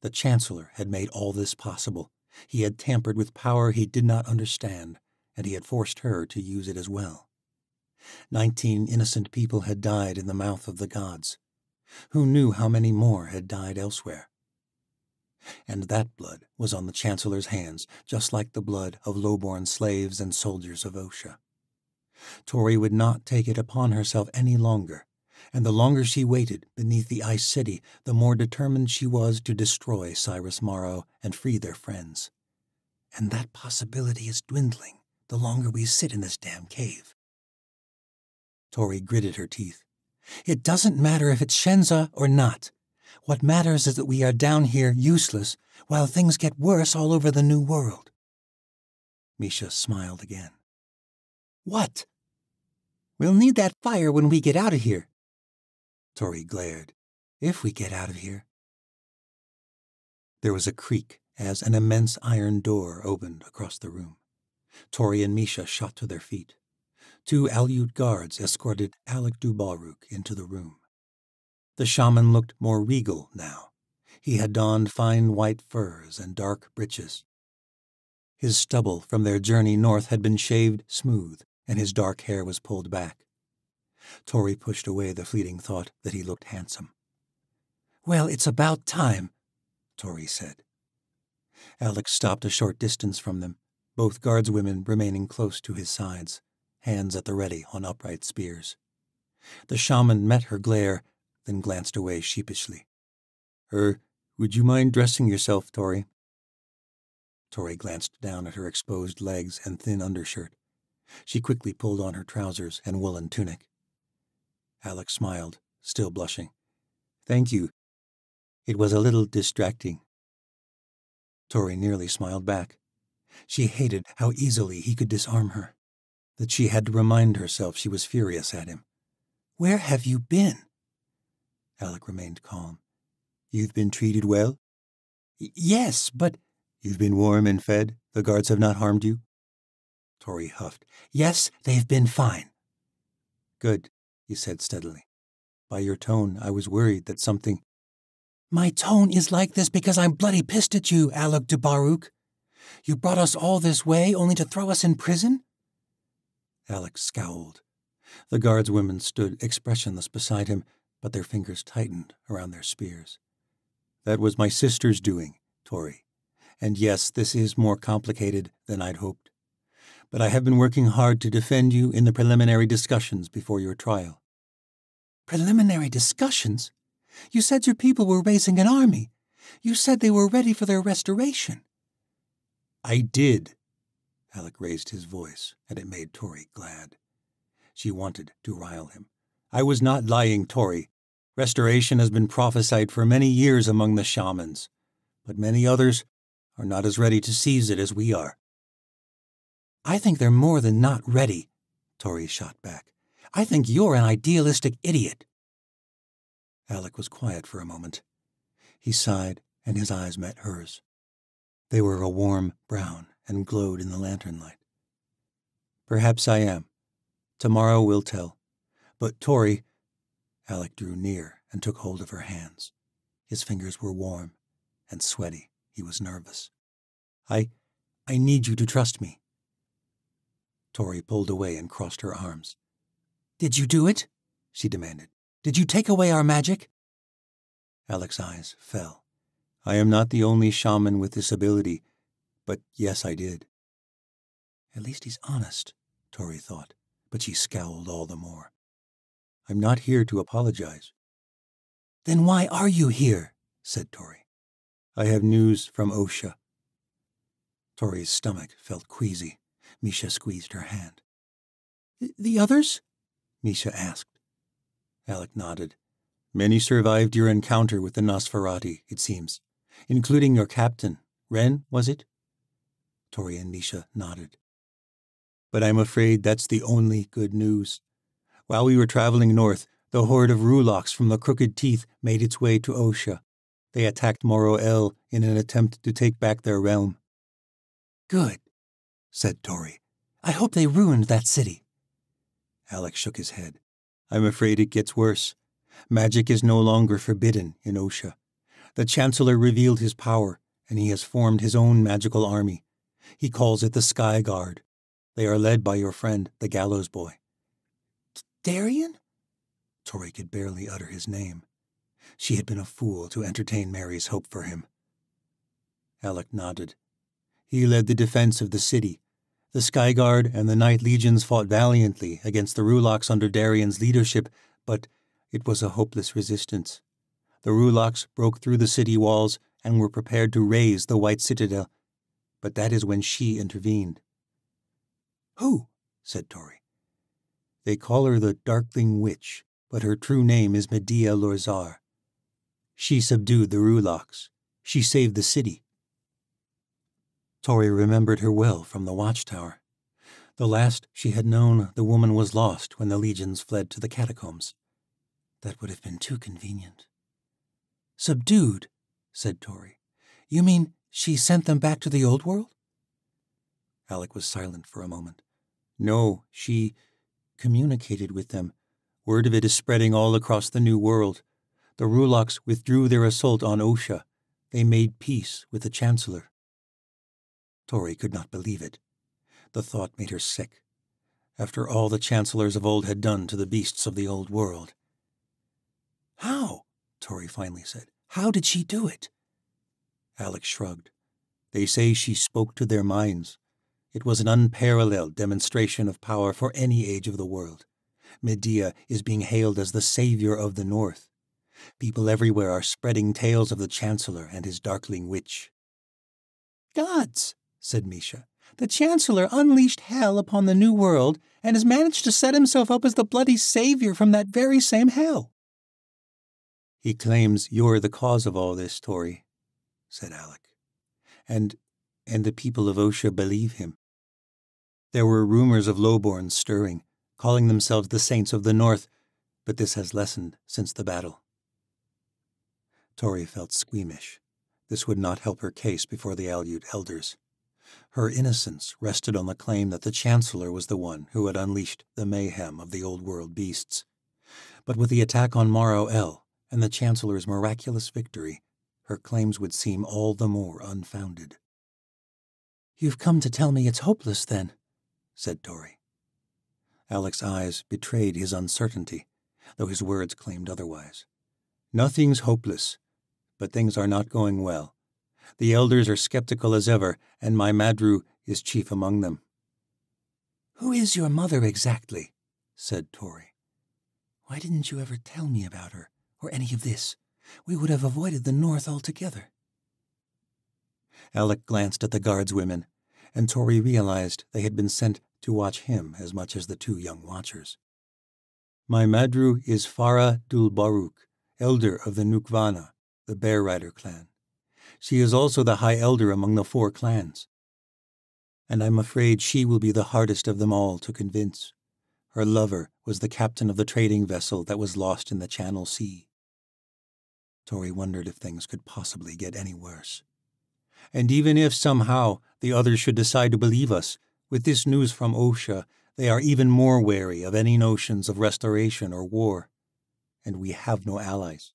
The Chancellor had made all this possible. He had tampered with power he did not understand, and he had forced her to use it as well. Nineteen innocent people had died in the mouth of the gods. Who knew how many more had died elsewhere? And that blood was on the Chancellor's hands, just like the blood of low-born slaves and soldiers of Osha. Tori would not take it upon herself any longer, and the longer she waited beneath the ice city, the more determined she was to destroy Cyrus Morrow and free their friends. And that possibility is dwindling the longer we sit in this damn cave. Tori gritted her teeth. It doesn't matter if it's Shenza or not. What matters is that we are down here useless while things get worse all over the new world. Misha smiled again. What? We'll need that fire when we get out of here. Tori glared. If we get out of here. There was a creak as an immense iron door opened across the room. Tori and Misha shot to their feet. Two Aleut guards escorted Alec Dulbaruk into the room. The shaman looked more regal now. He had donned fine white furs and dark breeches. His stubble from their journey north had been shaved smooth, and his dark hair was pulled back. Tori pushed away the fleeting thought that he looked handsome. Well, it's about time, Tori said. Alec stopped a short distance from them, both guardswomen remaining close to his sides, hands at the ready on upright spears. The shaman met her glare, then glanced away sheepishly. Er, would you mind dressing yourself, Tori? Tori glanced down at her exposed legs and thin undershirt. She quickly pulled on her trousers and woolen tunic. Alec smiled, still blushing. Thank you. It was a little distracting. Tori nearly smiled back. She hated how easily he could disarm her, that she had to remind herself she was furious at him. Where have you been? Alec remained calm. You've been treated well? Y yes, but. You've been warm and fed? The guards have not harmed you? Tori huffed. Yes, they've been fine. Good, he said steadily. By your tone, I was worried that something. My tone is like this because I'm bloody pissed at you, Alec de Baruk. You brought us all this way only to throw us in prison? Alec scowled. The guardswomen stood expressionless beside him, but their fingers tightened around their spears. That was my sister's doing, Tori. And yes, this is more complicated than I'd hoped. But I have been working hard to defend you in the preliminary discussions before your trial. Preliminary discussions? You said your people were raising an army. You said they were ready for their restoration. I did. Alec raised his voice, and it made Tori glad. She wanted to rile him. I was not lying, Tori. Restoration has been prophesied for many years among the shamans, but many others are not as ready to seize it as we are. I think they're more than not ready, Tori shot back. I think you're an idealistic idiot. Alec was quiet for a moment. He sighed, and his eyes met hers. They were a warm brown and glowed in the lantern light. Perhaps I am. Tomorrow will tell. But Tori, Alec drew near and took hold of her hands. His fingers were warm and sweaty. He was nervous. I, I need you to trust me. Tori pulled away and crossed her arms. Did you do it? she demanded. Did you take away our magic? Alec's eyes fell. I am not the only shaman with this ability, but yes, I did. At least he's honest, Tori thought, but she scowled all the more. I'm not here to apologize. Then why are you here? said Tori. I have news from Osha. Tori's stomach felt queasy. Misha squeezed her hand. The others? Misha asked. Alec nodded. Many survived your encounter with the Nosferati, it seems, including your captain. Wren, was it? Tori and Misha nodded. But I'm afraid that's the only good news. While we were traveling north, the horde of Rulaks from the Crooked Teeth made its way to Osha. They attacked Morrow El in an attempt to take back their realm. Good, said Tori. I hope they ruined that city. Alec shook his head. I'm afraid it gets worse. Magic is no longer forbidden in Osha. The Chancellor revealed his power, and he has formed his own magical army. He calls it the Sky Guard. They are led by your friend, the Gallows Boy. Darien? Tori could barely utter his name. She had been a fool to entertain Mary's hope for him. Alec nodded. He led the defense of the city, the Skyguard and the Night Legions fought valiantly against the Rulaks under Darien's leadership, but it was a hopeless resistance. The Rulaks broke through the city walls and were prepared to raze the White Citadel, but that is when she intervened. Who? said Tori. They call her the Darkling Witch, but her true name is Medea Lorzar. She subdued the Rulaks. She saved the city. Tori remembered her well from the watchtower. The last she had known, the woman was lost when the legions fled to the catacombs. That would have been too convenient. Subdued, said Tori. You mean she sent them back to the old world? Alec was silent for a moment. No, she communicated with them. Word of it is spreading all across the new world. The Rulaks withdrew their assault on Osha. They made peace with the Chancellor. Tori could not believe it. The thought made her sick. After all the chancellors of old had done to the beasts of the old world. How? Tori finally said. How did she do it? Alec shrugged. They say she spoke to their minds. It was an unparalleled demonstration of power for any age of the world. Medea is being hailed as the savior of the North. People everywhere are spreading tales of the Chancellor and his darkling witch. Gods, said Misha, the Chancellor unleashed hell upon the New World and has managed to set himself up as the bloody savior from that very same hell. He claims you're the cause of all this, Tori, said Alec. And and the people of Osha believe him. There were rumors of lowborns stirring, calling themselves the Saints of the North, but this has lessened since the battle. Tori felt squeamish. This would not help her case before the Aleut elders. Her innocence rested on the claim that the Chancellor was the one who had unleashed the mayhem of the Old World beasts. But with the attack on Morrow El and the Chancellor's miraculous victory, her claims would seem all the more unfounded. You've come to tell me it's hopeless, then, said Tori. Alec's eyes betrayed his uncertainty, though his words claimed otherwise. Nothing's hopeless, but things are not going well. The elders are skeptical as ever, and my Madru is chief among them. Who is your mother exactly? said Tori. Why didn't you ever tell me about her, or any of this? We would have avoided the North altogether. Alec glanced at the guardswomen, and Tori realized they had been sent to watch him as much as the two young watchers. My Madru is Farah Dul Baruk, elder of the Nukvana, the Bear Rider clan. She is also the high elder among the four clans. And I'm afraid she will be the hardest of them all to convince. Her lover was the captain of the trading vessel that was lost in the Channel Sea. Tori wondered if things could possibly get any worse. And even if somehow the others should decide to believe us, with this news from Osha, they are even more wary of any notions of restoration or war. And we have no allies.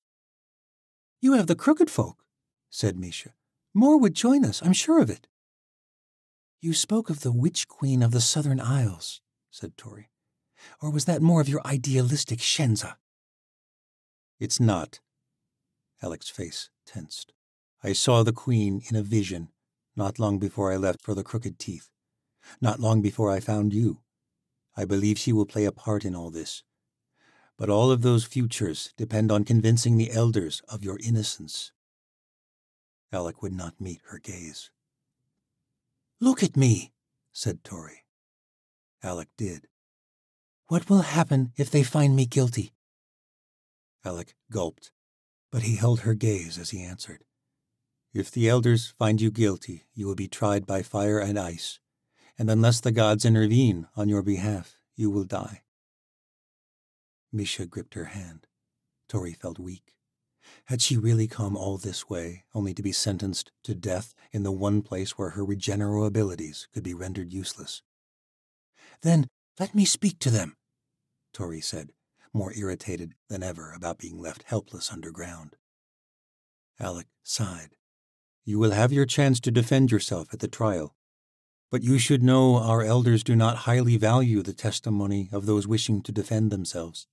You have the crooked folk, said Misha. More would join us, I'm sure of it. You spoke of the witch queen of the southern isles, said Tori. Or was that more of your idealistic Shenza? It's not. Alec's face tensed. I saw the queen in a vision, not long before I left for the Crooked Teeth, not long before I found you. I believe she will play a part in all this. But all of those futures depend on convincing the elders of your innocence. Alec would not meet her gaze. Look at me, said Tori. Alec did. What will happen if they find me guilty? Alec gulped, but he held her gaze as he answered. If the elders find you guilty, you will be tried by fire and ice, and unless the gods intervene on your behalf, you will die. Misha gripped her hand. Tori felt weak. Had she really come all this way, only to be sentenced to death in the one place where her regenero abilities could be rendered useless? Then let me speak to them, Tori said, more irritated than ever about being left helpless underground. Alec sighed. You will have your chance to defend yourself at the trial. But you should know our elders do not highly value the testimony of those wishing to defend themselves.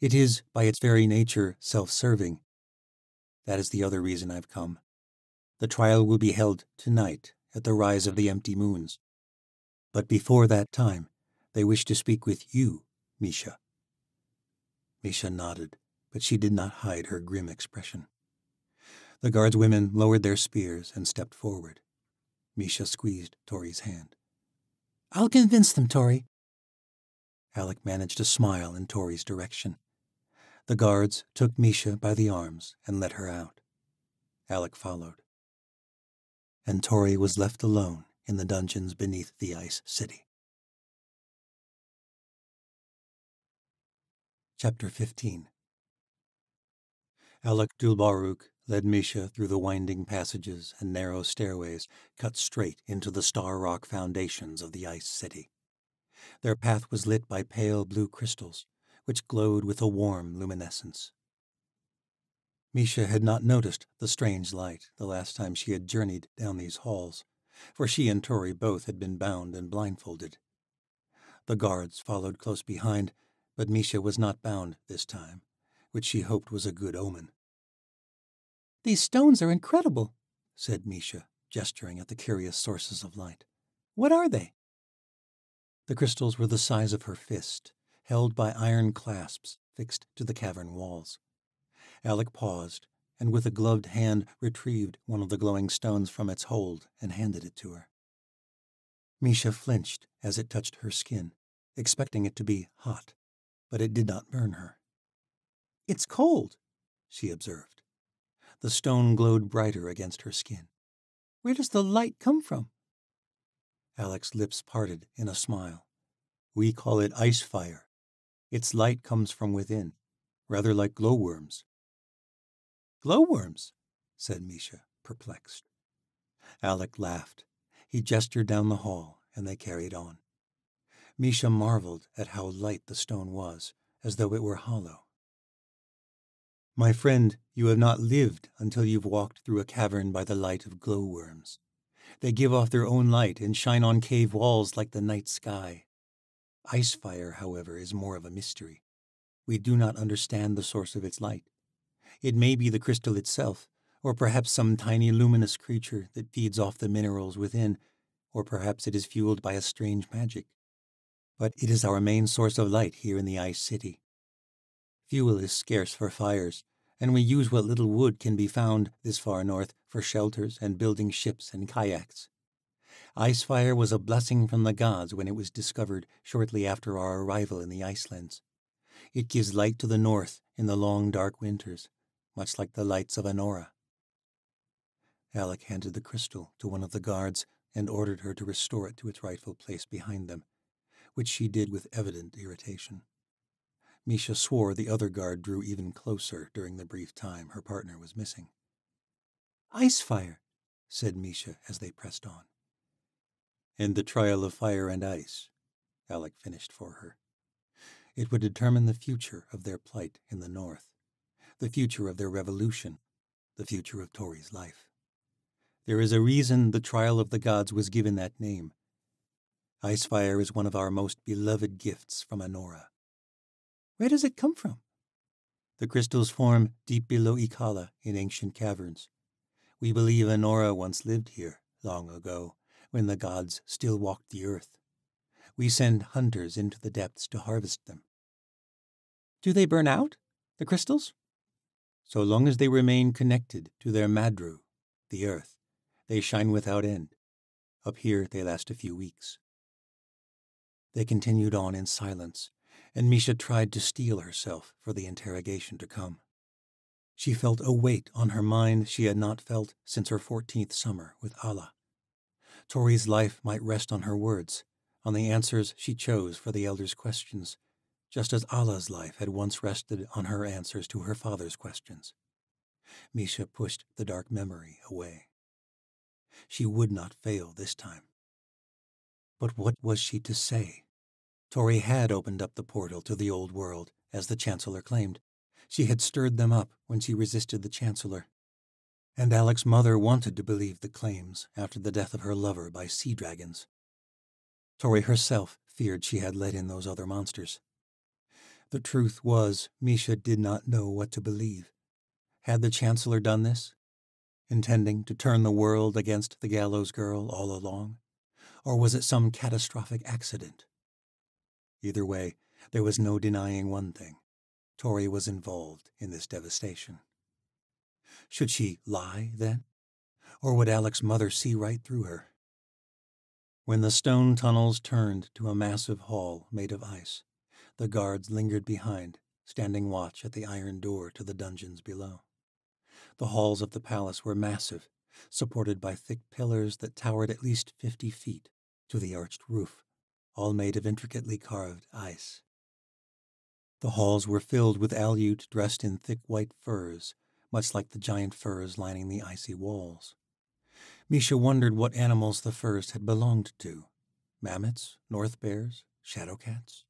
It is, by its very nature, self serving. That is the other reason I've come. The trial will be held tonight at the rise of the empty moons. But before that time, they wish to speak with you, Misha. Misha nodded, but she did not hide her grim expression. The guardswomen lowered their spears and stepped forward. Misha squeezed Tori's hand. I'll convince them, Tori. Alec managed a smile in Tori's direction. The guards took Misha by the arms and led her out. Alec followed. And Tori was left alone in the dungeons beneath the ice city. Chapter 15 Alec Dulbaruk led Misha through the winding passages and narrow stairways cut straight into the star rock foundations of the ice city. Their path was lit by pale blue crystals, which glowed with a warm luminescence. Misha had not noticed the strange light the last time she had journeyed down these halls, for she and Tori both had been bound and blindfolded. The guards followed close behind, but Misha was not bound this time, which she hoped was a good omen. These stones are incredible, said Misha, gesturing at the curious sources of light. What are they? The crystals were the size of her fist, held by iron clasps fixed to the cavern walls. Alec paused, and with a gloved hand retrieved one of the glowing stones from its hold and handed it to her. Misha flinched as it touched her skin, expecting it to be hot, but it did not burn her. It's cold, she observed. The stone glowed brighter against her skin. Where does the light come from? Alec's lips parted in a smile. We call it ice fire. Its light comes from within, rather like glowworms. Glowworms? said Misha, perplexed. Alec laughed. He gestured down the hall, and they carried on. Misha marveled at how light the stone was, as though it were hollow. My friend, you have not lived until you've walked through a cavern by the light of glowworms. They give off their own light and shine on cave walls like the night sky. Ice fire, however, is more of a mystery. We do not understand the source of its light. It may be the crystal itself, or perhaps some tiny luminous creature that feeds off the minerals within, or perhaps it is fueled by a strange magic. But it is our main source of light here in the Ice City. Fuel is scarce for fires, and we use what little wood can be found this far north for shelters and building ships and kayaks. Ice fire was a blessing from the gods when it was discovered shortly after our arrival in the Icelands. It gives light to the north in the long dark winters, much like the lights of Anora. Alec handed the crystal to one of the guards and ordered her to restore it to its rightful place behind them, which she did with evident irritation. Misha swore the other guard drew even closer during the brief time her partner was missing. Ice fire, said Misha as they pressed on. And the trial of fire and ice, Alec finished for her. It would determine the future of their plight in the north, the future of their revolution, the future of Tori's life. There is a reason the trial of the gods was given that name. Icefire is one of our most beloved gifts from Anora. Where does it come from? The crystals form deep below Ikkala in ancient caverns. We believe Anora once lived here, long ago, when the gods still walked the earth. We send hunters into the depths to harvest them. Do they burn out, the crystals? So long as they remain connected to their madru, the earth, they shine without end. Up here they last a few weeks. They continued on in silence, and Misha tried to steel herself for the interrogation to come. She felt a weight on her mind she had not felt since her fourteenth summer with Alla. Tori's life might rest on her words, on the answers she chose for the elder's questions, just as Alla's life had once rested on her answers to her father's questions. Misha pushed the dark memory away. She would not fail this time. But what was she to say? Tori had opened up the portal to the old world, as the Chancellor claimed. She had stirred them up when she resisted the Chancellor. And Alec's mother wanted to believe the claims after the death of her lover by sea dragons. Tori herself feared she had let in those other monsters. The truth was, Misha did not know what to believe. Had the Chancellor done this? Intending to turn the world against the gallows girl all along? Or was it some catastrophic accident? Either way, there was no denying one thing. Tori was involved in this devastation. Should she lie, then? Or would Alec's mother see right through her? When the stone tunnels turned to a massive hall made of ice, the guards lingered behind, standing watch at the iron door to the dungeons below. The halls of the palace were massive, supported by thick pillars that towered at least fifty feet to the arched roof all made of intricately carved ice. The halls were filled with Aleut dressed in thick white furs, much like the giant furs lining the icy walls. Misha wondered what animals the furs had belonged to mammoths, north bears, shadow cats.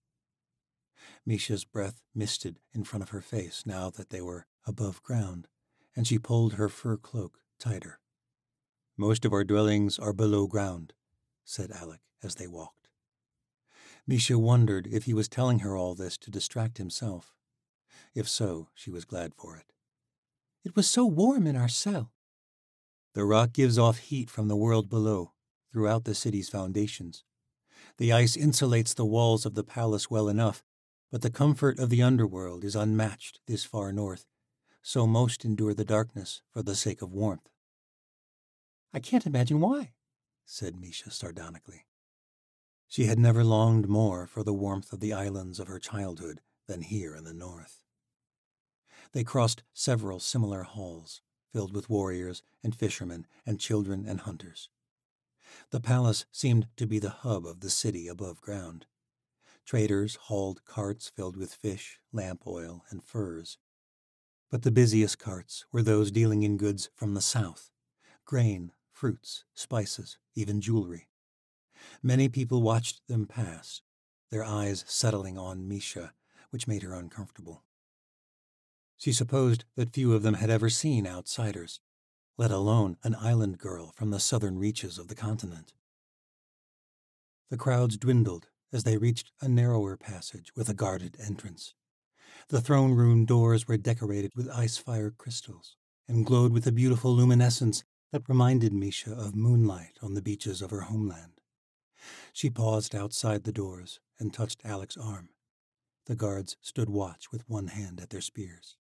Misha's breath misted in front of her face now that they were above ground, and she pulled her fur cloak tighter. Most of our dwellings are below ground, said Alec as they walked. Misha wondered if he was telling her all this to distract himself. If so, she was glad for it. It was so warm in our cell. The rock gives off heat from the world below, throughout the city's foundations. The ice insulates the walls of the palace well enough, but the comfort of the underworld is unmatched this far north, so most endure the darkness for the sake of warmth. I can't imagine why, said Misha sardonically. She had never longed more for the warmth of the islands of her childhood than here in the north. They crossed several similar halls, filled with warriors and fishermen and children and hunters. The palace seemed to be the hub of the city above ground. Traders hauled carts filled with fish, lamp oil, and furs. But the busiest carts were those dealing in goods from the south grain, fruits, spices, even jewelry. Many people watched them pass, their eyes settling on Misha, which made her uncomfortable. She supposed that few of them had ever seen outsiders, let alone an island girl from the southern reaches of the continent. The crowds dwindled as they reached a narrower passage with a guarded entrance. The throne room doors were decorated with ice fire crystals and glowed with a beautiful luminescence that reminded Misha of moonlight on the beaches of her homeland. She paused outside the doors and touched Alec's arm. The guards stood watch with one hand at their spears.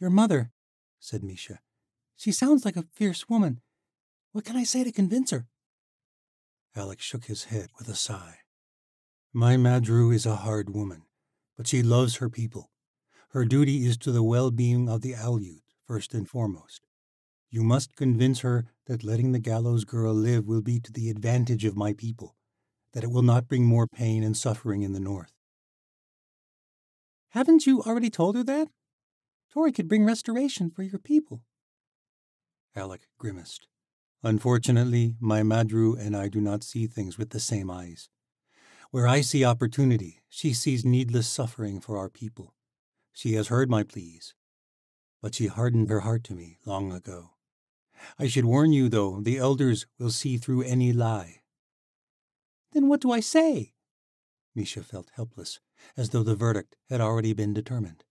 Your mother, said Misha. She sounds like a fierce woman. What can I say to convince her? Alec shook his head with a sigh. My Madru is a hard woman, but she loves her people. Her duty is to the well being of the Aleut, first and foremost. You must convince her that letting the gallows girl live will be to the advantage of my people, that it will not bring more pain and suffering in the north. Haven't you already told her that? Tori could bring restoration for your people. Alec grimaced. Unfortunately, my Madru and I do not see things with the same eyes. Where I see opportunity, she sees needless suffering for our people. She has heard my pleas, but she hardened her heart to me long ago. I should warn you, though, the elders will see through any lie. Then what do I say? Misha felt helpless, as though the verdict had already been determined.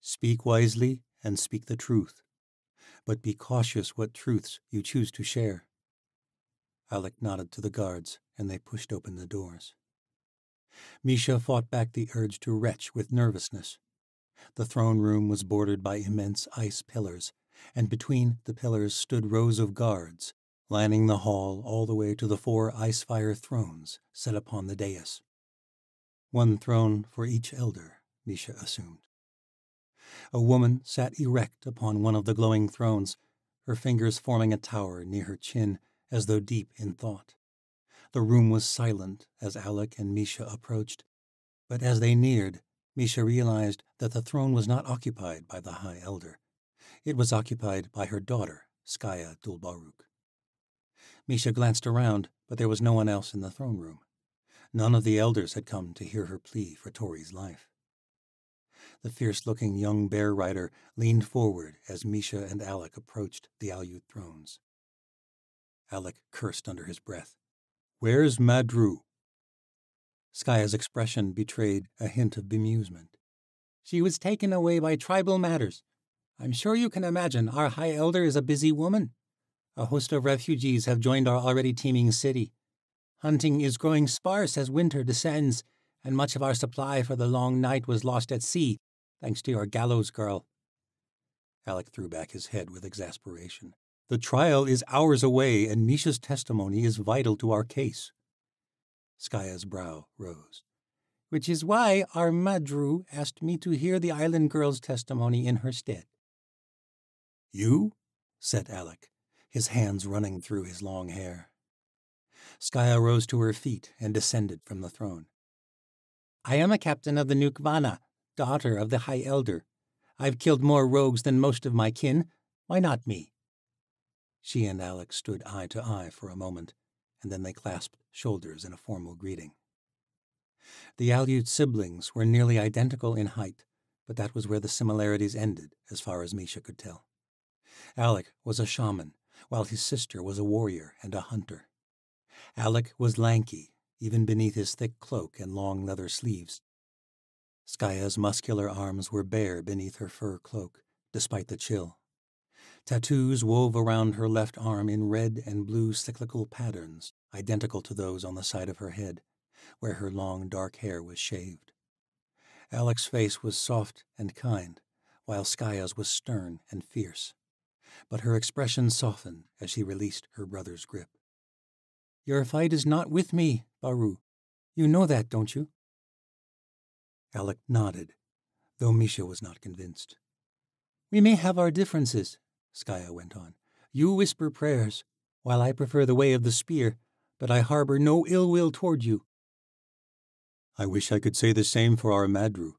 Speak wisely and speak the truth, but be cautious what truths you choose to share. Alec nodded to the guards, and they pushed open the doors. Misha fought back the urge to retch with nervousness. The throne room was bordered by immense ice pillars, and between the pillars stood rows of guards, lining the hall all the way to the four ice fire thrones set upon the dais. One throne for each elder, Misha assumed. A woman sat erect upon one of the glowing thrones, her fingers forming a tower near her chin as though deep in thought. The room was silent as Alec and Misha approached, but as they neared, Misha realized that the throne was not occupied by the High Elder. It was occupied by her daughter, Skaya Dulbaruk. Misha glanced around, but there was no one else in the throne room. None of the elders had come to hear her plea for Tori's life. The fierce looking young bear rider leaned forward as Misha and Alec approached the Aleut thrones. Alec cursed under his breath. Where's Madru? Skaya's expression betrayed a hint of bemusement. She was taken away by tribal matters. I'm sure you can imagine our High Elder is a busy woman. A host of refugees have joined our already teeming city. Hunting is growing sparse as winter descends, and much of our supply for the long night was lost at sea thanks to your gallows girl. Alec threw back his head with exasperation. The trial is hours away, and Misha's testimony is vital to our case. Skaya's brow rose. Which is why our Madru asked me to hear the island girl's testimony in her stead. You? said Alec, his hands running through his long hair. Skaya rose to her feet and descended from the throne. I am a captain of the Nukvana, daughter of the High Elder. I've killed more rogues than most of my kin. Why not me? She and Alec stood eye to eye for a moment, and then they clasped shoulders in a formal greeting. The Aleut siblings were nearly identical in height, but that was where the similarities ended, as far as Misha could tell. Alec was a shaman, while his sister was a warrior and a hunter. Alec was lanky, even beneath his thick cloak and long leather sleeves. Skaya's muscular arms were bare beneath her fur cloak, despite the chill. Tattoos wove around her left arm in red and blue cyclical patterns, identical to those on the side of her head, where her long dark hair was shaved. Alec's face was soft and kind, while Skaya's was stern and fierce. But her expression softened as she released her brother's grip. Your fight is not with me, Baru. You know that, don't you? Alec nodded, though Misha was not convinced. We may have our differences, Skaya went on. You whisper prayers, while I prefer the way of the spear, but I harbor no ill will toward you. I wish I could say the same for our Madru,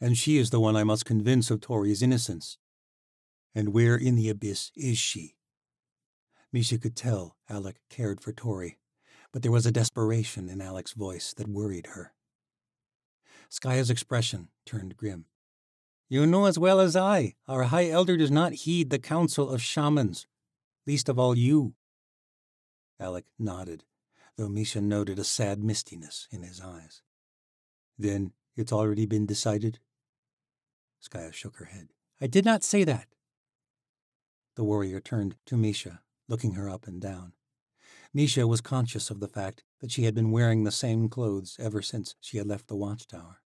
and she is the one I must convince of Tori's innocence. And where in the abyss is she? Misha could tell Alec cared for Tori, but there was a desperation in Alec's voice that worried her. Skaya's expression turned grim. You know as well as I, our High Elder does not heed the counsel of shamans, least of all you. Alec nodded, though Misha noted a sad mistiness in his eyes. Then it's already been decided? Skaya shook her head. I did not say that. The warrior turned to Misha, looking her up and down. Misha was conscious of the fact that she had been wearing the same clothes ever since she had left the watchtower.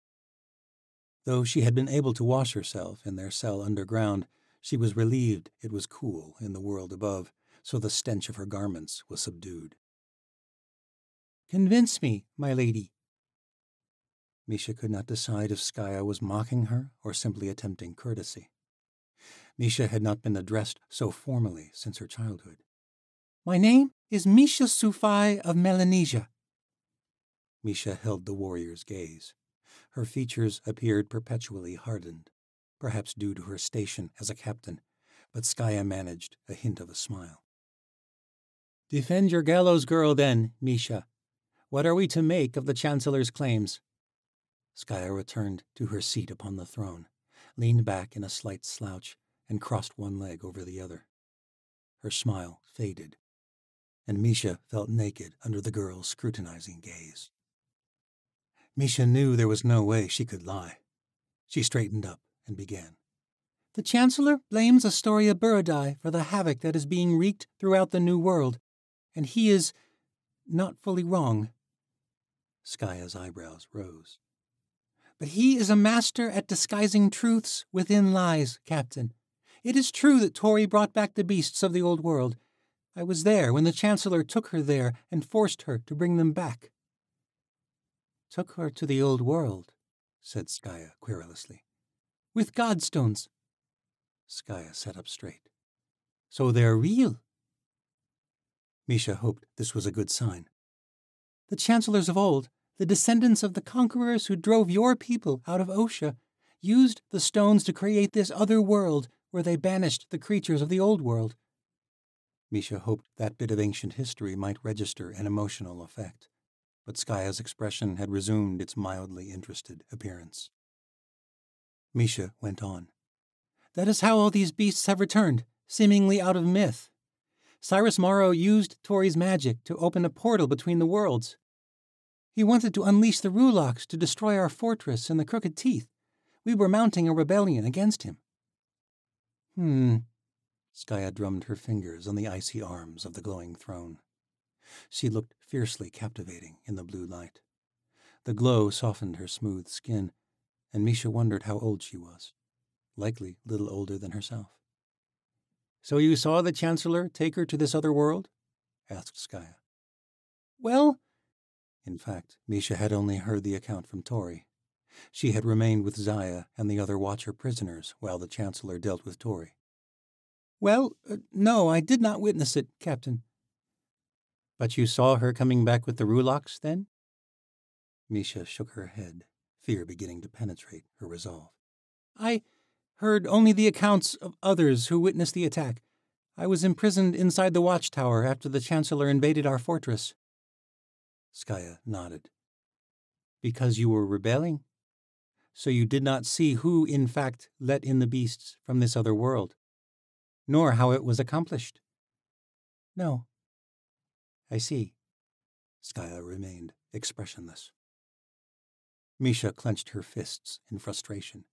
Though she had been able to wash herself in their cell underground, she was relieved it was cool in the world above, so the stench of her garments was subdued. Convince me, my lady, Misha could not decide if Skaya was mocking her or simply attempting courtesy. Misha had not been addressed so formally since her childhood. My name is Misha Sufai of Melanesia. Misha held the warrior's gaze. Her features appeared perpetually hardened, perhaps due to her station as a captain, but Skaya managed a hint of a smile. Defend your gallows girl, then, Misha. What are we to make of the Chancellor's claims? Skaya returned to her seat upon the throne, leaned back in a slight slouch, and crossed one leg over the other. Her smile faded, and Misha felt naked under the girl's scrutinizing gaze. Misha knew there was no way she could lie. She straightened up and began. The Chancellor blames Astoria Burodai for the havoc that is being wreaked throughout the New World, and he is not fully wrong. Skaya's eyebrows rose. But he is a master at disguising truths within lies, Captain. It is true that Tori brought back the beasts of the old world. I was there when the Chancellor took her there and forced her to bring them back. Took her to the old world, said Skaya querulously. With godstones. Skaya sat up straight. So they're real. Misha hoped this was a good sign. The chancellors of old the descendants of the conquerors who drove your people out of Osha, used the stones to create this other world where they banished the creatures of the old world. Misha hoped that bit of ancient history might register an emotional effect, but Skaya's expression had resumed its mildly interested appearance. Misha went on. That is how all these beasts have returned, seemingly out of myth. Cyrus Morrow used Tori's magic to open a portal between the worlds. He wanted to unleash the Rulaks to destroy our fortress and the Crooked Teeth. We were mounting a rebellion against him. Hmm. Skaya drummed her fingers on the icy arms of the glowing throne. She looked fiercely captivating in the blue light. The glow softened her smooth skin, and Misha wondered how old she was. Likely little older than herself. So you saw the Chancellor take her to this other world? asked Skaya. Well, in fact, Misha had only heard the account from Tori. She had remained with Zaya and the other Watcher prisoners while the Chancellor dealt with Tori. Well, uh, no, I did not witness it, Captain. But you saw her coming back with the Rulaks, then? Misha shook her head, fear beginning to penetrate her resolve. I heard only the accounts of others who witnessed the attack. I was imprisoned inside the watchtower after the Chancellor invaded our fortress. Skaya nodded. Because you were rebelling? So you did not see who, in fact, let in the beasts from this other world, nor how it was accomplished? No. I see. Skaya remained expressionless. Misha clenched her fists in frustration.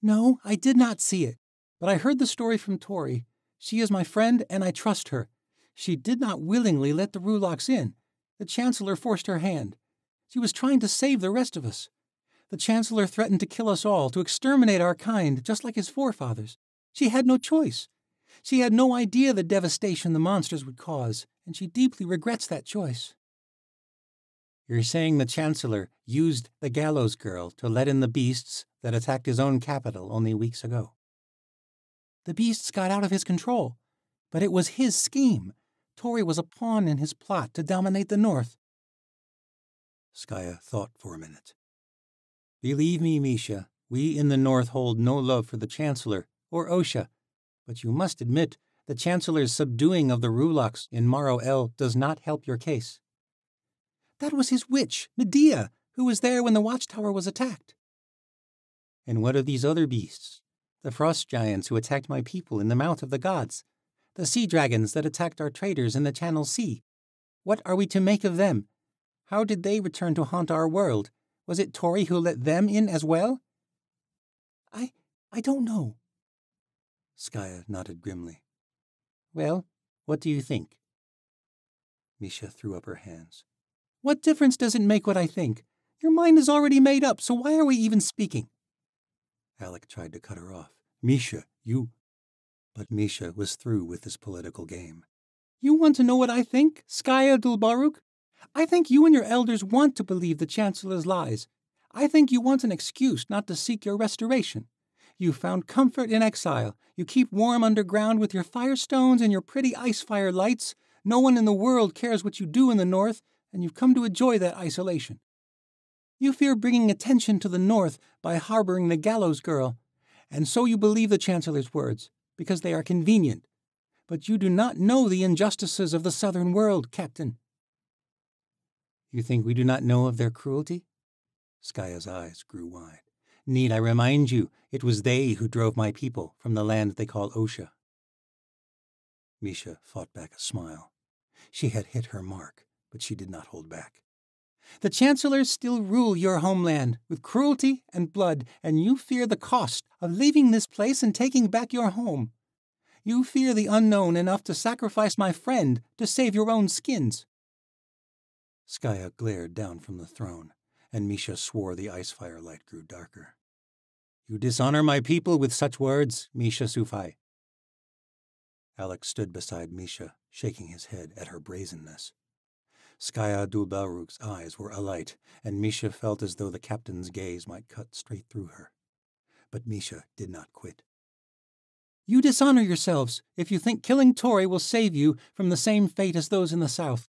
No, I did not see it, but I heard the story from Tori. She is my friend, and I trust her. She did not willingly let the Rulaks in. The Chancellor forced her hand. She was trying to save the rest of us. The Chancellor threatened to kill us all, to exterminate our kind, just like his forefathers. She had no choice. She had no idea the devastation the monsters would cause, and she deeply regrets that choice. You're saying the Chancellor used the gallows girl to let in the beasts that attacked his own capital only weeks ago. The beasts got out of his control, but it was his scheme. Tori was a pawn in his plot to dominate the North. Skaya thought for a minute. Believe me, Misha, we in the North hold no love for the Chancellor or Osha, but you must admit the Chancellor's subduing of the Rulaks in Morrow El does not help your case. That was his witch, Medea, who was there when the watchtower was attacked. And what of these other beasts? The frost giants who attacked my people in the mouth of the gods? The sea dragons that attacked our traders in the Channel Sea? What are we to make of them? How did they return to haunt our world? Was it Tori who let them in as well? I I don't know. Skaya nodded grimly. Well, what do you think? Misha threw up her hands. What difference does it make what I think? Your mind is already made up, so why are we even speaking? Alec tried to cut her off. Misha, you. But Misha was through with this political game. You want to know what I think, Skaya Dulbaruk? I think you and your elders want to believe the Chancellor's lies. I think you want an excuse not to seek your restoration. You found comfort in exile. You keep warm underground with your firestones and your pretty ice fire lights. No one in the world cares what you do in the north, and you've come to enjoy that isolation. You fear bringing attention to the North by harboring the gallows girl, and so you believe the Chancellor's words, because they are convenient. But you do not know the injustices of the southern world, Captain. You think we do not know of their cruelty? Skaya's eyes grew wide. Need I remind you, it was they who drove my people from the land they call Osha. Misha fought back a smile. She had hit her mark but she did not hold back. The chancellors still rule your homeland with cruelty and blood, and you fear the cost of leaving this place and taking back your home. You fear the unknown enough to sacrifice my friend to save your own skins. Skaya glared down from the throne, and Misha swore the ice fire light grew darker. You dishonor my people with such words, Misha Sufai. Alec stood beside Misha, shaking his head at her brazenness. Skaya Dulbaruk's eyes were alight, and Misha felt as though the captain's gaze might cut straight through her. But Misha did not quit. You dishonor yourselves if you think killing Tori will save you from the same fate as those in the south.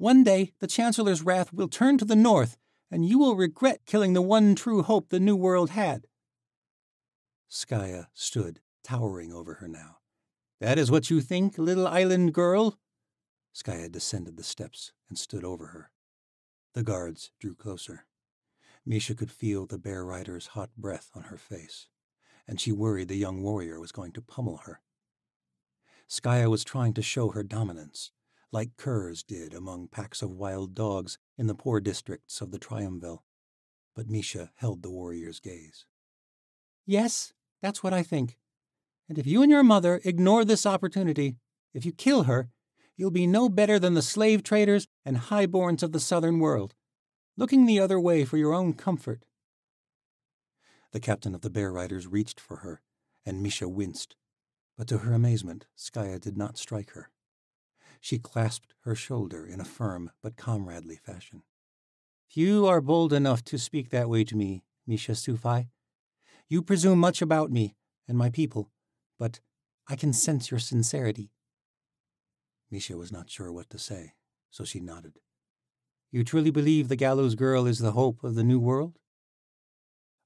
One day the Chancellor's wrath will turn to the north, and you will regret killing the one true hope the New World had. Skaya stood, towering over her now. That is what you think, little island girl? Skaya descended the steps and stood over her. The guards drew closer. Misha could feel the bear rider's hot breath on her face, and she worried the young warrior was going to pummel her. Skaya was trying to show her dominance, like curs did among packs of wild dogs in the poor districts of the Triumville. But Misha held the warrior's gaze. Yes, that's what I think. And if you and your mother ignore this opportunity, if you kill her, you'll be no better than the slave traders and highborns of the southern world, looking the other way for your own comfort. The captain of the bear riders reached for her, and Misha winced, but to her amazement, Skaya did not strike her. She clasped her shoulder in a firm but comradely fashion. You are bold enough to speak that way to me, Misha Sufai. You presume much about me and my people, but I can sense your sincerity. Misha was not sure what to say, so she nodded. You truly believe the gallows girl is the hope of the new world?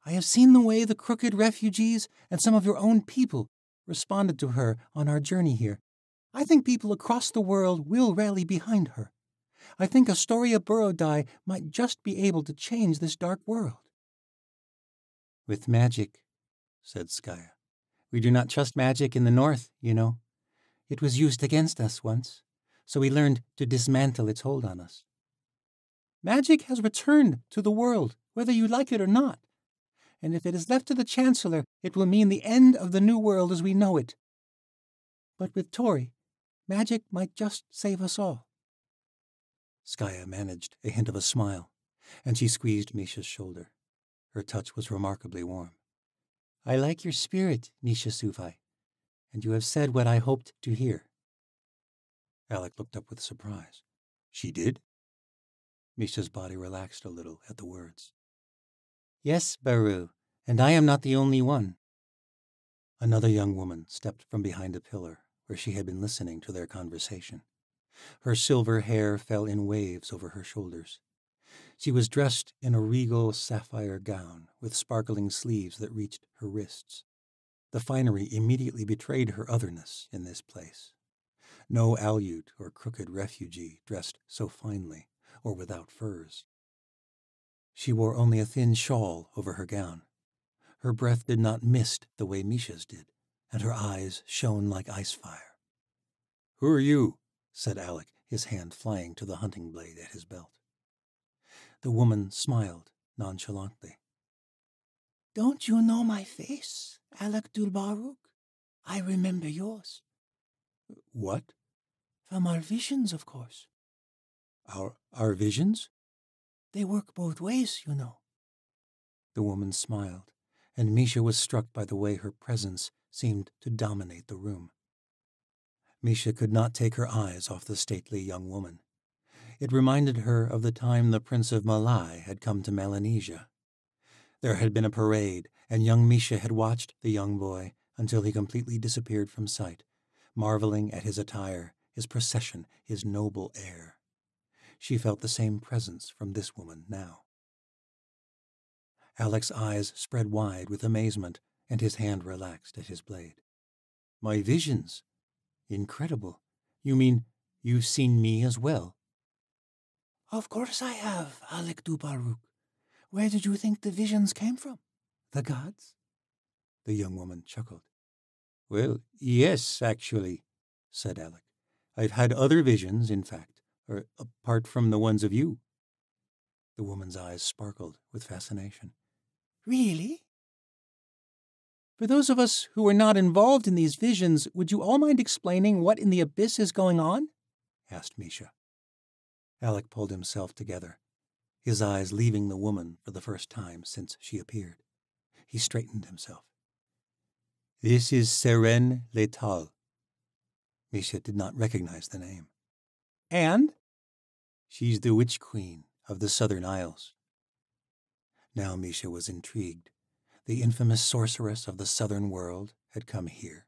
I have seen the way the crooked refugees and some of your own people responded to her on our journey here. I think people across the world will rally behind her. I think Astoria Burodai might just be able to change this dark world. With magic, said Skaya. We do not trust magic in the north, you know. It was used against us once, so we learned to dismantle its hold on us. Magic has returned to the world, whether you like it or not. And if it is left to the Chancellor, it will mean the end of the New World as we know it. But with Tori, magic might just save us all. Skaya managed a hint of a smile, and she squeezed Misha's shoulder. Her touch was remarkably warm. I like your spirit, Misha Suvai, and you have said what I hoped to hear. Alec looked up with surprise. She did? Misha's body relaxed a little at the words. Yes, Baru, and I am not the only one. Another young woman stepped from behind a pillar where she had been listening to their conversation. Her silver hair fell in waves over her shoulders. She was dressed in a regal sapphire gown with sparkling sleeves that reached her wrists. The finery immediately betrayed her otherness in this place. No Aleut or crooked refugee dressed so finely or without furs. She wore only a thin shawl over her gown. Her breath did not mist the way Misha's did, and her eyes shone like ice fire. Who are you? said Alec, his hand flying to the hunting blade at his belt. The woman smiled nonchalantly. Don't you know my face, Alec Dulbaruk? I remember yours. What? From our visions, of course. Our our visions? They work both ways, you know. The woman smiled, and Misha was struck by the way her presence seemed to dominate the room. Misha could not take her eyes off the stately young woman. It reminded her of the time the Prince of Malai had come to Melanesia. There had been a parade, and young Misha had watched the young boy until he completely disappeared from sight, marveling at his attire, his procession, his noble air. She felt the same presence from this woman now. Alec's eyes spread wide with amazement, and his hand relaxed at his blade. My visions? Incredible. You mean you've seen me as well? Of course I have, Alec Dulbaruk. Where did you think the visions came from? The gods? The young woman chuckled. Well, yes, actually, said Alec. I've had other visions, in fact, or apart from the ones of you. The woman's eyes sparkled with fascination. Really? For those of us who are not involved in these visions, would you all mind explaining what in the abyss is going on? asked Misha. Alec pulled himself together, his eyes leaving the woman for the first time since she appeared. He straightened himself. This is Seren Letal. Misha did not recognize the name. And? She's the Witch Queen of the Southern Isles. Now Misha was intrigued. The infamous sorceress of the southern world had come here.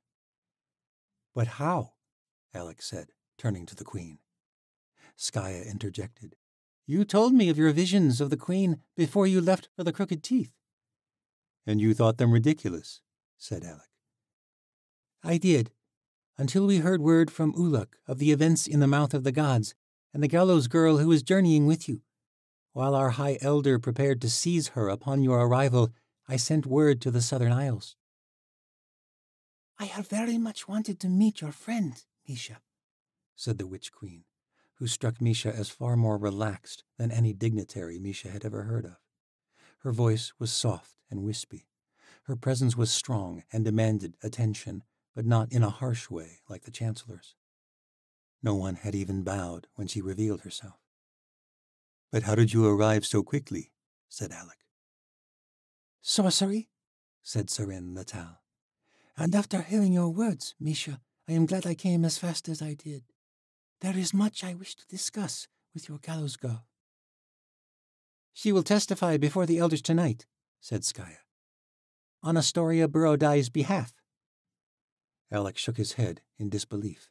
But how? Alec said, turning to the Queen. Skaya interjected. You told me of your visions of the Queen before you left for the Crooked Teeth. And you thought them ridiculous, said Alec. I did, until we heard word from Uluk of the events in the mouth of the gods and the gallows girl who was journeying with you. While our High Elder prepared to seize her upon your arrival, I sent word to the Southern Isles. I have very much wanted to meet your friend, Misha, said the Witch Queen, who struck Misha as far more relaxed than any dignitary Misha had ever heard of. Her voice was soft and wispy. Her presence was strong and demanded attention, but not in a harsh way like the Chancellor's. No one had even bowed when she revealed herself. But how did you arrive so quickly? said Alec. Sorcery, said Seren Latal. And after hearing your words, Misha, I am glad I came as fast as I did. There is much I wish to discuss with your gallows girl. She will testify before the elders tonight, said Skaya, on Astoria Burodai's behalf. Alec shook his head in disbelief.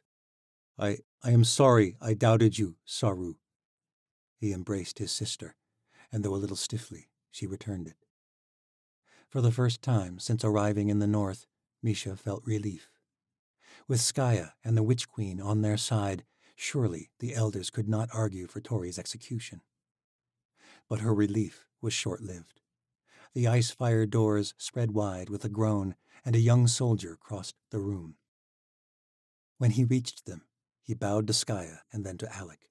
I, I am sorry I doubted you, Saru. He embraced his sister, and though a little stiffly, she returned it. For the first time since arriving in the north, Misha felt relief. With Skaya and the Witch Queen on their side, surely the elders could not argue for Tori's execution. But her relief was short lived. The ice fire doors spread wide with a groan, and a young soldier crossed the room. When he reached them, he bowed to Skaya and then to Alec.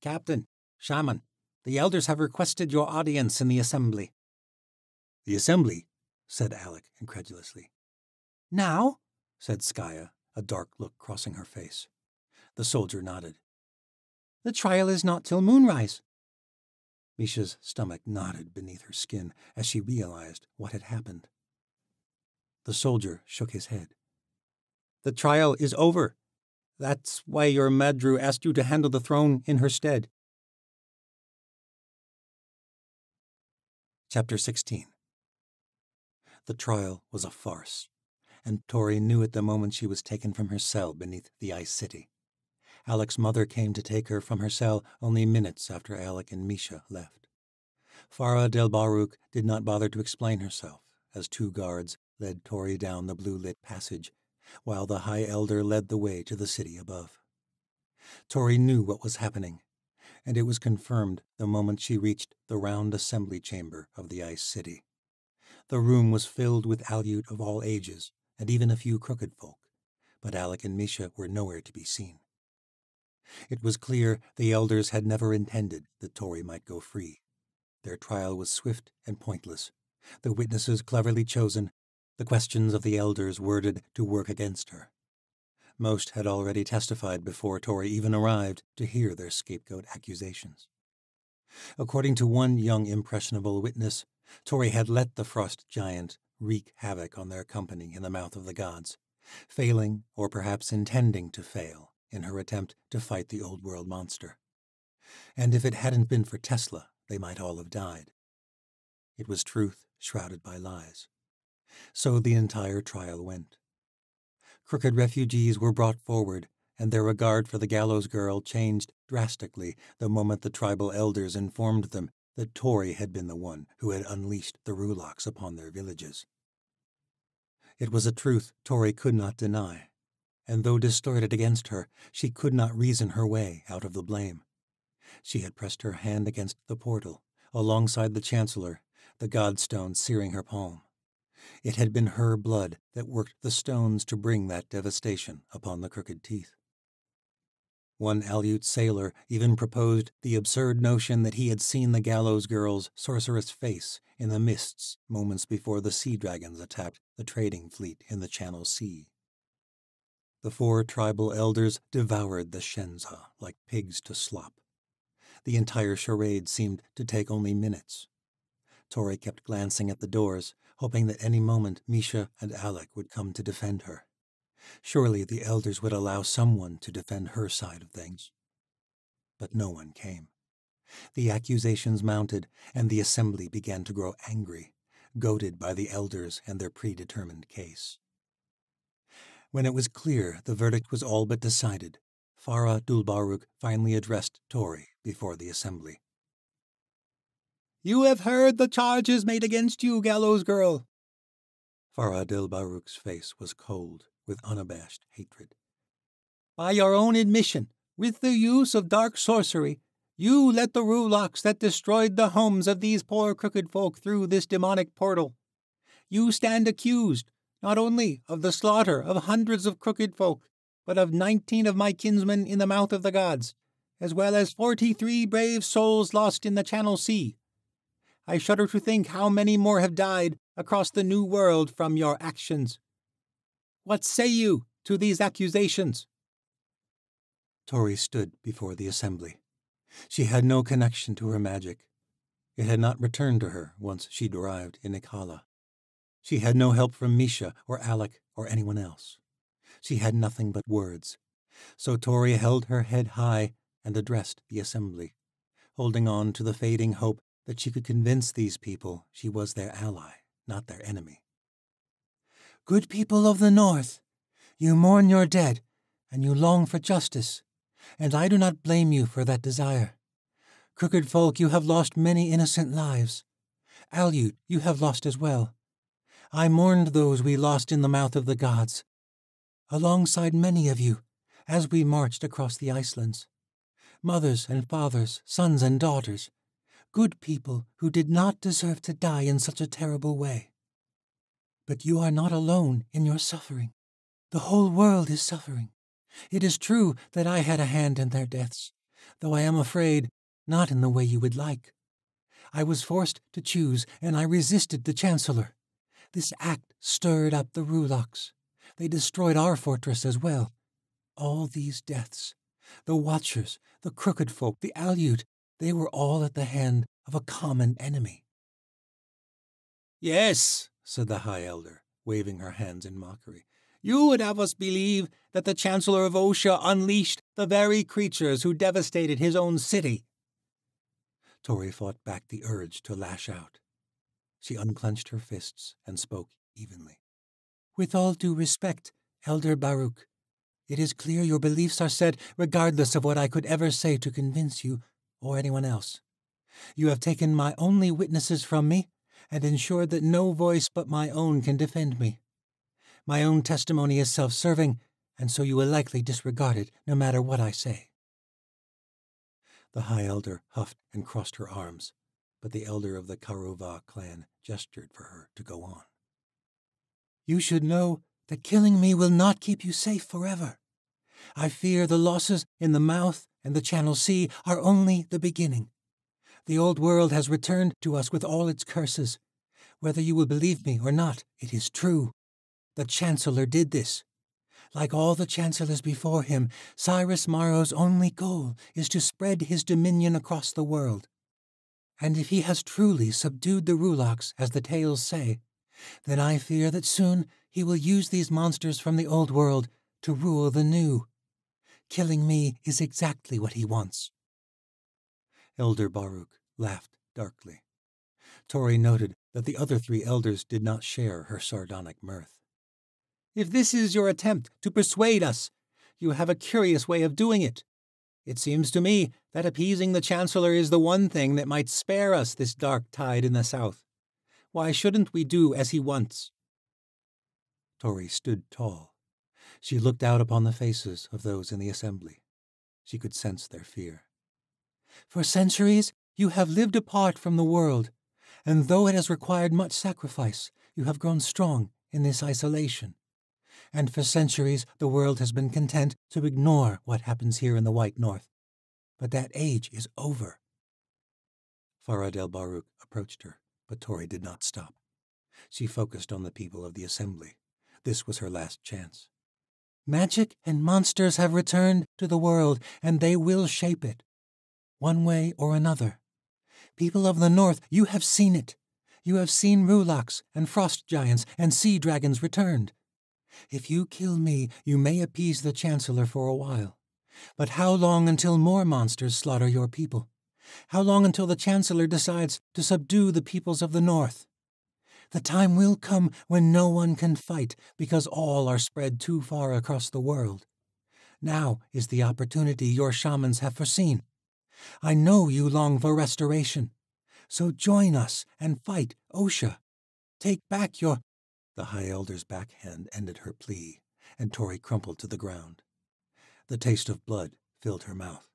Captain, Shaman, the elders have requested your audience in the assembly. The assembly? said Alec incredulously. Now? said Skaya, a dark look crossing her face. The soldier nodded. The trial is not till moonrise. Misha's stomach knotted beneath her skin as she realized what had happened. The soldier shook his head. The trial is over. That's why your Madru asked you to handle the throne in her stead. Chapter 16 The trial was a farce, and Tori knew it the moment she was taken from her cell beneath the ice city. Alec's mother came to take her from her cell only minutes after Alec and Misha left. Farah Dulbaruk did not bother to explain herself, as two guards led Tori down the blue lit passage, while the High Elder led the way to the city above. Tori knew what was happening, and it was confirmed the moment she reached the round assembly chamber of the Ice City. The room was filled with Aleut of all ages, and even a few crooked folk, but Alec and Misha were nowhere to be seen. It was clear the elders had never intended that Tori might go free. Their trial was swift and pointless, the witnesses cleverly chosen, the questions of the elders worded to work against her. Most had already testified before Tori even arrived to hear their scapegoat accusations. According to one young impressionable witness, Tori had let the frost giant wreak havoc on their company in the mouth of the gods, failing or perhaps intending to fail in her attempt to fight the old world monster. And if it hadn't been for Tessa, they might all have died. It was truth shrouded by lies. So the entire trial went. Crooked refugees were brought forward, and their regard for the gallows girl changed drastically the moment the tribal elders informed them that Tori had been the one who had unleashed the Rulaks upon their villages. It was a truth Tori could not deny, and though distorted against her, she could not reason her way out of the blame. She had pressed her hand against the portal, alongside the Chancellor, the godstone searing her palm. It had been her blood that worked the stones to bring that devastation upon the crooked teeth. One Aleut sailor even proposed the absurd notion that he had seen the gallows girl's sorceress face in the mists moments before the sea dragons attacked the trading fleet in the Channel Sea. The four tribal elders devoured the Shenza like pigs to slop. The entire charade seemed to take only minutes. Tori kept glancing at the doors, hoping that any moment Misha and Alec would come to defend her. Surely the elders would allow someone to defend her side of things. But no one came. The accusations mounted, and the assembly began to grow angry, goaded by the elders and their predetermined case. When it was clear the verdict was all but decided, Farah Dulbaruk finally addressed Tori before the assembly. You have heard the charges made against you, gallows girl. Farah Dulbaruk's face was cold with unabashed hatred. By your own admission, with the use of dark sorcery, you let the Rulaks that destroyed the homes of these poor crooked folk through this demonic portal. You stand accused not only of the slaughter of hundreds of crooked folk, but of nineteen of my kinsmen in the mouth of the gods, as well as forty three brave souls lost in the Channel Sea. I shudder to think how many more have died across the new world from your actions. What say you to these accusations? Tori stood before the assembly. She had no connection to her magic. It had not returned to her once she'd arrived in Ikkala. She had no help from Misha or Alec or anyone else. She had nothing but words. So Tori held her head high and addressed the assembly, holding on to the fading hope that she could convince these people she was their ally, not their enemy. Good people of the North, you mourn your dead, and you long for justice, and I do not blame you for that desire. Crooked folk, you have lost many innocent lives. Aleut, you have lost as well. I mourned those we lost in the mouth of the gods, alongside many of you, as we marched across the Icelands. Mothers and fathers, sons and daughters, good people who did not deserve to die in such a terrible way. But you are not alone in your suffering. The whole world is suffering. It is true that I had a hand in their deaths, though I am afraid not in the way you would like. I was forced to choose, and I resisted the Chancellor. This act stirred up the Rulaks. They destroyed our fortress as well. All these deaths, the Watchers, the Crooked Folk, the Aleut, they were all at the hand of a common enemy. Yes, said the High Elder, waving her hands in mockery. You would have us believe that the Chancellor of Osha unleashed the very creatures who devastated his own city. Tori fought back the urge to lash out. She unclenched her fists and spoke evenly. With all due respect, Elder Baruk, it is clear your beliefs are set regardless of what I could ever say to convince you or anyone else. You have taken my only witnesses from me and ensured that no voice but my own can defend me. My own testimony is self serving, and so you will likely disregard it no matter what I say. The High Elder huffed and crossed her arms, but the elder of the Karuva clan gestured for her to go on. You should know that killing me will not keep you safe forever. I fear the losses in the Mouth and the Channel Sea are only the beginning. The old world has returned to us with all its curses. Whether you will believe me or not, it is true. The Chancellor did this. Like all the chancellors before him, Cyrus Morrow's only goal is to spread his dominion across the world. And if he has truly subdued the Rulaks, as the tales say, then I fear that soon he will use these monsters from the old world to rule the new. Killing me is exactly what he wants. Elder Baruk laughed darkly. Tori noted that the other three elders did not share her sardonic mirth. If this is your attempt to persuade us, you have a curious way of doing it. It seems to me that appeasing the Chancellor is the one thing that might spare us this dark tide in the south. Why shouldn't we do as he wants? Tori stood tall. She looked out upon the faces of those in the assembly. She could sense their fear. For centuries, you have lived apart from the world, and though it has required much sacrifice, you have grown strong in this isolation and for centuries the world has been content to ignore what happens here in the White North. But that age is over. Farah el Baruch approached her, but Tori did not stop. She focused on the people of the assembly. This was her last chance. Magic and monsters have returned to the world, and they will shape it, one way or another. People of the North, you have seen it. You have seen Rulaks and frost giants and sea dragons returned. If you kill me, you may appease the Chancellor for a while. But how long until more monsters slaughter your people? How long until the Chancellor decides to subdue the peoples of the North? The time will come when no one can fight because all are spread too far across the world. Now is the opportunity your shamans have foreseen. I know you long for restoration. So join us and fight Osha. Take back your the High Elder's backhand ended her plea, and Tori crumpled to the ground. The taste of blood filled her mouth.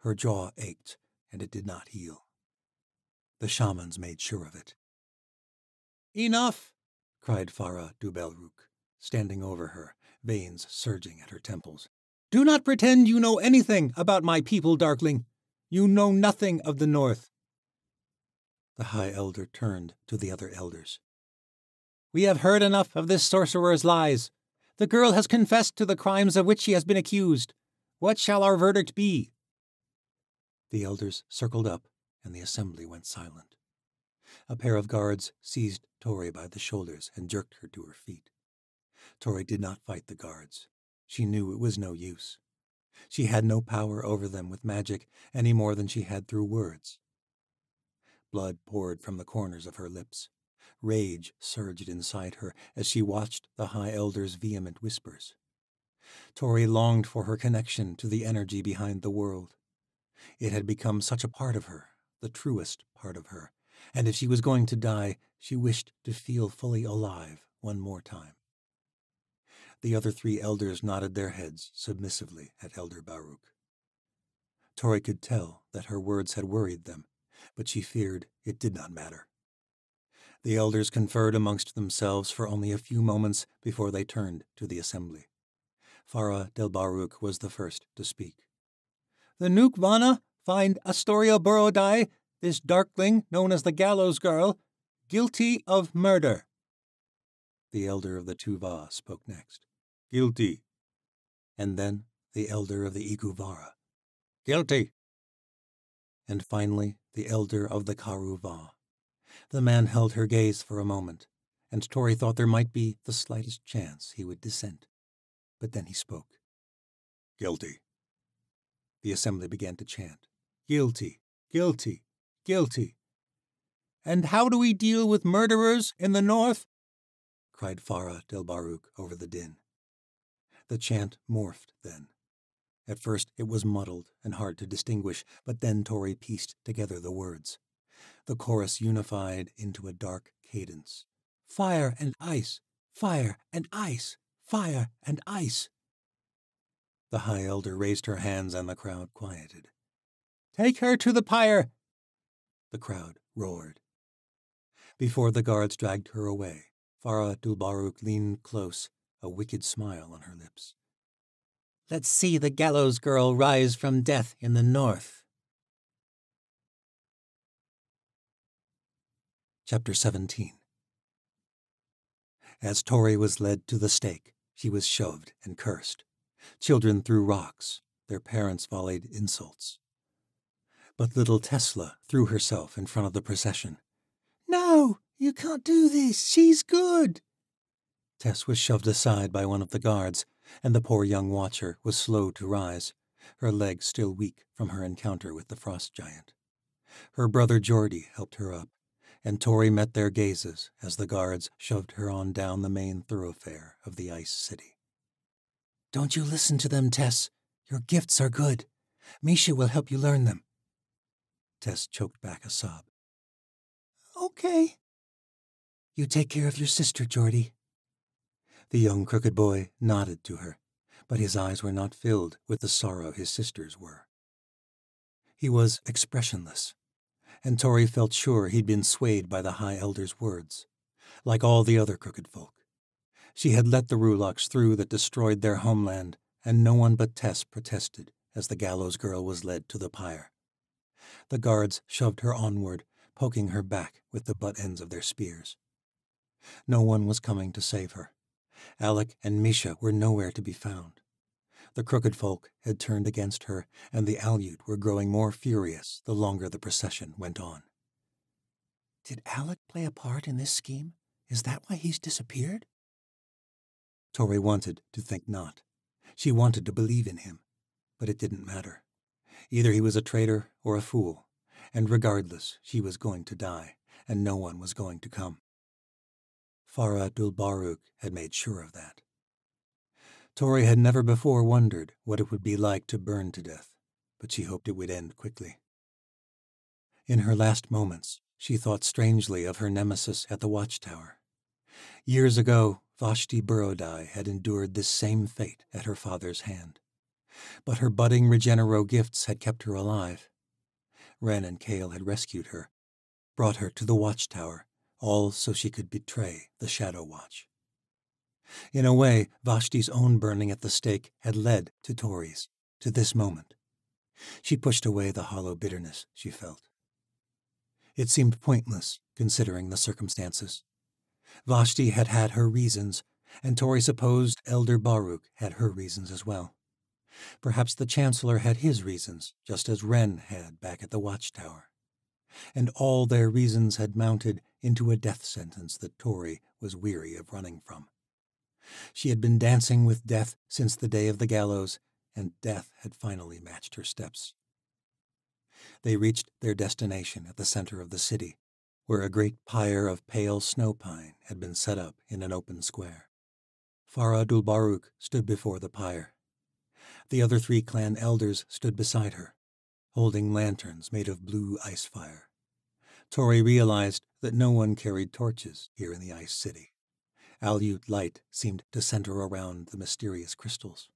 Her jaw ached, and it did not heal. The shamans made sure of it. Enough! cried Farah Dulbaruk, standing over her, veins surging at her temples. Do not pretend you know anything about my people, Darkling. You know nothing of the North. The High Elder turned to the other elders. We have heard enough of this sorcerer's lies. The girl has confessed to the crimes of which she has been accused. What shall our verdict be? The elders circled up, and the assembly went silent. A pair of guards seized Tori by the shoulders and jerked her to her feet. Tori did not fight the guards. She knew it was no use. She had no power over them with magic any more than she had through words. Blood poured from the corners of her lips. Rage surged inside her as she watched the High Elder's vehement whispers. Tori longed for her connection to the energy behind the world. It had become such a part of her, the truest part of her, and if she was going to die, she wished to feel fully alive one more time. The other three elders nodded their heads submissively at Elder Baruk. Tori could tell that her words had worried them, but she feared it did not matter. The elders conferred amongst themselves for only a few moments before they turned to the assembly. Farah Dulbaruk was the first to speak. The Nukvana find Astoria Burodai, this darkling known as the Gallows Girl, guilty of murder. The elder of the Tuva spoke next. Guilty. And then the elder of the Iguvara. Guilty. And finally, the elder of the Karuva. The man held her gaze for a moment, and Tori thought there might be the slightest chance he would dissent. But then he spoke. Guilty. The assembly began to chant. Guilty, guilty, guilty. And how do we deal with murderers in the north? cried Farah Dulbaruk over the din. The chant morphed then. At first it was muddled and hard to distinguish, but then Tori pieced together the words. The chorus unified into a dark cadence. Fire and ice, fire and ice, fire and ice. The High Elder raised her hands and the crowd quieted. Take her to the pyre! The crowd roared. Before the guards dragged her away, Farah Dulbaruk leaned close, a wicked smile on her lips. Let's see the gallows girl rise from death in the north. Chapter 17 As Tori was led to the stake, she was shoved and cursed. Children threw rocks, their parents volleyed insults. But little Tessa threw herself in front of the procession. No, you can't do this. She's good. Tess was shoved aside by one of the guards, and the poor young watcher was slow to rise, her legs still weak from her encounter with the frost giant. Her brother Geordie helped her up, and Tori met their gazes as the guards shoved her on down the main thoroughfare of the ice city. Don't you listen to them, Tess. Your gifts are good. Misha will help you learn them. Tess choked back a sob. Okay. You take care of your sister, Geordie. The young crooked boy nodded to her, but his eyes were not filled with the sorrow his sister's were. He was expressionless, and Tori felt sure he'd been swayed by the High Elder's words, like all the other crooked folk. She had let the Rulaks through that destroyed their homeland, and no one but Tess protested as the gallows girl was led to the pyre. The guards shoved her onward, poking her back with the butt ends of their spears. No one was coming to save her. Alec and Misha were nowhere to be found. The crooked folk had turned against her, and the Aleut were growing more furious the longer the procession went on. Did Alec play a part in this scheme? Is that why he's disappeared? Tori wanted to think not. She wanted to believe in him, but it didn't matter. Either he was a traitor or a fool, and regardless, she was going to die, and no one was going to come. Farah Dulbaruk had made sure of that. Tori had never before wondered what it would be like to burn to death, but she hoped it would end quickly. In her last moments, she thought strangely of her nemesis at the watchtower. Years ago, Vashti Burodai had endured this same fate at her father's hand. But her budding Regenero gifts had kept her alive. Wren and Cale had rescued her, brought her to the watchtower, all so she could betray the Shadow Watch. In a way, Vashti's own burning at the stake had led to Tori's, to this moment. She pushed away the hollow bitterness she felt. It seemed pointless, considering the circumstances. Vashti had had her reasons, and Tori supposed Elder Baruk had her reasons as well. Perhaps the Chancellor had his reasons, just as Wren had back at the watchtower. And all their reasons had mounted into a death sentence that Tori was weary of running from. She had been dancing with death since the day of the gallows, and death had finally matched her steps. They reached their destination at the center of the city, where a great pyre of pale snow pine had been set up in an open square. Farah Dulbaruk stood before the pyre. The other three clan elders stood beside her, holding lanterns made of blue ice fire. Tori realized that no one carried torches here in the ice city. Aleut light seemed to center around the mysterious crystals.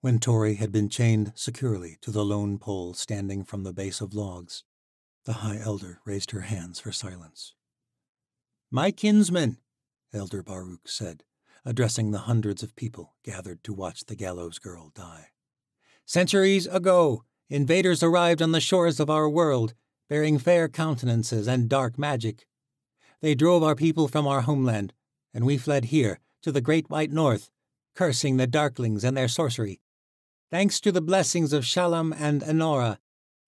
When Tori had been chained securely to the lone pole standing from the base of logs, The High Elder raised her hands for silence. My kinsmen, Elder Baruk said, addressing the hundreds of people gathered to watch the gallows girl die. Centuries ago, invaders arrived on the shores of our world, bearing fair countenances and dark magic. They drove our people from our homeland, and we fled here to the great white north, cursing the darklings and their sorcery. Thanks to the blessings of Shalom and Enora,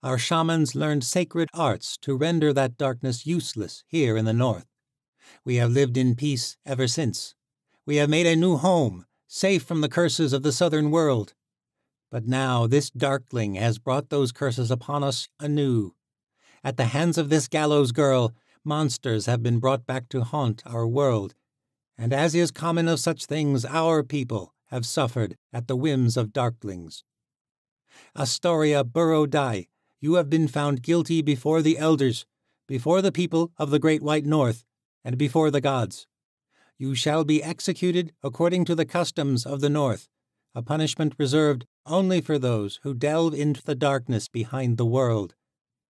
our shamans learned sacred arts to render that darkness useless here in the north. We have lived in peace ever since. We have made a new home, safe from the curses of the southern world. But now this darkling has brought those curses upon us anew. At the hands of this gallows girl, monsters have been brought back to haunt our world, and as is common of such things, our people have suffered at the whims of darklings. Astoria Burodai, you have been found guilty before the elders, before the people of the great white north, and before the gods. You shall be executed according to the customs of the north, a punishment reserved only for those who delve into the darkness behind the world,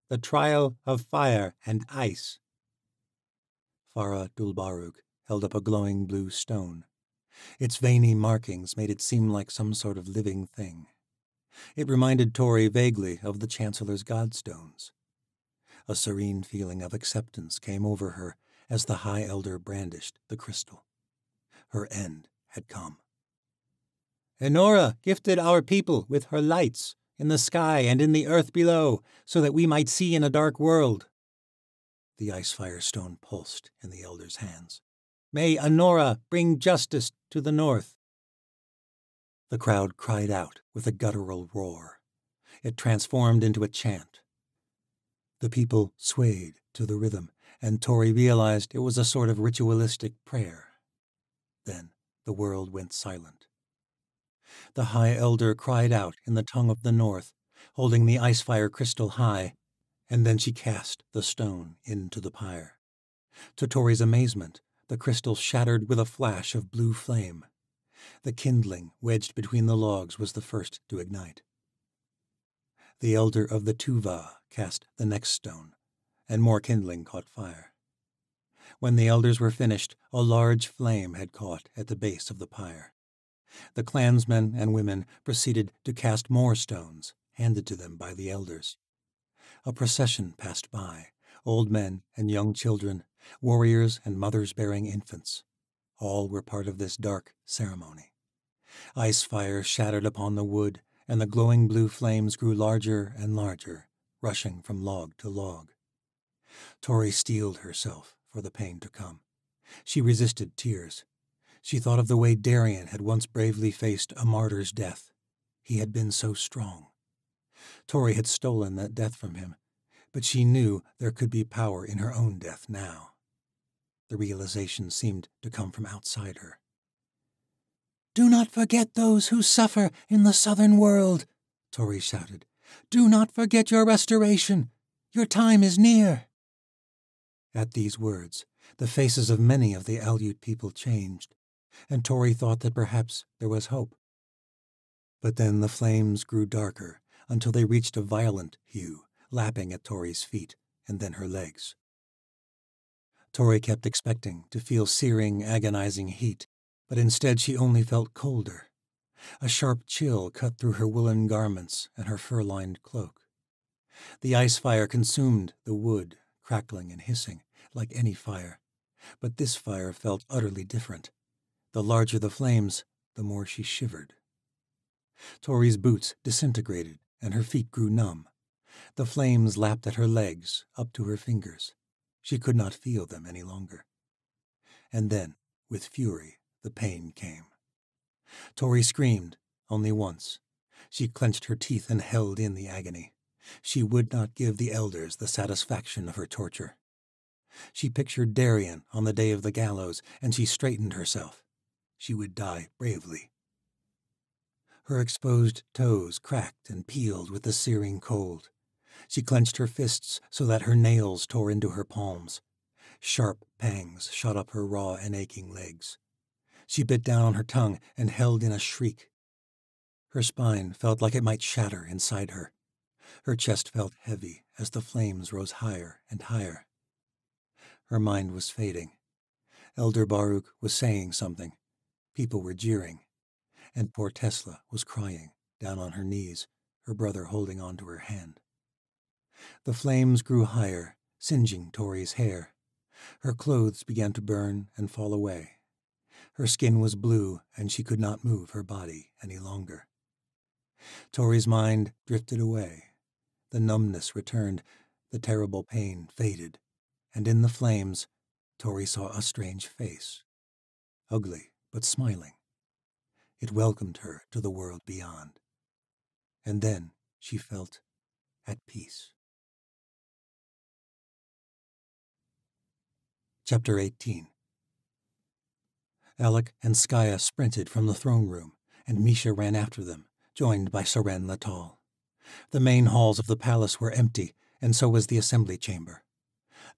the trial of fire and ice. Farah Dulbaruk held up a glowing blue stone. Its veiny markings made it seem like some sort of living thing. It reminded Tori vaguely of the Chancellor's Godstones. A serene feeling of acceptance came over her as the High Elder brandished the crystal. Her end had come. Enora gifted our people with her lights in the sky and in the earth below, so that we might see in a dark world. The icefire stone pulsed in the elder's hands. May Enora bring justice to the north. The crowd cried out with a guttural roar. It transformed into a chant. The people swayed to the rhythm, and Tori realized it was a sort of ritualistic prayer. Then the world went silent. The High Elder cried out in the tongue of the north, holding the icefire crystal high, and then she cast the stone into the pyre. To Tori's amazement, the crystal shattered with a flash of blue flame. The kindling wedged between the logs was the first to ignite. The elder of the Tuva cast the next stone, and more kindling caught fire. When the elders were finished, a large flame had caught at the base of the pyre. The clansmen and women proceeded to cast more stones, handed to them by the elders. A procession passed by, old men and young children, warriors and mothers bearing infants. All were part of this dark ceremony. Ice fire shattered upon the wood, and the glowing blue flames grew larger and larger, rushing from log to log. Tori steeled herself for the pain to come. She resisted tears. She thought of the way Darien had once bravely faced a martyr's death. He had been so strong. Tori had stolen that death from him, but she knew there could be power in her own death now. The realization seemed to come from outside her. Do not forget those who suffer in the southern world, Tori shouted. Do not forget your restoration. Your time is near. At these words, the faces of many of the Aleut people changed, and Tori thought that perhaps there was hope. But then the flames grew darker until they reached a violent hue, lapping at Tori's feet and then her legs. Tori kept expecting to feel searing, agonizing heat, but instead she only felt colder. A sharp chill cut through her woolen garments and her fur lined cloak. The ice fire consumed the wood, crackling and hissing like any fire, but this fire felt utterly different. The larger the flames, the more she shivered. Tori's boots disintegrated and her feet grew numb. The flames lapped at her legs, up to her fingers. She could not feel them any longer. And then, with fury, the pain came. Tori screamed, only once. She clenched her teeth and held in the agony. She would not give the elders the satisfaction of her torture. She pictured Darien on the day of the gallows, and she straightened herself. She would die bravely. Her exposed toes cracked and peeled with the searing cold. She clenched her fists so that her nails tore into her palms. Sharp pangs shot up her raw and aching legs. She bit down on her tongue and held in a shriek. Her spine felt like it might shatter inside her. Her chest felt heavy as the flames rose higher and higher. Her mind was fading. Elder Baruk was saying something. People were jeering. And poor Tessa was crying, down on her knees, her brother holding onto her hand. The flames grew higher, singeing Tori's hair. Her clothes began to burn and fall away. Her skin was blue, and she could not move her body any longer. Tori's mind drifted away. The numbness returned, the terrible pain faded, and in the flames, Tori saw a strange face. Ugly, but smiling. It welcomed her to the world beyond. And then she felt at peace. Chapter 18 Alec and Skaya sprinted from the throne room, and Misha ran after them, joined by Seren Latal. The main halls of the palace were empty, and so was the assembly chamber.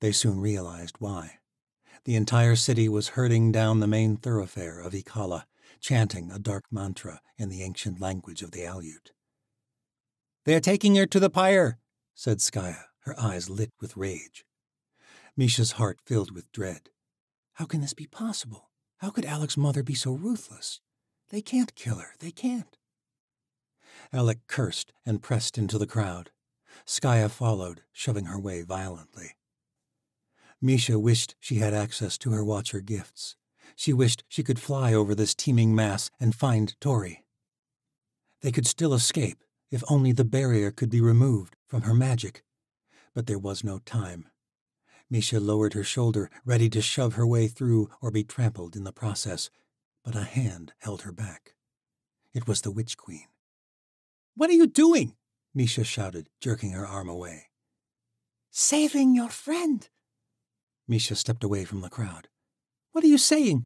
They soon realized why. The entire city was herding down the main thoroughfare of Ikkala, chanting a dark mantra in the ancient language of the Aleut. They are taking her to the pyre, said Skaya, her eyes lit with rage. Misha's heart filled with dread. How can this be possible? How could Alec's mother be so ruthless? They can't kill her. They can't. Alec cursed and pressed into the crowd. Skaya followed, shoving her way violently. Misha wished she had access to her Watcher gifts. She wished she could fly over this teeming mass and find Tori. They could still escape if only the barrier could be removed from her magic. But there was no time. Misha lowered her shoulder, ready to shove her way through or be trampled in the process, but a hand held her back. It was the Witch Queen. What are you doing? Misha shouted, jerking her arm away. Saving your friend. Misha stepped away from the crowd. What are you saying?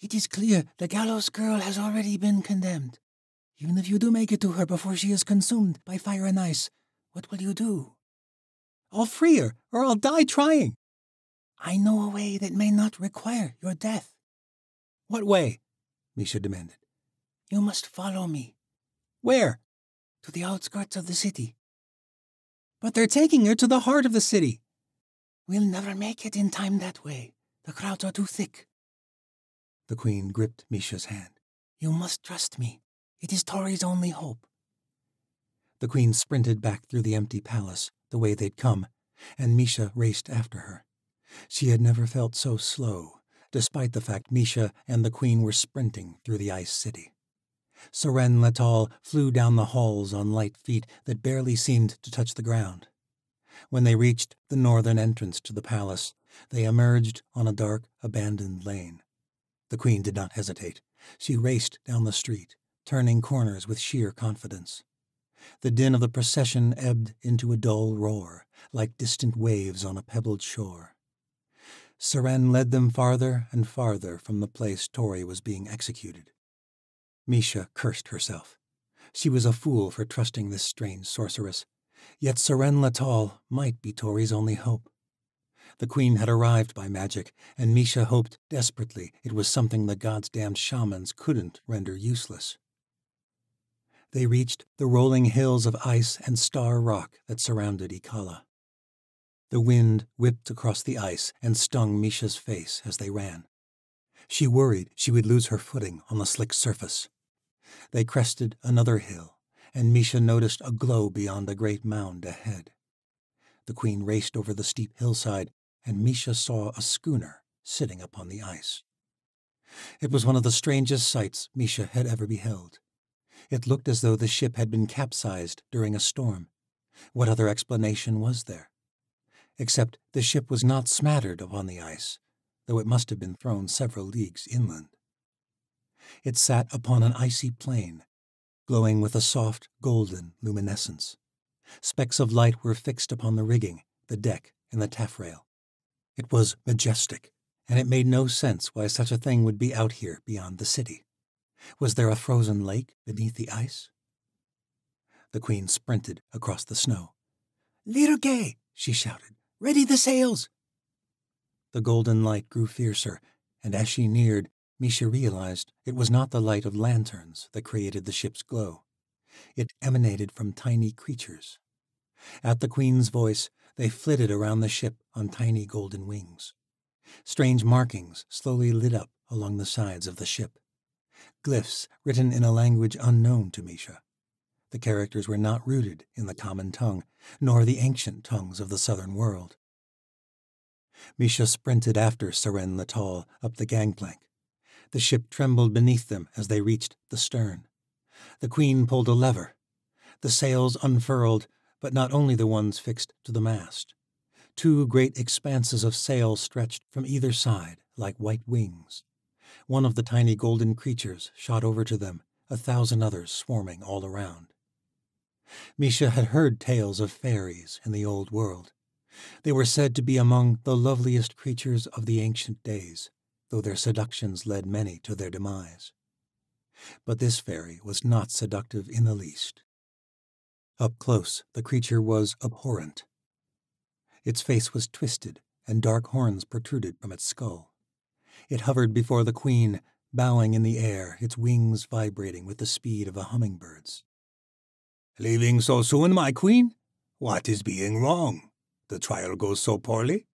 It is clear the gallows girl has already been condemned. Even if you do make it to her before she is consumed by fire and ice, what will you do? I'll free her, or I'll die trying. I know a way that may not require your death. What way? Misha demanded. You must follow me. Where? To the outskirts of the city. But they're taking her to the heart of the city. We'll never make it in time that way. The crowds are too thick. The queen gripped Misha's hand. You must trust me. It is Tori's only hope. The queen sprinted back through the empty palace, the way they'd come, and Misha raced after her. She had never felt so slow, despite the fact Misha and the queen were sprinting through the ice city. Seren Latal flew down the halls on light feet that barely seemed to touch the ground. When they reached the northern entrance to the palace, they emerged on a dark, abandoned lane. The queen did not hesitate. She raced down the street, turning corners with sheer confidence. The din of the procession ebbed into a dull roar, like distant waves on a pebbled shore. Seren led them farther and farther from the place Tori was being executed. Misha cursed herself. She was a fool for trusting this strange sorceress. Yet Seren Latal might be Tori's only hope. The queen had arrived by magic, and Misha hoped desperately it was something the gods damned shamans couldn't render useless. They reached the rolling hills of ice and star rock that surrounded Ikkala. The wind whipped across the ice and stung Misha's face as they ran. She worried she would lose her footing on the slick surface. They crested another hill, and Misha noticed a glow beyond a great mound ahead. The queen raced over the steep hillside, and Misha saw a schooner sitting upon the ice. It was one of the strangest sights Misha had ever beheld. It looked as though the ship had been capsized during a storm. What other explanation was there? Except the ship was not smattered upon the ice, though it must have been thrown several leagues inland. It sat upon an icy plain, glowing with a soft golden luminescence. Specks of light were fixed upon the rigging, the deck, and the taffrail. It was majestic, and it made no sense why such a thing would be out here beyond the city. Was there a frozen lake beneath the ice? The queen sprinted across the snow. Lyrgay, she shouted. Ready the sails! The golden light grew fiercer, and as she neared, Misha realized it was not the light of lanterns that created the ship's glow. It emanated from tiny creatures, At the queen's voice, they flitted around the ship on tiny golden wings. Strange markings slowly lit up along the sides of the ship. Glyphs written in a language unknown to Misha. The characters were not rooted in the common tongue, nor the ancient tongues of the southern world. Misha sprinted after Seren Latal up the gangplank. The ship trembled beneath them as they reached the stern. The queen pulled a lever. The sails unfurled, but not only the ones fixed to the mast. Two great expanses of sail stretched from either side like white wings. One of the tiny golden creatures shot over to them, a thousand others swarming all around. Misha had heard tales of fairies in the old world. They were said to be among the loveliest creatures of the ancient days, though their seductions led many to their demise. But this fairy was not seductive in the least. Up close, the creature was abhorrent. Its face was twisted, and dark horns protruded from its skull. It hovered before the queen, bowing in the air, its wings vibrating with the speed of a hummingbird's. Leaving so soon, my queen? What is being wrong? The trial goes so poorly?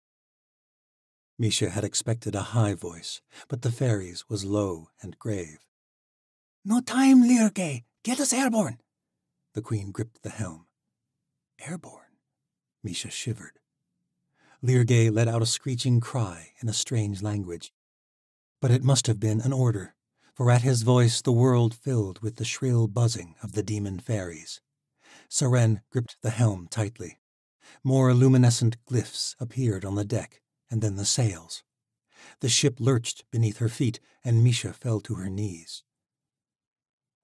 Misha had expected a high voice, but the fairy's was low and grave. No time, Lyrgay. Get us airborne. The queen gripped the helm. Airborne? Misha shivered. Lyrgay let out a screeching cry in a strange language. But it must have been an order, for at his voice the world filled with the shrill buzzing of the demon fairies. Seren gripped the helm tightly. More luminescent glyphs appeared on the deck, and then the sails. The ship lurched beneath her feet, and Misha fell to her knees.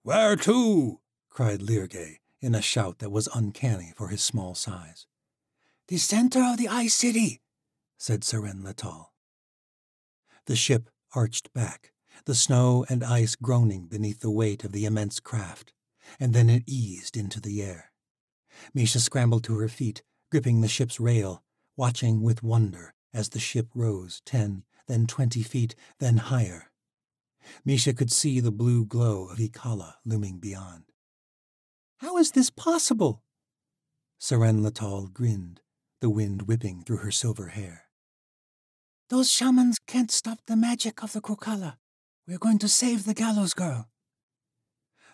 Where to? cried Lyrgay in a shout that was uncanny for his small size. The center of the Ice City, said Seren Latal. The ship arched back, the snow and ice groaning beneath the weight of the immense craft, and then it eased into the air. Misha scrambled to her feet, gripping the ship's rail, watching with wonder as the ship rose ten, then twenty feet, then higher. Misha could see the blue glow of Ikkala looming beyond. How is this possible? Seren Latal grinned, the wind whipping through her silver hair. Those shamans can't stop the magic of the Crocala. We're going to save the gallows girl.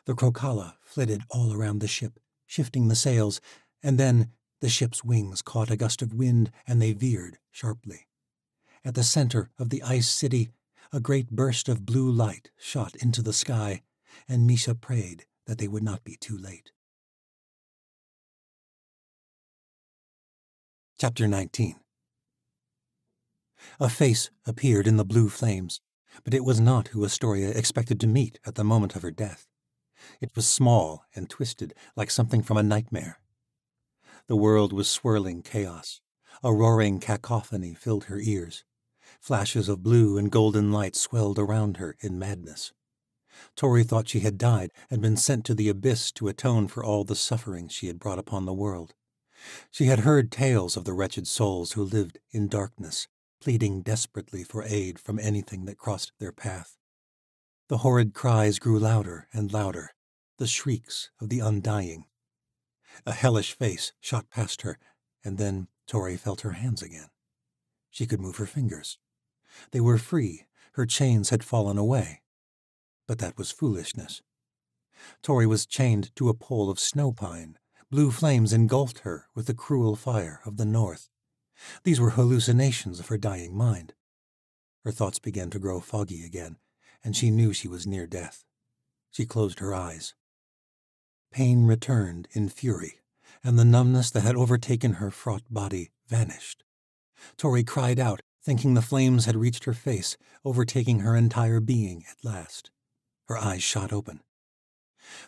The Crocala flitted all around the ship, shifting the sails, and then the ship's wings caught a gust of wind and they veered sharply. At the center of the ice city, a great burst of blue light shot into the sky, and Misha prayed that they would not be too late. Chapter 19 A face appeared in the blue flames, but it was not who Astoria expected to meet at the moment of her death. It was small and twisted, like something from a nightmare. The world was swirling chaos. A roaring cacophony filled her ears. Flashes of blue and golden light swelled around her in madness. Tori thought she had died and been sent to the abyss to atone for all the suffering she had brought upon the world. She had heard tales of the wretched souls who lived in darkness, pleading desperately for aid from anything that crossed their path. The horrid cries grew louder and louder, the shrieks of the undying. A hellish face shot past her, and then Tori felt her hands again. She could move her fingers. They were free, her chains had fallen away. But that was foolishness. Tori was chained to a pole of snow pine. Blue flames engulfed her with the cruel fire of the north. These were hallucinations of her dying mind. Her thoughts began to grow foggy again, and she knew she was near death. She closed her eyes. Pain returned in fury, and the numbness that had overtaken her fraught body vanished. Tori cried out, thinking the flames had reached her face, overtaking her entire being at last. Her eyes shot open.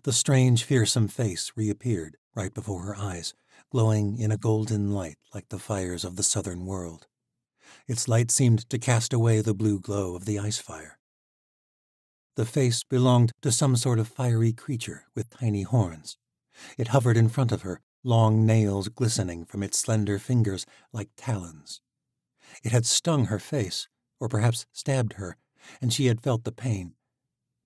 The strange, fearsome face reappeared right before her eyes, glowing in a golden light like the fires of the southern world. Its light seemed to cast away the blue glow of the ice fire. The face belonged to some sort of fiery creature with tiny horns. It hovered in front of her, long nails glistening from its slender fingers like talons. It had stung her face, or perhaps stabbed her, and she had felt the pain.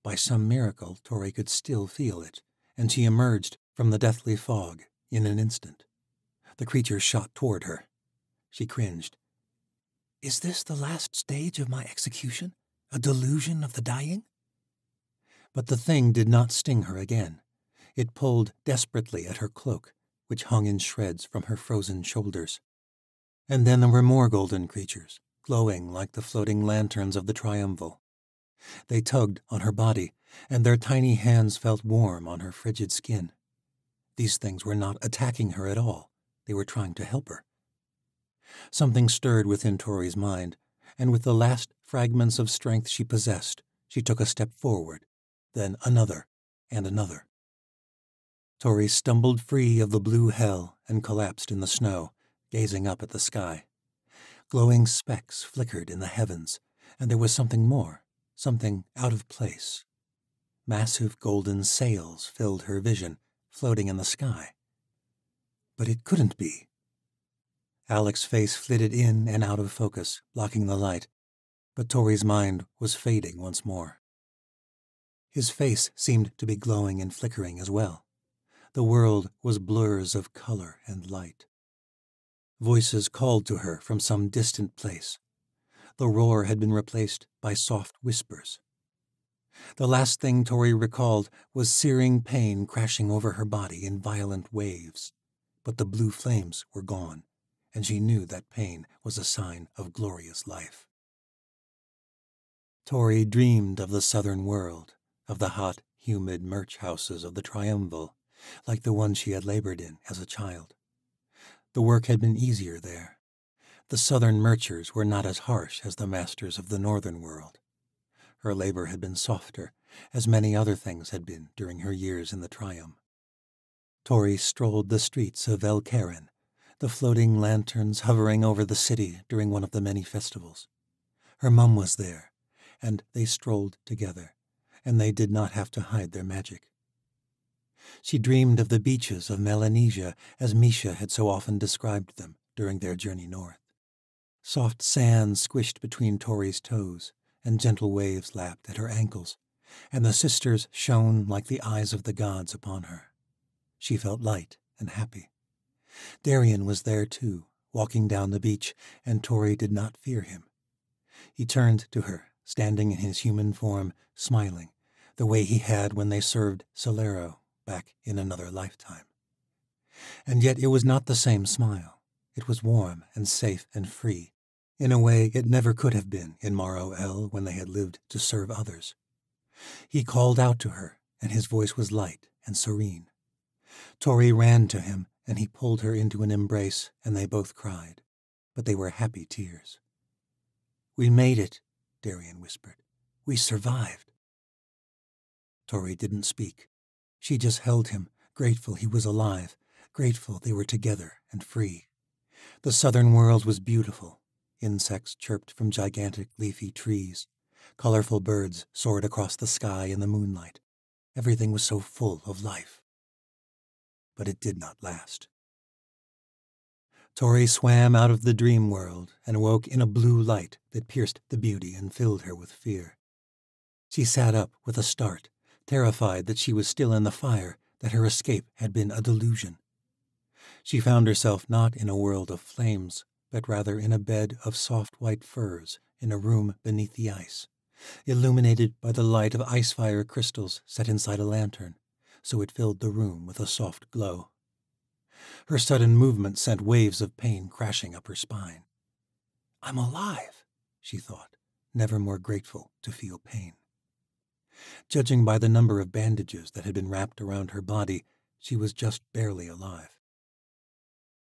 By some miracle, Tori could still feel it, and she emerged from the deathly fog in an instant. The creature shot toward her. She cringed. Is this the last stage of my execution? A delusion of the dying? But the thing did not sting her again. It pulled desperately at her cloak, which hung in shreds from her frozen shoulders. And then there were more golden creatures, glowing like the floating lanterns of the triumval. They tugged on her body, and their tiny hands felt warm on her frigid skin. These things were not attacking her at all. They were trying to help her. Something stirred within Tori's mind, and with the last fragments of strength she possessed, she took a step forward, then another and another. Tori stumbled free of the blue hell and collapsed in the snow, gazing up at the sky. Glowing specks flickered in the heavens, and there was something more, something out of place. Massive golden sails filled her vision, floating in the sky. But it couldn't be. Alec's face flitted in and out of focus, blocking the light, but Tori's mind was fading once more. His face seemed to be glowing and flickering as well. The world was blurs of color and light. Voices called to her from some distant place. The roar had been replaced by soft whispers. The last thing Tori recalled was searing pain crashing over her body in violent waves. But the blue flames were gone, and she knew that pain was a sign of glorious life. Tori dreamed of the southern world, of the hot, humid merch houses of the Triumval, like the one she had labored in as a child. The work had been easier there. The southern merchers were not as harsh as the masters of the northern world. Her labor had been softer, as many other things had been during her years in the Triumph. Tori strolled the streets of El Karen, the floating lanterns hovering over the city during one of the many festivals. Her mum was there, and they strolled together, and they did not have to hide their magic. She dreamed of the beaches of Melanesia as Misha had so often described them during their journey north. Soft sand squished between Tori's toes, and gentle waves lapped at her ankles, and the sisters shone like the eyes of the gods upon her. She felt light and happy. Darien was there too, walking down the beach, and Tori did not fear him. He turned to her, standing in his human form, smiling, the way he had when they served Solero back in another lifetime. And yet it was not the same smile. It was warm and safe and free, in a way it never could have been in Morrow El when they had lived to serve others. He called out to her, and his voice was light and serene. Tori ran to him, and he pulled her into an embrace, and they both cried, but they were happy tears. We made it, Darien whispered. We survived. Tori didn't speak. She just held him, grateful he was alive, grateful they were together and free. The southern world was beautiful. Insects chirped from gigantic leafy trees. Colorful birds soared across the sky in the moonlight. Everything was so full of life. But it did not last. Tori swam out of the dream world and awoke in a blue light that pierced the beauty and filled her with fear. She sat up with a start terrified that she was still in the fire, that her escape had been a delusion. She found herself not in a world of flames, but rather in a bed of soft white furs in a room beneath the ice, illuminated by the light of ice fire crystals set inside a lantern, so it filled the room with a soft glow. Her sudden movement sent waves of pain crashing up her spine. I'm alive, she thought, never more grateful to feel pain. Judging by the number of bandages that had been wrapped around her body, she was just barely alive.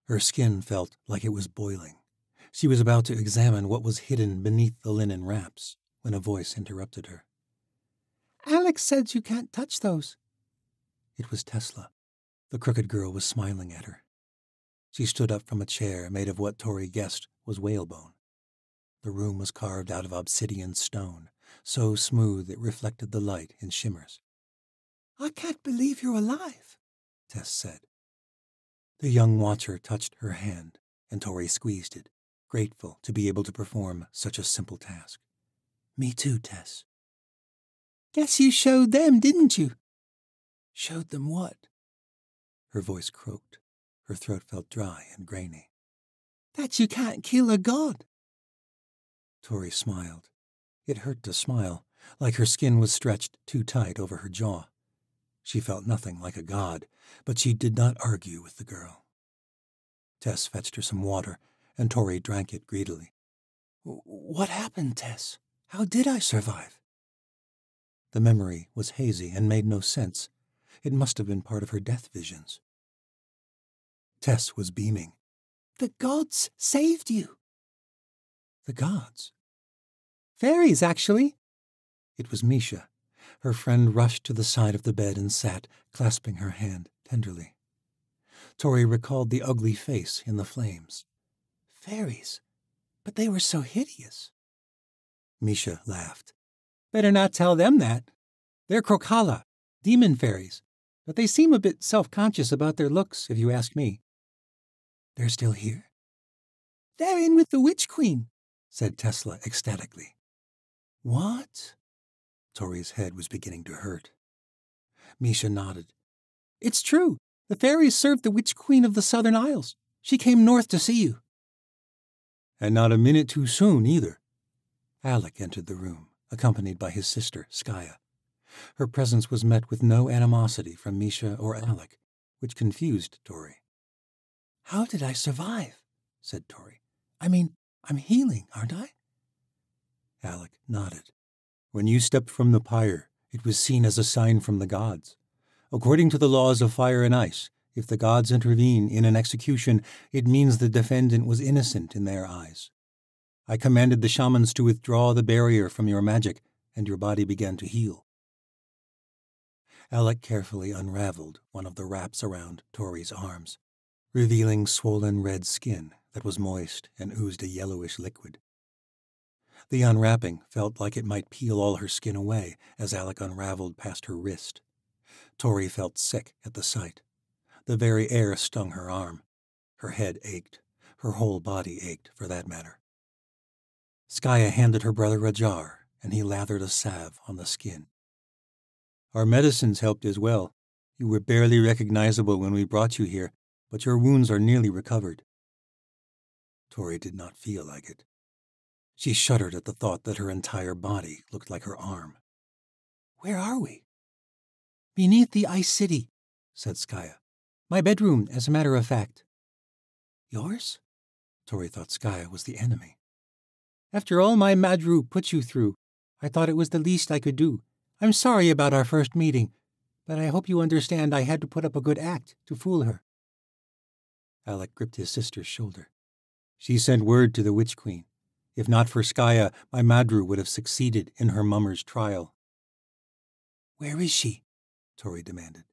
Her skin felt like it was boiling. She was about to examine what was hidden beneath the linen wraps when a voice interrupted her. Alec says you can't touch those. It was Tessa. The crooked girl was smiling at her. She stood up from a chair made of what Tori guessed was whalebone. The room was carved out of obsidian stone, so smooth it reflected the light in shimmers. I can't believe you're alive, Tess said. The young watcher touched her hand, and Tori squeezed it, grateful to be able to perform such a simple task. Me too, Tess. Guess you showed them, didn't you? Showed them what? Her voice croaked. Her throat felt dry and grainy. That you can't kill a god. Tori smiled. It hurt to smile, like her skin was stretched too tight over her jaw. She felt nothing like a god, but she did not argue with the girl. Tess fetched her some water, and Tori drank it greedily. What happened, Tess? How did I survive? The memory was hazy and made no sense. It must have been part of her death visions. Tess was beaming. The gods saved you. The gods? Fairies, actually. It was Misha. Her friend rushed to the side of the bed and sat, clasping her hand tenderly. Tori recalled the ugly face in the flames. Fairies? But they were so hideous. Misha laughed. Better not tell them that. They're Krokala, demon fairies, but they seem a bit self conscious about their looks, if you ask me. They're still here? They're in with the Witch Queen, said Tessa ecstatically. What? Tori's head was beginning to hurt. Misha nodded. It's true. The fairies served the Witch Queen of the Southern Isles. She came north to see you. And not a minute too soon, either. Alec entered the room, accompanied by his sister, Skaya. Her presence was met with no animosity from Misha or Alec, which confused Tori. How did I survive? said Tori. I mean, I'm healing, aren't I? Alec nodded. When you stepped from the pyre, it was seen as a sign from the gods. According to the laws of fire and ice, if the gods intervene in an execution, it means the defendant was innocent in their eyes. I commanded the shamans to withdraw the barrier from your magic, and your body began to heal. Alec carefully unraveled one of the wraps around Tori's arms, revealing swollen red skin that was moist and oozed a yellowish liquid. The unwrapping felt like it might peel all her skin away as Alec unraveled past her wrist. Tori felt sick at the sight. The very air stung her arm. Her head ached. Her whole body ached, for that matter. Skaya handed her brother a jar, and he lathered a salve on the skin. Our medicines helped as well. You were barely recognizable when we brought you here, but your wounds are nearly recovered. Tori did not feel like it. She shuddered at the thought that her entire body looked like her arm. Where are we? Beneath the Ice City, said Skaya. My bedroom, as a matter of fact. Yours? Tori thought Skaya was the enemy. After all my Madru put you through, I thought it was the least I could do. I'm sorry about our first meeting, but I hope you understand I had to put up a good act to fool her. Alec gripped his sister's shoulder. She sent word to the Witch Queen. If not for Skaya, my Madru would have succeeded in her mummer's trial. Where is she? Tori demanded.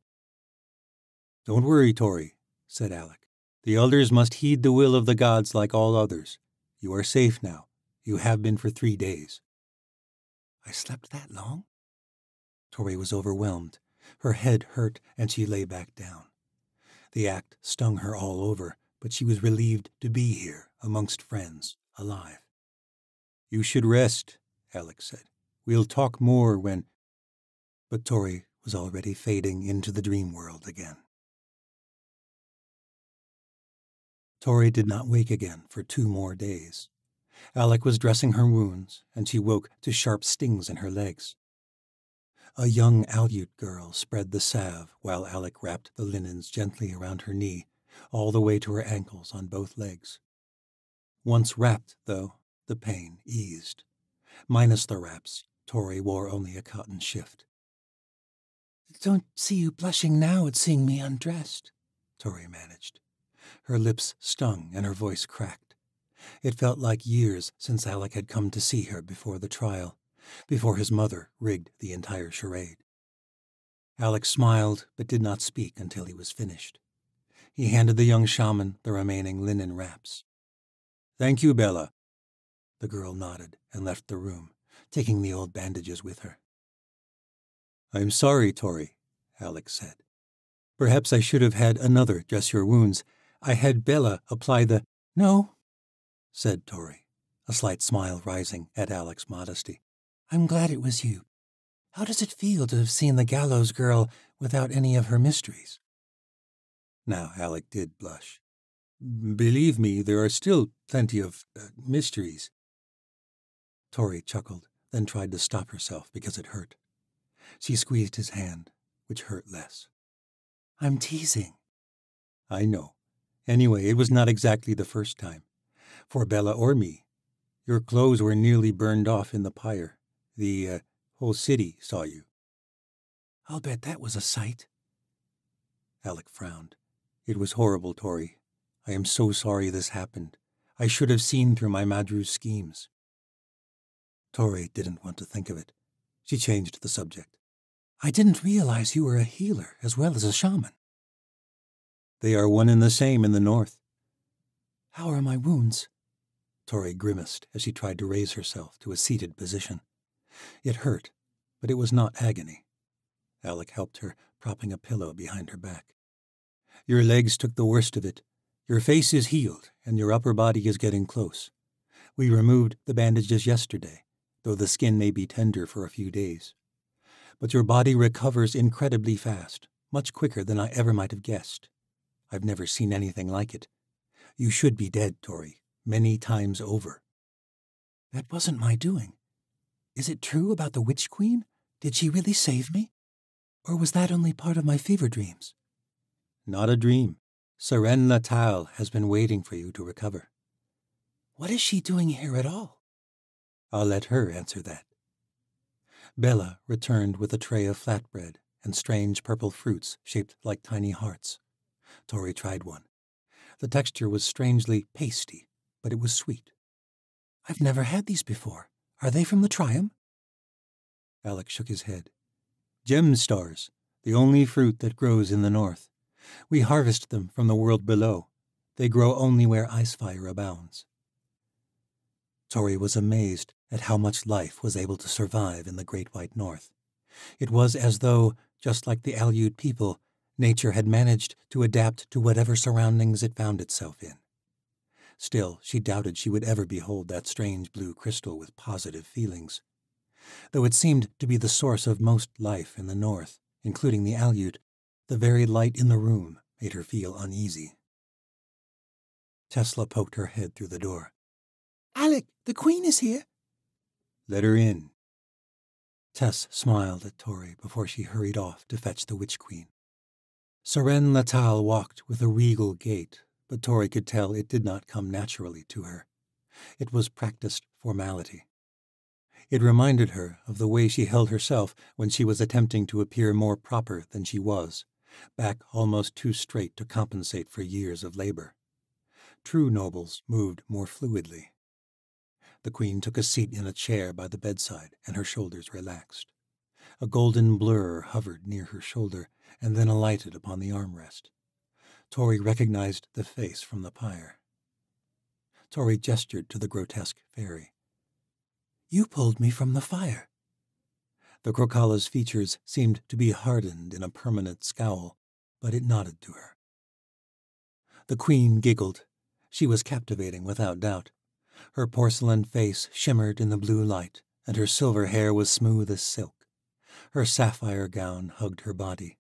Don't worry, Tori, said Alec. The elders must heed the will of the gods like all others. You are safe now. You have been for three days. I slept that long? Tori was overwhelmed. Her head hurt, and she lay back down. The act stung her all over, but she was relieved to be here, amongst friends, alive. You should rest, Alec said. We'll talk more when. But Tori was already fading into the dream world again. Tori did not wake again for two more days. Alec was dressing her wounds, and she woke to sharp stings in her legs. A young Aleut girl spread the salve while Alec wrapped the linens gently around her knee, all the way to her ankles on both legs. Once wrapped, though, the pain eased. Minus the wraps, Tori wore only a cotton shift. Don't see you blushing now at seeing me undressed, Tori managed. Her lips stung and her voice cracked. It felt like years since Alec had come to see her before the trial, before his mother rigged the entire charade. Alec smiled but did not speak until he was finished. He handed the young shaman the remaining linen wraps. Thank you, Bella, the girl nodded and left the room, taking the old bandages with her. I'm sorry, Tori, Alec said. Perhaps I should have had another dress your wounds. I had Bella apply the. No, said Tori, a slight smile rising at Alec's modesty. I'm glad it was you. How does it feel to have seen the gallows girl without any of her mysteries? Now Alec did blush. Believe me, there are still plenty of uh, mysteries. Tori chuckled, then tried to stop herself because it hurt. She squeezed his hand, which hurt less. I'm teasing. I know. Anyway, it was not exactly the first time. For Bella or me. Your clothes were nearly burned off in the pyre. The uh, whole city saw you. I'll bet that was a sight. Alec frowned. It was horrible, Tori. I am so sorry this happened. I should have seen through my Madru's schemes. Tori didn't want to think of it. She changed the subject. I didn't realize you were a healer as well as a shaman. They are one and the same in the north. How are my wounds? Tori grimaced as she tried to raise herself to a seated position. It hurt, but it was not agony. Alec helped her, propping a pillow behind her back. Your legs took the worst of it. Your face is healed, and your upper body is getting close. We removed the bandages yesterday, though the skin may be tender for a few days. But your body recovers incredibly fast, much quicker than I ever might have guessed. I've never seen anything like it. You should be dead, Tori, many times over. That wasn't my doing. Is it true about the Witch Queen? Did she really save me? Or was that only part of my fever dreams? Not a dream. Seren Latal has been waiting for you to recover. What is she doing here at all? I'll let her answer that. Bella returned with a tray of flatbread and strange purple fruits shaped like tiny hearts. Tori tried one. The texture was strangely pasty, but it was sweet. I've never had these before. Are they from the Trium? Alec shook his head. Gem stars, the only fruit that grows in the north. We harvest them from the world below. They grow only where ice fire abounds. Tori was amazed at how much life was able to survive in the Great White North. It was as though, just like the Aleut people, nature had managed to adapt to whatever surroundings it found itself in. Still, she doubted she would ever behold that strange blue crystal with positive feelings. Though it seemed to be the source of most life in the north, including the Aleut, the very light in the room made her feel uneasy. Tessa poked her head through the door. Alec, the Queen is here. Let her in. Tess smiled at Tori before she hurried off to fetch the Witch Queen. Seren Latal walked with a regal gait, but Tori could tell it did not come naturally to her. It was practiced formality. It reminded her of the way she held herself when she was attempting to appear more proper than she was, back almost too straight to compensate for years of labor. True nobles moved more fluidly. The queen took a seat in a chair by the bedside, and her shoulders relaxed. A golden blur hovered near her shoulder and then alighted upon the armrest. Tori recognized the face from the pyre. Tori gestured to the grotesque fairy. You pulled me from the fire. The Crocala's features seemed to be hardened in a permanent scowl, but it nodded to her. The queen giggled. She was captivating without doubt. Her porcelain face shimmered in the blue light, and her silver hair was smooth as silk. Her sapphire gown hugged her body.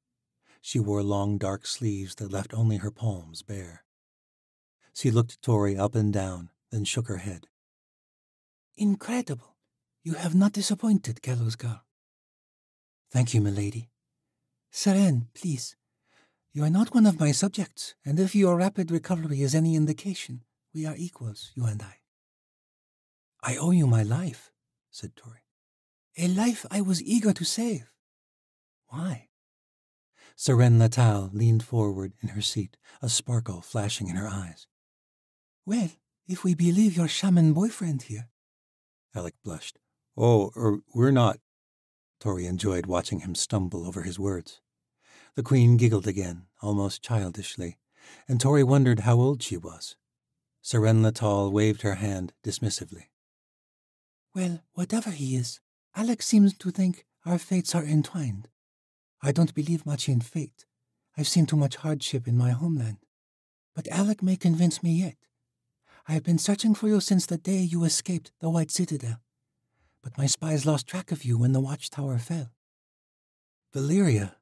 She wore long dark sleeves that left only her palms bare. She looked Tori up and down, then shook her head. Incredible. You have not disappointed, Gallows Girl. Thank you, milady. Seren, please. You are not one of my subjects, and if your rapid recovery is any indication, we are equals, you and I. I owe you my life, said Tori. A life I was eager to save. Why? Seren Latal leaned forward in her seat, a sparkle flashing in her eyes. Well, if we believe your shaman boyfriend here. Alec blushed. Oh, er, we're not. Tori enjoyed watching him stumble over his words. The queen giggled again, almost childishly, and Tori wondered how old she was. Seren Latal waved her hand dismissively. Well, whatever he is, Alec seems to think our fates are entwined. I don't believe much in fate. I've seen too much hardship in my homeland. But Alec may convince me yet. I have been searching for you since the day you escaped the White Citadel. But my spies lost track of you when the watchtower fell. Valeria,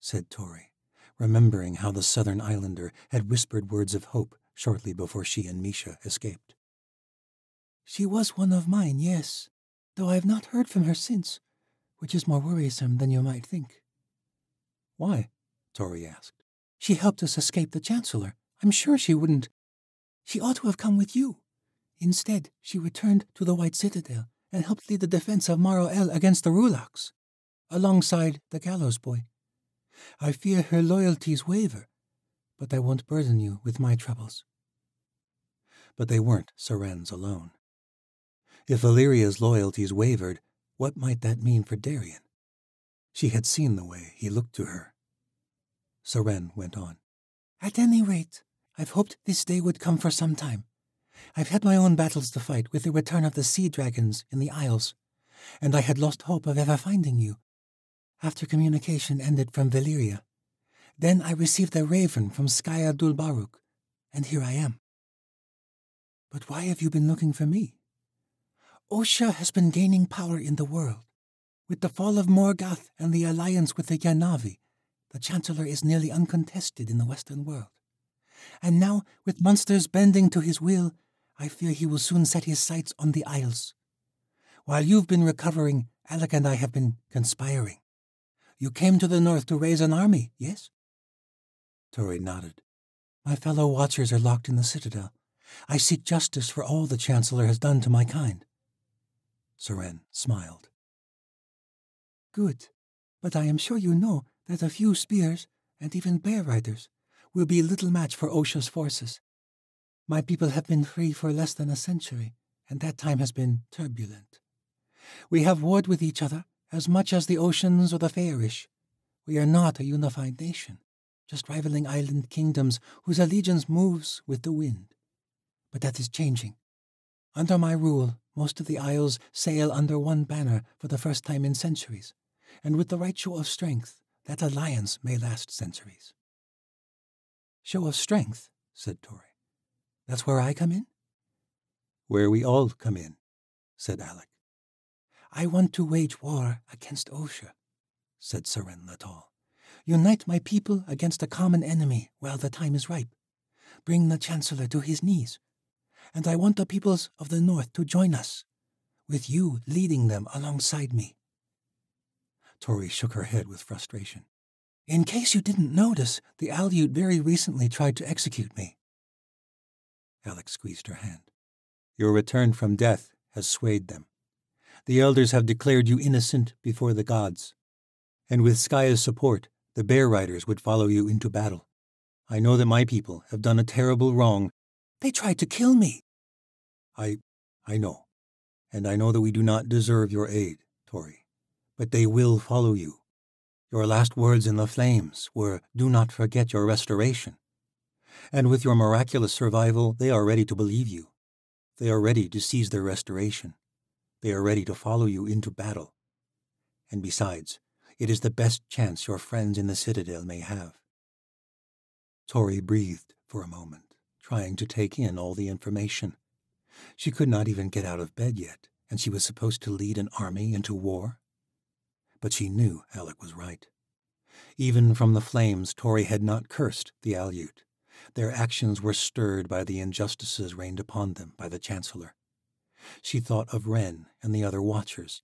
said Tori, remembering how the southern islander had whispered words of hope shortly before she and Misha escaped. She was one of mine, yes, though I have not heard from her since, which is more worrisome than you might think. Why? Tori asked. She helped us escape the Chancellor. I'm sure she wouldn't. She ought to have come with you. Instead, she returned to the White Citadel and helped lead the defense of Morrow El against the Rulaks, alongside the Gallows Boy. I fear her loyalties waver, but I won't burden you with my troubles. But they weren't Saren's alone. If Valeria's loyalties wavered, what might that mean for Darien? She had seen the way he looked to her. Saren went on. At any rate, I've hoped this day would come for some time. I've had my own battles to fight with the return of the sea dragons in the Isles, and I had lost hope of ever finding you. After communication ended from Valeria, then I received a raven from Skaya Dulbaruk, and here I am. But why have you been looking for me? Osha has been gaining power in the world. With the fall of Morgoth and the alliance with the Yanavi, the Chancellor is nearly uncontested in the Western world. And now, with monsters bending to his will, I fear he will soon set his sights on the Isles. While you've been recovering, Alec and I have been conspiring. You came to the north to raise an army, yes? Tori nodded. My fellow watchers are locked in the citadel. I seek justice for all the Chancellor has done to my kind. Saren smiled. Good, but I am sure you know that a few spears, and even bear riders, will be little match for Osha's forces. My people have been free for less than a century, and that time has been turbulent. We have warred with each other as much as the oceans or the Faerish. We are not a unified nation, just rivaling island kingdoms whose allegiance moves with the wind. But that is changing. Under my rule, most of the isles sail under one banner for the first time in centuries, and with the right show of strength, that alliance may last centuries. Show of strength, said Tori. That's where I come in? Where we all come in, said Alec. I want to wage war against Osha, said Saren Latal. Unite my people against a common enemy while the time is ripe. Bring the Chancellor to his knees. And I want the peoples of the North to join us, with you leading them alongside me. Tori shook her head with frustration. In case you didn't notice, the Aleut very recently tried to execute me. Alec squeezed her hand. Your return from death has swayed them. The elders have declared you innocent before the gods. And with Skaya's support, the bear riders would follow you into battle. I know that my people have done a terrible wrong. They tried to kill me. I I know. And I know that we do not deserve your aid, Tori. But they will follow you. Your last words in the flames were, Do not forget your restoration. And with your miraculous survival, they are ready to believe you. They are ready to seize their restoration. They are ready to follow you into battle. And besides, it is the best chance your friends in the citadel may have. Tori breathed for a moment, trying to take in all the information. She could not even get out of bed yet, and she was supposed to lead an army into war. But she knew Alec was right. Even from the flames, Tori had not cursed the Aleut. Their actions were stirred by the injustices rained upon them by the Chancellor. She thought of Wren and the other watchers.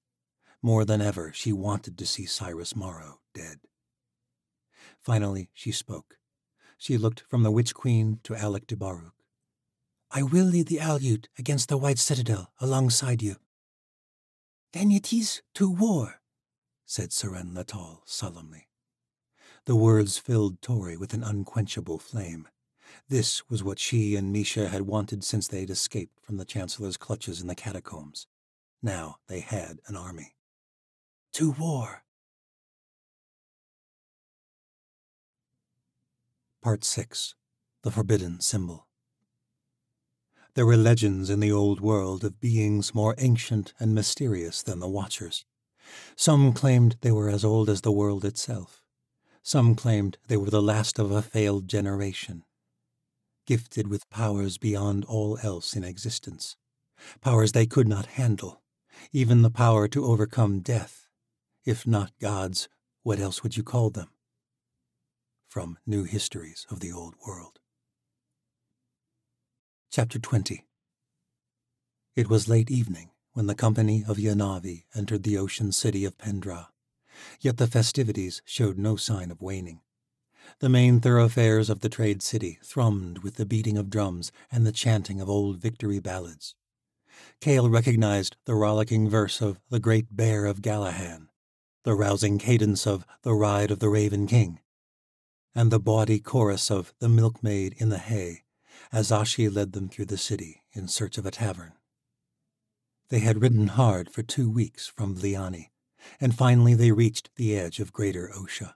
More than ever, she wanted to see Cyrus Morrow dead. Finally, she spoke. She looked from the Witch Queen to Alec de Baruk. I will lead the Aleut against the White Citadel alongside you. Then it is to war, said Saren Latal solemnly. The words filled Tori with an unquenchable flame. This was what she and Misha had wanted since they'd escaped from the Chancellor's clutches in the catacombs. Now they had an army. To war. Part 6 The Forbidden Symbol There were legends in the old world of beings more ancient and mysterious than the Watchers. Some claimed they were as old as the world itself. Some claimed they were the last of a failed generation, gifted with powers beyond all else in existence, powers they could not handle, even the power to overcome death. If not gods, what else would you call them? From New Histories of the Old World. Chapter 20 It was late evening when the company of Yanavi entered the ocean city of Pendra, yet the festivities showed no sign of waning. The main thoroughfares of the trade city thrummed with the beating of drums and the chanting of old victory ballads. Cale recognized the rollicking verse of The Great Bear of Galahan, the rousing cadence of The Ride of the Raven King, and the bawdy chorus of The Milkmaid in the Hay as Ashi led them through the city in search of a tavern. They had ridden hard for two weeks from Liani, and finally they reached the edge of Greater Osha.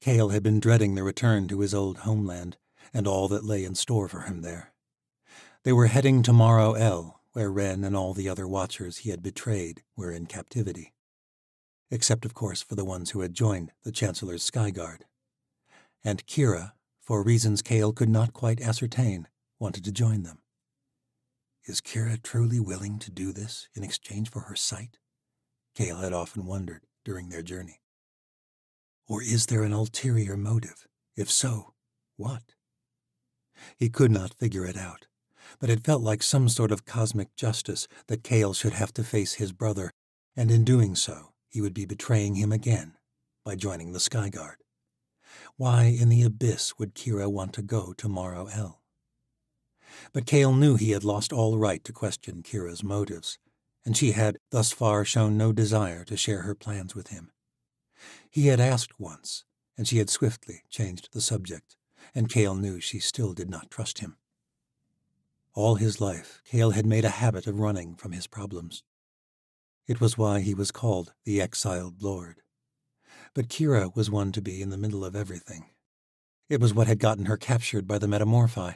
Cale had been dreading the return to his old homeland and all that lay in store for him there. They were heading to Morrow El, where Wren and all the other watchers he had betrayed were in captivity. Except, of course, for the ones who had joined the Chancellor's Skyguard. And Kira, for reasons Cale could not quite ascertain, wanted to join them. Is Kira truly willing to do this in exchange for her sight? Cale had often wondered during their journey. Or is there an ulterior motive? If so, what? He could not figure it out, but it felt like some sort of cosmic justice that Cale should have to face his brother, and in doing so, he would be betraying him again by joining the Skyguard. Why in the abyss would Kira want to go to Morrow El? But Cale knew he had lost all right to question Kira's motives, and she had thus far shown no desire to share her plans with him. He had asked once, and she had swiftly changed the subject, and Cale knew she still did not trust him. All his life, Cale had made a habit of running from his problems. It was why he was called the Exiled Lord. But Kira was one to be in the middle of everything. It was what had gotten her captured by the Metamorphi,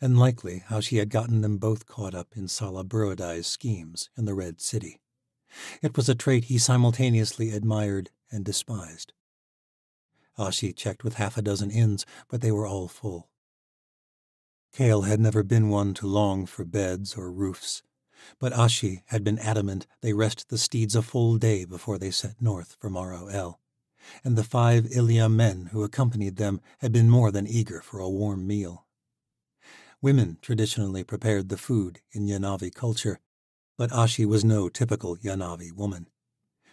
and likely how she had gotten them both caught up in Sala Burodai's schemes in the Red City. It was a trait he simultaneously admired and despised. Ashi checked with half a dozen inns, but they were all full. Cale had never been one to long for beds or roofs, but Ashi had been adamant they rest the steeds a full day before they set north for Morrow El, and the five Ilya men who accompanied them had been more than eager for a warm meal. Women traditionally prepared the food in Yanavi culture, but Ashi was no typical Yanavi woman.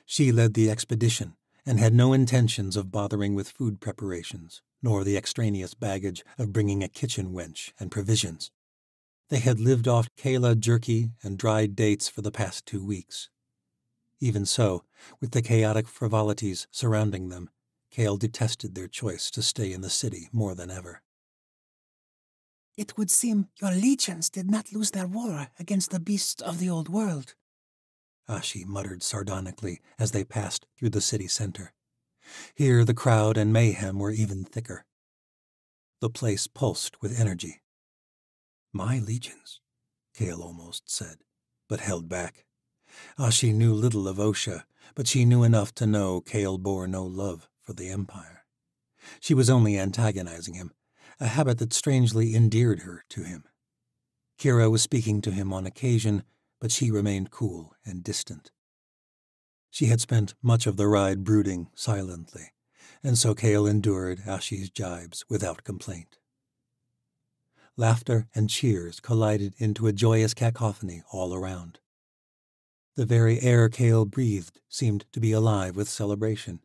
She led the expedition and had no intentions of bothering with food preparations, nor the extraneous baggage of bringing a kitchen wench and provisions. They had lived off Kayla jerky and dried dates for the past two weeks. Even so, with the chaotic frivolities surrounding them, Cale detested their choice to stay in the city more than ever. It would seem your legions did not lose their war against the beasts of the old world. Ah, Ashi muttered sardonically as they passed through the city center. Here the crowd and mayhem were even thicker. The place pulsed with energy. My legions, Cale almost said, but held back. Ah, Ashi knew little of Osha, but she knew enough to know Cale bore no love for the Empire. She was only antagonizing him, a habit that strangely endeared her to him. Kira was speaking to him on occasion, but she remained cool and distant. She had spent much of the ride brooding silently, and so Cale endured Ashi's jibes without complaint. Laughter and cheers collided into a joyous cacophony all around. The very air Cale breathed seemed to be alive with celebration,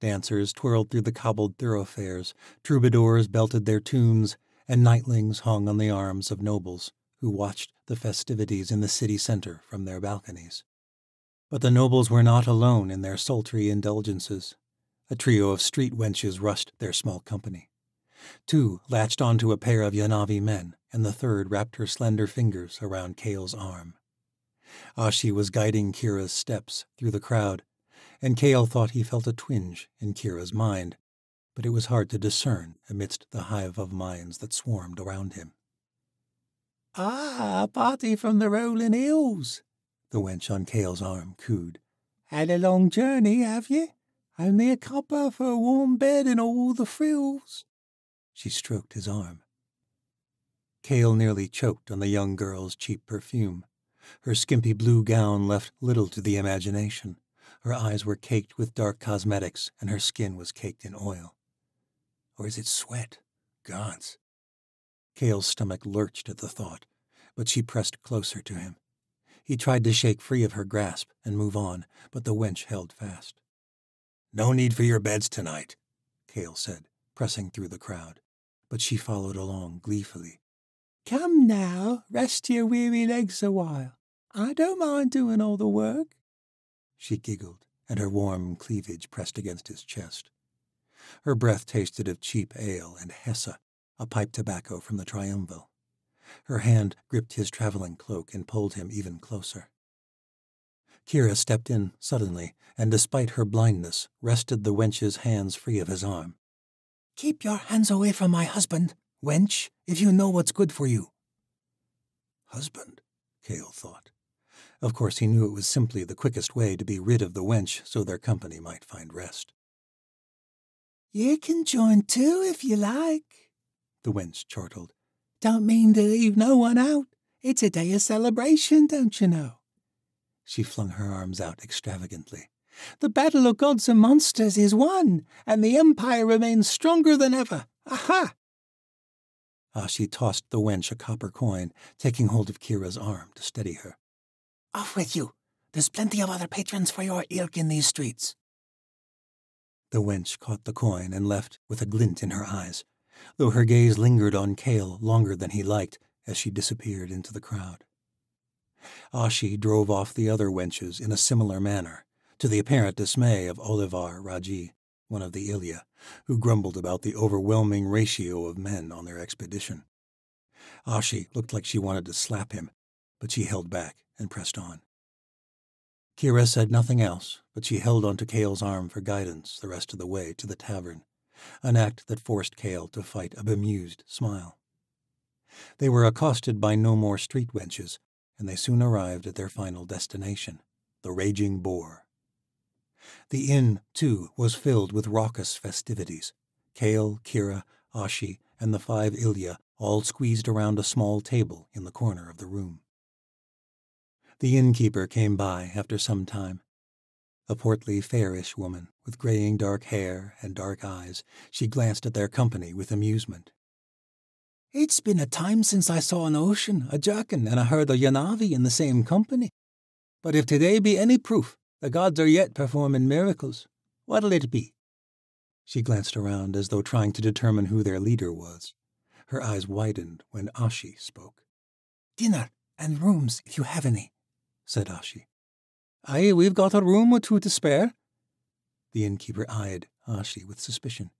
Dancers twirled through the cobbled thoroughfares, troubadours belted their tunes, and nightlings hung on the arms of nobles who watched the festivities in the city center from their balconies. But the nobles were not alone in their sultry indulgences. A trio of street wenches rushed their small company. Two latched onto a pair of Yanavi men, and the third wrapped her slender fingers around Cale's arm. Ashi was guiding Kira's steps through the crowd and Cale thought he felt a twinge in Kira's mind, but it was hard to discern amidst the hive of minds that swarmed around him. Ah, a party from the rolling hills, the wench on Cale's arm cooed. Had a long journey, have ye? Only a copper for a warm bed and all the frills. She stroked his arm. Cale nearly choked on the young girl's cheap perfume. Her skimpy blue gown left little to the imagination. Her eyes were caked with dark cosmetics, and her skin was caked in oil. Or is it sweat? Gods. Cale's stomach lurched at the thought, but she pressed closer to him. He tried to shake free of her grasp and move on, but the wench held fast. No need for your beds tonight, Cale said, pressing through the crowd, but she followed along gleefully. Come now, rest your weary legs a while. I don't mind doing all the work. She giggled, and her warm cleavage pressed against his chest. Her breath tasted of cheap ale and Hesse, a pipe tobacco from the Triumvil. Her hand gripped his traveling cloak and pulled him even closer. Kira stepped in suddenly, and despite her blindness, wrested the wench's hands free of his arm. Keep your hands away from my husband, wench, if you know what's good for you. Husband, Cale thought. Of course, he knew it was simply the quickest way to be rid of the wench so their company might find rest. You can join too if you like, the wench chortled. Don't mean to leave no one out. It's a day of celebration, don't you know? She flung her arms out extravagantly. The battle of gods and monsters is won, and the Empire remains stronger than ever. Aha! Ah, she tossed the wench a copper coin, taking hold of Kira's arm to steady her. Off with you! There's plenty of other patrons for your ilk in these streets. The wench caught the coin and left with a glint in her eyes, though her gaze lingered on Cale longer than he liked as she disappeared into the crowd. Ashi drove off the other wenches in a similar manner, to the apparent dismay of Olivar Raji, one of the Ilya, who grumbled about the overwhelming ratio of men on their expedition. Ashi looked like she wanted to slap him, but she held back and pressed on. Kira said nothing else, but she held onto Cale's arm for guidance the rest of the way to the tavern, an act that forced Cale to fight a bemused smile. They were accosted by no more street wenches, and they soon arrived at their final destination, the Raging Boar. The inn, too, was filled with raucous festivities. Cale, Kira, Ashi, and the five Ilya all squeezed around a small table in the corner of the room. The innkeeper came by after some time. A portly, Faerish woman, with graying dark hair and dark eyes, she glanced at their company with amusement. It's been a time since I saw an ocean, a jerkin, and a herd of Yanavi in the same company. But if today be any proof, the gods are yet performing miracles. What'll it be? She glanced around as though trying to determine who their leader was. Her eyes widened when Ashi spoke. Dinner and rooms, if you have any, said Ashi. Aye, we've got a room or two to spare. The innkeeper eyed Ashi with suspicion.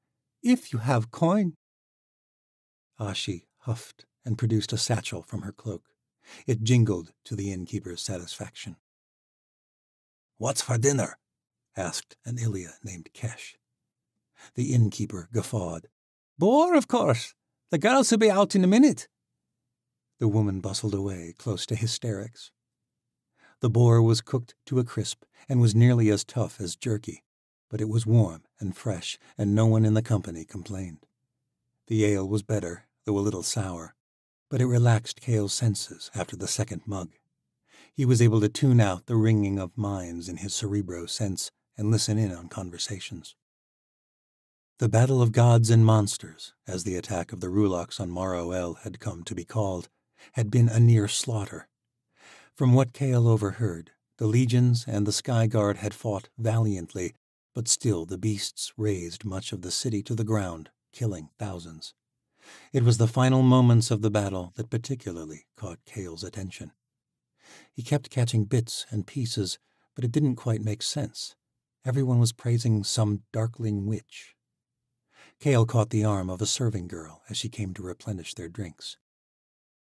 If you have coin. Ashi huffed and produced a satchel from her cloak. It jingled to the innkeeper's satisfaction. What's for dinner? asked an Ilya named Kesh. The innkeeper guffawed. Boar, of course. The girls will be out in a minute. The woman bustled away, close to hysterics. The boar was cooked to a crisp and was nearly as tough as jerky, but it was warm and fresh, and no one in the company complained. The ale was better, though a little sour, but it relaxed Cale's senses after the second mug. He was able to tune out the ringing of minds in his cerebro sense and listen in on conversations. The battle of gods and monsters, as the attack of the Rulaks on Morrow El had come to be called, had been a near slaughter. From what Cale overheard, the legions and the Sky Guard had fought valiantly, but still the beasts razed much of the city to the ground, killing thousands. It was the final moments of the battle that particularly caught Cale's attention. He kept catching bits and pieces, but it didn't quite make sense. Everyone was praising some darkling witch. Cale caught the arm of a serving girl as she came to replenish their drinks.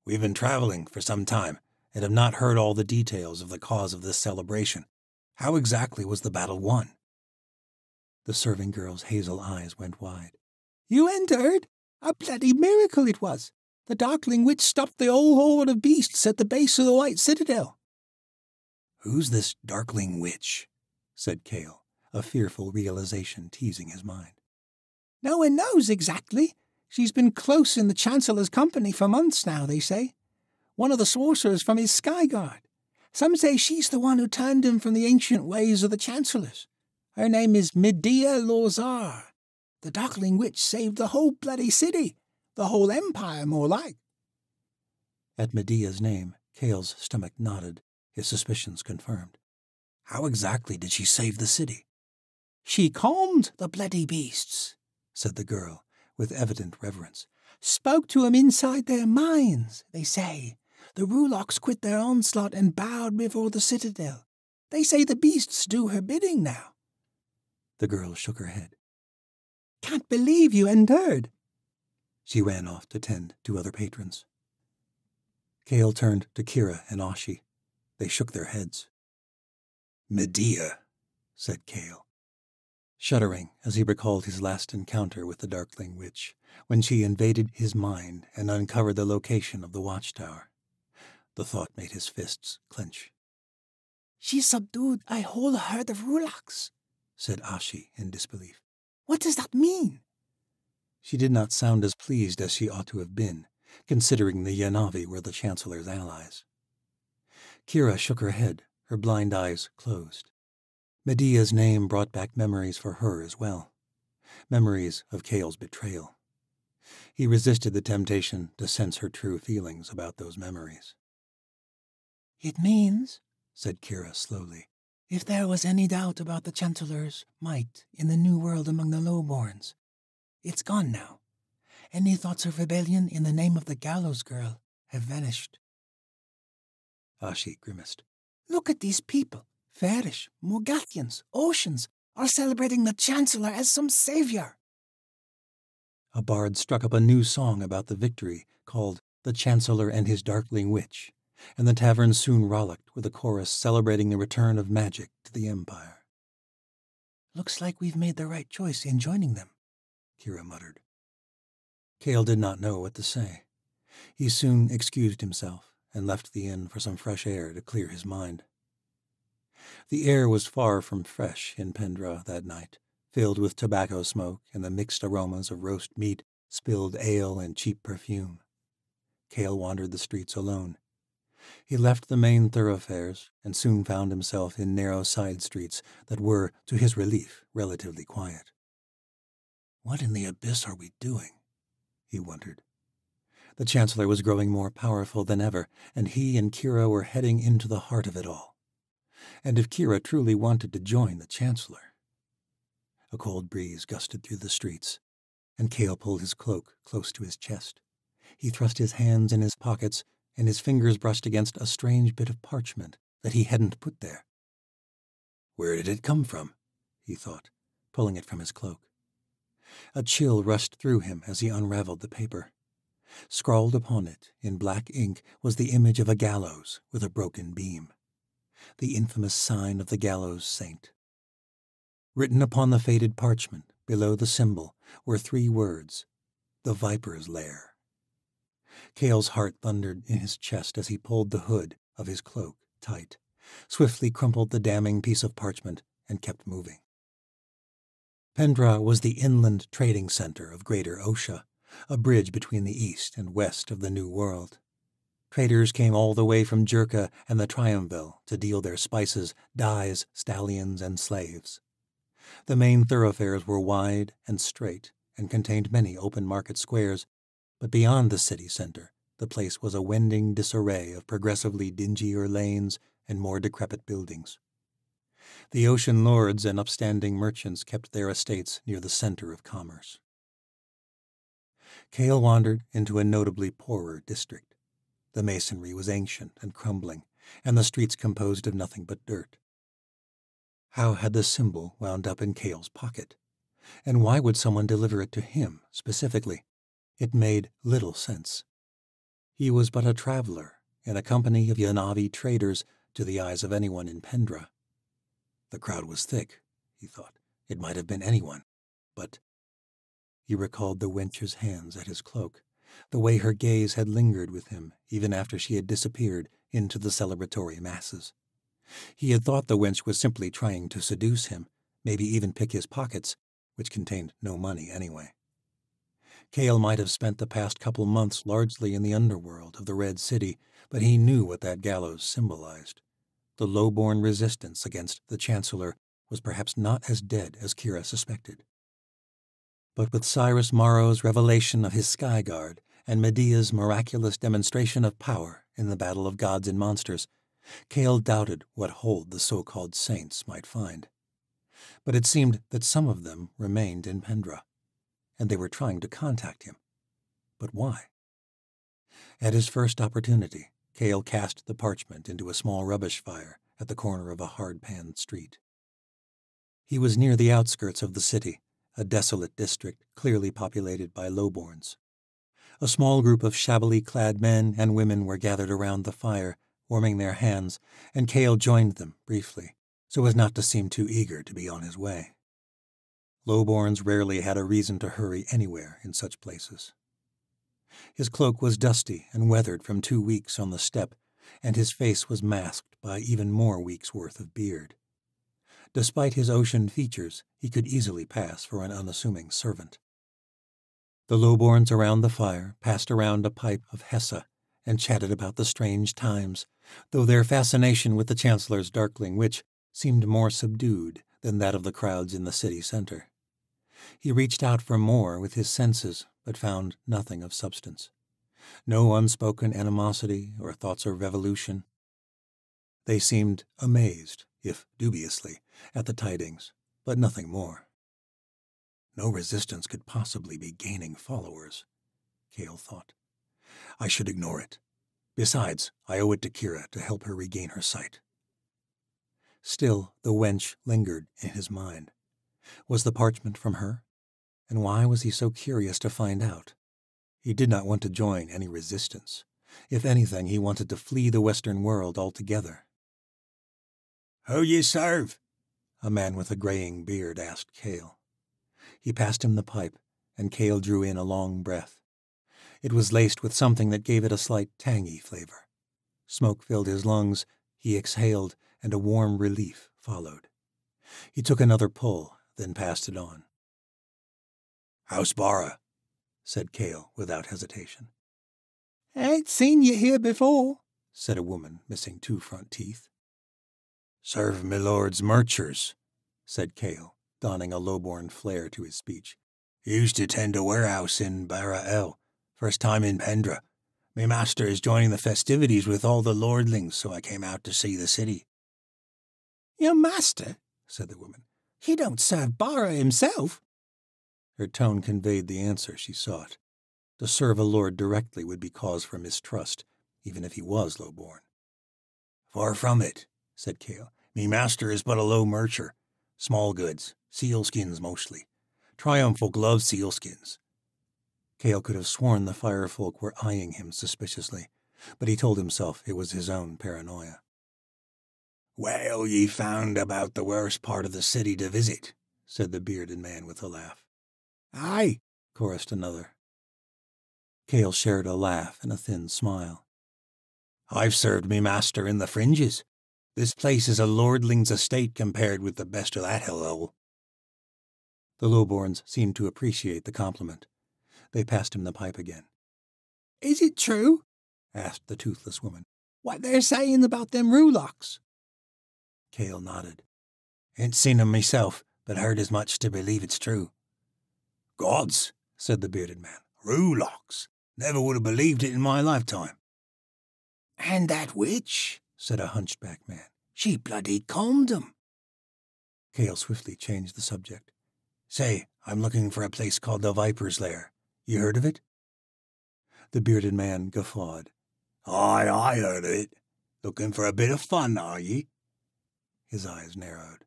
We've been traveling for some time and have not heard all the details of the cause of this celebration. How exactly was the battle won? The serving girl's hazel eyes went wide. You entered? A bloody miracle it was. The Darkling Witch stopped the whole horde of beasts at the base of the White Citadel. Who's this Darkling Witch? said Cale, a fearful realization teasing his mind. No one knows exactly. She's been close in the Chancellor's company for months now, they say. One of the sorcerers from his sky guard. Some say she's the one who turned him from the ancient ways of the Chancellors. Her name is Medea Lozar. The Darkling Witch saved the whole bloody city, the whole empire, more like. At Medea's name, Cale's stomach nodded, his suspicions confirmed. How exactly did she save the city? She calmed the bloody beasts, said the girl, with evident reverence. Spoke to 'em inside their minds, they say. The Rulaks quit their onslaught and bowed before the citadel. They say the beasts do her bidding now. The girl shook her head. Can't believe you endured. She ran off to tend to other patrons. Cale turned to Kira and Ashi. They shook their heads. Medea, said Cale, shuddering as he recalled his last encounter with the Darkling Witch, when she invaded his mind and uncovered the location of the watchtower. The thought made his fists clench. She subdued a whole herd of Rulaks, said Ashi in disbelief. What does that mean? She did not sound as pleased as she ought to have been, considering the Yanavi were the Chancellor's allies. Kira shook her head, her blind eyes closed. Medea's name brought back memories for her as well. Memories of Cale's betrayal. He resisted the temptation to sense her true feelings about those memories. It means, said Kira slowly, if there was any doubt about the Chancellor's might in the new world among the lowborns, it's gone now. Any thoughts of rebellion in the name of the gallows girl have vanished. Ashi grimaced. Look at these people. Faerish, Morgathians, Oceans, are celebrating the Chancellor as some savior. A bard struck up a new song about the victory called The Chancellor and His Darkling Witch, and the tavern soon rollicked with a chorus celebrating the return of magic to the Empire. Looks like we've made the right choice in joining them, Kira muttered. Cale did not know what to say. He soon excused himself and left the inn for some fresh air to clear his mind. The air was far from fresh in Pendra that night, filled with tobacco smoke and the mixed aromas of roast meat, spilled ale, and cheap perfume. Cale wandered the streets alone. He left the main thoroughfares and soon found himself in narrow side streets that were, to his relief, relatively quiet. What in the abyss are we doing? he wondered. The Chancellor was growing more powerful than ever, and he and Kira were heading into the heart of it all. And if Kira truly wanted to join the Chancellor. A cold breeze gusted through the streets, and Cale pulled his cloak close to his chest. He thrust his hands in his pockets, and his fingers brushed against a strange bit of parchment that he hadn't put there. Where did it come from? he thought, pulling it from his cloak. A chill rushed through him as he unraveled the paper. Scrawled upon it, in black ink, was the image of a gallows with a broken beam. The infamous sign of the gallows saint. Written upon the faded parchment, below the symbol, were three words The Viper's Lair. Cale's heart thundered in his chest as he pulled the hood of his cloak tight, swiftly crumpled the damning piece of parchment, and kept moving. Pendra was the inland trading center of Greater Osha, a bridge between the east and west of the New World. Traders came all the way from Jerka and the Triumville to deal their spices, dyes, stallions, and slaves. The main thoroughfares were wide and straight and contained many open market squares, but beyond the city center, the place was a wending disarray of progressively dingier lanes and more decrepit buildings. The ocean lords and upstanding merchants kept their estates near the center of commerce. Cale wandered into a notably poorer district. The masonry was ancient and crumbling, and the streets composed of nothing but dirt. How had the symbol wound up in Cale's pocket? And why would someone deliver it to him specifically? It made little sense. He was but a traveler in a company of Yanavi traders to the eyes of anyone in Pendra. The crowd was thick, he thought. It might have been anyone. But he recalled the wench's hands at his cloak, the way her gaze had lingered with him even after she had disappeared into the celebratory masses. He had thought the wench was simply trying to seduce him, maybe even pick his pockets, which contained no money anyway. Cale might have spent the past couple months largely in the underworld of the Red City, but he knew what that gallows symbolized. The low-born resistance against the Chancellor was perhaps not as dead as Kira suspected. But with Cyrus Morrow's revelation of his sky guard and Medea's miraculous demonstration of power in the battle of gods and monsters, Cale doubted what hold the so-called saints might find. But it seemed that some of them remained in Pendra, and they were trying to contact him. But why? At his first opportunity, Cale cast the parchment into a small rubbish fire at the corner of a hard-panned street. He was near the outskirts of the city, a desolate district clearly populated by lowborns. A small group of shabbily clad men and women were gathered around the fire, warming their hands, and Cale joined them briefly, so as not to seem too eager to be on his way. Lowborns rarely had a reason to hurry anywhere in such places. His cloak was dusty and weathered from two weeks on the steppe, and his face was masked by even more weeks' worth of beard. Despite his ocean features, he could easily pass for an unassuming servant. The lowborns around the fire passed around a pipe of Hessa and chatted about the strange times, though their fascination with the Chancellor's darkling witch seemed more subdued than that of the crowds in the city center. He reached out for more with his senses, but found nothing of substance. No unspoken animosity or thoughts of revolution. They seemed amazed, if dubiously, at the tidings, but nothing more. No resistance could possibly be gaining followers, Cale thought. I should ignore it. Besides, I owe it to Kira to help her regain her sight. Still, the wench lingered in his mind. Was the parchment from her? And why was he so curious to find out? He did not want to join any resistance. If anything, he wanted to flee the Western world altogether. Who ye serve? A man with a graying beard asked Cale. He passed him the pipe, and Cale drew in a long breath. It was laced with something that gave it a slight tangy flavor. Smoke filled his lungs, he exhaled, and a warm relief followed. He took another pull, then passed it on. House Bara, said Cale without hesitation. Ain't seen you here before, said a woman missing two front teeth. Serve my lord's merchers, said Cale, donning a lowborn to his speech. Used to tend a warehouse in Bara El, first time in Pendra. My master is joining the festivities with all the lordlings, so I came out to see the city. Your master, said the woman, he don't serve Bara himself. Her tone conveyed the answer she sought. To serve a lord directly would be cause for mistrust, even if he was low-born. Far from it, said Cale. Me master is but a low mercher. Small goods, sealskins mostly. Triumphal glove sealskins. Cale could have sworn the firefolk were eyeing him suspiciously, but he told himself it was his own paranoia. Well, ye found about the worst part of the city to visit, said the bearded man with a laugh. Aye, chorused another. Cale shared a laugh and a thin smile. I've served me master in the fringes. This place is a lordling's estate compared with the best of that hellhole. The lowborns seemed to appreciate the compliment. They passed him the pipe again. Is it true? asked the toothless woman. What they're saying about them rulaks? Cale nodded. Ain't seen 'em myself, but heard as much to believe it's true. Gods, said the bearded man. Rulaks. Never would have believed it in my lifetime. And that witch, said a hunchback man. She bloody combed 'em. Cale swiftly changed the subject. Say, I'm looking for a place called the Viper's Lair. You heard of it? The bearded man guffawed. Aye, I heard of it. Looking for a bit of fun, are ye? His eyes narrowed.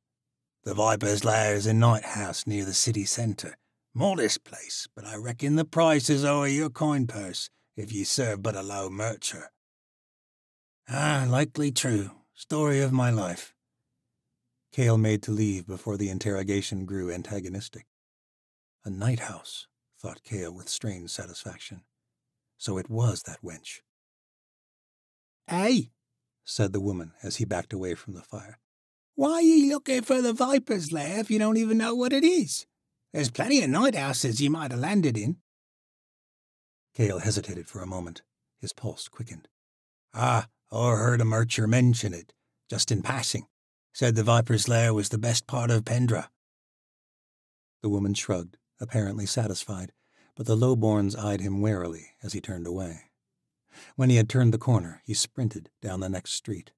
The Viper's Lair is a night house near the city centre. Modest place, but I reckon the price is o'er your coin purse if ye serve but a low mercher. Ah, likely true. Story of my life. Cale made to leave before the interrogation grew antagonistic. A night house, thought Cale with strange satisfaction. So it was that wench. Hey, said the woman as he backed away from the fire. Why are ye looking for the Viper's Lair if you don't even know what it is? There's plenty of night houses you might have landed in. Cale hesitated for a moment. His pulse quickened. Ah, I heard a mercher mention it, just in passing. Said the Viper's Lair was the best part of Pendra. The woman shrugged apparently satisfied, but the lowborns eyed him warily as he turned away. When he had turned the corner, he sprinted down the next street.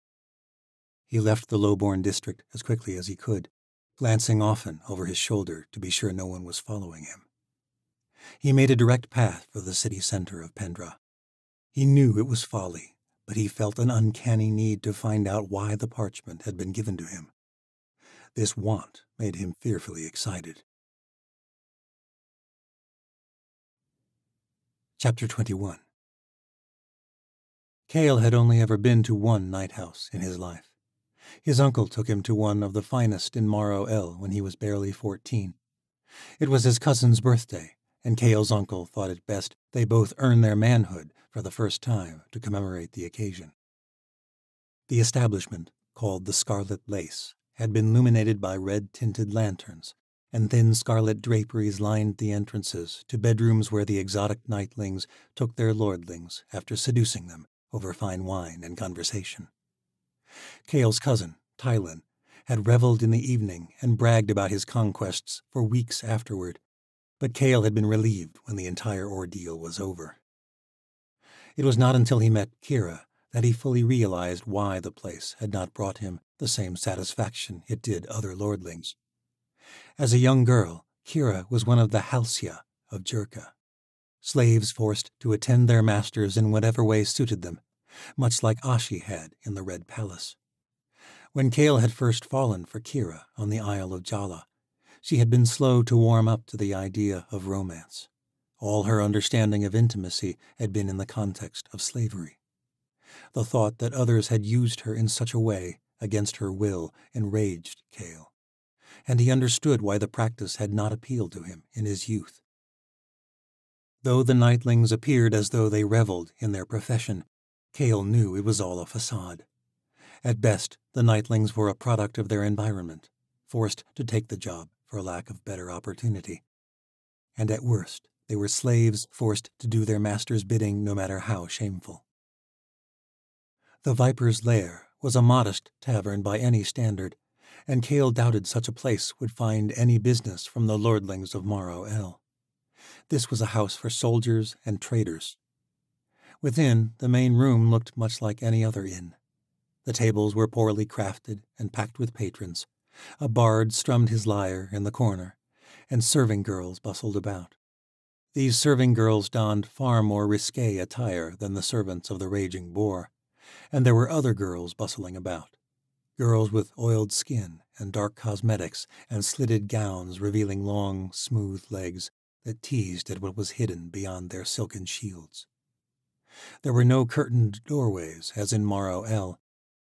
He left the lowborn district as quickly as he could, glancing often over his shoulder to be sure no one was following him. He made a direct path for the city center of Pendra. He knew it was folly, but he felt an uncanny need to find out why the parchment had been given to him. This want made him fearfully excited. Chapter 21 Cale had only ever been to one night house in his life. His uncle took him to one of the finest in Morrow El when he was barely fourteen. It was his cousin's birthday, and Cale's uncle thought it best they both earn their manhood for the first time to commemorate the occasion. The establishment, called the Scarlet Lace, had been illuminated by red-tinted lanterns, and thin scarlet draperies lined the entrances to bedrooms where the exotic nightlings took their lordlings after seducing them over fine wine and conversation. Cale's cousin, Tylan, had reveled in the evening and bragged about his conquests for weeks afterward, but Cale had been relieved when the entire ordeal was over. It was not until he met Kira that he fully realized why the place had not brought him the same satisfaction it did other lordlings. As a young girl, Kira was one of the Halcya of Jerka slaves forced to attend their masters in whatever way suited them, much like Ashi had in the Red Palace. When Cale had first fallen for Kira on the Isle of Jala, she had been slow to warm up to the idea of romance. All her understanding of intimacy had been in the context of slavery. The thought that others had used her in such a way, against her will, enraged Cale, and he understood why the practice had not appealed to him in his youth. Though the nightlings appeared as though they reveled in their profession, Cale knew it was all a facade. At best, the nightlings were a product of their environment, forced to take the job for lack of better opportunity. And at worst, they were slaves forced to do their master's bidding no matter how shameful. The Viper's Lair was a modest tavern by any standard, and Cale doubted such a place would find any business from the lordlings of Morrow El. This was a house for soldiers and traders. Within, the main room looked much like any other inn. The tables were poorly crafted and packed with patrons. A bard strummed his lyre in the corner, and serving girls bustled about. These serving girls donned far more risque attire than the servants of the raging boar, and there were other girls bustling about. Girls with oiled skin and dark cosmetics and slitted gowns revealing long, smooth legs that teased at what was hidden beyond their silken shields. There were no curtained doorways, as in Morrow El,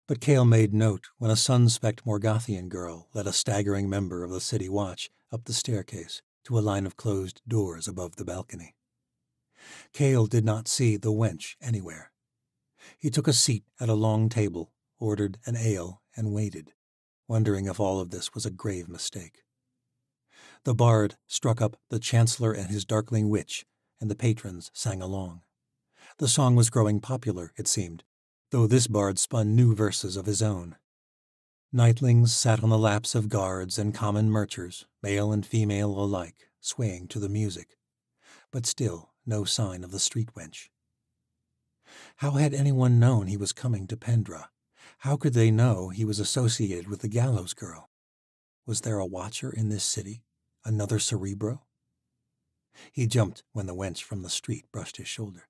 but Cale made note when a sun-specked Morgothian girl led a staggering member of the city watch up the staircase to a line of closed doors above the balcony. Cale did not see the wench anywhere. He took a seat at a long table, ordered an ale, and waited, wondering if all of this was a grave mistake. The bard struck up The Chancellor and His Darkling Witch, and the patrons sang along. The song was growing popular, it seemed, though this bard spun new verses of his own. Nightlings sat on the laps of guards and common merchers, male and female alike, swaying to the music. But still no sign of the street wench. How had anyone known he was coming to Pendra? How could they know he was associated with the gallows girl? Was there a watcher in this city? Another cerebro? He jumped when the wench from the street brushed his shoulder.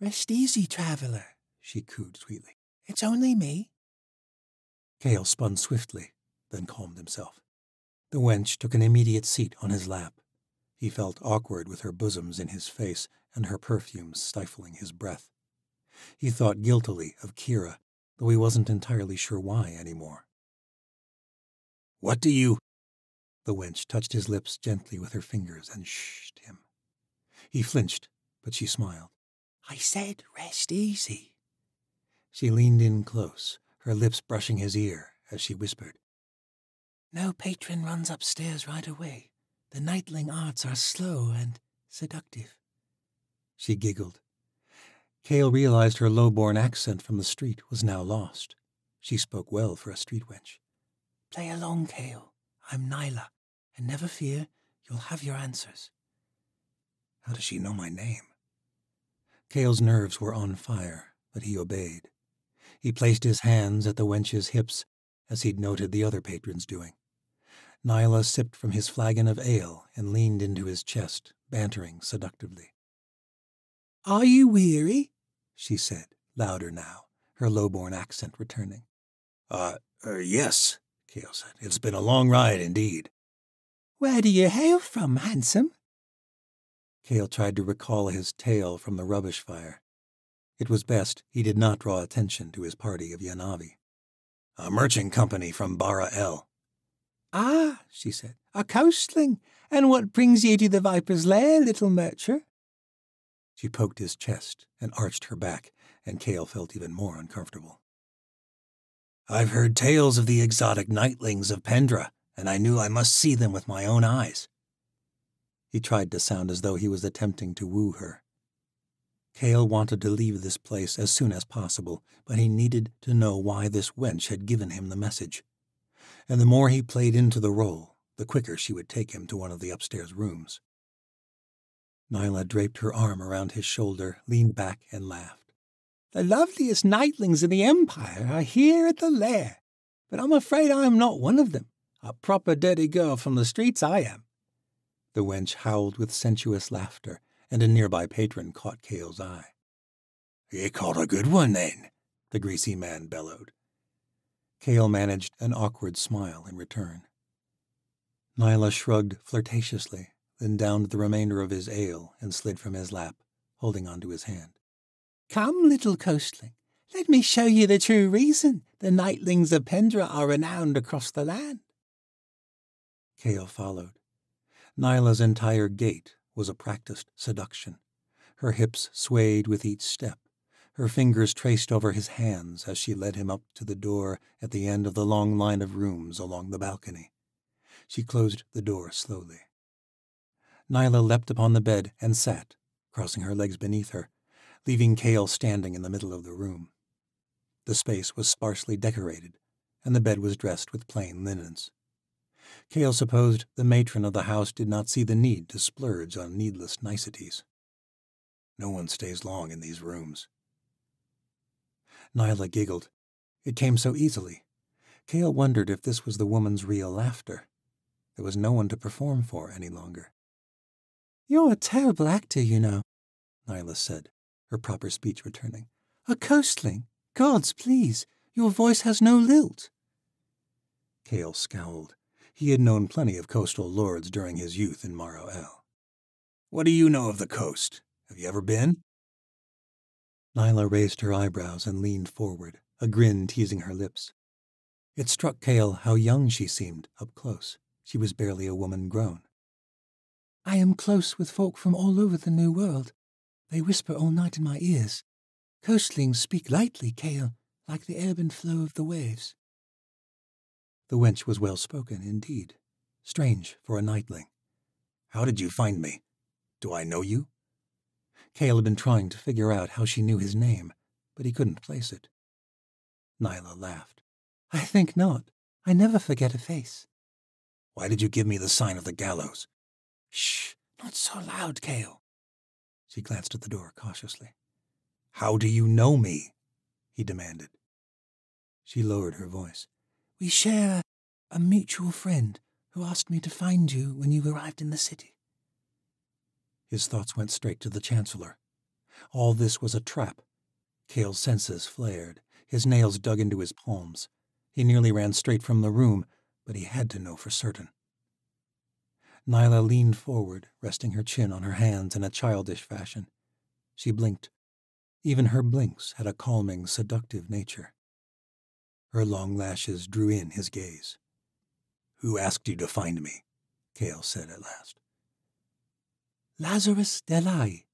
Rest easy, traveler, she cooed sweetly. It's only me. Cale spun swiftly, then calmed himself. The wench took an immediate seat on his lap. He felt awkward with her bosoms in his face and her perfumes stifling his breath. He thought guiltily of Kira, though he wasn't entirely sure why anymore. What do you the wench touched his lips gently with her fingers and shushed him. He flinched, but she smiled. I said rest easy. She leaned in close, her lips brushing his ear as she whispered. No patron runs upstairs right away. The nightling arts are slow and seductive. She giggled. Cale realized her low-born accent from the street was now lost. She spoke well for a street wench. Play along, Cale. I'm Nyla. And never fear, You'll have your answers. How does she know my name? Cale's nerves were on fire, but he obeyed. He placed his hands at the wench's hips, as he'd noted the other patrons doing. Nyla sipped from his flagon of ale and leaned into his chest, bantering seductively. Are you weary? she said, louder now, her low-born accent returning. Uh, uh, yes, Cale said. It's been a long ride indeed. Where do you hail from, handsome? Cale tried to recall his tale from the rubbish fire. It was best he did not draw attention to his party of Yanavi. A merchant company from Bara El. Ah, she said, a coastling. And what brings ye to the Viper's Lair, little mercher? She poked his chest and arched her back, and Cale felt even more uncomfortable. I've heard tales of the exotic nightlings of Pendra, and I knew I must see them with my own eyes. He tried to sound as though he was attempting to woo her. Cale wanted to leave this place as soon as possible, but he needed to know why this wench had given him the message. And the more he played into the role, the quicker she would take him to one of the upstairs rooms. Nyla draped her arm around his shoulder, leaned back, and laughed. The loveliest nightlings in the Empire are here at the lair, but I'm afraid I am not one of them. A proper dirty girl from the streets I am. The wench howled with sensuous laughter, and a nearby patron caught Cale's eye. You caught a good one, then, the greasy man bellowed. Cale managed an awkward smile in return. Nyla shrugged flirtatiously, then downed the remainder of his ale and slid from his lap, holding onto his hand. Come, little coastling, let me show you the true reason the nightlings of Pendra are renowned across the land. Cale followed. Nyla's entire gait was a practiced seduction. Her hips swayed with each step. Her fingers traced over his hands as she led him up to the door at the end of the long line of rooms along the balcony. She closed the door slowly. Nyla leapt upon the bed and sat, crossing her legs beneath her, leaving Cale standing in the middle of the room. The space was sparsely decorated, and the bed was dressed with plain linens. Cale supposed the matron of the house did not see the need to splurge on needless niceties. No one stays long in these rooms. Nyla giggled. It came so easily. Cale wondered if this was the woman's real laughter. There was no one to perform for any longer. You're a terrible actor, you know, Nyla said, her proper speech returning. A coastling? Gods, please, your voice has no lilt. Cale scowled. He had known plenty of coastal lords during his youth in Morrow El. What do you know of the coast? Have you ever been? Nyla raised her eyebrows and leaned forward, a grin teasing her lips. It struck Cale how young she seemed up close. She was barely a woman grown. I am close with folk from all over the New World. They whisper all night in my ears. Coastlings speak lightly, Cale, like the ebb and flow of the waves. The wench was well spoken indeed. Strange for a nightling. How did you find me? Do I know you? Cale had been trying to figure out how she knew his name, but he couldn't place it. Nyla laughed. I think not. I never forget a face. Why did you give me the sign of the gallows? Shh, not so loud, Cale. She glanced at the door cautiously. How do you know me? he demanded. She lowered her voice. We share a mutual friend who asked me to find you when you arrived in the city. His thoughts went straight to the Chancellor. All this was a trap. Cale's senses flared. His nails dug into his palms. He nearly ran straight from the room, but he had to know for certain. Nyla leaned forward, resting her chin on her hands in a childish fashion. She blinked. Even her blinks had a calming, seductive nature. Her long lashes drew in his gaze. Who asked you to find me? Cale said at last. Lazarus Delai.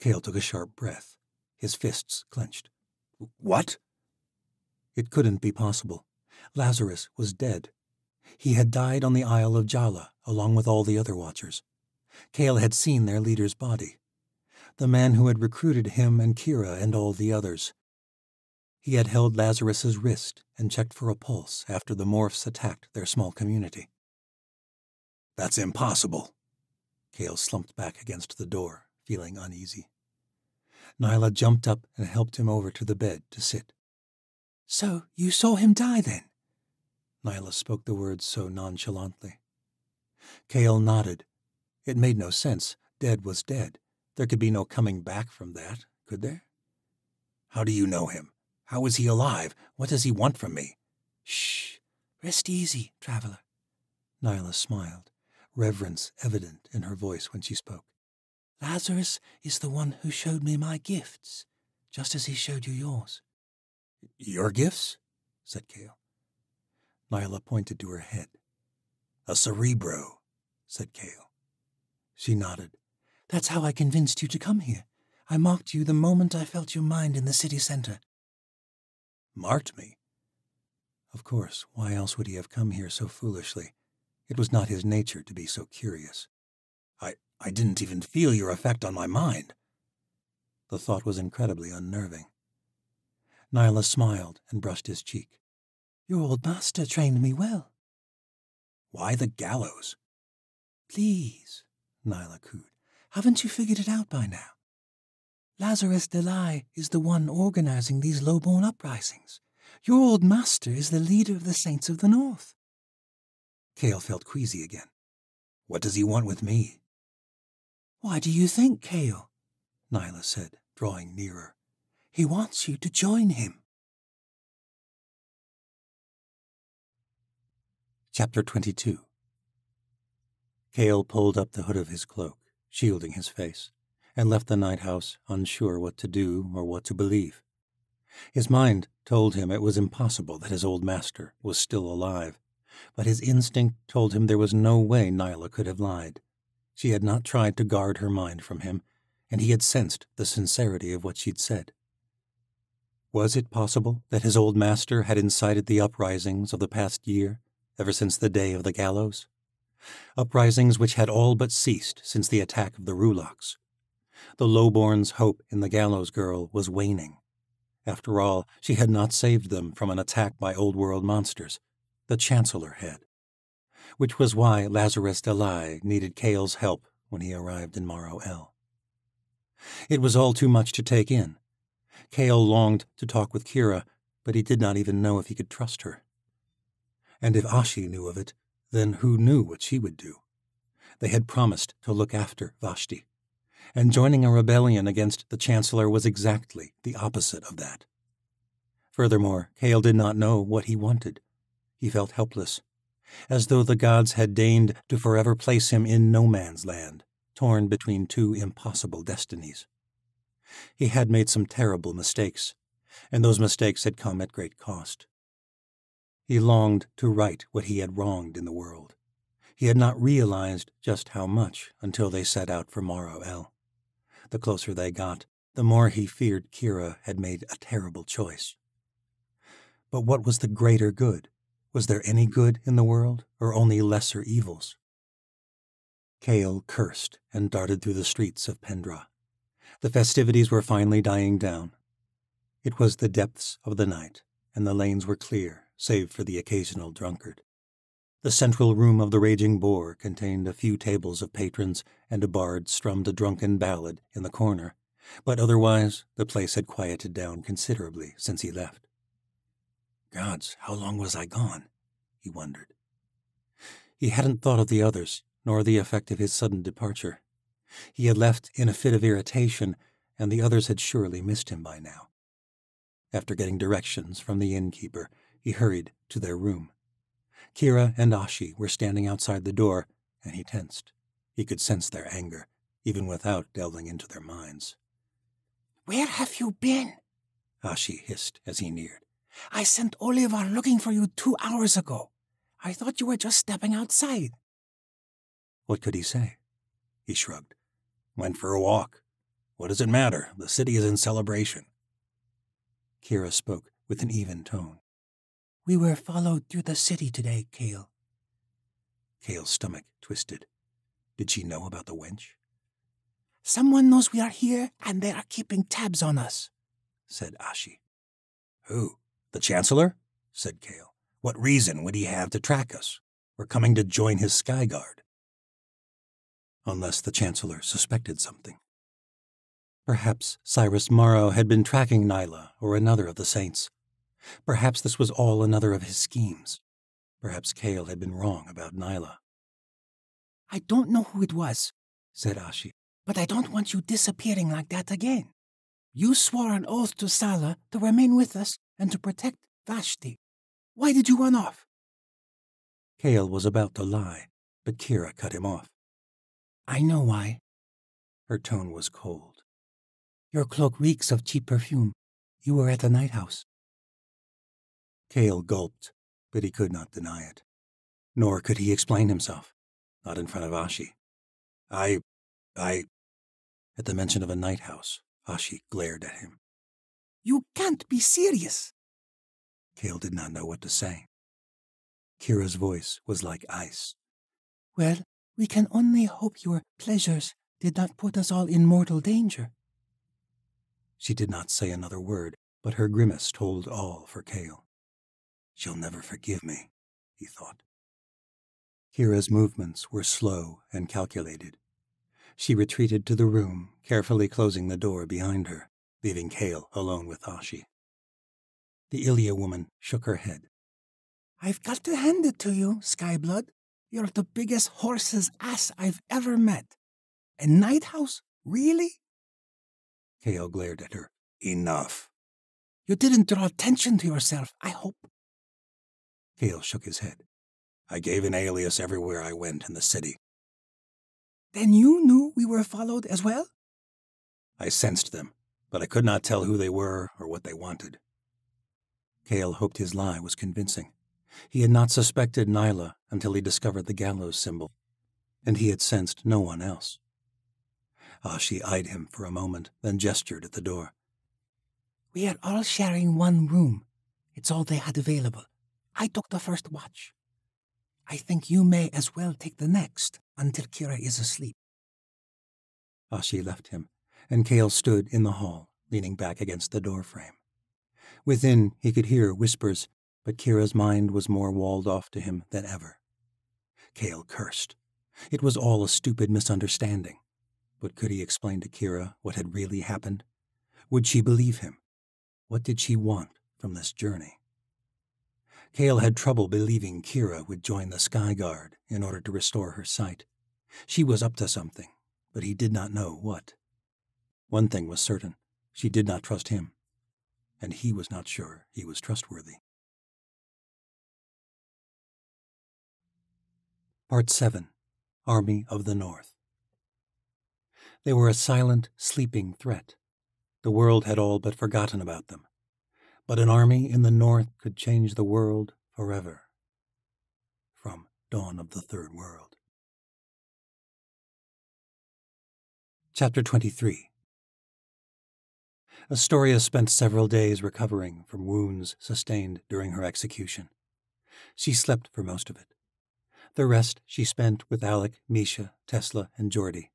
Cale took a sharp breath. His fists clenched. What? It couldn't be possible. Lazarus was dead. He had died on the Isle of Jala, along with all the other Watchers. Cale had seen their leader's body. The man who had recruited him and Kira and all the others. He had held Lazarus's wrist and checked for a pulse after the morphs attacked their small community. That's impossible. Cale slumped back against the door, feeling uneasy. Nyla jumped up and helped him over to the bed to sit. So you saw him die then? Nyla spoke the words so nonchalantly. Cale nodded. It made no sense. Dead was dead. There could be no coming back from that, could there? How do you know him? How is he alive? What does he want from me? Shh. Rest easy, traveler. Nyla smiled, reverence evident in her voice when she spoke. Lazarus is the one who showed me my gifts, just as he showed you yours. Your gifts? said Cale. Nyla pointed to her head. A cerebro, said Cale. She nodded. That's how I convinced you to come here. I marked you the moment I felt your mind in the city center. Marked me? Of course, why else would he have come here so foolishly? It was not his nature to be so curious. I, I didn't even feel your effect on my mind. The thought was incredibly unnerving. Nyla smiled and brushed his cheek. Your old master trained me well. Why the gallows? Please, Nyla cooed. Haven't you figured it out by now? Lazarus Delay is the one organizing these lowborn uprisings. Your old master is the leader of the Saints of the North. Cale felt queasy again. What does he want with me? Why do you think, Cale? Nyla said, drawing nearer. He wants you to join him. Chapter 22 Cale pulled up the hood of his cloak, shielding his face, and left the night house unsure what to do or what to believe. His mind told him it was impossible that his old master was still alive, but his instinct told him there was no way Nyla could have lied. She had not tried to guard her mind from him, and he had sensed the sincerity of what she'd said. Was it possible that his old master had incited the uprisings of the past year, ever since the day of the gallows? Uprisings which had all but ceased since the attack of the Rulaks. The lowborn's hope in the gallows girl was waning. After all, she had not saved them from an attack by old world monsters. The Chancellor had. Which was why Lazarus Delay needed Cale's help when he arrived in Morrow El. It was all too much to take in. Cale longed to talk with Kira, but he did not even know if he could trust her. And if Ashi knew of it, then who knew what she would do? They had promised to look after Vashti, and joining a rebellion against the Chancellor was exactly the opposite of that. Furthermore, Cale did not know what he wanted. He felt helpless, as though the gods had deigned to forever place him in no man's land, torn between two impossible destinies. He had made some terrible mistakes, and those mistakes had come at great cost. He longed to right what he had wronged in the world. He had not realized just how much until they set out for Morrow El. The closer they got, the more he feared Kira had made a terrible choice. But what was the greater good? Was there any good in the world, or only lesser evils? Cale cursed and darted through the streets of Pendra. The festivities were finally dying down. It was the depths of the night, and the lanes were clear, save for the occasional drunkard. The central room of the Raging Boar contained a few tables of patrons, and a bard strummed a drunken ballad in the corner, but otherwise the place had quieted down considerably since he left. Gods, how long was I gone? he wondered. He hadn't thought of the others, nor the effect of his sudden departure. He had left in a fit of irritation, and the others had surely missed him by now. After getting directions from the innkeeper, he hurried to their room. Kira and Ashi were standing outside the door, and he tensed. He could sense their anger, even without delving into their minds. Where have you been? Ashi hissed as he neared. I sent Oliver looking for you two hours ago. I thought you were just stepping outside. What could he say? He shrugged. Went for a walk. What does it matter? The city is in celebration. Kira spoke with an even tone. We were followed through the city today, Cale. Cale's stomach twisted. Did she know about the wench? Someone knows we are here, and they are keeping tabs on us, said Ashi. Who? The Chancellor? said Cale. What reason would he have to track us? We're coming to join his Skyguard. unless the Chancellor suspected something. Perhaps Cyrus Morrow had been tracking Nyla or another of the saints. Perhaps this was all another of his schemes. Perhaps Cale had been wrong about Nyla. I don't know who it was, said Ashi, but I don't want you disappearing like that again. You swore an oath to Sala to remain with us and to protect Vashti. Why did you run off? Cale was about to lie, but Kira cut him off. I know why. Her tone was cold. Your cloak reeks of cheap perfume. You were at the night house. Cale gulped, but he could not deny it. Nor could he explain himself, not in front of Ashi. I. I. At the mention of a night house, Ashi glared at him. You can't be serious. Cale did not know what to say. Kira's voice was like ice. Well, we can only hope your pleasures did not put us all in mortal danger. She did not say another word, but her grimace told all for Cale. She'll never forgive me, he thought. Kira's movements were slow and calculated. She retreated to the room, carefully closing the door behind her, leaving Cale alone with Ashi. The Ilya woman shook her head. I've got to hand it to you, Skyblood. You're the biggest horse's ass I've ever met. A night house? Really? Cale glared at her. Enough. You didn't draw attention to yourself, I hope. Cale shook his head. I gave an alias everywhere I went in the city. Then you knew we were followed as well? I sensed them, but I could not tell who they were or what they wanted. Cale hoped his lie was convincing. He had not suspected Nyla until he discovered the gallows symbol, and he had sensed no one else. Ah, Ashi eyed him for a moment, then gestured at the door. We are all sharing one room. It's all they had available. I took the first watch. I think you may as well take the next until Kira is asleep. Ah, Ashi left him, and Cale stood in the hall, leaning back against the door frame. Within, he could hear whispers but Kira's mind was more walled off to him than ever. Cale cursed. It was all a stupid misunderstanding. But could he explain to Kira what had really happened? Would she believe him? What did she want from this journey? Cale had trouble believing Kira would join the Sky Guard in order to restore her sight. She was up to something, but he did not know what. One thing was certain she did not trust him, and he was not sure he was trustworthy. Part 7 Army of the North They were a silent, sleeping threat. The world had all but forgotten about them. But an army in the North could change the world forever. From Dawn of the Third World. Chapter 23 Astoria spent several days recovering from wounds sustained during her execution. She slept for most of it. The rest she spent with Alec, Misha, Tessa, and Geordi.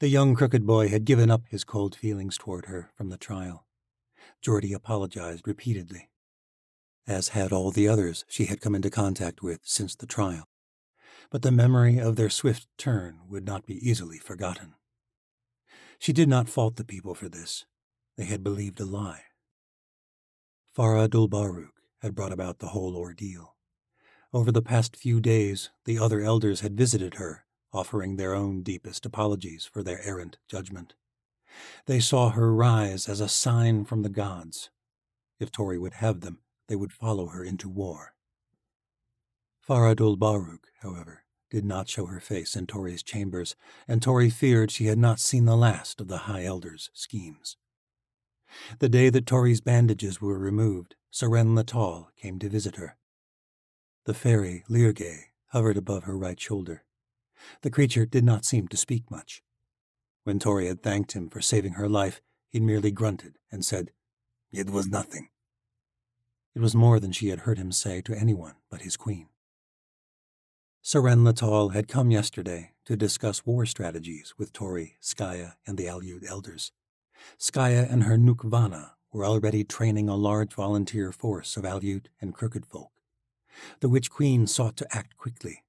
The young crooked boy had given up his cold feelings toward her from the trial. Geordi apologized repeatedly, as had all the others she had come into contact with since the trial. But the memory of their swift turn would not be easily forgotten. She did not fault the people for this. They had believed a lie. Farah Dulbaruk had brought about the whole ordeal. Over the past few days, the other elders had visited her, offering their own deepest apologies for their errant judgment. They saw her rise as a sign from the gods. If Tori would have them, they would follow her into war. Farah Dulbaruk, however, did not show her face in Tori's chambers, and Tori feared she had not seen the last of the High Elder's schemes. The day that Tori's bandages were removed, Seren Latal came to visit her. The fairy, Lyrgay, hovered above her right shoulder. The creature did not seem to speak much. When Tori had thanked him for saving her life, he merely grunted and said, It was nothing. It was more than she had heard him say to anyone but his queen. Seren Latal had come yesterday to discuss war strategies with Tori, Skaya, and the Aleut elders. Skaya and her Nukvana were already training a large volunteer force of Aleut and Crooked folk the Witch Queen sought to act quickly.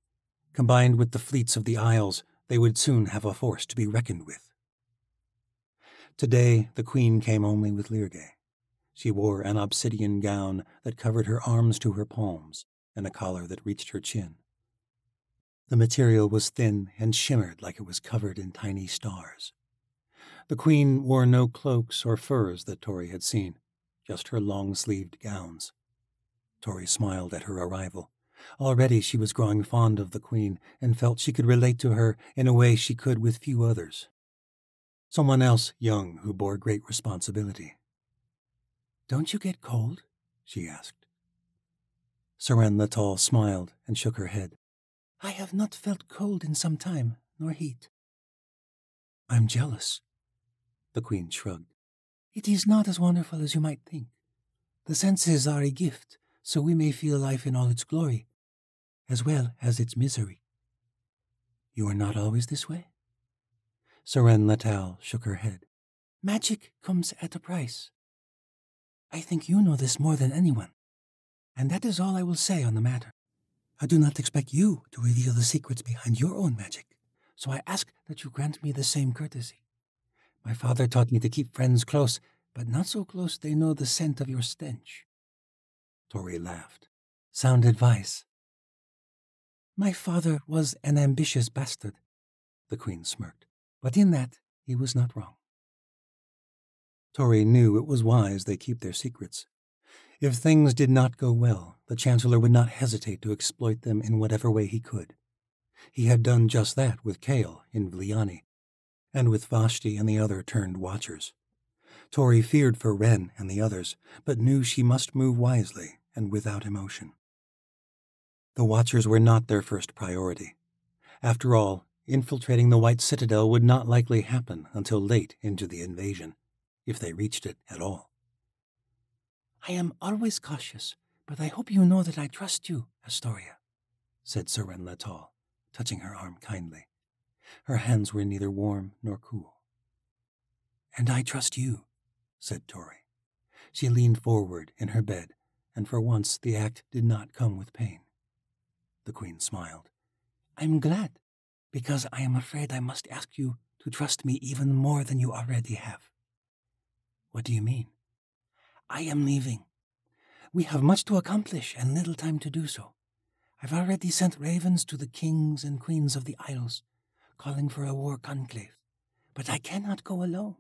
Combined with the fleets of the Isles, they would soon have a force to be reckoned with. Today the queen came only with Lyrgay. She wore an obsidian gown that covered her arms to her palms and a collar that reached her chin. The material was thin and shimmered like it was covered in tiny stars. The queen wore no cloaks or furs that Tori had seen, just her long-sleeved gowns. Tori smiled at her arrival. Already she was growing fond of the queen and felt she could relate to her in a way she could with few others. Someone else young who bore great responsibility. Don't you get cold? she asked. Seren Letall smiled and shook her head. I have not felt cold in some time, nor heat. I'm jealous. The queen shrugged. It is not as wonderful as you might think. The senses are a gift, so we may feel life in all its glory, as well as its misery. You are not always this way? Seren Letall shook her head. Magic comes at a price. I think you know this more than anyone, and that is all I will say on the matter. I do not expect you to reveal the secrets behind your own magic, so I ask that you grant me the same courtesy. My father taught me to keep friends close, but not so close they know the scent of your stench. Tori laughed. Sound advice. My father was an ambitious bastard, the queen smirked, but in that he was not wrong. Tori knew it was wise they keep their secrets. If things did not go well, the Chancellor would not hesitate to exploit them in whatever way he could. He had done just that with Cale in Vliani, and with Vashti and the other turned watchers. Tori feared for Wren and the others, but knew she must move wisely and without emotion. The Watchers were not their first priority. After all, infiltrating the White Citadel would not likely happen until late into the invasion, if they reached it at all. I am always cautious, but I hope you know that I trust you, Astoria, said Seren Letall, touching her arm kindly. Her hands were neither warm nor cool. And I trust you, said Tori. She leaned forward in her bed, and for once the act did not come with pain. The Queen smiled. I'm glad, because I am afraid I must ask you to trust me even more than you already have. What do you mean? I am leaving. We have much to accomplish and little time to do so. I've already sent ravens to the kings and queens of the isles, calling for a war conclave. But I cannot go alone.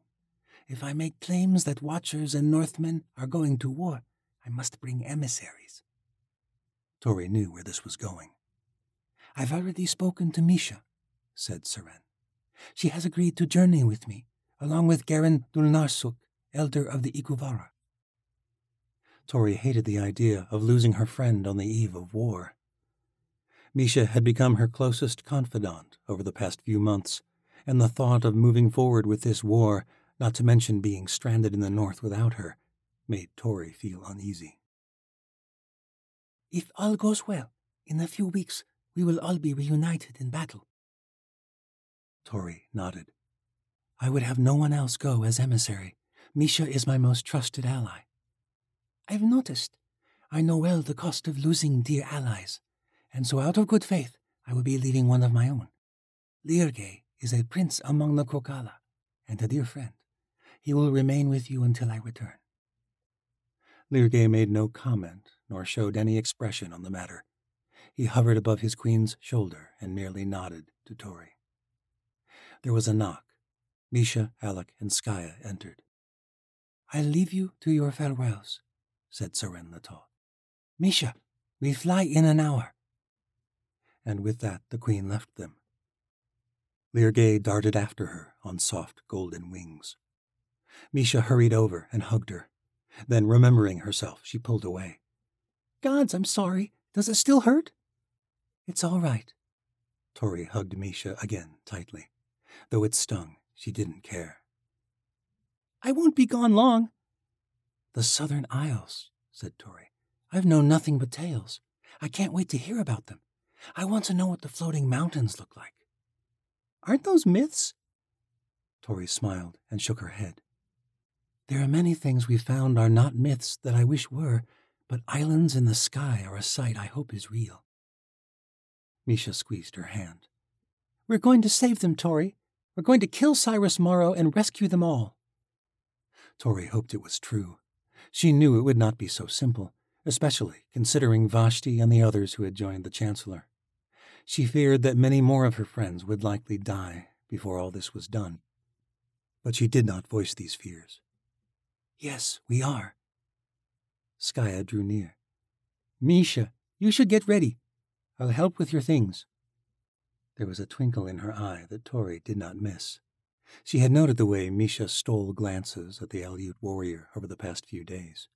If I make claims that Watchers and Northmen are going to war, I must bring emissaries. Tori knew where this was going. I've already spoken to Misha, said Seren. She has agreed to journey with me, along with Garen Dulnarsuk, elder of the Iguvara. Tori hated the idea of losing her friend on the eve of war. Misha had become her closest confidant over the past few months, and the thought of moving forward with this war, not to mention being stranded in the north without her, made Tori feel uneasy. If all goes well, in a few weeks we will all be reunited in battle. Tori nodded. I would have no one else go as emissary. Misha is my most trusted ally. I've noticed. I know well the cost of losing dear allies and so out of good faith I will be leaving one of my own. Lyrgay is a prince among the Kokala, and a dear friend. He will remain with you until I return. Lyrgay made no comment, nor showed any expression on the matter. He hovered above his queen's shoulder and merely nodded to Tori. There was a knock. Misha, Alec, and Skaya entered. I'll leave you to your farewells, said Seren Letall. Misha, we fly in an hour and with that the queen left them. Lyrgay darted after her on soft golden wings. Misha hurried over and hugged her. Then, remembering herself, she pulled away. Gods, I'm sorry. Does it still hurt? It's all right. Tori hugged Misha again tightly. Though it stung, she didn't care. I won't be gone long. The Southern Isles, said Tori. I've known nothing but tales. I can't wait to hear about them. I want to know what the floating mountains look like. Aren't those myths? Tori smiled and shook her head. There are many things we've found are not myths that I wish were, but islands in the sky are a sight I hope is real. Misha squeezed her hand. We're going to save them, Tori. We're going to kill Cyrus Morrow and rescue them all. Tori hoped it was true. She knew it would not be so simple, especially considering Vashti and the others who had joined the Chancellor. She feared that many more of her friends would likely die before all this was done. But she did not voice these fears. Yes, we are. Skaya drew near. Misha, you should get ready. I'll help with your things. There was a twinkle in her eye that Tori did not miss. She had noted the way Misha stole glances at the Aleut warrior over the past few days.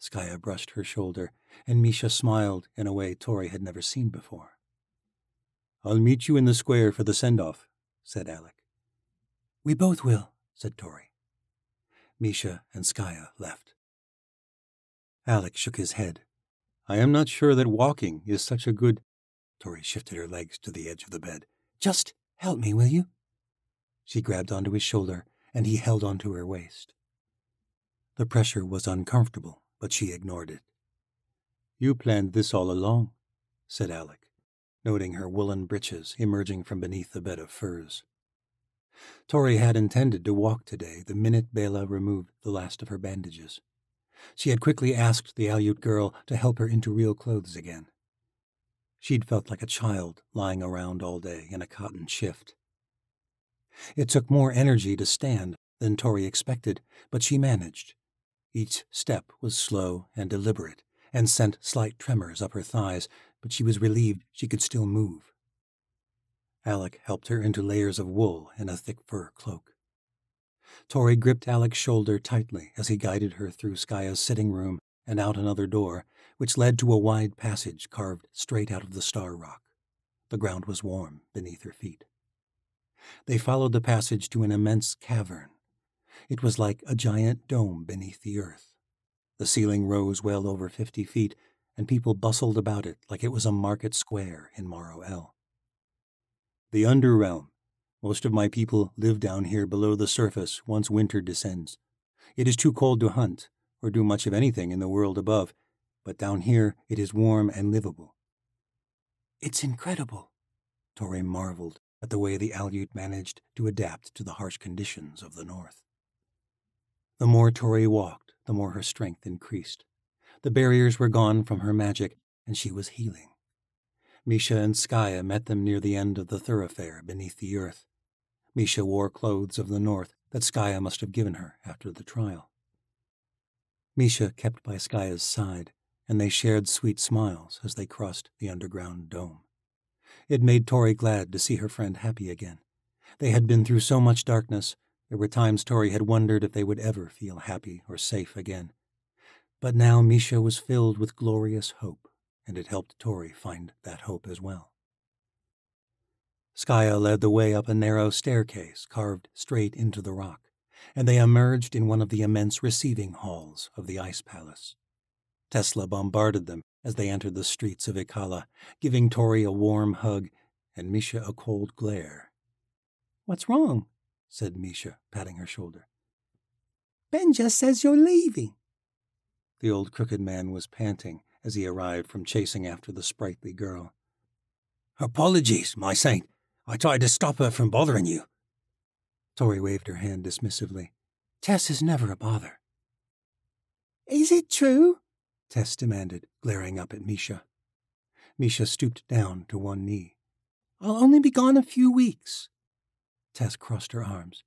Skaya brushed her shoulder, and Misha smiled in a way Tori had never seen before. I'll meet you in the square for the send-off, said Alec. We both will, said Tori. Misha and Skaya left. Alec shook his head. I am not sure that walking is such a good Tori shifted her legs to the edge of the bed. Just help me, will you? She grabbed onto his shoulder, and he held onto her waist. The pressure was uncomfortable, but she ignored it. You planned this all along, said Alec, noting her woolen breeches emerging from beneath the bed of furs. Tori had intended to walk today the minute Bela removed the last of her bandages. She had quickly asked the Aleut girl to help her into real clothes again. She'd felt like a child lying around all day in a cotton shift. It took more energy to stand than Tori expected, but she managed. Each step was slow and deliberate and sent slight tremors up her thighs, but she was relieved she could still move. Alec helped her into layers of wool and a thick fur cloak. Tori gripped Alec's shoulder tightly as he guided her through Skaya's sitting room and out another door which led to a wide passage carved straight out of the star rock. The ground was warm beneath her feet. They followed the passage to an immense cavern. It was like a giant dome beneath the earth. The ceiling rose well over fifty feet, and people bustled about it like it was a market square in Morrow El. The Underrealm. Most of my people live down here below the surface once winter descends. It is too cold to hunt, or do much of anything in the world above, but down here it is warm and livable. It's incredible, Tori marveled at the way the Aleut managed to adapt to the harsh conditions of the north. The more Tori walked, the more her strength increased. The barriers were gone from her magic, and she was healing. Misha and Skaya met them near the end of the thoroughfare beneath the earth. Misha wore clothes of the north that Skaya must have given her after the trial. Misha kept by Skaya's side, and they shared sweet smiles as they crossed the underground dome. It made Tori glad to see her friend happy again. They had been through so much darkness, there were times Tori had wondered if they would ever feel happy or safe again. But now Misha was filled with glorious hope, and it helped Tori find that hope as well. Skaya led the way up a narrow staircase carved straight into the rock, and they emerged in one of the immense receiving halls of the Ice Palace. Tessa bombarded them as they entered the streets of Ikkala, giving Tori a warm hug and Misha a cold glare. What's wrong? said Misha, patting her shoulder. Benja says you're leaving. The old crooked man was panting as he arrived from chasing after the sprightly girl. Apologies, my saint. I tried to stop her from bothering you. Tori waved her hand dismissively. Tess is never a bother. Is it true? Tess demanded, glaring up at Misha. Misha stooped down to one knee. I'll only be gone a few weeks. Tess crossed her arms.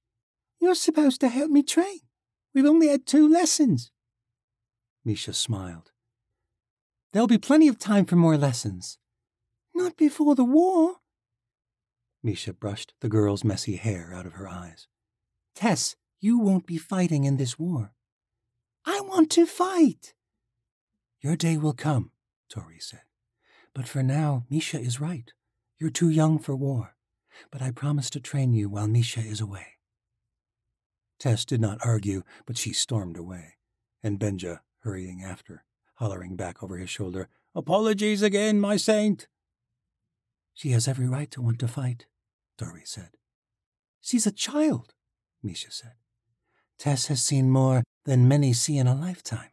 You're supposed to help me train. We've only had two lessons. Misha smiled. There'll be plenty of time for more lessons. Not before the war. Misha brushed the girl's messy hair out of her eyes. Tess, you won't be fighting in this war. I want to fight. Your day will come, Tori said. But for now, Misha is right. You're too young for war. But I promise to train you while Misha is away. Tess did not argue, but she stormed away, and Benja hurrying after, hollering back over his shoulder, Apologies again, my saint. She has every right to want to fight, Tori said. She's a child, Misha said. Tess has seen more than many see in a lifetime.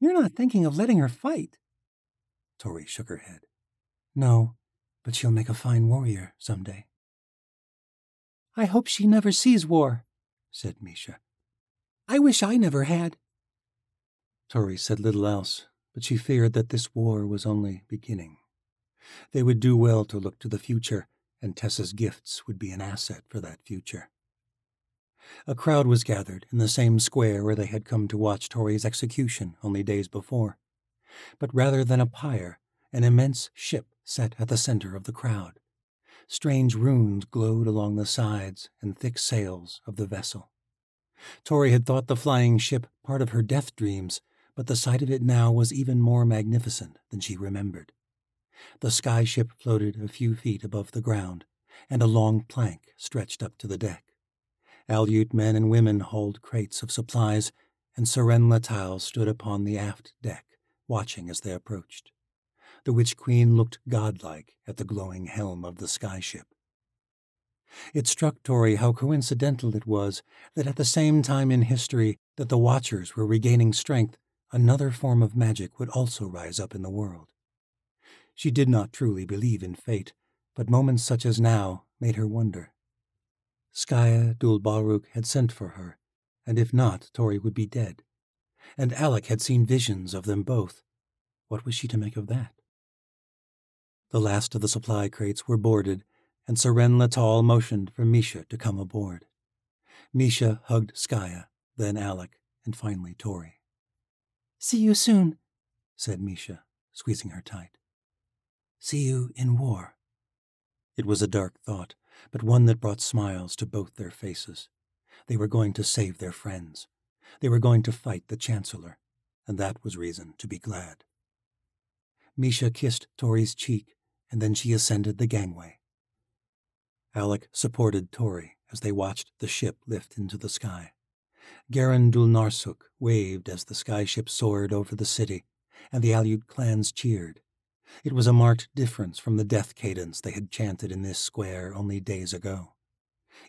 You're not thinking of letting her fight. Tori shook her head. No, but she'll make a fine warrior some day. I hope she never sees war, said Misha. I wish I never had. Tori said little else, but she feared that this war was only beginning. They would do well to look to the future, and Tessa's gifts would be an asset for that future. A crowd was gathered in the same square where they had come to watch Tori's execution only days before. But rather than a pyre, an immense ship sat at the center of the crowd. Strange runes glowed along the sides and thick sails of the vessel. Tori had thought the flying ship part of her death dreams, but the sight of it now was even more magnificent than she remembered. The sky ship floated a few feet above the ground, and a long plank stretched up to the deck. Aleut men and women hauled crates of supplies, and Seren Letal stood upon the aft deck, watching as they approached. The Witch Queen looked godlike at the glowing helm of the sky ship. It struck Tori how coincidental it was that at the same time in history that the Watchers were regaining strength, another form of magic would also rise up in the world. She did not truly believe in fate, but moments such as now made her wonder. Skaya Dulbaruk had sent for her, and if not, Tori would be dead. And Alec had seen visions of them both. What was she to make of that? The last of the supply crates were boarded, and Seren Letal motioned for Misha to come aboard. Misha hugged Skaya, then Alec, and finally Tori. See you soon, said Misha, squeezing her tight. See you in war. It was a dark thought, but one that brought smiles to both their faces. They were going to save their friends. They were going to fight the Chancellor, and that was reason to be glad. Misha kissed Tori's cheek, and then she ascended the gangway. Alec supported Tori as they watched the ship lift into the sky. Garin Dulnarsuk waved as the skyship soared over the city, and the Aleut clans cheered. It was a marked difference from the death cadence they had chanted in this square only days ago.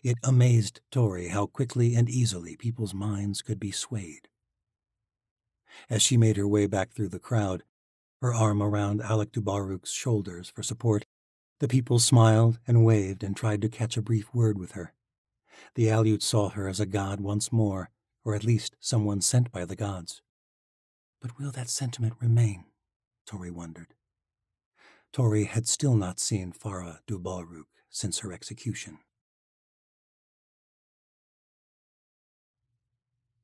It amazed Tori how quickly and easily people's minds could be swayed. As she made her way back through the crowd, her arm around Alec de Baruk's shoulders for support, the people smiled and waved and tried to catch a brief word with her. The Aleut saw her as a god once more, or at least someone sent by the gods. But will that sentiment remain? Tori wondered. Tori had still not seen Farah Dulbaruk since her execution.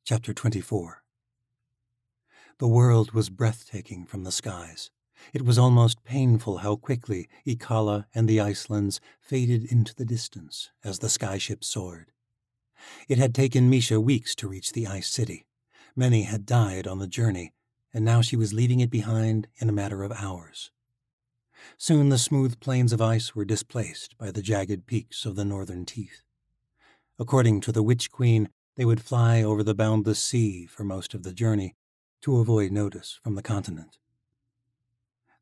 Chapter 24 The world was breathtaking from the skies. It was almost painful how quickly Ikkala and the Icelands faded into the distance as the skyship soared. It had taken Misha weeks to reach the Ice City. Many had died on the journey, and now she was leaving it behind in a matter of hours. Soon the smooth plains of ice were displaced by the jagged peaks of the northern teeth. According to the Witch Queen, they would fly over the boundless sea for most of the journey to avoid notice from the continent.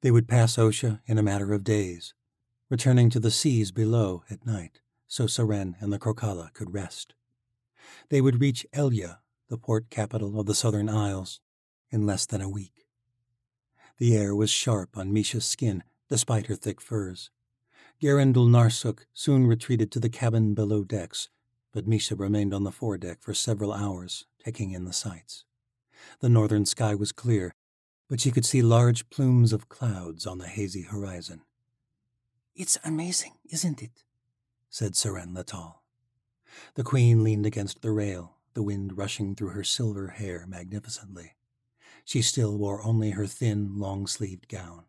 They would pass Osha in a matter of days, returning to the seas below at night so Seren and the Crocala could rest. They would reach Elia, the port capital of the Southern Isles, in less than a week. The air was sharp on Misha's skin despite her thick furs. Garen Dulnarsuk soon retreated to the cabin below decks, but Misha remained on the foredeck for several hours, taking in the sights. The northern sky was clear, but she could see large plumes of clouds on the hazy horizon. It's amazing, isn't it? said Seren Letal. The queen leaned against the rail, the wind rushing through her silver hair magnificently. She still wore only her thin, long sleeved gown.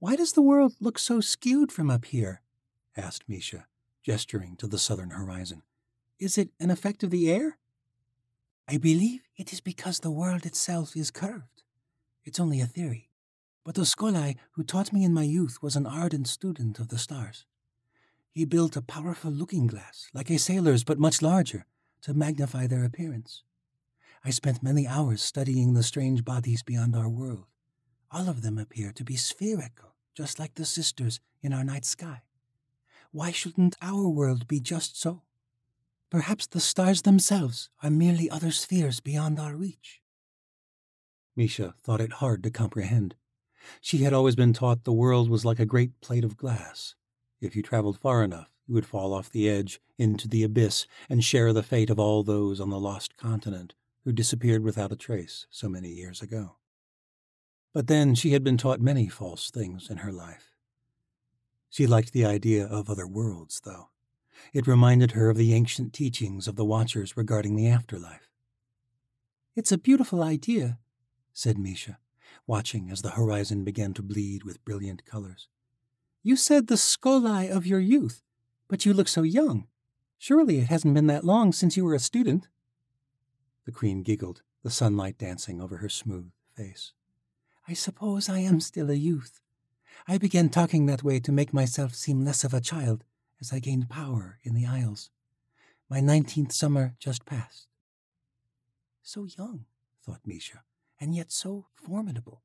Why does the world look so skewed from up here? asked Misha, gesturing to the southern horizon. Is it an effect of the air? I believe it is because the world itself is curved. It's only a theory. But the who taught me in my youth was an ardent student of the stars. He built a powerful looking glass, like a sailor's but much larger, to magnify their appearance. I spent many hours studying the strange bodies beyond our world. All of them appear to be spherical just like the sisters in our night sky. Why shouldn't our world be just so? Perhaps the stars themselves are merely other spheres beyond our reach. Misha thought it hard to comprehend. She had always been taught the world was like a great plate of glass. If you traveled far enough, you would fall off the edge into the abyss and share the fate of all those on the lost continent who disappeared without a trace so many years ago. But then she had been taught many false things in her life. She liked the idea of other worlds, though. It reminded her of the ancient teachings of the Watchers regarding the afterlife. It's a beautiful idea, said Misha, watching as the horizon began to bleed with brilliant colors. You said the Skolai of your youth. But you look so young. Surely it hasn't been that long since you were a student. The queen giggled, the sunlight dancing over her smooth face. I suppose I am still a youth. I began talking that way to make myself seem less of a child as I gained power in the Isles. My nineteenth summer just passed. So young, thought Misha, and yet so formidable.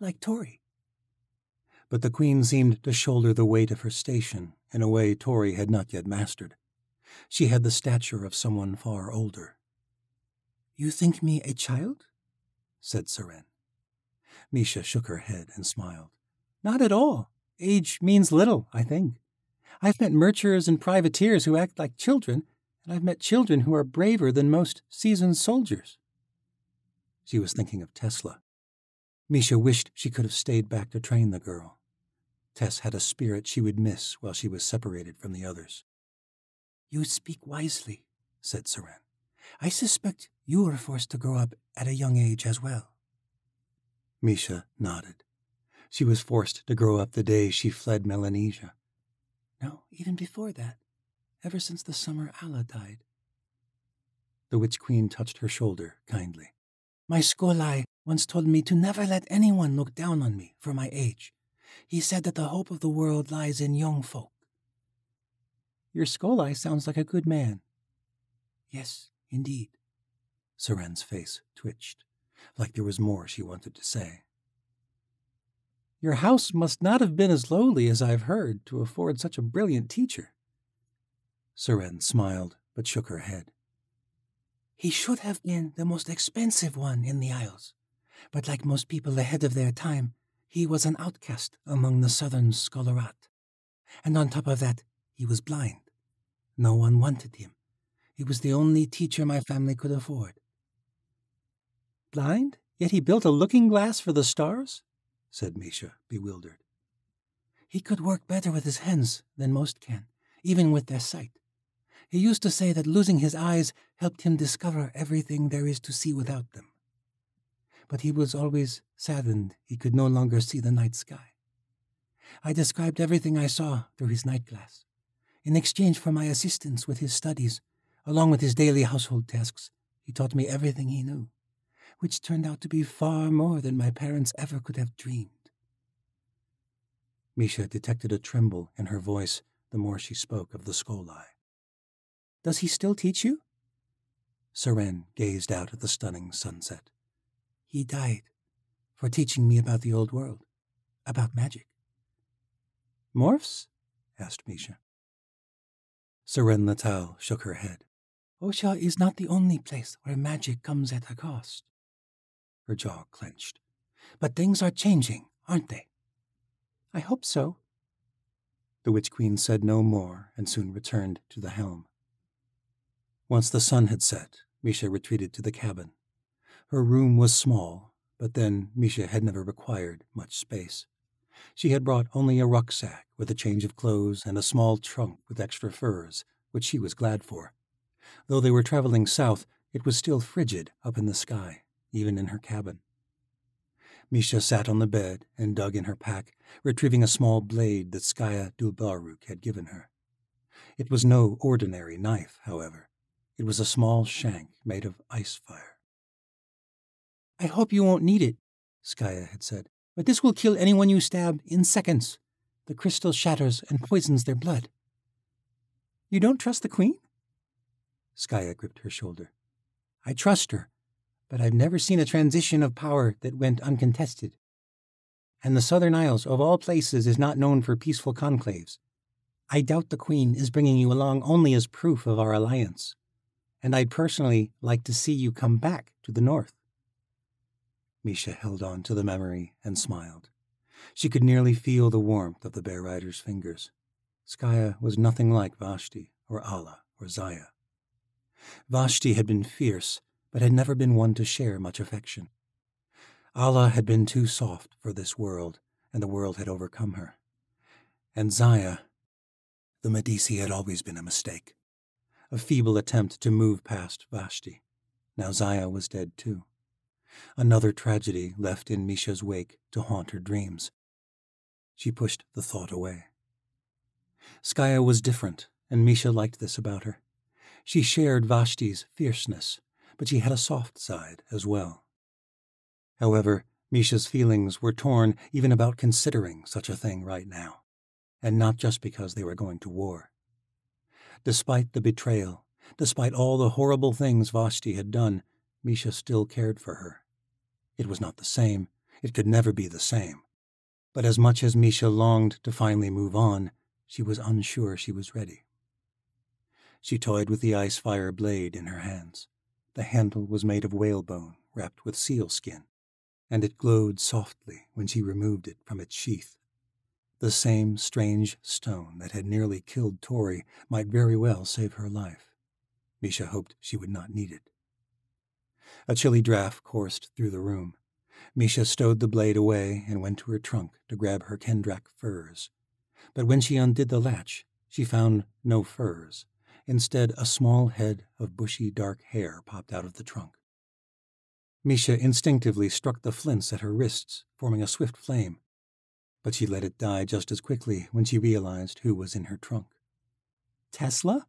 Like Tori. But the queen seemed to shoulder the weight of her station in a way Tori had not yet mastered. She had the stature of someone far older. You think me a child? said Seren. Misha shook her head and smiled. Not at all. Age means little, I think. I've met murchers and privateers who act like children, and I've met children who are braver than most seasoned soldiers. She was thinking of Tessa. Misha wished she could have stayed back to train the girl. Tess had a spirit she would miss while she was separated from the others. You speak wisely, said Seren. I suspect you were forced to grow up at a young age as well. Misha nodded. She was forced to grow up the day she fled Melanesia. No, even before that, ever since the summer Alla died. The Witch Queen touched her shoulder kindly. My Skolai once told me to never let anyone look down on me for my age. He said that the hope of the world lies in young folk. Your Skolai sounds like a good man. Yes, indeed. Seren's face twitched, like there was more she wanted to say. Your house must not have been as lowly as I've heard to afford such a brilliant teacher. Seren smiled, but shook her head. He should have been the most expensive one in the Isles, but like most people ahead of their time, he was an outcast among the southern scholarat. And on top of that, he was blind. No one wanted him. He was the only teacher my family could afford. Blind? Yet he built a looking glass for the stars? said Misha, bewildered. He could work better with his hands than most can, even with their sight. He used to say that losing his eyes helped him discover everything there is to see without them. But he was always saddened he could no longer see the night sky. I described everything I saw through his night glass. In exchange for my assistance with his studies, along with his daily household tasks, he taught me everything he knew which turned out to be far more than my parents ever could have dreamed. Misha detected a tremble in her voice the more she spoke of the Skolai. Does he still teach you? Seren gazed out at the stunning sunset. He died for teaching me about the old world, about magic. Morphs? asked Misha. Seren Natal shook her head. Osha is not the only place where magic comes at a cost. Her jaw clenched. But things are changing, aren't they? I hope so. The Witch Queen said no more and soon returned to the helm. Once the sun had set, Misha retreated to the cabin. Her room was small, but then Misha had never required much space. She had brought only a rucksack with a change of clothes and a small trunk with extra furs, which she was glad for. Though they were traveling south, it was still frigid up in the sky even in her cabin. Misha sat on the bed and dug in her pack, retrieving a small blade that Skaya Dulbaruk had given her. It was no ordinary knife, however. It was a small shank made of ice fire. I hope you won't need it, Skaya had said, but this will kill anyone you stab in seconds. The crystal shatters and poisons their blood. You don't trust the queen? Skaya gripped her shoulder. I trust her, but I've never seen a transition of power that went uncontested. And the Southern Isles, of all places, is not known for peaceful conclaves. I doubt the Queen is bringing you along only as proof of our alliance, and I'd personally like to see you come back to the North. Misha held on to the memory and smiled. She could nearly feel the warmth of the bear rider's fingers. Skaya was nothing like Vashti or Alla or Zaya. Vashti had been fierce, but had never been one to share much affection. Alla had been too soft for this world, and the world had overcome her. And Zaya, the Medici had always been a mistake, a feeble attempt to move past Vashti. Now Zaya was dead too. Another tragedy left in Misha's wake to haunt her dreams. She pushed the thought away. Skaya was different, and Misha liked this about her. She shared Vashti's fierceness, but she had a soft side as well. However, Misha's feelings were torn even about considering such a thing right now, and not just because they were going to war. Despite the betrayal, despite all the horrible things Vashti had done, Misha still cared for her. It was not the same, it could never be the same. But as much as Misha longed to finally move on, she was unsure she was ready. She toyed with the ice fire blade in her hands. The handle was made of whalebone wrapped with sealskin, and it glowed softly when she removed it from its sheath. The same strange stone that had nearly killed Tori might very well save her life. Misha hoped she would not need it. A chilly draft coursed through the room. Misha stowed the blade away and went to her trunk to grab her Kendrak furs. But when she undid the latch, she found no furs, Instead, a small head of bushy dark hair popped out of the trunk. Misha instinctively struck the flints at her wrists, forming a swift flame, but she let it die just as quickly when she realized who was in her trunk. Tessa?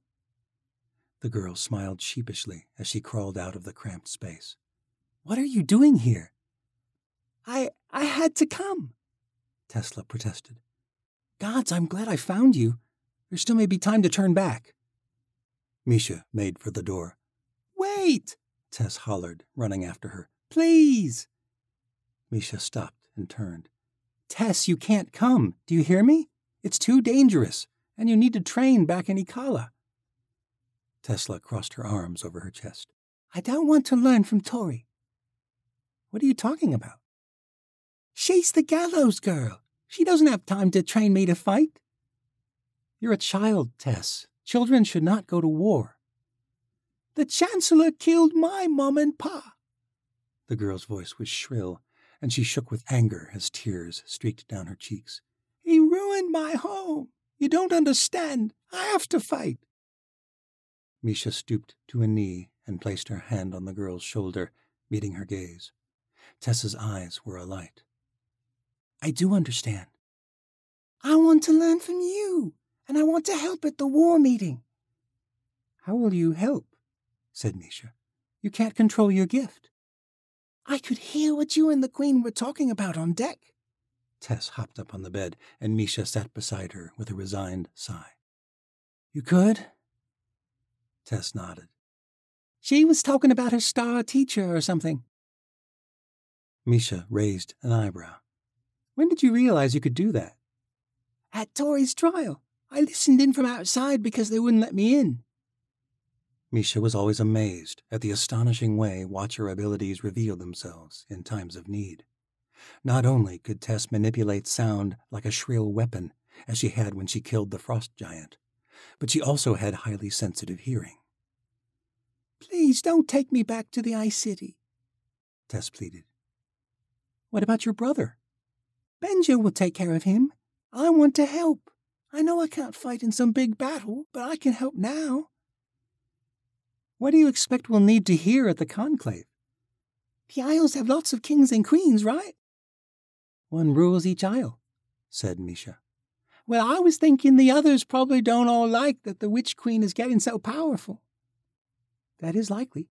The girl smiled sheepishly as she crawled out of the cramped space. What are you doing here? I I had to come, Tessa protested. Gods, I'm glad I found you. There still may be time to turn back. Misha made for the door. Wait! Tess hollered, running after her. Please! Misha stopped and turned. Tess, you can't come. Do you hear me? It's too dangerous, and you need to train back in Ikkala. Tessa crossed her arms over her chest. I don't want to learn from Tori. What are you talking about? She's the gallows girl. She doesn't have time to train me to fight. You're a child, Tess. Children should not go to war. The Chancellor killed my mom and pa. The girl's voice was shrill, and she shook with anger as tears streaked down her cheeks. He ruined my home. You don't understand. I have to fight. Misha stooped to a knee and placed her hand on the girl's shoulder, meeting her gaze. Tessa's eyes were alight. I do understand. I want to learn from you and I want to help at the war meeting. How will you help? said Misha. You can't control your gift. I could hear what you and the Queen were talking about on deck. Tess hopped up on the bed, and Misha sat beside her with a resigned sigh. You could? Tess nodded. She was talking about her star teacher or something. Misha raised an eyebrow. When did you realize you could do that? At Tori's trial. I listened in from outside because they wouldn't let me in. Misha was always amazed at the astonishing way Watcher abilities reveal themselves in times of need. Not only could Tess manipulate sound like a shrill weapon, as she had when she killed the frost giant, but she also had highly sensitive hearing. Please don't take me back to the Ice City, Tess pleaded. What about your brother? Benja will take care of him. I want to help. I know I can't fight in some big battle, but I can help now. What do you expect we'll need to hear at the conclave? The Isles have lots of kings and queens, right? One rules each isle, said Misha. Well, I was thinking the others probably don't all like that the Witch Queen is getting so powerful. That is likely.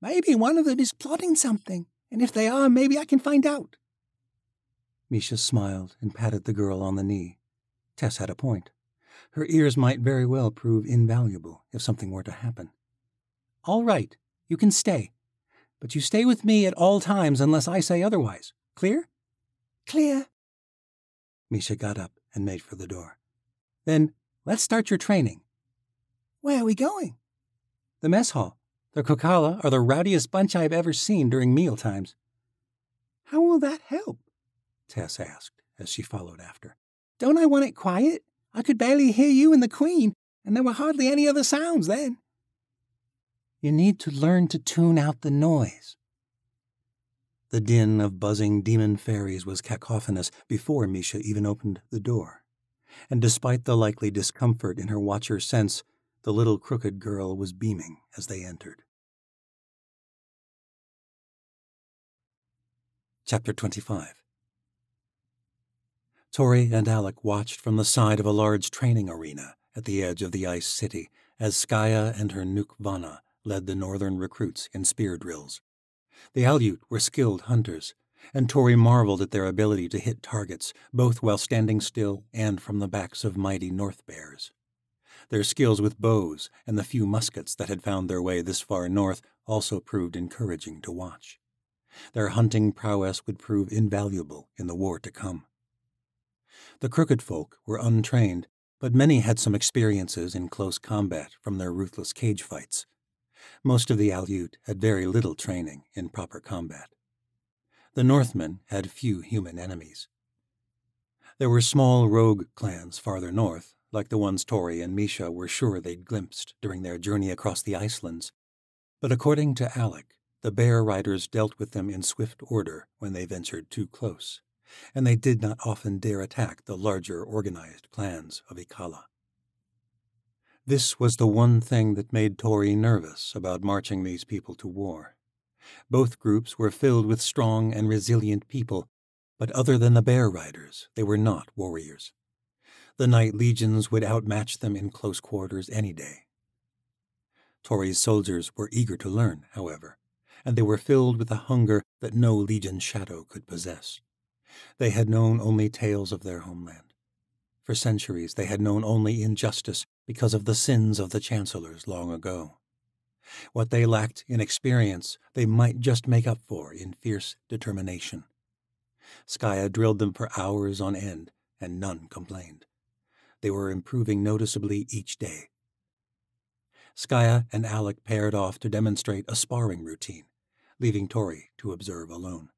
Maybe one of them is plotting something, and if they are, maybe I can find out. Misha smiled and patted the girl on the knee. Tess had a point. Her ears might very well prove invaluable if something were to happen. All right, you can stay. But you stay with me at all times unless I say otherwise. Clear? Clear. Misha got up and made for the door. Then let's start your training. Where are we going? The mess hall. The Kokala are the rowdiest bunch I've ever seen during meal times. How will that help? Tess asked as she followed after. Don't I want it quiet? I could barely hear you and the Queen, and there were hardly any other sounds then. You need to learn to tune out the noise. The din of buzzing demon fairies was cacophonous before Misha even opened the door. And despite the likely discomfort in her watcher's sense, the little crooked girl was beaming as they entered. Chapter 25 Tori and Alec watched from the side of a large training arena at the edge of the ice city as Skaya and her Nuk Vana led the northern recruits in spear drills. The Aleut were skilled hunters, and Tori marveled at their ability to hit targets, both while standing still and from the backs of mighty North Bears. Their skills with bows and the few muskets that had found their way this far north also proved encouraging to watch. Their hunting prowess would prove invaluable in the war to come. The crooked folk were untrained, but many had some experiences in close combat from their ruthless cage fights. Most of the Aleut had very little training in proper combat. The Northmen had few human enemies. There were small rogue clans farther north, like the ones Tori and Misha were sure they'd glimpsed during their journey across the Icelands. But according to Alec, the bear riders dealt with them in swift order when they ventured too close, and they did not often dare attack the larger organized clans of Ikkala. This was the one thing that made Tori nervous about marching these people to war. Both groups were filled with strong and resilient people, but other than the bear riders, they were not warriors. The night legions would outmatch them in close quarters any day. Tori's soldiers were eager to learn, however, and they were filled with a hunger that no legion shadow could possess. They had known only tales of their homeland. For centuries they had known only injustice because of the sins of the chancellors long ago. What they lacked in experience they might just make up for in fierce determination. Skaya drilled them for hours on end, and none complained. They were improving noticeably each day. Skaya and Alec paired off to demonstrate a sparring routine, leaving Tori to observe alone.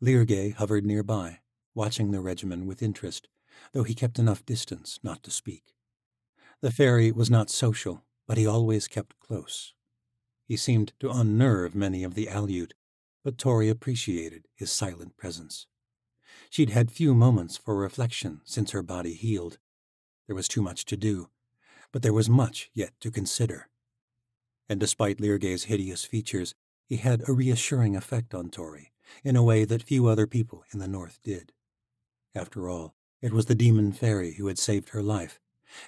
Lyrgay hovered nearby, watching the regimen with interest, though he kept enough distance not to speak. The fairy was not social, but he always kept close. He seemed to unnerve many of the Aleut, but Tori appreciated his silent presence. She'd had few moments for reflection since her body healed, there was too much to do, but there was much yet to consider. And despite Lyrgay's hideous features, he had a reassuring effect on Tori, in a way that few other people in the North did. After all, it was the demon fairy who had saved her life,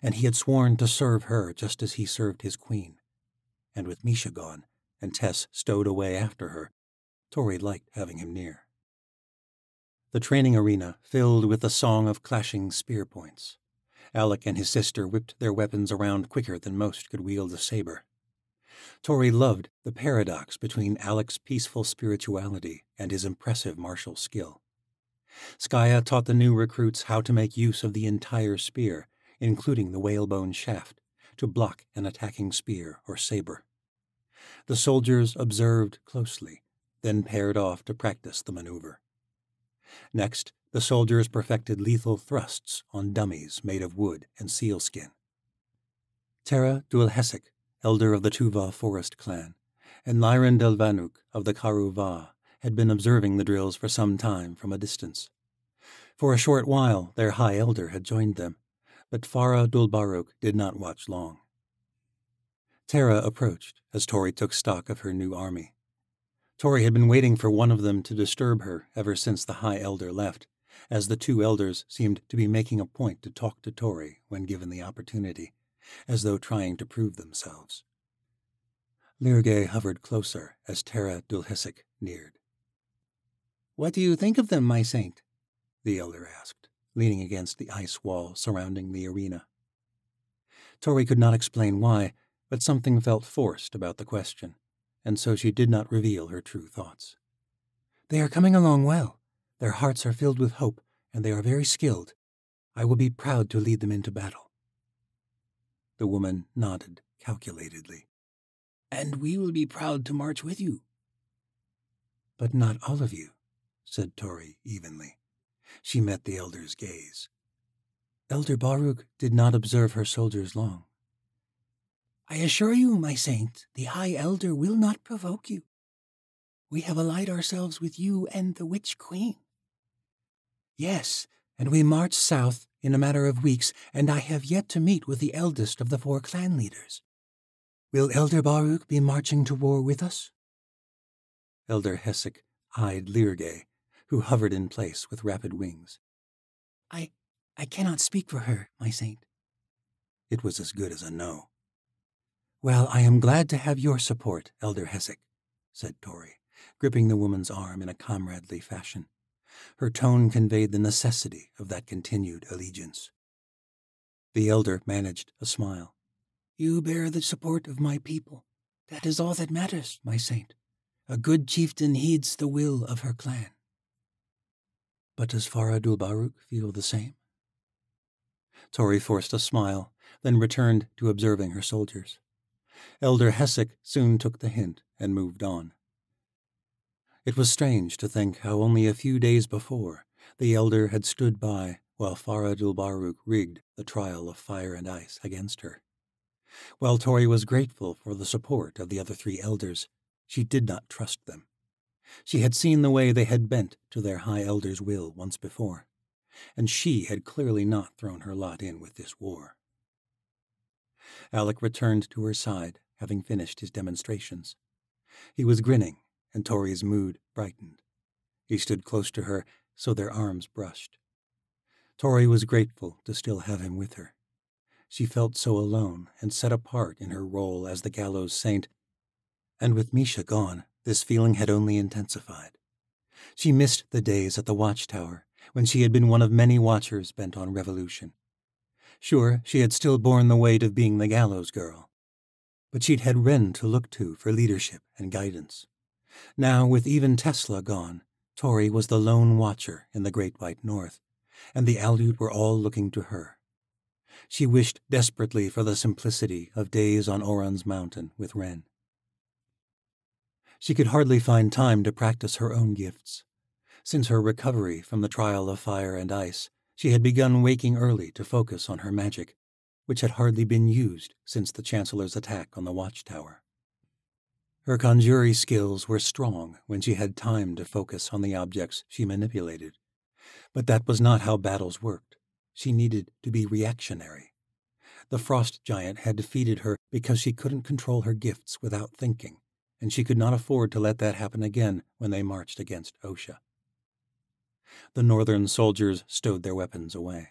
and he had sworn to serve her just as he served his queen. And with Misha gone, and Tess stowed away after her, Tori liked having him near. The training arena filled with the song of clashing spear points. Alec and his sister whipped their weapons around quicker than most could wield a saber. Tori loved the paradox between Alec's peaceful spirituality and his impressive martial skill. Skaya taught the new recruits how to make use of the entire spear, including the whalebone shaft, to block an attacking spear or saber. The soldiers observed closely, then paired off to practice the maneuver. Next, the soldiers perfected lethal thrusts on dummies made of wood and sealskin. Tara Dulhesek, elder of the Tuva forest clan, and Lyran Delvanuk of the Karu had been observing the drills for some time from a distance. For a short while their high elder had joined them, but Farah Dulbaruk did not watch long. Tara approached as Tori took stock of her new army. Tori had been waiting for one of them to disturb her ever since the High Elder left, as the two elders seemed to be making a point to talk to Tori when given the opportunity, as though trying to prove themselves. Lyrgay hovered closer as Tara Dulhissek neared. What do you think of them, my saint? the elder asked, leaning against the ice wall surrounding the arena. Tori could not explain why, but something felt forced about the question, and so she did not reveal her true thoughts. They are coming along well. Their hearts are filled with hope, and they are very skilled. I will be proud to lead them into battle. The woman nodded calculatedly. And we will be proud to march with you. But not all of you, said Tori evenly. She met the elder's gaze. Elder Baruk did not observe her soldiers long. I assure you, my saint, the High Elder will not provoke you. We have allied ourselves with you and the Witch Queen. Yes, and we march south in a matter of weeks, and I have yet to meet with the eldest of the four clan leaders. Will Elder Baruk be marching to war with us? Elder Hessek eyed Lyrgay, who hovered in place with rapid wings. I I cannot speak for her, my saint. It was as good as a no. Well, I am glad to have your support, Elder Hessek, said Tori, gripping the woman's arm in a comradely fashion. Her tone conveyed the necessity of that continued allegiance. The elder managed a smile. You bear the support of my people. That is all that matters, my saint. A good chieftain heeds the will of her clan. But does Farah Dulbaruk feel the same? Tori forced a smile, then returned to observing her soldiers. Elder Hessek soon took the hint and moved on. It was strange to think how only a few days before the elder had stood by while Farah Dulbaruk rigged the trial of fire and ice against her. While Tori was grateful for the support of the other three elders, she did not trust them. She had seen the way they had bent to their high elder's will once before, and she had clearly not thrown her lot in with this war. Alec returned to her side, having finished his demonstrations. He was grinning and Tori's mood brightened. He stood close to her, so their arms brushed. Tori was grateful to still have him with her. She felt so alone and set apart in her role as the gallows saint, and with Misha gone, this feeling had only intensified. She missed the days at the watchtower when she had been one of many watchers bent on revolution. Sure, she had still borne the weight of being the gallows girl, but she'd had Wren to look to for leadership and guidance. Now, with even Tessa gone, Tori was the lone watcher in the Great White North, and the Aleut were all looking to her. She wished desperately for the simplicity of days on Oran's mountain with Wren. She could hardly find time to practice her own gifts. Since her recovery from the trial of fire and ice, she had begun waking early to focus on her magic, which had hardly been used since the Chancellor's attack on the watchtower. Her conjuring skills were strong when she had time to focus on the objects she manipulated. But that was not how battles worked. She needed to be reactionary. The frost giant had defeated her because she couldn't control her gifts without thinking, and she could not afford to let that happen again when they marched against Osha. The northern soldiers stowed their weapons away.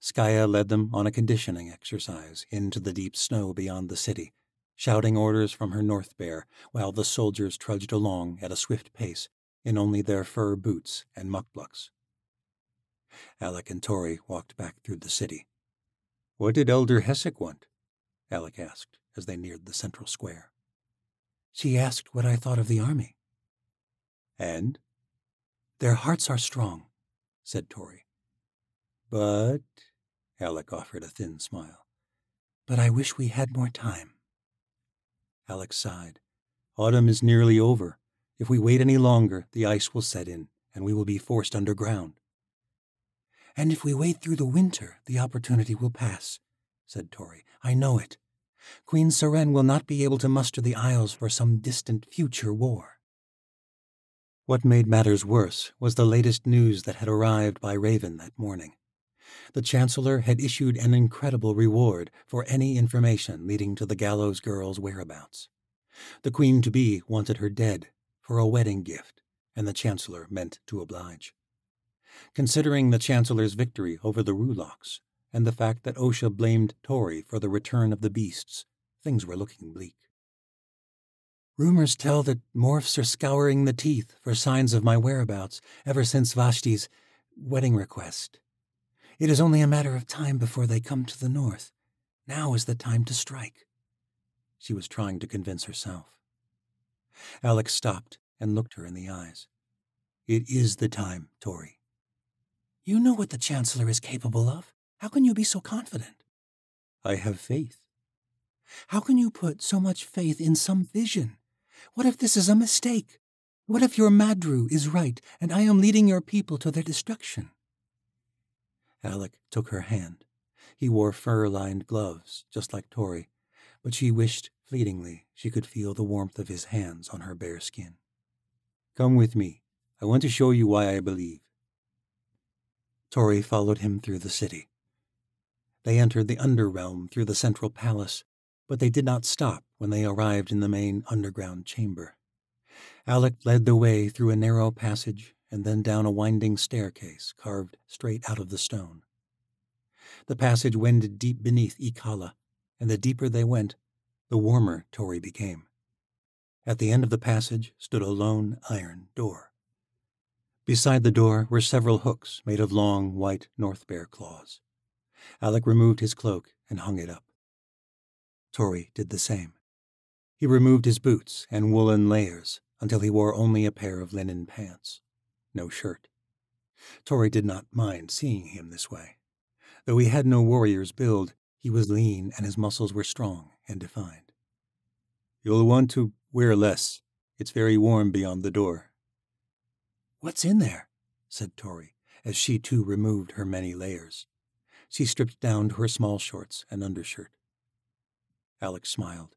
Skaya led them on a conditioning exercise into the deep snow beyond the city shouting orders from her north bear while the soldiers trudged along at a swift pace in only their fur boots and mukluks. Alec and Tori walked back through the city. What did Elder Hessek want? Alec asked as they neared the central square. She asked what I thought of the army. And? Their hearts are strong, said Tori. But, Alec offered a thin smile, but I wish we had more time. Alec sighed. Autumn is nearly over. If we wait any longer, the ice will set in, and we will be forced underground. And if we wait through the winter, the opportunity will pass, said Tori. I know it. Queen Seren will not be able to muster the Isles for some distant future war. What made matters worse was the latest news that had arrived by Raven that morning. The Chancellor had issued an incredible reward for any information leading to the gallows girl's whereabouts. The Queen to be wanted her dead for a wedding gift, and the Chancellor meant to oblige. Considering the Chancellor's victory over the Rulaks, and the fact that Osha blamed Tori for the return of the beasts, things were looking bleak. Rumors tell that morphs are scouring the teeth for signs of my whereabouts ever since Vashti's wedding request. It is only a matter of time before they come to the north. Now is the time to strike. She was trying to convince herself. Alec stopped and looked her in the eyes. It is the time, Tori. You know what the Chancellor is capable of. How can you be so confident? I have faith. How can you put so much faith in some vision? What if this is a mistake? What if your Madru is right and I am leading your people to their destruction? Alec took her hand. He wore fur-lined gloves, just like Tori, but she wished fleetingly she could feel the warmth of his hands on her bare skin. Come with me. I want to show you why I believe. Tori followed him through the city. They entered the underrealm through the central palace, but they did not stop when they arrived in the main underground chamber. Alec led the way through a narrow passage and then down a winding staircase carved straight out of the stone. The passage wended deep beneath Ikkala, and the deeper they went, the warmer Tori became. At the end of the passage stood a lone iron door. Beside the door were several hooks made of long white north bear claws. Alec removed his cloak and hung it up. Tori did the same. He removed his boots and woolen layers until he wore only a pair of linen pants, no shirt. Tori did not mind seeing him this way. Though he had no warrior's build, he was lean and his muscles were strong and defined. You'll want to wear less. It's very warm beyond the door. What's in there? said Tori, as she too removed her many layers. She stripped down to her small shorts and undershirt. Alec smiled.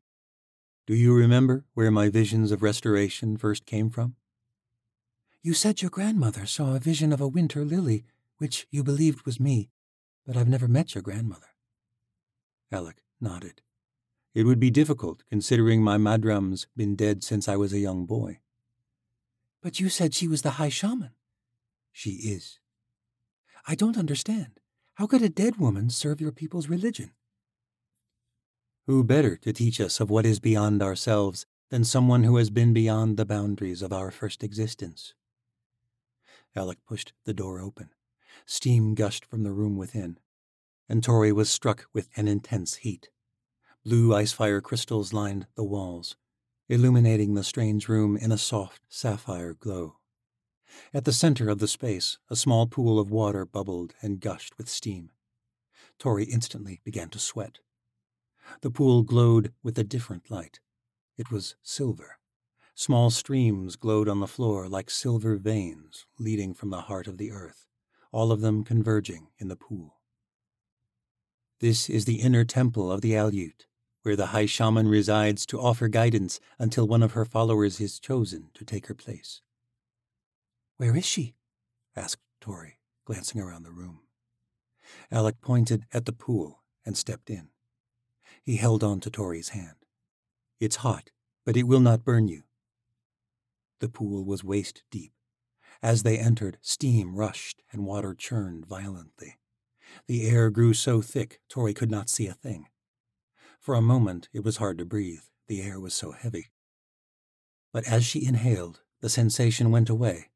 Do you remember where my visions of restoration first came from? You said your grandmother saw a vision of a winter lily, which you believed was me, but I've never met your grandmother. Alec nodded. It would be difficult, considering my madram's been dead since I was a young boy. But you said she was the high shaman. She is. I don't understand. How could a dead woman serve your people's religion? Who better to teach us of what is beyond ourselves than someone who has been beyond the boundaries of our first existence? Alec pushed the door open. Steam gushed from the room within, and Tori was struck with an intense heat. Blue icefire crystals lined the walls, illuminating the strange room in a soft sapphire glow. At the center of the space, a small pool of water bubbled and gushed with steam. Tori instantly began to sweat. The pool glowed with a different light. It was silver. Small streams glowed on the floor like silver veins leading from the heart of the earth, all of them converging in the pool. This is the inner temple of the Aleut, where the high shaman resides to offer guidance until one of her followers is chosen to take her place. Where is she? asked Tori, glancing around the room. Alec pointed at the pool and stepped in. He held on to Tori's hand. It's hot, but it will not burn you. The pool was waist deep. As they entered, steam rushed and water churned violently. The air grew so thick Tori could not see a thing. For a moment it was hard to breathe, the air was so heavy. But as she inhaled, the sensation went away,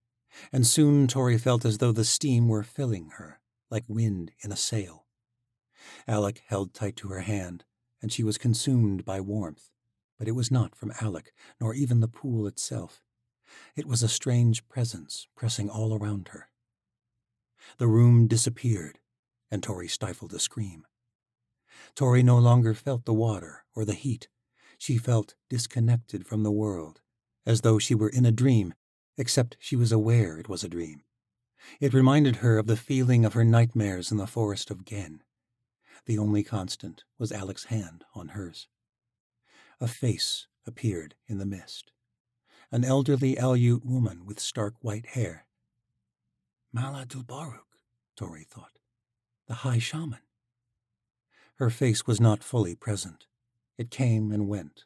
and soon Tori felt as though the steam were filling her, like wind in a sail. Alec held tight to her hand, and she was consumed by warmth, but it was not from Alec, nor even the pool itself. It was a strange presence pressing all around her. The room disappeared, and Tori stifled a scream. Tori no longer felt the water or the heat. She felt disconnected from the world, as though she were in a dream, except she was aware it was a dream. It reminded her of the feeling of her nightmares in the forest of Gen. The only constant was Alec's hand on hers. A face appeared in the mist. An elderly Aleut woman with stark white hair. Mala Dulbaruk, Tori thought. The high shaman. Her face was not fully present. It came and went,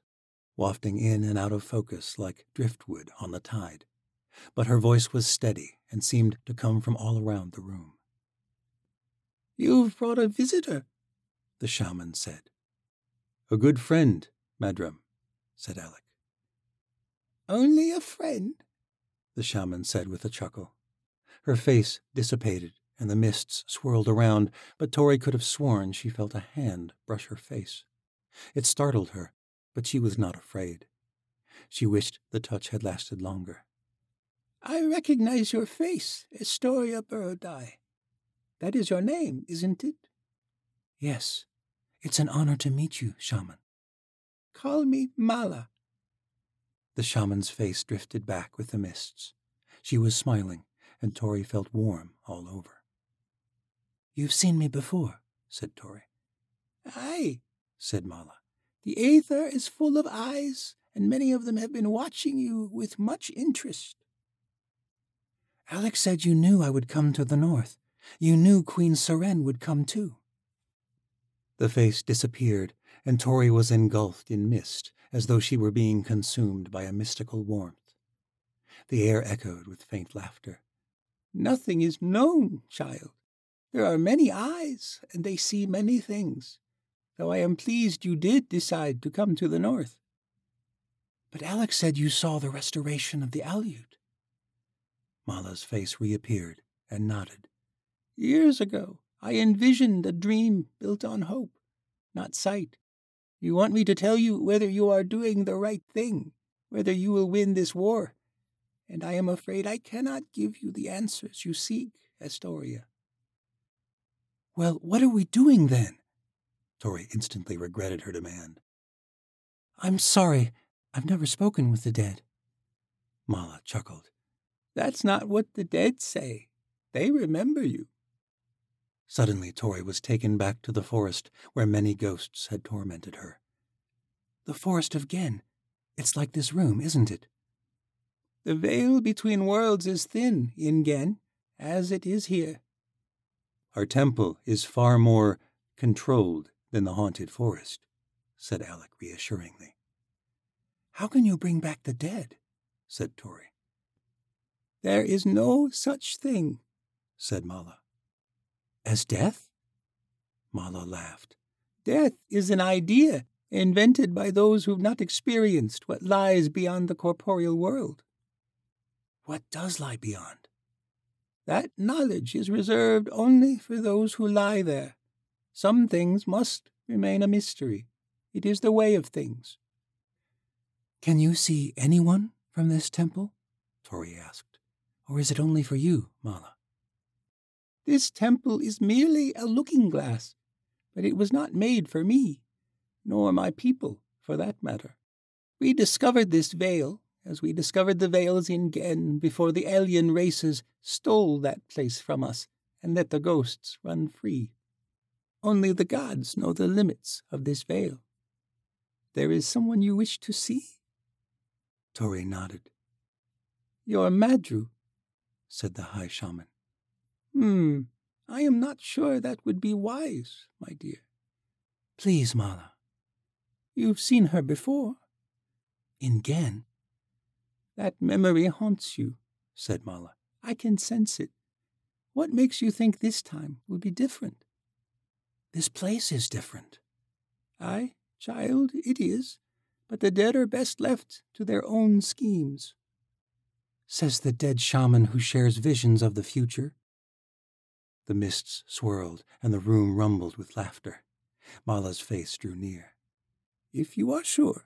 wafting in and out of focus like driftwood on the tide. But her voice was steady and seemed to come from all around the room. You've brought a visitor, the shaman said. A good friend, Madram, said Alec. Only a friend, the shaman said with a chuckle. Her face dissipated and the mists swirled around, but Tori could have sworn she felt a hand brush her face. It startled her, but she was not afraid. She wished the touch had lasted longer. I recognize your face, Estoria Burodai. That is your name, isn't it? Yes. It's an honor to meet you, shaman. Call me Mala. The shaman's face drifted back with the mists. She was smiling, and Tori felt warm all over. You've seen me before, said Tori. Aye, said Mala. The aether is full of eyes, and many of them have been watching you with much interest. Alec said you knew I would come to the north. You knew Queen Seren would come too. The face disappeared, and Tori was engulfed in mist, as though she were being consumed by a mystical warmth. The air echoed with faint laughter. Nothing is known, child. There are many eyes, and they see many things, though I am pleased you did decide to come to the north. But Alec said you saw the restoration of the Aleut. Mala's face reappeared and nodded. Years ago, I envisioned a dream built on hope, not sight. You want me to tell you whether you are doing the right thing, whether you will win this war. And I am afraid I cannot give you the answers you seek, Astoria. Well, what are we doing then? Tori instantly regretted her demand. I'm sorry. I've never spoken with the dead. Mala chuckled. That's not what the dead say. They remember you. Suddenly, Tori was taken back to the forest where many ghosts had tormented her. The forest of Gen. It's like this room, isn't it? The veil between worlds is thin in Gen, as it is here. Our temple is far more controlled than the haunted forest, said Alec reassuringly. How can you bring back the dead? said Tori. There is no such thing, said Mala. As death? Mala laughed. Death is an idea invented by those who've not experienced what lies beyond the corporeal world. What does lie beyond? That knowledge is reserved only for those who lie there. Some things must remain a mystery. It is the way of things. Can you see anyone from this temple? Tori asked. Or is it only for you, Mala? This temple is merely a looking glass, but it was not made for me, nor my people, for that matter. We discovered this veil, as we discovered the veils in Gen before the alien races stole that place from us and let the ghosts run free. Only the gods know the limits of this veil. There is someone you wish to see? Tori nodded. Your Madru, said the high shaman. Hmm, I am not sure that would be wise, my dear. Please, Mala. You've seen her before. In Gen? That memory haunts you, said Mala. I can sense it. What makes you think this time will be different? This place is different. Aye, child, it is, but the dead are best left to their own schemes says the dead shaman who shares visions of the future. The mists swirled, and the room rumbled with laughter. Mala's face drew near. If you are sure.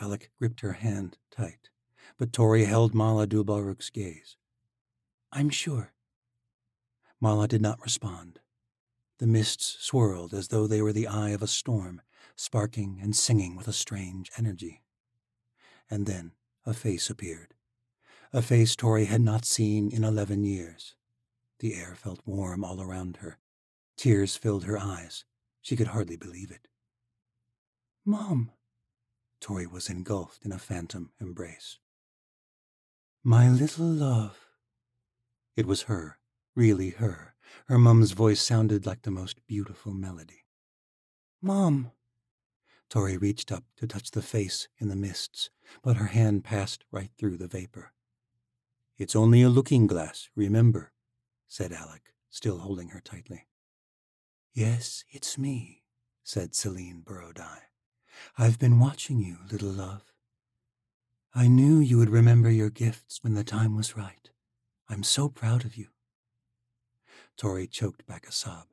Alec gripped her hand tight, but Tori held Mala Dulbaruk's gaze. I'm sure. Mala did not respond. The mists swirled as though they were the eye of a storm, sparking and singing with a strange energy. And then a face appeared a face Tori had not seen in eleven years. The air felt warm all around her. Tears filled her eyes. She could hardly believe it. Mom! Tori was engulfed in a phantom embrace. My little love. It was her, really her. Her mum's voice sounded like the most beautiful melody. Mom! Tori reached up to touch the face in the mists, but her hand passed right through the vapor. It's only a looking glass, remember, said Alec, still holding her tightly. Yes, it's me, said Celine Burodai. I've been watching you, little love. I knew you would remember your gifts when the time was right. I'm so proud of you. Tori choked back a sob.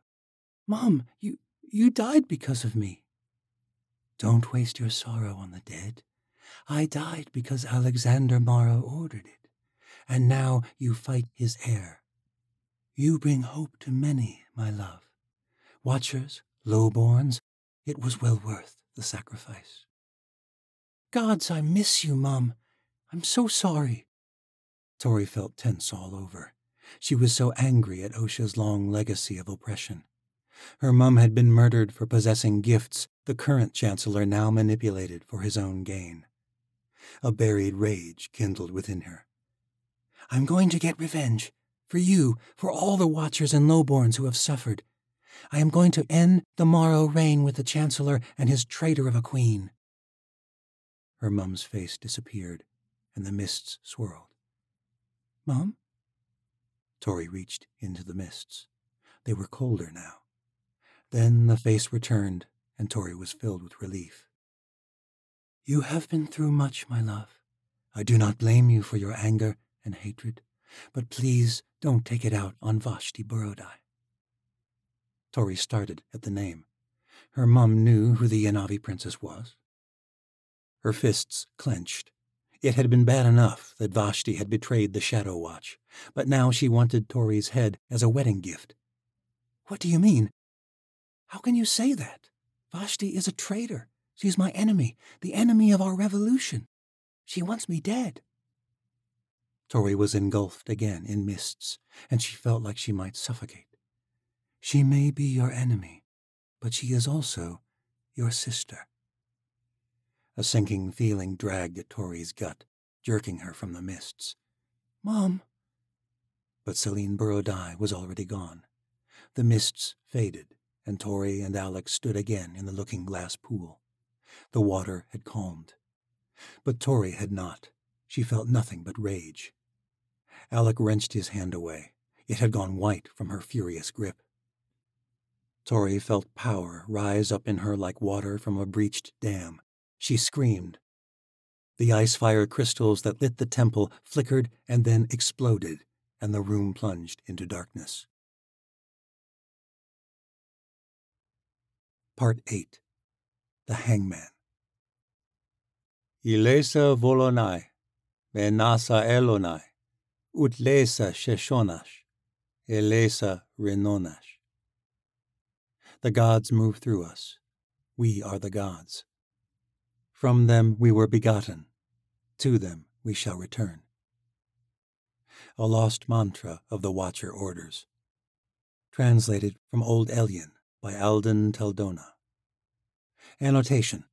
Mom, you you died because of me. Don't waste your sorrow on the dead. I died because Alexander Morrow ordered it and now you fight his heir. You bring hope to many, my love. Watchers, lowborns, it was well worth the sacrifice. Gods, I miss you, Mum. I'm so sorry. Tori felt tense all over. She was so angry at Osha's long legacy of oppression. Her mum had been murdered for possessing gifts the current chancellor now manipulated for his own gain. A buried rage kindled within her. I'm going to get revenge. For you, for all the Watchers and Lowborns who have suffered. I am going to end the Morrow reign with the Chancellor and his traitor of a queen. Her mum's face disappeared, and the mists swirled. Mum? Tori reached into the mists. They were colder now. Then the face returned, and Tori was filled with relief. You have been through much, my love. I do not blame you for your anger and hatred, but please don't take it out on Vashti Burodai. Tori started at the name. Her mum knew who the Yanavi princess was. Her fists clenched. It had been bad enough that Vashti had betrayed the Shadow Watch, but now she wanted Tori's head as a wedding gift. What do you mean? How can you say that? Vashti is a traitor. She's my enemy, the enemy of our revolution. She wants me dead. Tori was engulfed again in mists, and she felt like she might suffocate. She may be your enemy, but she is also your sister. A sinking feeling dragged at Tori's gut, jerking her from the mists. Mom! But Celine Burodai was already gone. The mists faded, and Tori and Alec stood again in the looking glass pool. The water had calmed. But Tori had not. She felt nothing but rage. Alec wrenched his hand away. It had gone white from her furious grip. Tori felt power rise up in her like water from a breached dam. She screamed. The ice fire crystals that lit the temple flickered and then exploded, and the room plunged into darkness. Part 8 The Hangman Ilesa volonai, venasa elonai, utlesa sheshonash, elesa renonash. The gods move through us. We are the gods. From them we were begotten. To them we shall return. A lost mantra of the Watcher orders. Translated from Old Elyon by Alden Teldona. Annotation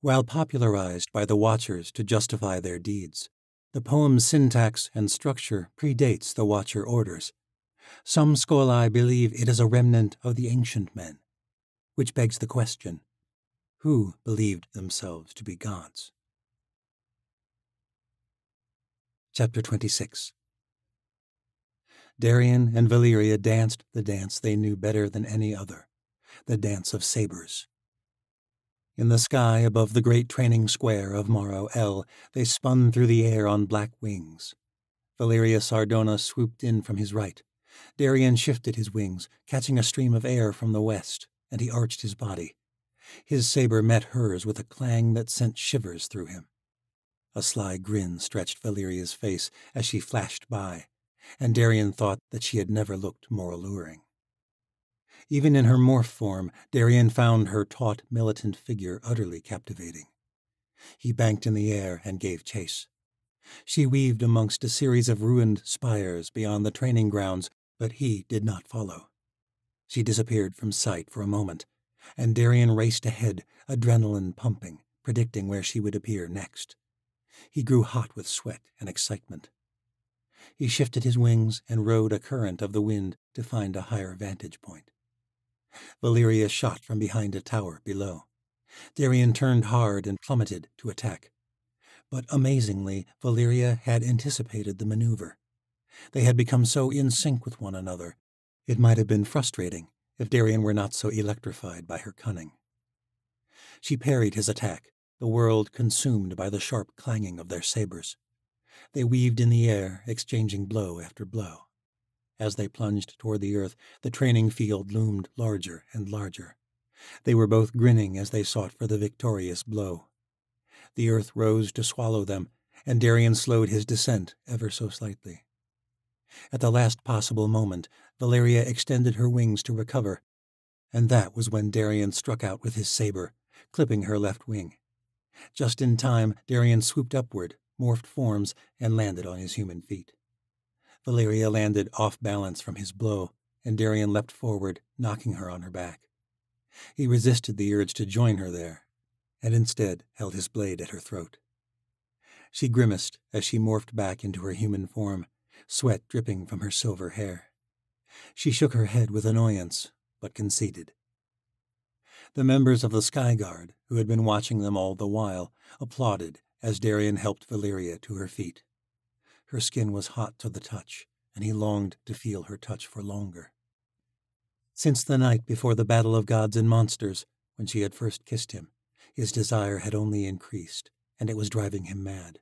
While popularized by the Watchers to justify their deeds, the poem's syntax and structure predates the Watcher orders. Some scholi believe it is a remnant of the ancient men, which begs the question who believed themselves to be gods? Chapter 26 Darien and Valeria danced the dance they knew better than any other the dance of sabers. In the sky above the great training square of Morrow El, they spun through the air on black wings. Valeria Sardona swooped in from his right. Darien shifted his wings, catching a stream of air from the west, and he arched his body. His saber met hers with a clang that sent shivers through him. A sly grin stretched Valeria's face as she flashed by, and Darien thought that she had never looked more alluring. Even in her morph form, Darien found her taut, militant figure utterly captivating. He banked in the air and gave chase. She weaved amongst a series of ruined spires beyond the training grounds, but he did not follow. She disappeared from sight for a moment, and Darien raced ahead, adrenaline pumping, predicting where she would appear next. He grew hot with sweat and excitement. He shifted his wings and rode a current of the wind to find a higher vantage point. Valeria shot from behind a tower below. Darien turned hard and plummeted to attack. But amazingly, Valeria had anticipated the maneuver. They had become so in sync with one another, it might have been frustrating if Darien were not so electrified by her cunning. She parried his attack, the world consumed by the sharp clanging of their sabers. They weaved in the air, exchanging blow after blow. As they plunged toward the earth, the training field loomed larger and larger. They were both grinning as they sought for the victorious blow. The earth rose to swallow them, and Darien slowed his descent ever so slightly. At the last possible moment, Valeria extended her wings to recover, and that was when Darien struck out with his saber, clipping her left wing. Just in time, Darien swooped upward, morphed forms, and landed on his human feet. Valeria landed off balance from his blow, and Darien leapt forward, knocking her on her back. He resisted the urge to join her there, and instead held his blade at her throat. She grimaced as she morphed back into her human form, sweat dripping from her silver hair. She shook her head with annoyance, but conceded. The members of the Sky Guard, who had been watching them all the while, applauded as Darien helped Valeria to her feet. Her skin was hot to the touch, and he longed to feel her touch for longer. Since the night before the battle of gods and monsters, when she had first kissed him, his desire had only increased, and it was driving him mad.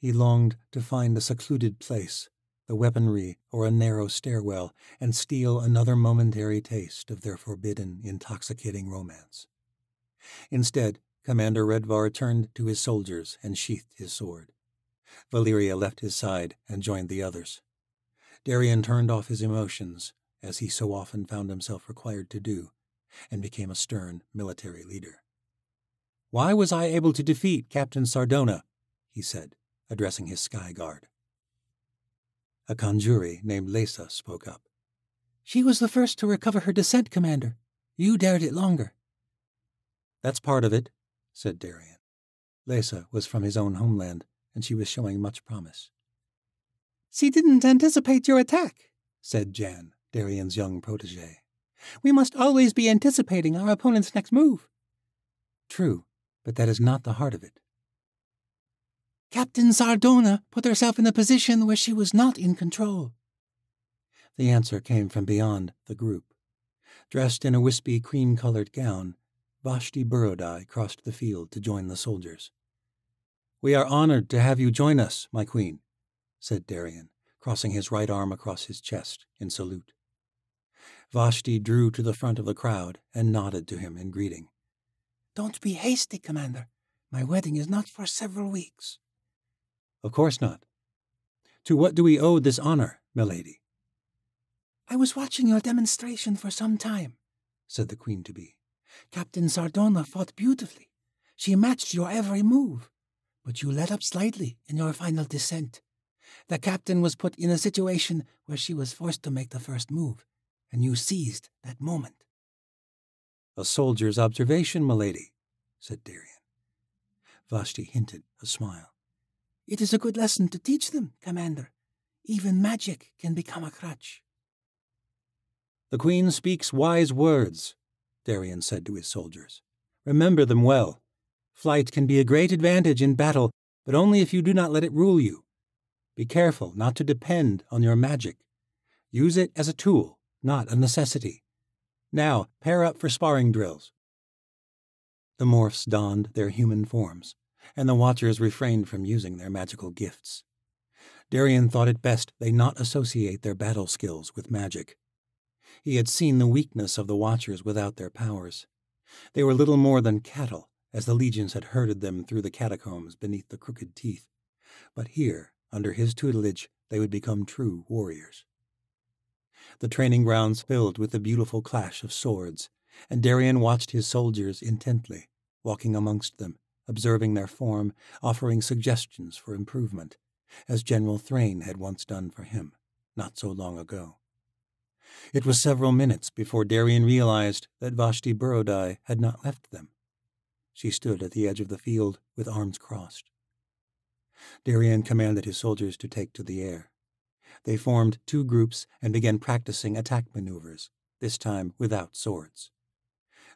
He longed to find a secluded place, the weaponry or a narrow stairwell, and steal another momentary taste of their forbidden, intoxicating romance. Instead, Commander Redvar turned to his soldiers and sheathed his sword. Valeria left his side and joined the others. Darien turned off his emotions, as he so often found himself required to do, and became a stern military leader. Why was I able to defeat Captain Sardona? he said, addressing his sky guard. A conjuri named Lesa spoke up. She was the first to recover her descent, Commander. You dared it longer. That's part of it, said Darien. Lesa was from his own homeland, and she was showing much promise. She didn't anticipate your attack, said Jan, Darien's young protege. We must always be anticipating our opponent's next move. True, but that is not the heart of it. Captain Sardona put herself in a position where she was not in control. The answer came from beyond the group. Dressed in a wispy cream colored gown, Vashti Burodai crossed the field to join the soldiers. We are honored to have you join us, my queen, said Darien, crossing his right arm across his chest in salute. Vashti drew to the front of the crowd and nodded to him in greeting. Don't be hasty, Commander. My wedding is not for several weeks. Of course not. To what do we owe this honor, milady? I was watching your demonstration for some time, said the queen to be. Captain Sardona fought beautifully. She matched your every move, but you let up slightly in your final descent. The captain was put in a situation where she was forced to make the first move, and you seized that moment. A soldier's observation, milady, said Darien. Vashti hinted a smile. It is a good lesson to teach them, Commander. Even magic can become a crutch. The Queen speaks wise words, Darien said to his soldiers. Remember them well. Flight can be a great advantage in battle, but only if you do not let it rule you. Be careful not to depend on your magic. Use it as a tool, not a necessity. Now, pair up for sparring drills. The morphs donned their human forms, and the watchers refrained from using their magical gifts. Darien thought it best they not associate their battle skills with magic. He had seen the weakness of the Watchers without their powers. They were little more than cattle, as the legions had herded them through the catacombs beneath the crooked teeth. But here, under his tutelage, they would become true warriors. The training grounds filled with the beautiful clash of swords, and Darien watched his soldiers intently, walking amongst them, observing their form, offering suggestions for improvement, as General Thrain had once done for him, not so long ago. It was several minutes before Darien realized that Vashti Burodai had not left them. She stood at the edge of the field with arms crossed. Darien commanded his soldiers to take to the air. They formed two groups and began practicing attack maneuvers, this time without swords.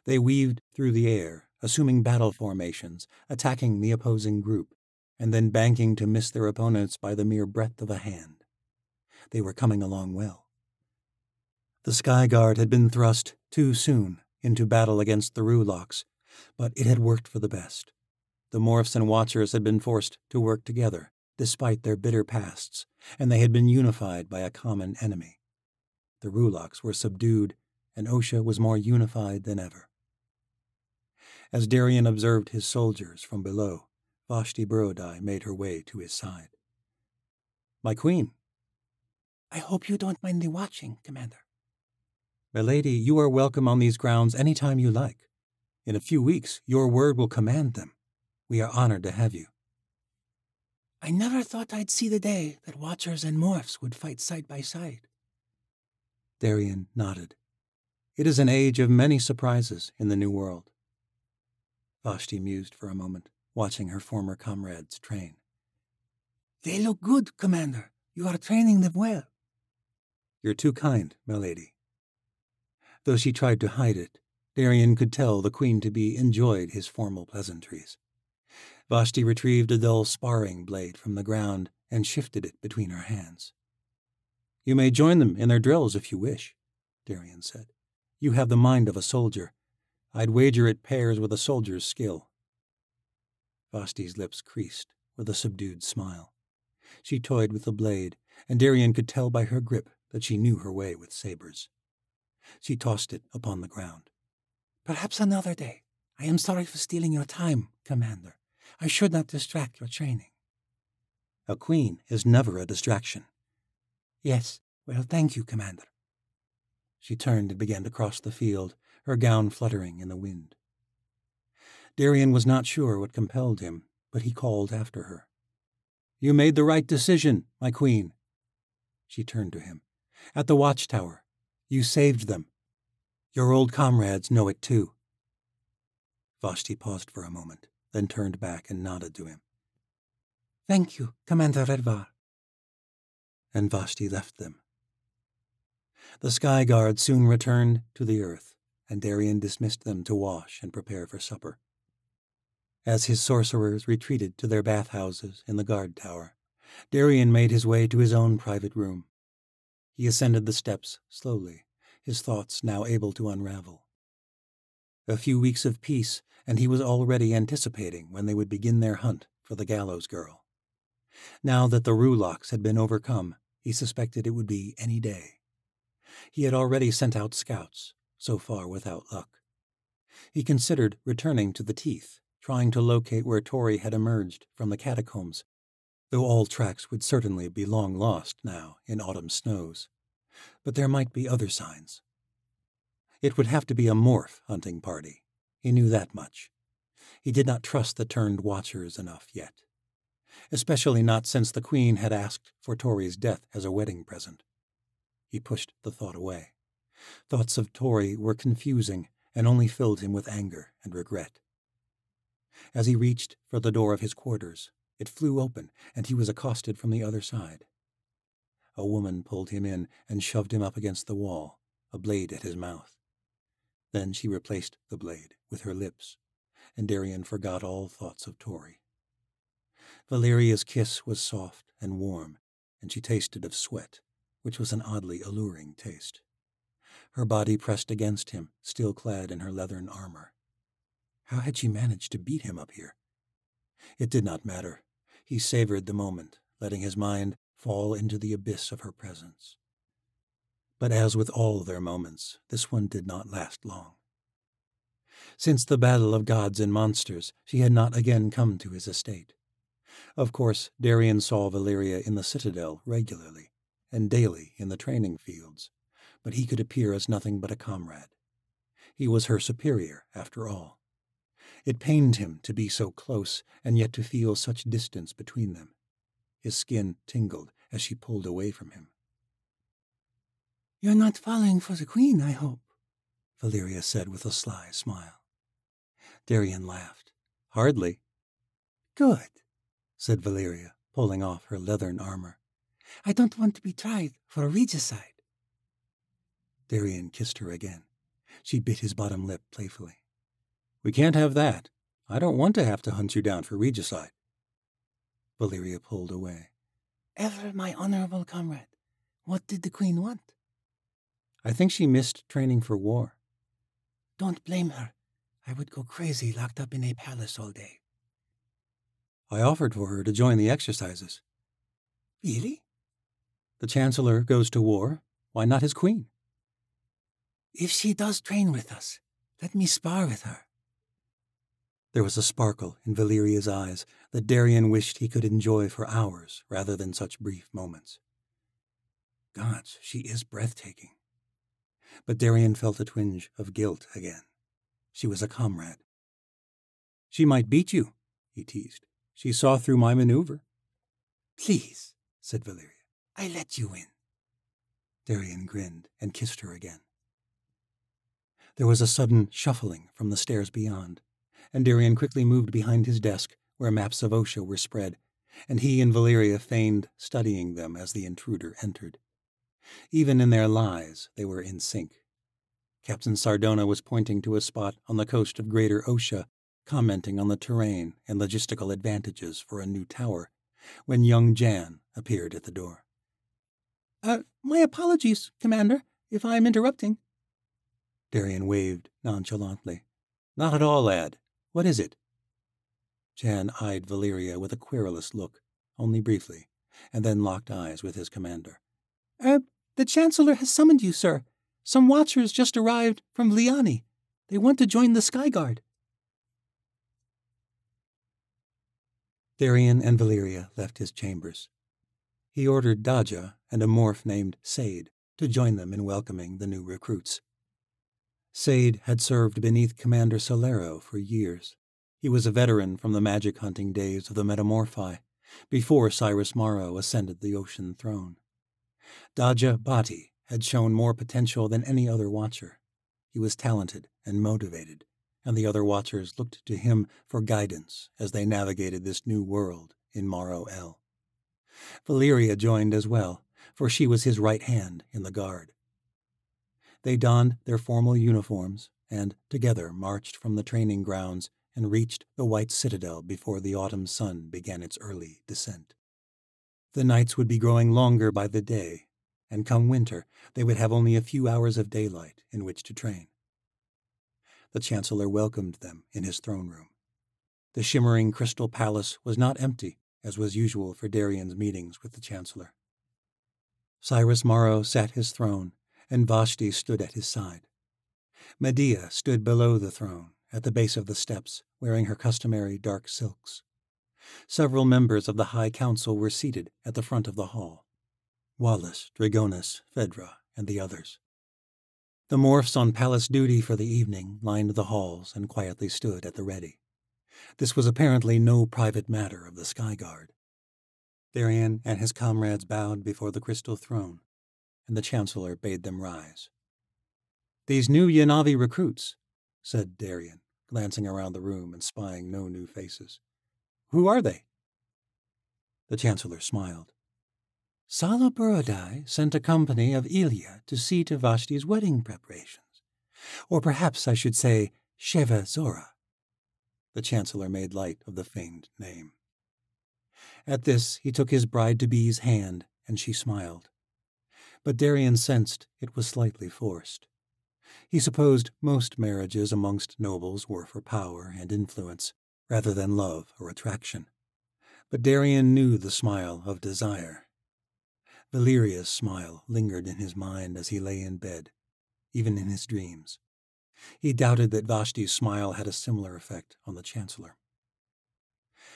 They weaved through the air, assuming battle formations, attacking the opposing group, and then banking to miss their opponents by the mere breadth of a hand. They were coming along well. The Sky Guard had been thrust too soon into battle against the Rulaks, but it had worked for the best. The Morphs and Watchers had been forced to work together, despite their bitter pasts, and they had been unified by a common enemy. The Rulaks were subdued, and Osha was more unified than ever. As Darien observed his soldiers from below, Vashti Burodai made her way to his side. My queen. I hope you don't mind me watching, Commander. Milady, you are welcome on these grounds any time you like. In a few weeks, your word will command them. We are honored to have you. I never thought I'd see the day that Watchers and Morphs would fight side by side. Darien nodded. It is an age of many surprises in the New World. Vashti mused for a moment, watching her former comrades train. They look good, Commander. You are training them well. You're too kind, my lady. Though she tried to hide it, Darien could tell the Queen to be enjoyed his formal pleasantries. Vashti retrieved a dull sparring blade from the ground and shifted it between her hands. You may join them in their drills if you wish, Darien said. You have the mind of a soldier. I'd wager it pairs with a soldier's skill. Vashti's lips creased with a subdued smile. She toyed with the blade, and Darien could tell by her grip that she knew her way with sabers. She tossed it upon the ground. Perhaps another day. I am sorry for stealing your time, Commander. I should not distract your training. A queen is never a distraction. Yes, well, thank you, Commander. She turned and began to cross the field, her gown fluttering in the wind. Darien was not sure what compelled him, but he called after her. You made the right decision, my queen. She turned to him. At the watchtower. You saved them. Your old comrades know it too. Vashti paused for a moment, then turned back and nodded to him. Thank you, Commander Redvar. And Vashti left them. The sky guard soon returned to the earth, and Darien dismissed them to wash and prepare for supper. As his sorcerers retreated to their bathhouses in the guard tower, Darien made his way to his own private room. He ascended the steps slowly, his thoughts now able to unravel. A few weeks of peace, and he was already anticipating when they would begin their hunt for the gallows girl. Now that the Rulaks had been overcome, he suspected it would be any day. He had already sent out scouts, so far without luck. He considered returning to the Teeth, trying to locate where Tori had emerged from the catacombs, though all tracks would certainly be long lost now in autumn snows. But there might be other signs. It would have to be a morph hunting party. He knew that much. He did not trust the turned watchers enough yet, especially not since the Queen had asked for Tori's death as a wedding present. He pushed the thought away. Thoughts of Tori were confusing and only filled him with anger and regret. As he reached for the door of his quarters, it flew open, and he was accosted from the other side. A woman pulled him in and shoved him up against the wall, a blade at his mouth. Then she replaced the blade with her lips, and Darien forgot all thoughts of Tori. Valeria's kiss was soft and warm, and she tasted of sweat, which was an oddly alluring taste. Her body pressed against him, still clad in her leathern armor. How had she managed to beat him up here? It did not matter. He savored the moment, letting his mind fall into the abyss of her presence. But as with all their moments, this one did not last long. Since the battle of gods and monsters, she had not again come to his estate. Of course, Darien saw Valeria in the citadel regularly, and daily in the training fields, but he could appear as nothing but a comrade. He was her superior, after all. It pained him to be so close and yet to feel such distance between them. His skin tingled as she pulled away from him. You're not falling for the queen, I hope, Valeria said with a sly smile. Darien laughed. Hardly. Good, said Valeria, pulling off her leathern armor. I don't want to be tried for a regicide. Darien kissed her again. She bit his bottom lip playfully. We can't have that. I don't want to have to hunt you down for regicide. Valeria pulled away. Ever my honorable comrade, what did the queen want? I think she missed training for war. Don't blame her. I would go crazy locked up in a palace all day. I offered for her to join the exercises. Really? The Chancellor goes to war. Why not his queen? If she does train with us, let me spar with her. There was a sparkle in Valeria's eyes that Darien wished he could enjoy for hours rather than such brief moments. Gods, she is breathtaking. But Darien felt a twinge of guilt again. She was a comrade. She might beat you, he teased. She saw through my maneuver. Please, said Valeria, I let you in. Darien grinned and kissed her again. There was a sudden shuffling from the stairs beyond, and Darien quickly moved behind his desk where maps of Osha were spread, and he and Valeria feigned studying them as the intruder entered. Even in their lies, they were in sync. Captain Sardona was pointing to a spot on the coast of Greater Osha, commenting on the terrain and logistical advantages for a new tower, when young Jan appeared at the door. Uh, my apologies, Commander, if I am interrupting. Darien waved nonchalantly. Not at all, lad. What is it? Jan eyed Valeria with a querulous look, only briefly, and then locked eyes with his commander. Uh, the Chancellor has summoned you, sir. Some watchers just arrived from Liani. They want to join the Sky Guard. Darien and Valeria left his chambers. He ordered Daja and a morph named Sade to join them in welcoming the new recruits. Sade had served beneath Commander Solero for years. He was a veteran from the magic hunting days of the Metamorphi, before Cyrus Morrow ascended the ocean throne. Daja Bati had shown more potential than any other watcher. He was talented and motivated, and the other watchers looked to him for guidance as they navigated this new world in Morrow El. Valeria joined as well, for she was his right hand in the guard. They donned their formal uniforms and together marched from the training grounds and reached the white citadel before the autumn sun began its early descent. The nights would be growing longer by the day, and come winter they would have only a few hours of daylight in which to train. The Chancellor welcomed them in his throne room. The shimmering crystal palace was not empty, as was usual for Darien's meetings with the Chancellor. Cyrus Morrow sat his throne, and Vashti stood at his side. Medea stood below the throne, at the base of the steps, wearing her customary dark silks. Several members of the High Council were seated at the front of the hall Wallace, Dragonis, Phaedra, and the others. The morphs on palace duty for the evening lined the halls and quietly stood at the ready. This was apparently no private matter of the Sky Guard. Darien and his comrades bowed before the crystal throne, and the Chancellor bade them rise. These new Yanavi recruits, said Darien, glancing around the room and spying no new faces. Who are they? The Chancellor smiled. Sala Burodai sent a company of Ilya to see to Vashti's wedding preparations. Or perhaps I should say Sheva Zora. The Chancellor made light of the feigned name. At this, he took his bride to be's hand, and she smiled. But Darien sensed it was slightly forced. He supposed most marriages amongst nobles were for power and influence, rather than love or attraction. But Darien knew the smile of desire. Valeria's smile lingered in his mind as he lay in bed, even in his dreams. He doubted that Vashti's smile had a similar effect on the Chancellor.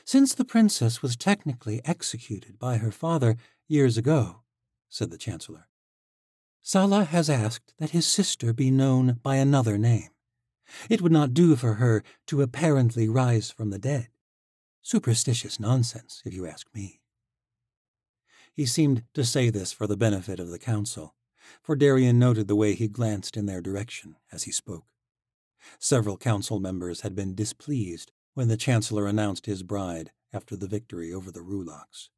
Since the princess was technically executed by her father years ago, said the Chancellor, Sala has asked that his sister be known by another name. It would not do for her to apparently rise from the dead. Superstitious nonsense, if you ask me. He seemed to say this for the benefit of the council, for Darien noted the way he glanced in their direction as he spoke. Several council members had been displeased when the Chancellor announced his bride after the victory over the Rulaks.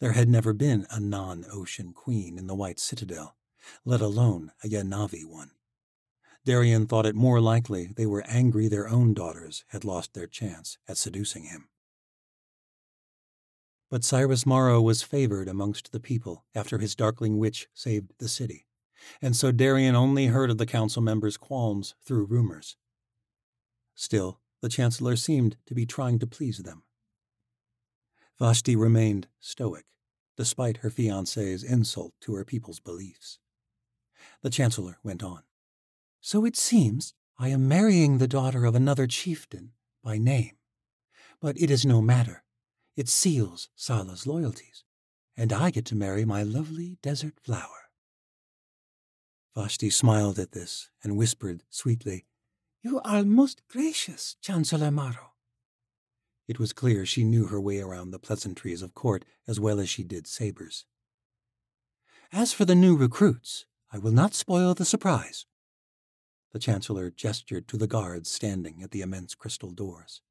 There had never been a non-ocean queen in the White Citadel, let alone a Yanavi one. Darien thought it more likely they were angry their own daughters had lost their chance at seducing him. But Cyrus Morrow was favored amongst the people after his darkling witch saved the city and so Darien only heard of the council members' qualms through rumors. Still, the Chancellor seemed to be trying to please them. Vashti remained stoic, despite her fiancé's insult to her people's beliefs. The Chancellor went on. So it seems I am marrying the daughter of another chieftain by name. But it is no matter. It seals Sala's loyalties, and I get to marry my lovely desert flower. Vashti smiled at this and whispered sweetly, You are most gracious, Chancellor Morrow. It was clear she knew her way around the pleasantries of court as well as she did sabers. As for the new recruits, I will not spoil the surprise. The Chancellor gestured to the guards standing at the immense crystal doors.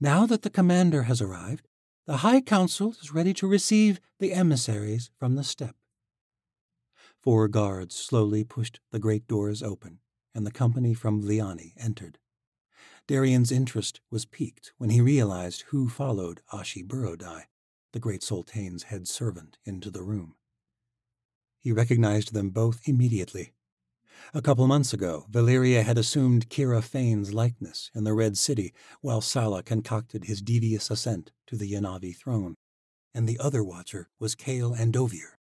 Now that the commander has arrived, the High Council is ready to receive the emissaries from the steppe. Four guards slowly pushed the great doors open, and the company from Vliani entered. Darien's interest was piqued when he realized who followed Ashi Burodai, the great sultan's head servant, into the room. He recognized them both immediately. A couple months ago, Valeria had assumed Kira Fane's likeness in the Red City while Sala concocted his devious ascent to the Yanavi throne, and the other watcher was Cale Andovier,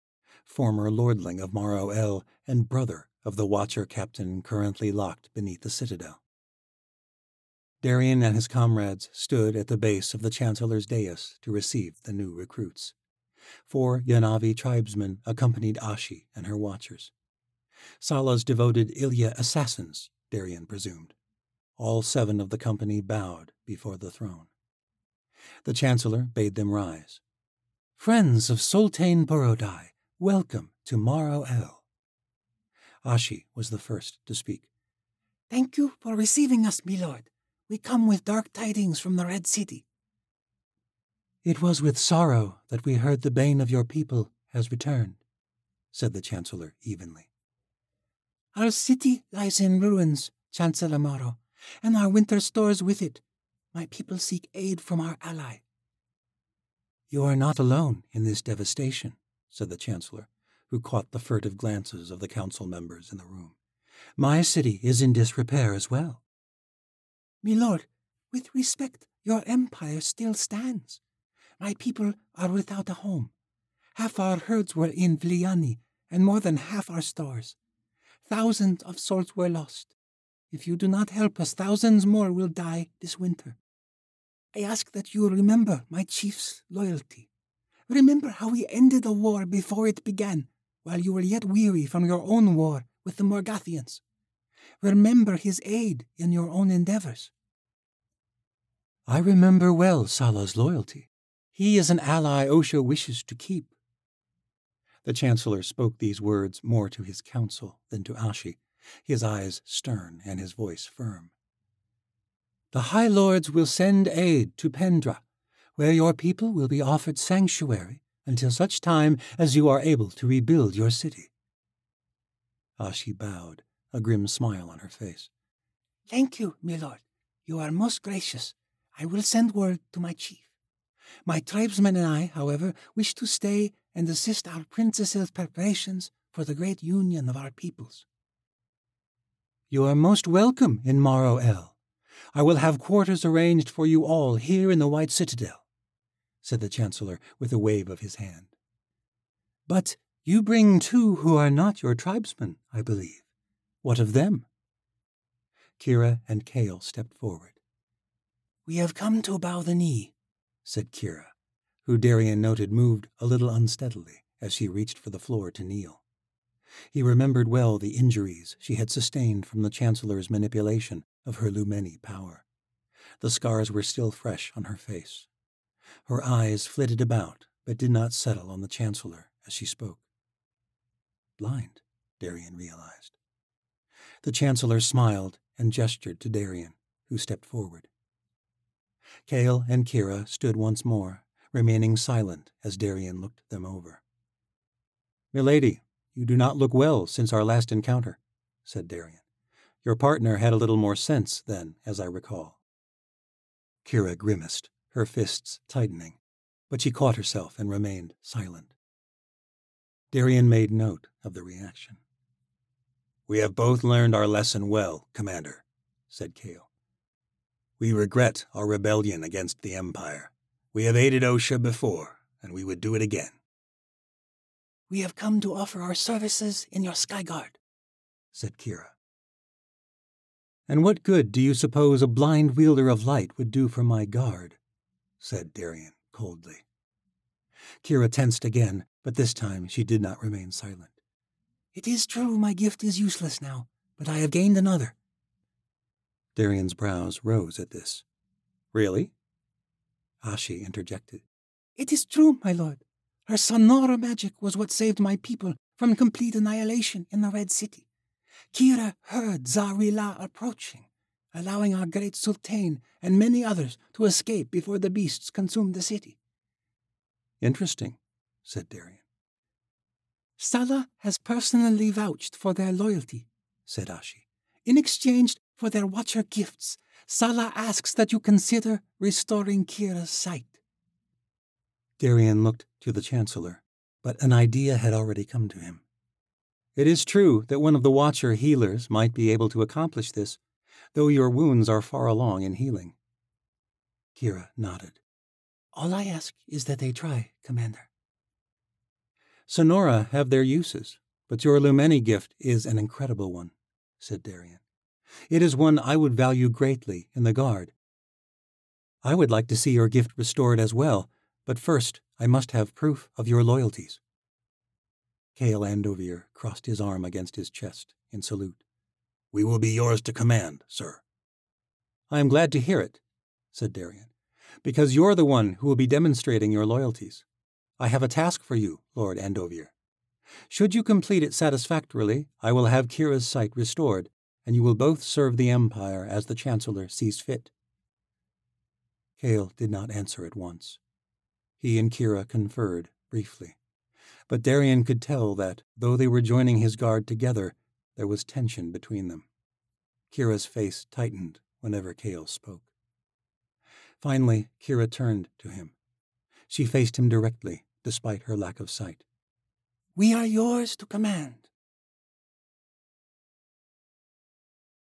former lordling of Morrow El and brother of the watcher captain currently locked beneath the citadel. Darien and his comrades stood at the base of the Chancellor's dais to receive the new recruits. Four Yanavi tribesmen accompanied Ashi and her watchers. Sala's devoted Ilya assassins, Darien presumed. All seven of the company bowed before the throne. The Chancellor bade them rise. Friends of Sultan Burodai, welcome to Morrow El. Ashi was the first to speak. Thank you for receiving us, milord. We come with dark tidings from the Red City. It was with sorrow that we heard the bane of your people has returned, said the Chancellor evenly. Our city lies in ruins, Chancellor Morrow, and our winter stores with it. My people seek aid from our ally. You are not alone in this devastation, said the Chancellor, who caught the furtive glances of the council members in the room. My city is in disrepair as well. Milord, with respect, your empire still stands. My people are without a home. Half our herds were in Vliani, and more than half our stores. Thousands of souls were lost. If you do not help us, thousands more will die this winter. I ask that you remember my chief's loyalty. Remember how he ended the war before it began, while you were yet weary from your own war with the Morgathians. Remember his aid in your own endeavors. I remember well Sala's loyalty. He is an ally Osha wishes to keep. The Chancellor spoke these words more to his council than to Ashi, his eyes stern and his voice firm. The High Lords will send aid to Pendra, where your people will be offered sanctuary until such time as you are able to rebuild your city. Ashi bowed, a grim smile on her face. Thank you, milord. You are most gracious. I will send word to my chief. My tribesmen and I, however, wish to stay and assist our princess's preparations for the great union of our peoples. You are most welcome in Morrow El. I will have quarters arranged for you all here in the White Citadel, said the Chancellor with a wave of his hand. But you bring two who are not your tribesmen, I believe. What of them? Kira and Cale stepped forward. We have come to bow the knee, said Kira, who Darien noted moved a little unsteadily as she reached for the floor to kneel. He remembered well the injuries she had sustained from the Chancellor's manipulation of her Lumeni power. The scars were still fresh on her face. Her eyes flitted about, but did not settle on the Chancellor as she spoke. Blind, Darien realized. The Chancellor smiled and gestured to Darien, who stepped forward. Cale and Kira stood once more, remaining silent as Darien looked them over. Milady, you do not look well since our last encounter, said Darien. Your partner had a little more sense then, as I recall. Kira grimaced, her fists tightening, but she caught herself and remained silent. Darien made note of the reaction. We have both learned our lesson well, Commander, said Cale. We regret our rebellion against the Empire. We have aided Osha before, and we would do it again. We have come to offer our services in your Skyguard, said Kira. And what good do you suppose a blind wielder of light would do for my guard? said Darien coldly. Kira tensed again, but this time she did not remain silent. It is true my gift is useless now, but I have gained another. Darien's brows rose at this. Really? Ah, Ashi interjected. It is true, my lord. Her sonora magic was what saved my people from complete annihilation in the Red City. Kira heard Zarila approaching, allowing our great Sultan and many others to escape before the beasts consumed the city. Interesting, said Darien. Sala has personally vouched for their loyalty, said Ashi. In exchange for their watcher gifts, Sala asks that you consider restoring Kira's sight. Darien looked to the Chancellor, but an idea had already come to him. It is true that one of the Watcher healers might be able to accomplish this, though your wounds are far along in healing. Kira nodded. All I ask is that they try, Commander. Sonora have their uses, but your Lumeni gift is an incredible one, said Darien. It is one I would value greatly in the Guard. I would like to see your gift restored as well, but first I must have proof of your loyalties. Cale Andovier crossed his arm against his chest in salute. We will be yours to command, sir. I am glad to hear it, said Darien, because you're the one who will be demonstrating your loyalties. I have a task for you, Lord Andovier. Should you complete it satisfactorily, I will have Kira's sight restored, and you will both serve the Empire as the Chancellor sees fit. Cale did not answer at once. He and Kira conferred briefly, but Darien could tell that, though they were joining his guard together, there was tension between them. Kira's face tightened whenever Cale spoke. Finally, Kira turned to him. She faced him directly, despite her lack of sight. We are yours to command,